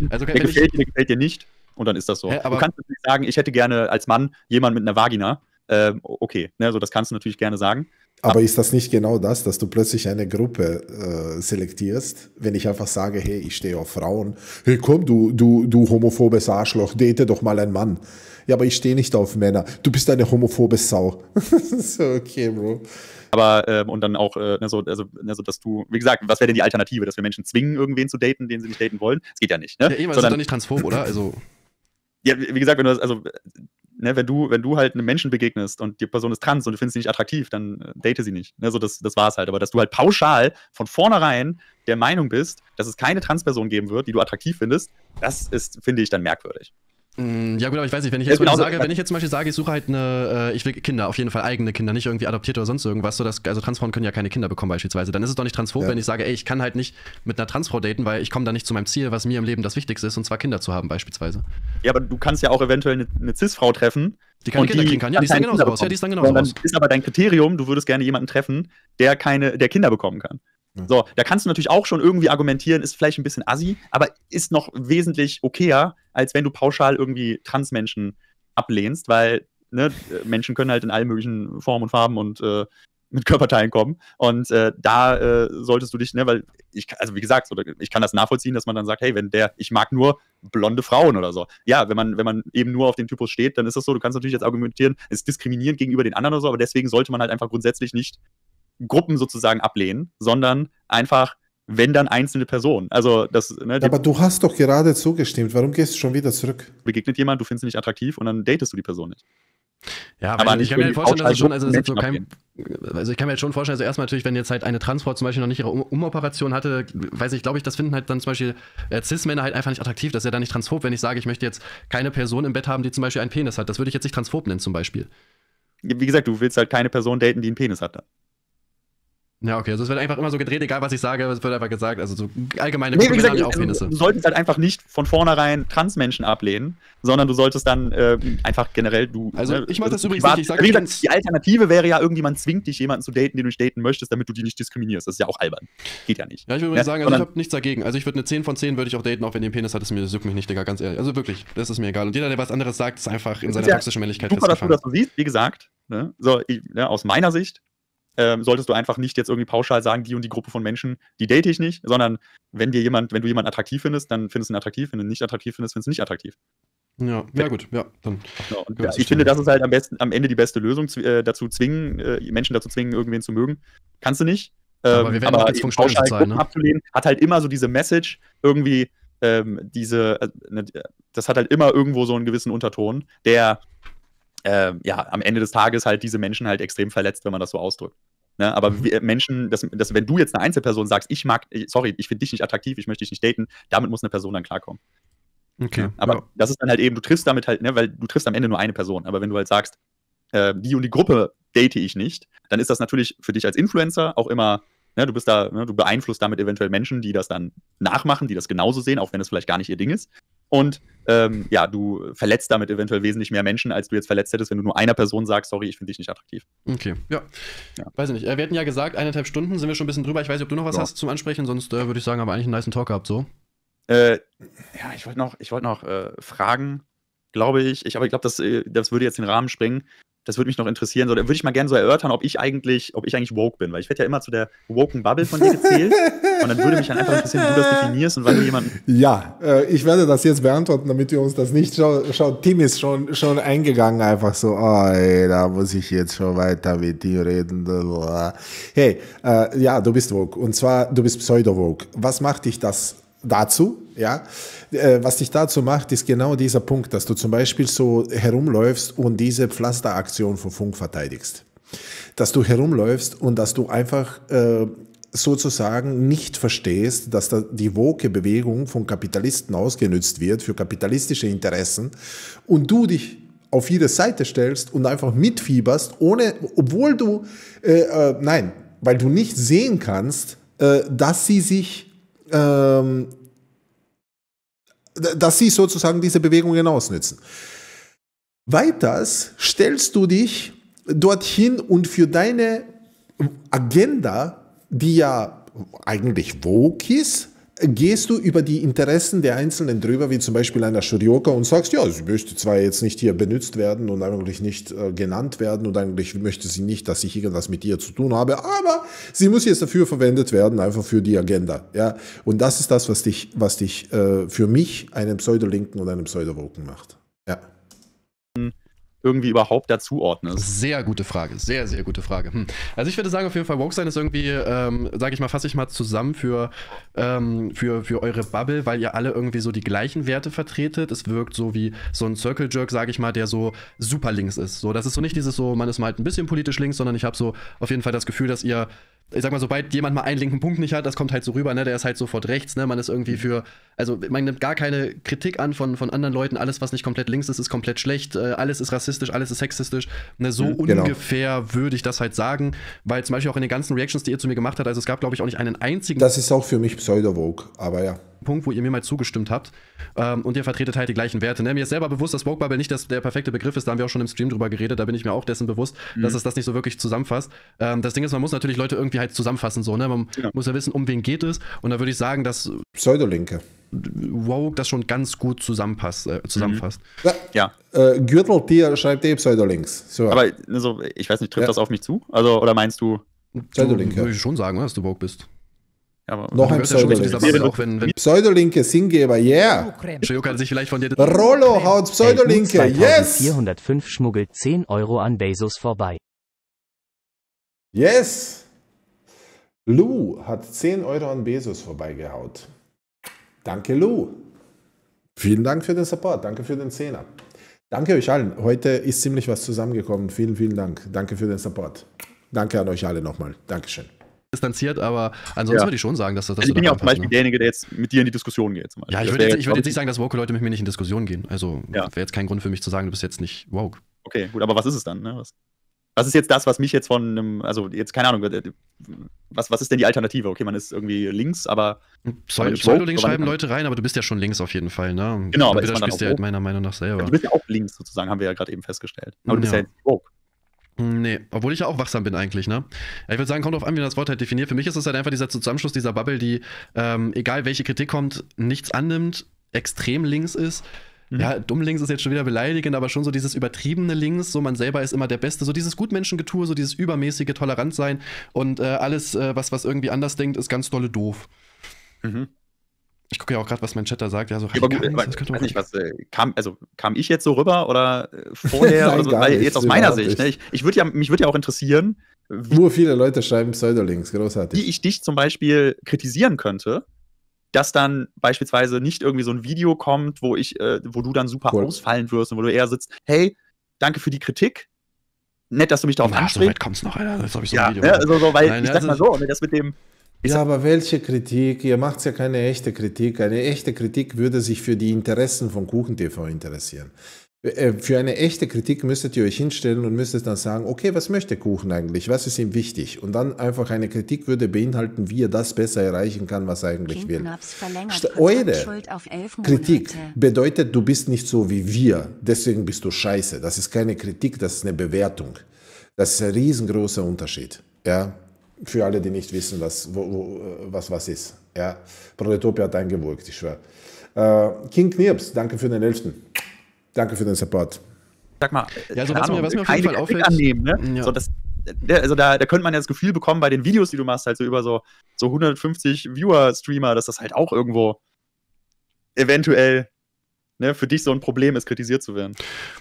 Also der wenn ich, gefällt dir, der gefällt dir nicht und dann ist das so. Hä, aber- du kannst natürlich sagen, ich hätte gerne als Mann jemanden mit einer Vagina. Ähm, okay, ne, so das kannst du natürlich gerne sagen. Aber ist das nicht genau das, dass du plötzlich eine Gruppe äh, selektierst, wenn ich einfach sage, hey, ich stehe auf Frauen, hey komm, du, du, du homophobes Arschloch, date doch mal einen Mann. Ja, aber ich stehe nicht auf Männer. Du bist eine homophobe Sau. so, okay, Bro. Aber ähm, und dann auch, äh, ne, so, also, ne, so, dass du, wie gesagt, was wäre denn die Alternative, dass wir Menschen zwingen, irgendwen zu daten, den sie nicht daten wollen? Das geht ja nicht. Ne? ja, eben, also ist Sondern- doch nicht transphob, oder? Also, Ja, wie gesagt, wenn du das, also, ne, wenn du, wenn du halt einem Menschen begegnest und die Person ist trans und du findest sie nicht attraktiv, dann äh, date sie nicht. Ne, so das, das war's halt. Aber dass du halt pauschal von vornherein der Meinung bist, dass es keine Transperson geben wird, die du attraktiv findest, das ist, finde ich, dann merkwürdig. Mh, ja gut, aber ich weiß nicht, wenn ich jetzt mal genauso- sage, wenn ich jetzt zum Beispiel sage, ich suche halt eine, äh, ich will Kinder, auf jeden Fall eigene Kinder, nicht irgendwie adoptiert oder sonst irgendwas, so dass, also Transfrauen können ja keine Kinder bekommen beispielsweise, dann ist es doch nicht transphob, Ja. wenn ich sage, ey, ich kann halt nicht mit einer Transfrau daten, weil ich komme da nicht zu meinem Ziel, was mir im Leben das Wichtigste ist, und zwar Kinder zu haben beispielsweise. Ja, aber du kannst ja auch eventuell eine, eine Cis-Frau treffen. Die keine Kinder kriegen kann, ja, die ist dann genauso Kinder aus, ja, die ist dann genauso Und aus. ist aber dein Kriterium, du würdest gerne jemanden treffen, der keine, der Kinder bekommen kann. So, da kannst du natürlich auch schon irgendwie argumentieren, ist vielleicht ein bisschen assi, aber ist noch wesentlich okayer, als wenn du pauschal irgendwie Transmenschen ablehnst, weil ne, äh, Menschen können halt in allen möglichen Formen und Farben und äh, mit Körperteilen kommen. Und äh, da äh, solltest du dich, ne, weil ich, also wie gesagt, so, ich kann das nachvollziehen, dass man dann sagt, hey, wenn der, ich mag nur blonde Frauen oder so. Ja, wenn man, wenn man eben nur auf den Typus steht, dann ist das so, du kannst natürlich jetzt argumentieren, es ist diskriminierend gegenüber den anderen oder so, aber deswegen sollte man halt einfach grundsätzlich nicht Gruppen sozusagen ablehnen, sondern einfach, wenn dann einzelne Personen. Also das, ne, Aber du hast doch gerade zugestimmt. Warum gehst du schon wieder zurück? begegnet jemand, du findest sie nicht attraktiv und dann datest du die Person nicht. Ja, Aber ich kann mir halt vorstellen, dass schon, also, ist so kein, also ich kann mir jetzt schon vorstellen, also erstmal natürlich, wenn jetzt halt eine Transfrau zum Beispiel noch nicht ihre um Umoperation hatte, weiß ich, glaube ich, das finden halt dann zum Beispiel äh, Cis-Männer halt einfach nicht attraktiv. Das ist ja dann nicht transphob, wenn ich sage, ich möchte jetzt keine Person im Bett haben, die zum Beispiel einen Penis hat. Das würde ich jetzt nicht transphob nennen zum Beispiel. Wie gesagt, du willst halt keine Person daten, die einen Penis hat. Ja, okay, also es wird einfach immer so gedreht, egal was ich sage, es wird einfach gesagt, also so allgemeine Nee, wie gesagt, auch du, solltest halt einfach nicht von vornherein Transmenschen ablehnen, sondern du solltest dann äh, einfach generell du. Also, ne, ich mach das ist übrigens privat- nicht, ich sag wie nicht gesagt, die Alternative wäre ja, irgendjemand zwingt dich, jemanden zu daten, den du nicht daten möchtest, damit du die nicht diskriminierst. Das ist ja auch albern. Geht ja nicht. Ja, ich würde Ja, sagen, also ich habe nichts dagegen. Also ich würde eine 10 von 10 würde ich auch daten, auch wenn die einen Penis hat, ist mir, das juckt mich nicht, Digga, ganz ehrlich. Also wirklich, das ist mir egal. Und jeder, der was anderes sagt, ist einfach in Das seiner ja toxischen Männlichkeit Super, dass du festgefangen. das so siehst, wie gesagt. Ne? So, ich, ne, aus meiner Sicht ähm, solltest du einfach nicht jetzt irgendwie pauschal sagen, die und die Gruppe von Menschen, die date ich nicht, sondern wenn dir jemand, wenn du jemanden attraktiv findest, dann findest du ihn attraktiv, wenn du ihn nicht attraktiv findest, findest du ihn nicht attraktiv. Ja, ja gut, ja. Dann, Genau. Ja, ich finde, das ist halt am besten, am Ende die beste Lösung, äh, dazu zwingen, äh, Menschen dazu zwingen, irgendwen zu mögen. Kannst du nicht. Aber Ähm, wir werden eben Steuern zu pauschal Gruppen ne? abzulehnen, hat halt immer so diese Message, irgendwie, ähm, diese, äh, ne, das hat halt immer irgendwo so einen gewissen Unterton, der ähm, ja am Ende des Tages halt diese Menschen halt extrem verletzt, wenn man das so ausdrückt. Ne? Aber Mhm. wir Menschen, das, das, wenn du jetzt eine Einzelperson sagst, ich mag, sorry, ich finde dich nicht attraktiv, ich möchte dich nicht daten, damit muss eine Person dann klarkommen. okay. Ne? Aber ja. das ist dann halt eben, du triffst damit halt, ne, weil du triffst am Ende nur eine Person. Aber wenn du halt sagst, äh, die und die Gruppe date ich nicht, dann ist das natürlich für dich als Influencer auch immer, ne, du bist da, ne, du beeinflusst damit eventuell Menschen, die das dann nachmachen, die das genauso sehen, auch wenn es vielleicht gar nicht ihr Ding ist. Und ähm, ja, du verletzt damit eventuell wesentlich mehr Menschen, als du jetzt verletzt hättest, wenn du nur einer Person sagst, sorry, ich finde dich nicht attraktiv. Okay, ja. Ja. Weiß ich nicht. Äh, Wir hatten ja gesagt, eineinhalb Stunden sind wir schon ein bisschen drüber. Ich weiß nicht, ob du noch was Ja. hast zum Ansprechen, sonst äh, würde ich sagen, haben wir eigentlich einen niceen Talk gehabt, so. Äh, ja, ich wollte noch, ich wollte noch äh, fragen, glaube ich, ich, aber ich glaube, das, äh, das würde jetzt den Rahmen sprengen. Das würde mich noch interessieren. So, da würde ich mal gerne so erörtern, ob ich eigentlich, ob ich eigentlich woke bin, weil ich werde ja immer zu der woken Bubble von dir gezählt. und dann würde mich dann einfach interessieren, wie du das definierst und wann du. Ja, äh, ich werde das jetzt beantworten, damit wir uns das nicht. Schau, schau Tim ist schon, schon eingegangen, einfach so, oh, ey, da muss ich jetzt schon weiter mit dir reden. Hey, äh, ja, du bist woke. Und zwar, du bist pseudo-woke. Was macht dich das dazu? Ja, äh, was dich dazu macht, ist genau dieser Punkt, dass du zum Beispiel so herumläufst und diese Pflasteraktion von Funk verteidigst. Dass du herumläufst und dass du einfach äh, sozusagen nicht verstehst, dass da die woke Bewegung von Kapitalisten ausgenützt wird für kapitalistische Interessen und du dich auf ihre Seite stellst und einfach mitfieberst, ohne, obwohl du, äh, äh, nein, weil du nicht sehen kannst, äh, dass sie sich, ähm, dass sie sozusagen diese Bewegungen ausnützen. Weiters stellst du dich dorthin und für deine Agenda, die ja eigentlich vogue ist, gehst du über die Interessen der Einzelnen drüber, wie zum Beispiel einer Shurioka und sagst, ja, sie möchte zwar jetzt nicht hier benutzt werden und eigentlich nicht äh, genannt werden und eigentlich möchte sie nicht, dass ich irgendwas mit ihr zu tun habe, aber sie muss jetzt dafür verwendet werden, einfach für die Agenda. Ja? Und das ist das, was dich, was dich äh, für mich einen Pseudolinken und einen Pseudowoken macht. Ja. Irgendwie überhaupt dazuordnest. Sehr gute Frage, sehr, sehr gute Frage. Hm. Also ich würde sagen, auf jeden Fall Woke sein ist irgendwie, ähm, sage ich mal, fasse ich mal zusammen für, ähm, für, für eure Bubble, weil ihr alle irgendwie so die gleichen Werte vertretet. Es wirkt so wie so ein Circle Jerk, sage ich mal, der so super links ist. So, das ist so nicht dieses so, man ist mal halt ein bisschen politisch links, sondern ich habe so auf jeden Fall das Gefühl, dass ihr ich sag mal, sobald jemand mal einen linken Punkt nicht hat, das kommt halt so rüber, ne? Der ist halt sofort rechts, ne? Man ist irgendwie für, also man nimmt gar keine Kritik an von, von anderen Leuten. Alles, was nicht komplett links ist, ist komplett schlecht. Äh, alles ist rassistisch, alles ist sexistisch. Ne? So genau. ungefähr würde ich das halt sagen, weil zum Beispiel auch in den ganzen Reactions, die ihr zu mir gemacht habt, also es gab, glaube ich, auch nicht einen einzigen Das ist auch für mich Pseudo-Vogue, aber ja. Punkt, wo ihr mir mal zugestimmt habt. Ähm, und ihr vertretet halt die gleichen Werte. Ne? Mir ist selber bewusst, dass Woke Bubble nicht das, der perfekte Begriff ist. Da haben wir auch schon im Stream drüber geredet. Da bin ich mir auch dessen bewusst, dass es das nicht so wirklich zusammenfasst. Ähm, das Ding ist, man muss natürlich Leute irgendwie halt zusammenfassen. So, ne? Man Ja. muss ja wissen, um wen geht es. Und da würde ich sagen, dass Pseudolinke. Woke das schon ganz gut zusammenpasst, äh, zusammenfasst. Ja. Ja, Äh, Gürteltier schreibt eh Pseudolinks. So. aber also, ich weiß nicht, trifft Ja. das auf mich zu? Also, oder meinst du, Pseudolinke. Würde ich schon sagen, dass du Woke bist. Ja, aber, Noch ein gehörst ja schon zu dieser Pseudolink. Bubble, auch wenn, wenn Pseudolinke Singgeber, yeah. Shoyoka sich vielleicht von dir Rollo haut Pseudolinke, yes. 2405 schmuggelt 10 Euro an Bezos vorbei. Yes. Lou hat 10 Euro an Bezos vorbeigehaut. Danke, Lou. Vielen Dank für den Support. Danke für den Zehner. Danke euch allen. Heute ist ziemlich was zusammengekommen. Vielen, vielen Dank. Danke für den Support. Danke an euch alle nochmal. Dankeschön. Distanziert, aber ansonsten Ja. würde ich schon sagen, dass das also ich bin ja auch zum Beispiel ne? derjenige, der jetzt mit dir in die Diskussion geht. Zum. Ja, ich würde jetzt, würd jetzt nicht sagen, dass woke Leute mit mir nicht in Diskussion gehen. Also Ja. wäre jetzt kein Grund für mich zu sagen, du bist jetzt nicht woke. Okay, gut, aber was ist es dann? Ne? Was, was ist jetzt das, was mich jetzt von einem, also jetzt keine Ahnung, äh, was, was ist denn die Alternative? Okay, man ist irgendwie links, aber nicht Pseudo-Links schreiben Leute rein, aber du bist ja schon links auf jeden Fall, ne? Genau, aber Du widersprichst auch dir halt meiner Meinung nach selber. du bist ja auch links sozusagen, haben wir ja gerade eben festgestellt. Aber du bist Ja. ja jetzt woke. Hm, Nee, obwohl ich ja auch wachsam bin eigentlich, ne? Ich würde sagen, kommt drauf an, wie man das Wort halt definiert. Für mich ist es halt einfach dieser Zusammenschluss dieser Bubble, die, ähm, egal welche Kritik kommt, nichts annimmt, extrem links ist, ja, dumm links ist jetzt schon wieder beleidigend, aber schon so dieses übertriebene links, so man selber ist immer der Beste, so dieses Gutmenschengetue, so dieses übermäßige Toleranz-Sein und äh, alles, äh, was, was irgendwie anders denkt, ist ganz dolle doof. Mhm. Ich gucke ja auch gerade, was mein Chat da sagt. Ja, so Ja, aber gut, das könnte weiß nicht, was, äh, kam, also, kam ich jetzt so rüber oder äh, vorher? Nein, oder so, gar weil nicht, jetzt aus meiner Sicht. Ne? Ich, ich würd ja, mich würde ja auch interessieren, wie, Nur viele Leute schreiben Pseudolinks, großartig. wie ich dich zum Beispiel kritisieren könnte, dass dann beispielsweise nicht irgendwie so ein Video kommt, wo ich, äh, wo du dann super Cool. ausfallen wirst und wo du eher sitzt, hey, danke für die Kritik. Nett, dass du mich darauf Na, so ansprichst. weit kommt's noch, Alter. Jetzt habe ich so ja, ein Video. ne, also so, weil Nein, ich ja, sag mal also- so, ne, das mit dem, Ja, aber welche Kritik? Ihr macht ja keine echte Kritik. Eine echte Kritik würde sich für die Interessen von KuchenTV interessieren. Äh, Für eine echte Kritik müsstet ihr euch hinstellen und müsstet dann sagen, okay, was möchte Kuchen eigentlich? Was ist ihm wichtig? Und dann einfach eine Kritik würde beinhalten, wie er das besser erreichen kann, was er eigentlich will. Eure Kontaktschuld auf elf Monate. Kritik bedeutet, du bist nicht so wie wir, deswegen bist du scheiße. Das ist keine Kritik, das ist eine Bewertung. Das ist ein riesengroßer Unterschied. Ja? Für alle, die nicht wissen, was, wo, wo, was was ist. Ja? Proletopia hat eingewurkt, ich schwöre. Äh, King Knirps, danke für den Elften. Danke für den Support. sag mal, Ja, also was mir- Ahnung, was mir auf jeden Fall auffällt- annehmen, ne? Ja. so, das, der, also da, da könnte man ja das Gefühl bekommen bei den Videos, die du machst, halt so über so, so 150 Viewer-Streamer, dass das halt auch irgendwo eventuell ne, für dich so ein Problem ist, kritisiert zu werden.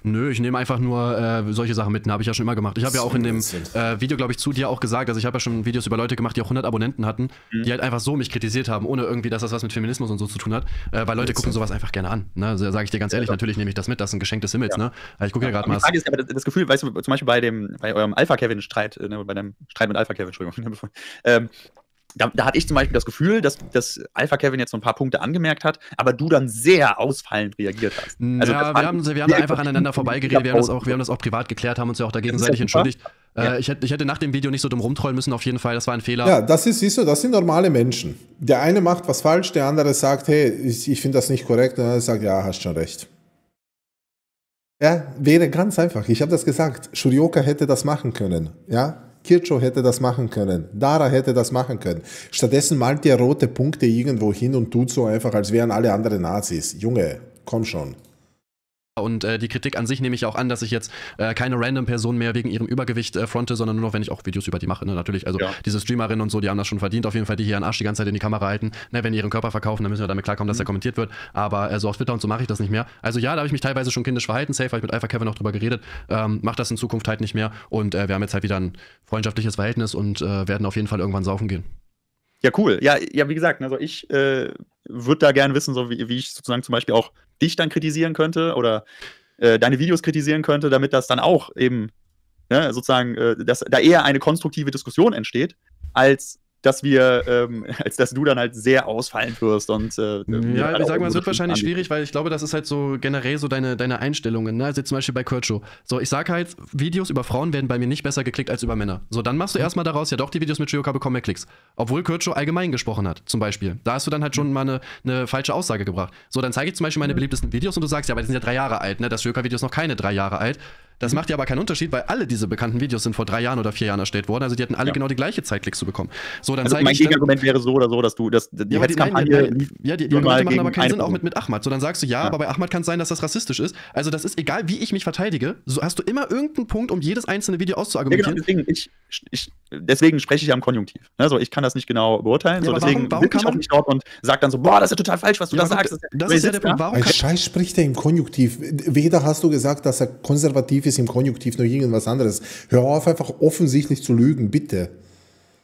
Nö, ich nehme einfach nur äh, solche Sachen mit, habe ich ja schon immer gemacht. Ich habe ja auch in dem äh, Video, glaube ich, zu dir auch gesagt, also ich habe ja schon Videos über Leute gemacht, die auch 100 Abonnenten hatten, Mhm. die halt einfach so mich kritisiert haben, ohne irgendwie, dass das was mit Feminismus und so zu tun hat, äh, weil Leute gucken sowas einfach gerne an. Ne? Also, sage ich dir ganz ehrlich, natürlich nehme ich das mit, das ist ein Geschenk des Himmels. Ne? Aber Ich gucke ja, gerade Aber mal. die Frage ist aber das, Gefühl, weißt du, zum Beispiel bei dem, bei eurem Alpha-Kevin-Streit, äh, ne, bei dem Streit mit Alpha-Kevin, Entschuldigung, ähm, da, da hatte ich zum Beispiel das Gefühl, dass, dass Alpha Kevin jetzt so ein paar Punkte angemerkt hat, aber du dann sehr ausfallend reagiert hast. ja, das wir haben, wir haben einfach aneinander vorbeigeredet, wir haben, das auch, wir haben das auch privat geklärt, haben uns ja auch da gegenseitig ja super. entschuldigt. Äh, ich, hätte, ich hätte nach dem Video nicht so dumm rumtrollen müssen, auf jeden Fall, das war ein Fehler. Ja, das ist, siehst du, das sind normale Menschen. Der eine macht was falsch, der andere sagt, hey, ich, ich finde das nicht korrekt, und der andere sagt, ja, hast schon recht. Ja, wäre ganz einfach. Ich habe das gesagt. Shurioka hätte das machen können. Ja, Kircho hätte das machen können. Dara hätte das machen können. Stattdessen malt ihr rote Punkte irgendwo hin und tut so einfach, als wären alle anderen Nazis. Junge, komm schon. Und äh, die Kritik an sich nehme ich auch an, dass ich jetzt äh, keine random Person mehr wegen ihrem Übergewicht äh, fronte, sondern nur noch, wenn ich auch Videos über die mache. Ne? Natürlich, also Ja. diese Streamerinnen und so, die haben das schon verdient, auf jeden Fall, die hier ihren Arsch die ganze Zeit in die Kamera halten. Ne, wenn die ihren Körper verkaufen, dann müssen wir damit klarkommen, dass Mhm. er kommentiert wird. Aber äh, so auf Twitter und so mache ich das nicht mehr. Also ja, da habe ich mich teilweise schon kindisch verhalten. Safe habe ich mit Alpha Kevin auch drüber geredet. Ähm, mach das in Zukunft halt nicht mehr. Und äh, wir haben jetzt halt wieder ein freundschaftliches Verhältnis und äh, werden auf jeden Fall irgendwann saufen gehen. Ja, cool. Ja, ja wie gesagt, also ich äh, würde da gerne wissen, so wie, wie ich sozusagen zum Beispiel auch dich dann kritisieren könnte oder äh, deine Videos kritisieren könnte, damit das dann auch eben ne, sozusagen, äh, dass da eher eine konstruktive Diskussion entsteht, als dass wir, ähm, als dass du dann halt sehr ausfallend wirst und äh, Ja, halt ich sag mal, es wird wahrscheinlich anliegt. schwierig, weil ich glaube, das ist halt so generell so deine, deine Einstellungen. Ne? Also jetzt zum Beispiel bei Kurt Show. So, ich sag halt, Videos über Frauen werden bei mir nicht besser geklickt als über Männer. So, dann machst du erstmal daraus, ja doch, die Videos mit Shioka bekommen mehr Klicks. Obwohl Kurt Show allgemein gesprochen hat, zum Beispiel. Da hast du dann halt schon mal eine, eine falsche Aussage gebracht. So, dann zeige ich zum Beispiel meine beliebtesten Videos und du sagst, ja, aber die sind ja drei Jahre alt, ne? Das Shioka-Video ist noch keine drei Jahre alt. Das macht ja aber keinen Unterschied, weil alle diese bekannten Videos sind vor drei Jahren oder vier Jahren erstellt worden. Also die hatten alle Ja. genau die gleiche Zeit, Klicks zu bekommen. So, dann Also zeige mein ich. dann- Gegenargument wäre so oder so, dass du dass die ja, Hetzkampagne ja, die, die Argumente machen aber keinen eine Sinn, auch mit, mit Ahmad. So, dann sagst du, ja, Ja. aber bei Ahmad kann es sein, dass das rassistisch ist. Also, das ist egal, wie ich mich verteidige, so hast du immer irgendeinen Punkt, um jedes einzelne Video Ja, genau, auszuargumentieren. deswegen, ich, ich, deswegen spreche ich ja im Konjunktiv. Also ich kann das nicht genau beurteilen. Ja, so, aber deswegen warum- warum kann ich auch man- nicht dort und sage dann so, boah, das ist ja total falsch, was du Ja, da sagst. das weil ist ja der Punkt. da. Warum Scheiß spricht er im Konjunktiv. Weder hast du gesagt, dass er konservativ ist im Konjunktiv, noch irgendwas anderes. Hör auf, einfach offensichtlich zu lügen, bitte.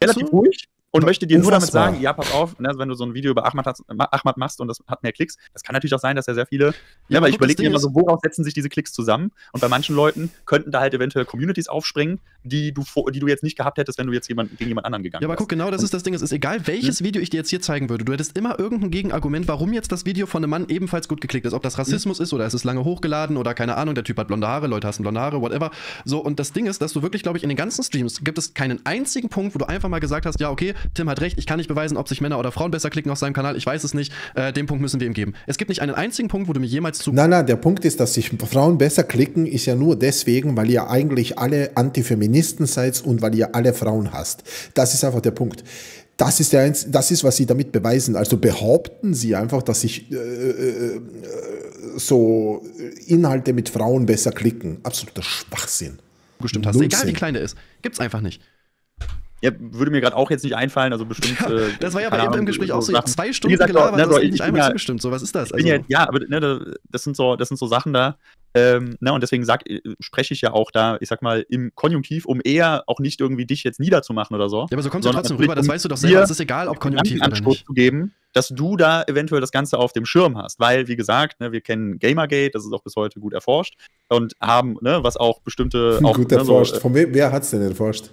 relativ ruhig und möchte dir nur damit sagen, ja, pass auf, ne, wenn du so ein Video über Ahmad, hast, Ma- Ahmad machst und das hat mehr Klicks, das kann natürlich auch sein, dass er sehr viele, ja, aber ich überlege mir immer so, woraus setzen sich diese Klicks zusammen und bei manchen Leuten könnten da halt eventuell Communities aufspringen, die du, die du jetzt nicht gehabt hättest, wenn du jetzt jemand, gegen jemand anderen gegangen ja, aber wärst. guck, genau das ist das Ding. Es ist egal, welches Video ich dir jetzt hier zeigen würde. Du hättest immer irgendein Gegenargument, warum jetzt das Video von einem Mann ebenfalls gut geklickt ist. Ob das Rassismus ist oder es ist lange hochgeladen oder keine Ahnung, der Typ hat blonde Haare, Leute hassen blonde Haare, whatever. So, und das Ding ist, dass du wirklich, glaube ich, in den ganzen Streams gibt es keinen einzigen Punkt, wo du einfach mal gesagt hast, ja, okay, Tim hat recht, ich kann nicht beweisen, ob sich Männer oder Frauen besser klicken auf seinem Kanal, ich weiß es nicht. Äh, den Punkt müssen wir ihm geben. Es gibt nicht einen einzigen Punkt, wo du mir jemals zu. Nein, nein, der Punkt ist, dass sich Frauen besser klicken, ist ja nur deswegen, weil ihr eigentlich alle Antifeministen seid und weil ihr alle Frauen hasst. Das ist einfach der Punkt. Das ist, der, einz- das ist, was sie damit beweisen. Also behaupten sie einfach, dass sich äh, äh, äh, so Inhalte mit Frauen besser klicken. Absoluter Schwachsinn. Gestimmt hast. Egal wie klein der ist. Gibt's einfach nicht. Ja, würde mir gerade auch jetzt nicht einfallen, also bestimmt. Ja, äh, das war ja bei Ahnung, im Gespräch auch so. Sachen. zwei Stunden gesagt, gelabert, ne, so, hast ich nicht einmal ja- zugestimmt. So, was ist das? Bin ja, Also, ja, aber ne, da- das sind so, das sind so Sachen da. Ähm, ne, und deswegen sag, äh, spreche ich ja auch da, ich sag mal, im Konjunktiv, um eher auch nicht irgendwie dich jetzt niederzumachen oder so. ja, aber so kommst du sondern trotzdem rüber, das um weißt du doch selber. Es ist egal, ob konjunktiv oder Anstoß nicht. zu geben, dass du da eventuell das Ganze auf dem Schirm hast. Weil, wie gesagt, ne, wir kennen Gamergate, das ist auch bis heute gut erforscht und haben, ne, was auch bestimmte. Auch, Gut ne, so, erforscht. Von wem, wer hat es denn erforscht?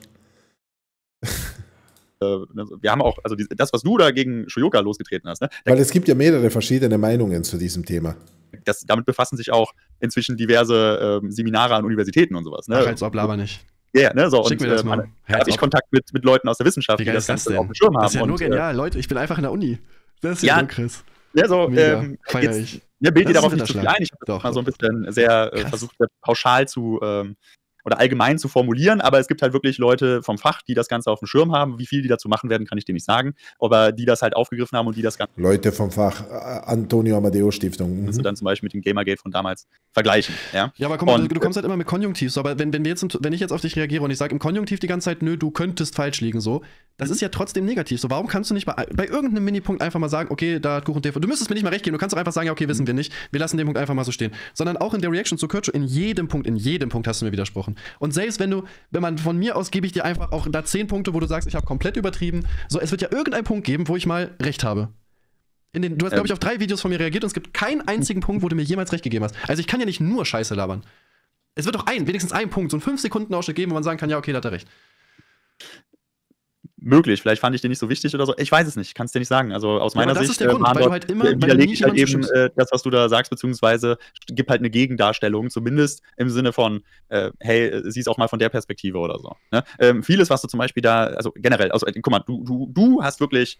Äh, ne, wir haben auch, also das, was du da gegen Shoyoka losgetreten hast, ne, Weil es gibt ja mehrere verschiedene Meinungen zu diesem Thema. das, damit befassen sich auch inzwischen diverse ähm, Seminare an Universitäten und sowas. Ne? Ach, als ob, laber nicht. Ja, ne, so. Schick und, mir das äh, mal. Ja, Da habe ich. Kontakt mit, mit Leuten aus der Wissenschaft, Wie die das Ganze auf dem Schirm haben. Das ist ja nur und, äh, genial. Leute, ich bin einfach in der Uni. Das ist ja, Ja, so, Chris. Ne, so, Mega. ähm, jetzt, ich. ne, bild dir darauf nicht zu viel ein. Ich habe mal so ein bisschen sehr äh, versucht, sehr pauschal zu ähm, oder allgemein zu formulieren, aber es gibt halt wirklich Leute vom Fach, die das Ganze auf dem Schirm haben. Wie viel die dazu machen werden, kann ich dir nicht sagen, aber die das halt aufgegriffen haben und die das Ganze Leute vom Fach äh, Antonio Amadeo Stiftung. kannst du Mhm. dann zum Beispiel mit dem Gamergate von damals vergleichen. Ja? Ja, aber komm mal, Und, du, du kommst halt immer mit Konjunktiv. So, aber wenn, wenn, wir jetzt, im- wenn ich jetzt auf dich reagiere und ich sage im Konjunktiv die ganze Zeit, nö, du könntest falsch liegen, so, das ist ja trotzdem negativ. So, warum kannst du nicht bei, bei irgendeinem Minipunkt einfach mal sagen, okay, da hat Kuchen TV. Du müsstest mir nicht mal recht geben. Du kannst doch einfach sagen, ja, okay, wissen wir nicht. Wir lassen den Punkt einfach mal so stehen. Sondern auch in der Reaction zu Kircho, in jedem Punkt, in jedem Punkt hast du mir widersprochen. Und selbst wenn du, wenn man von mir aus gebe ich dir einfach auch da zehn Punkte, wo du sagst, ich habe komplett übertrieben. So, es wird ja irgendeinen Punkt geben, wo ich mal recht habe. In den, du hast, Ähm. glaube ich, auf drei Videos von mir reagiert und es gibt keinen einzigen Punkt, wo du mir jemals recht gegeben hast. Also ich kann ja nicht nur Scheiße labern. Es wird doch ein, wenigstens ein Punkt, so einen 5 Sekunden Ausschnitt geben, wo man sagen kann, ja, okay, da hat er recht. Möglich. Vielleicht fand ich den nicht so wichtig oder so. Ich weiß es nicht, kann es dir nicht sagen. Also aus Ja, meiner das Sicht ist der Grund, halt immer- äh, nie ich halt eben äh, das, was du da sagst, beziehungsweise gib halt eine Gegendarstellung, zumindest im Sinne von, äh, hey, äh, sieh es auch mal von der Perspektive oder so. Ne? Ähm, vieles, was du zum Beispiel da, also generell, also äh, guck mal, du, du, du hast wirklich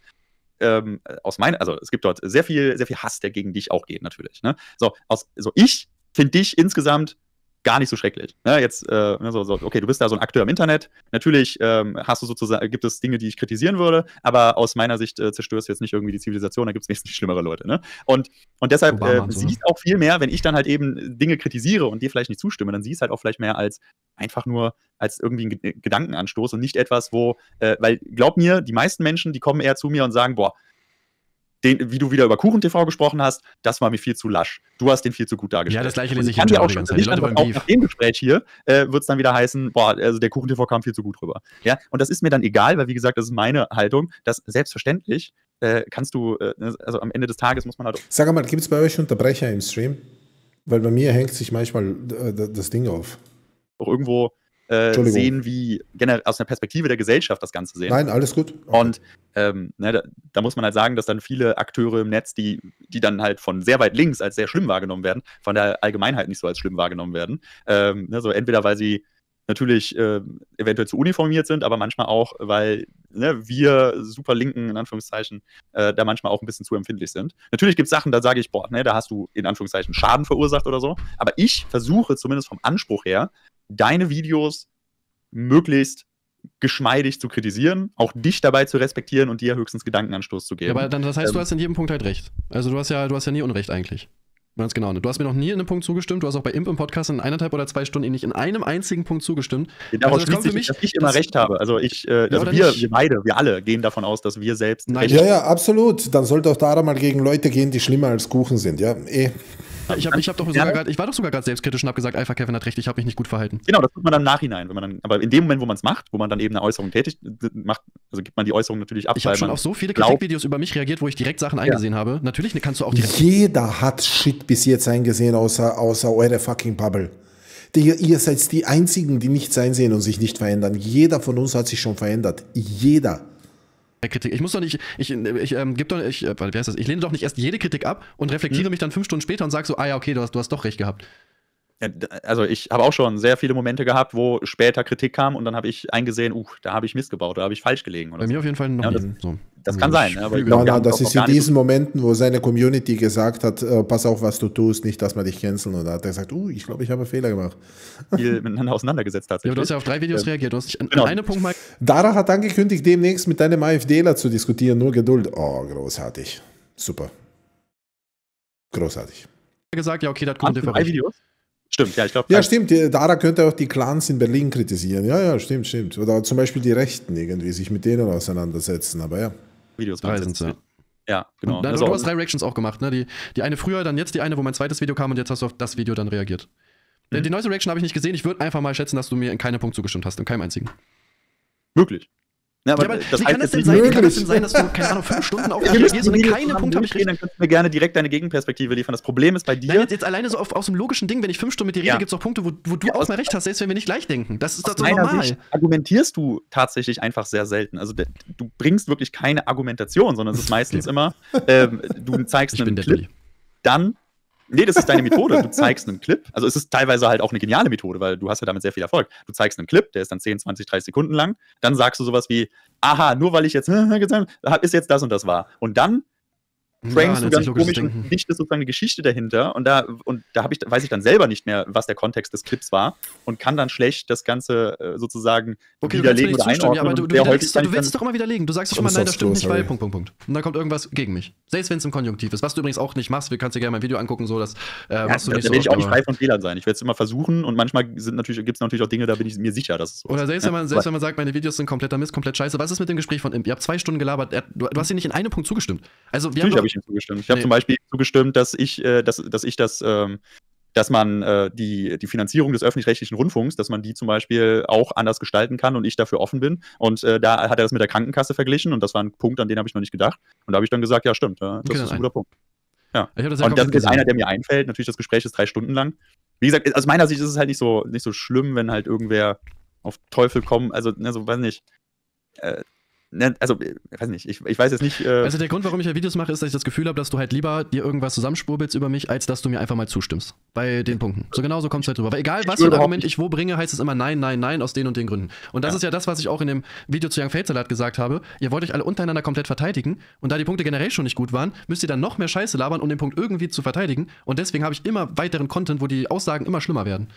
ähm, aus meiner, also es gibt dort sehr viel, sehr viel Hass, der gegen dich auch geht, natürlich. Ne? So, aus, so ich finde dich insgesamt gar nicht so schrecklich. Ne? Jetzt, äh, ne, so, so, okay, du bist da so ein Akteur im Internet. Natürlich ähm, hast du sozusagen, gibt es Dinge, die ich kritisieren würde, aber aus meiner Sicht äh, zerstörst du jetzt nicht irgendwie die Zivilisation, da gibt es wesentlich schlimmere Leute. Ne? Und, und deshalb Obama äh, so, ne? siehst auch viel mehr, wenn ich dann halt eben Dinge kritisiere und dir vielleicht nicht zustimme, dann siehst halt auch vielleicht mehr als einfach nur als irgendwie ein Ge- Gedankenanstoß und nicht etwas, wo, äh, weil glaub mir, die meisten Menschen, die kommen eher zu mir und sagen, boah, den, wie du wieder über Kuchen TV gesprochen hast, das war mir viel zu lasch. Du hast den viel zu gut dargestellt. Ja, das gleiche lese ich kann hier dir auch schon. Die Leute auch nach dem Gespräch hier äh, wird es dann wieder heißen, boah, also der Kuchen TV kam viel zu gut rüber. Ja, und das ist mir dann egal, weil wie gesagt, das ist meine Haltung, dass selbstverständlich äh, kannst du, äh, also am Ende des Tages muss man halt Sag mal, gibt es bei euch Unterbrecher im Stream? Weil bei mir hängt sich manchmal äh, das Ding auf. auch irgendwo äh, sehen, wie generell aus einer Perspektive der Gesellschaft das Ganze sehen. Nein, alles gut. Okay. Und ähm, ne, da, da muss man halt sagen, dass dann viele Akteure im Netz, die, die dann halt von sehr weit links als sehr schlimm wahrgenommen werden, von der Allgemeinheit nicht so als schlimm wahrgenommen werden. Ähm, ne, so entweder weil sie natürlich äh, eventuell zu uniformiert sind, aber manchmal auch, weil ne, wir super Linken, in Anführungszeichen, äh, da manchmal auch ein bisschen zu empfindlich sind. Natürlich gibt es Sachen, da sage ich, boah, ne, da hast du in Anführungszeichen Schaden verursacht oder so, aber ich versuche zumindest vom Anspruch her, deine Videos möglichst geschmeidig zu kritisieren, auch dich dabei zu respektieren und dir höchstens Gedankenanstoß zu geben. Ja, aber dann, das heißt, du Ähm, hast in jedem Punkt halt recht. Also du hast ja, du hast ja nie Unrecht eigentlich. Ganz genau. Du hast mir noch nie in einem Punkt zugestimmt. Du hast auch bei Imp im Podcast in eineinhalb oder zwei Stunden nicht in einem einzigen Punkt zugestimmt. Daraus Also das kommt für mich- dass ich immer das- recht habe. Also ich, äh, also oder wir, nicht? wir beide, wir alle gehen davon aus, dass wir selbst Nein. Ja, ja, absolut. Dann sollte auch Dara mal gegen Leute gehen, die schlimmer als Kuchen sind. Ja, eh. Ich, hab, ich, hab doch Ja. sogar grad, ich war doch sogar gerade selbstkritisch und habe gesagt, Alpha Kevin hat recht, ich habe mich nicht gut verhalten. Genau, das tut man dann im Nachhinein, wenn man dann, aber in dem Moment, wo man es macht, wo man dann eben eine Äußerung tätig macht, also gibt man die Äußerung natürlich ab, Ich habe schon man auf so viele Kritikvideos über mich reagiert, wo ich direkt Sachen eingesehen habe. Natürlich kannst du auch direkt. Jeder hat Shit bis jetzt eingesehen, außer, außer eure fucking Bubble. Die, ihr seid die Einzigen, die nichts einsehen und sich nicht verändern. Jeder von uns hat sich schon verändert. Jeder. Kritik. Ich muss doch nicht, ich, ich, ähm, gib doch, ich, äh, wie heißt das? Ich lehne doch nicht erst jede Kritik ab und reflektiere mich dann fünf Stunden später und sage so, ah ja, okay, du hast, du hast doch recht gehabt. Ja, Also ich habe auch schon sehr viele Momente gehabt, wo später Kritik kam und dann habe ich eingesehen, uh, da habe ich Mist gebaut, da habe ich falsch gelegen. Oder Bei so. mir auf jeden Fall noch Ja, nie. so. Das kann sein, ja, aber ich glaub, Nein, das ist in diesen Momenten, wo seine Community gesagt hat, äh, pass auf, was du tust, nicht, dass wir dich canceln. Und da hat er gesagt, uh, ich glaube, ich habe einen Fehler gemacht. viel miteinander auseinandergesetzt Ja, tatsächlich. aber du hast ja auf drei Videos Ähm, reagiert. Du hast dich an, genau. an einem Punkt mal. Dara hat angekündigt, demnächst mit deinem AfDler zu diskutieren. Nur Geduld. Oh, großartig. Super. Großartig. gesagt, ja, okay, das kommt drei Videos? Stimmt, ja, ich glaube. Ja, stimmt. Dara könnte auch die Clans in Berlin kritisieren. Ja, ja, stimmt, stimmt. Oder zum Beispiel die Rechten irgendwie, sich mit denen auseinandersetzen. Aber ja. Videos Drei jetzt. ja. Ja, genau. Und, Also, du hast drei Reactions auch gemacht, ne? Die, die eine früher, dann jetzt die eine, wo mein zweites Video kam und jetzt hast du auf das Video dann reagiert. Mhm. Die neueste Reaction habe ich nicht gesehen. Ich würde einfach mal schätzen, dass du mir in keinem Punkt zugestimmt hast, in keinem einzigen. Möglich. Ja, Ja, aber das wie kann das jetzt denn sein? Kann das denn sein, dass du, keine Ahnung, fünf Stunden auf reagierst und die in Videos keinem zusammen Punkt habe ich recht? Dann kannst du mir gerne direkt deine Gegenperspektive liefern. Das Problem ist bei dir. Nein, jetzt, jetzt alleine so auf, aus dem logischen Ding, wenn ich fünf Stunden mit dir rede, Ja. gibt es auch Punkte, wo, wo du Ja, auch mal recht hast, selbst wenn wir nicht gleich denken. Das ist doch so normal. Sicht argumentierst du tatsächlich einfach sehr selten. Also du bringst wirklich keine Argumentation, sondern es ist meistens immer, ähm, du zeigst Ich einen der Clip, dann. Nee, das ist deine Methode. Du zeigst einen Clip. Also es ist teilweise halt auch eine geniale Methode, weil du hast ja damit sehr viel Erfolg. Du zeigst einen Clip, der ist dann 10, 20, 30 Sekunden lang. Dann sagst du sowas wie, aha, nur weil ich jetzt gezeigt habe, ist jetzt das und das wahr. Und dann frames Ja, nennt ganz komisch und Denken. dichtest sozusagen eine Geschichte dahinter und da und da habe ich weiß ich dann selber nicht mehr, was der Kontext des Clips war und kann dann schlecht das Ganze äh, sozusagen Okay, widerlegen oder zustimmen, ja, aber einordnen. du, du, du willst es doch immer widerlegen. Du sagst doch I'm immer, so nein, das stimmt nicht, sorry. weil Punkt, Punkt, Punkt. Und dann kommt irgendwas gegen mich. Selbst wenn es im Konjunktiv ist, was du übrigens auch nicht machst, wir kannst dir gerne mein Video angucken, so dass äh, ja, machst du da nicht da so will ich auch nicht frei von Fehlern sein. Ich werde es immer versuchen und manchmal sind natürlich, gibt es natürlich auch Dinge, da bin ich mir sicher, dass es so Oder ist. selbst, Ja, wenn man, selbst wenn man sagt, meine Videos sind kompletter Mist, komplett scheiße. Was ist mit dem Gespräch von Imp? Ihr habt zwei Stunden gelabert. Er, du, hast ihm nicht in einem Punkt zugestimmt. Also, wir Natürlich haben habe ich ihm zugestimmt. Ich habe Nee. zum Beispiel zugestimmt, dass ich, äh, dass, dass ich das, ähm, dass man äh, die, die Finanzierung des öffentlich-rechtlichen Rundfunks, dass man die zum Beispiel auch anders gestalten kann und ich dafür offen bin. Und äh, da hat er das mit der Krankenkasse verglichen und das war ein Punkt, an den habe ich noch nicht gedacht. Und da habe ich dann gesagt, ja, stimmt, ja, das Okay, ist ein guter Punkt. hab das ja und das ist einer, der mir einfällt. Natürlich, das Gespräch ist drei Stunden lang. Wie gesagt, aus meiner Sicht ist es halt nicht so, nicht so schlimm, wenn halt irgendwer auf Teufel kommt. Also, ne, so, weiß nicht. Äh, also, äh, weiß nicht, ich, ich weiß jetzt nicht. Äh, Also der Grund, warum ich ja Videos mache, ist, dass ich das Gefühl habe, dass du halt lieber dir irgendwas zusammenschwurbelst über mich, als dass du mir einfach mal zustimmst. Bei den Punkten. So genau so kommt es halt drüber. Weil egal, Ich was für ein Argument ich wo bringe, heißt es immer nein, nein, nein, aus den und den Gründen. Und das Ja. ist ja das, was ich auch in dem Video zu Young Feldsalat gesagt habe. Ihr wollt euch alle untereinander komplett verteidigen. Und da die Punkte generell schon nicht gut waren, müsst ihr dann noch mehr Scheiße labern, um den Punkt irgendwie zu verteidigen. Und deswegen habe ich immer weiteren Content, wo die Aussagen immer schlimmer werden.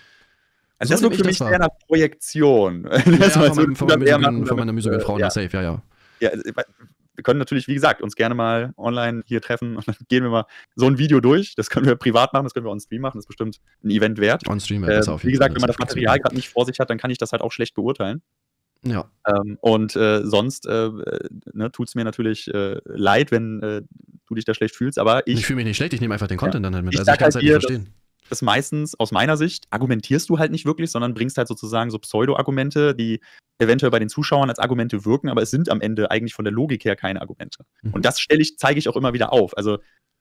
Also So das wirkt für mich sehr nach Projektion. Ja, Das ja, von, meinem, von, eher misogynen- machen, von meiner äh, Frau, ja. safe, ja, ja. Ja, also, wir können natürlich, wie gesagt, uns gerne mal online hier treffen und dann gehen wir mal so ein Video durch. Das können wir privat machen, das können wir on Stream machen, das ist bestimmt ein Event wert. On Stream Äh, wäre besser auf wie jeden gesagt, Fall. wenn man das Material gerade nicht vor sich hat, dann kann ich das halt auch schlecht beurteilen. Ja. Ähm, und äh, sonst äh, ne, tut es mir natürlich äh, leid, wenn äh, du dich da schlecht fühlst, aber Ich ich fühle mich nicht schlecht, ich nehme einfach den Content dann halt mit. Ich Also ich kann es halt halt nicht verstehen. Das meistens aus meiner Sicht argumentierst du halt nicht wirklich, sondern bringst halt sozusagen so Pseudo-Argumente, die eventuell bei den Zuschauern als Argumente wirken, aber es sind am Ende eigentlich von der Logik her keine Argumente. Mhm. Und das stelle ich, zeige ich auch immer wieder auf. Also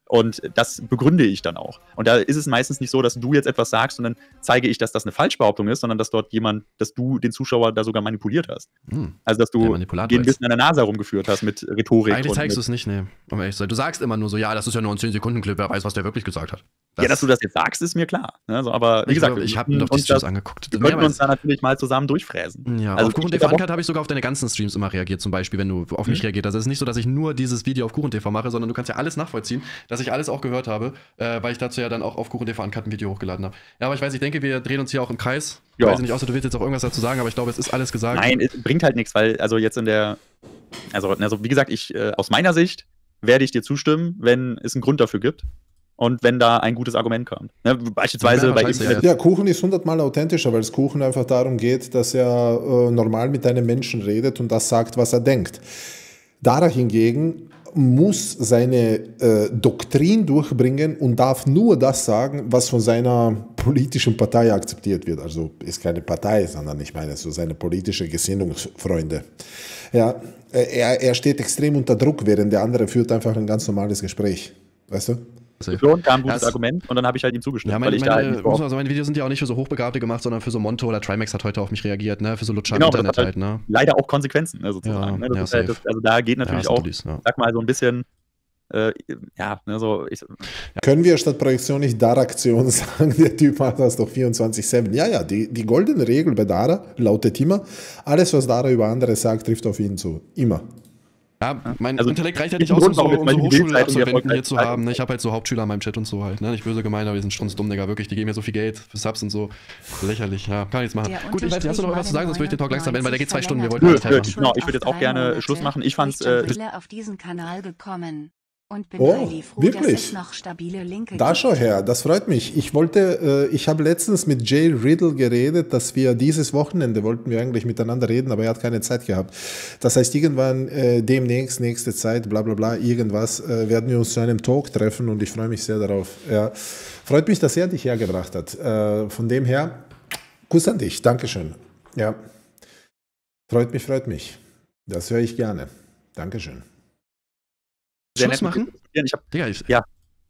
und das begründe ich dann auch. Und da ist es meistens nicht so, dass du jetzt etwas sagst und dann zeige ich, dass das eine Falschbehauptung ist, sondern dass dort jemand, dass du den Zuschauer da sogar manipuliert hast. Hm. Also dass du den bisschen an der Nase herumgeführt hast mit Rhetorik. Eigentlich zeigst du es nicht, nee. Um ehrlich zu sein. Du sagst immer nur so, ja, das ist ja nur ein 10-Sekunden-Clip, wer weiß, was der wirklich gesagt hat. ja, dass du das jetzt sagst, ist mir klar. Ne? So, aber wie ich, gesagt, ich habe mir doch die Streams das- angeguckt. Wir könnten uns da natürlich mal zusammen durchfräsen. Ja, Also auf Kuchen TV Uncut habe ich sogar auf deine ganzen Streams immer reagiert, zum Beispiel, wenn du auf mich Mhm. reagiert hast. Es ist nicht so, dass ich nur dieses Video auf Kuchen TV mache, sondern du kannst ja alles nachvollziehen, dass ich alles auch gehört habe, äh, weil ich dazu ja dann auch auf Kuchen TV Uncut ein Video hochgeladen habe. Ja, aber ich weiß, ich denke, wir drehen uns hier auch im Kreis. Ich Ja. weiß nicht, außer du willst jetzt auch irgendwas dazu sagen, aber ich glaube, es ist alles gesagt. Nein, es bringt halt nichts, weil, also jetzt in der, also, also wie gesagt, ich, äh, aus meiner Sicht werde ich dir zustimmen, wenn es einen Grund dafür gibt und wenn da ein gutes Argument kommt. Ne, beispielsweise Ja, bei Internet. Ja, Kuchen ist hundertmal authentischer, weil es Kuchen einfach darum geht, dass er äh, normal mit einem Menschen redet und das sagt, was er denkt. Dara hingegen muss seine äh, Doktrin durchbringen und darf nur das sagen, was von seiner politischen Partei akzeptiert wird. Also ist keine Partei, sondern ich meine so seine politische Gesinnungsfreunde. Ja, äh, er, er steht extrem unter Druck, während der andere führt einfach ein ganz normales Gespräch. Weißt du? Flo kam ein gutes Ja, Argument und dann habe ich halt ihm zugestimmt, Ja, weil meine, halt meine, man sagen, meine Videos sind ja auch nicht für so Hochbegabte gemacht, sondern für so Monto oder Trimax hat heute auf mich reagiert, ne? Für so Lutscher im Genau, das Internet hat halt, ne? leider auch Konsequenzen, ne, Ja, sozusagen. ne? das ja, ist halt, das, also da geht natürlich Ja, auch, ja. sag mal, so ein bisschen, äh, ja, ne, so, ich, Können wir statt Projektion nicht Dara-Aktion sagen, der Typ macht das doch 24-7? Ja, ja, die, die goldene Regel bei Dara lautet immer, alles, was Dara über andere sagt, trifft auf ihn zu. Immer. Ja, mein Also, Intellekt reicht halt nicht aus, um so, um so Hochschulabsolventen hier zu haben. Ne? Ich habe halt so Hauptschüler in meinem Chat und so halt. Ne? Nicht böse gemeint, aber die sind strunzdumm, Digga. Wirklich, die geben mir so viel Geld für Subs und so. Lächerlich, ja. Kann ich jetzt machen. Der Gut, ich weiß nicht, hast du noch was zu sagen? Sonst würde ich den Talk langsam beenden, weil der geht zwei Stunden. Wir wollten Nö, nö, machen. genau, ich würde jetzt auch gerne Schluss machen. Ich fand's, äh, auf diesen Kanal gekommen. Und bin Oh, froh, wirklich? dass es noch stabile Linke Da schau her, das freut mich. Ich wollte, äh, ich habe letztens mit Jay Riddle geredet, dass wir dieses Wochenende wollten wir eigentlich miteinander reden, aber er hat keine Zeit gehabt. Das heißt, irgendwann äh, demnächst, nächste Zeit, bla bla bla, irgendwas, äh, werden wir uns zu einem Talk treffen und ich freue mich sehr darauf. Ja. Freut mich, dass er dich hergebracht hat. Äh, von dem her, Kuss an dich, Dankeschön. Ja. Freut mich, freut mich. Das höre ich gerne. Dankeschön. Sehr Schluss machen? Ich habe Digga, ich Ja.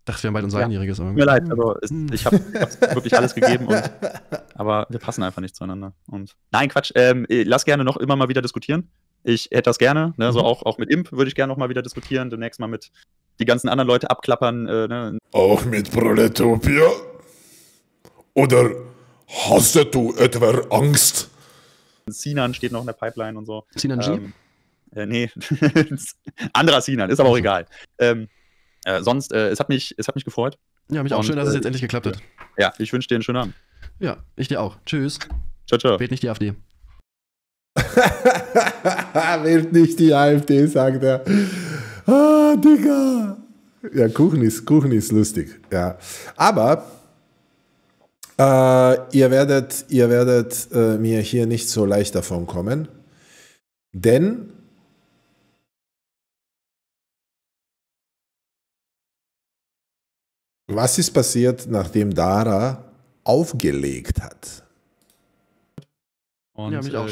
dachte, wir haben bald unser Ja. Einjähriges. aber- Tut mir leid, also es, Hm. ich habe wirklich alles gegeben, und, aber wir passen einfach nicht zueinander. Und nein, Quatsch. Ähm, eh, lass gerne noch immer mal wieder diskutieren. Ich hätte das gerne, ne, so Mhm. auch, auch mit Imp würde ich gerne noch mal wieder diskutieren. Demnächst mal mit die ganzen anderen Leute abklappern. Äh, ne. Auch mit Proletopia? Oder hast du etwa Angst? Sinan steht noch in der Pipeline und so. Sinan G? Ähm, äh, nee, anderer Sinan, ist aber auch egal. Ähm, äh, sonst, äh, es, hat mich, es hat mich gefreut. Ja, mich auch und, schön, dass es äh, jetzt endlich geklappt hat. Ja, ich wünsche dir einen schönen Abend. Ja, ich dir auch. Tschüss. Ciao, ciao. Wählt nicht die AfD. Wählt nicht die AfD, sagt er. Ah, Digga. Ja, Kuchen ist, Kuchen ist lustig. Ja. Aber äh, ihr werdet, ihr werdet äh, mir hier nicht so leicht davon kommen. Denn was ist passiert, nachdem Dara aufgelegt hat? Und, Ja, mich auch. äh.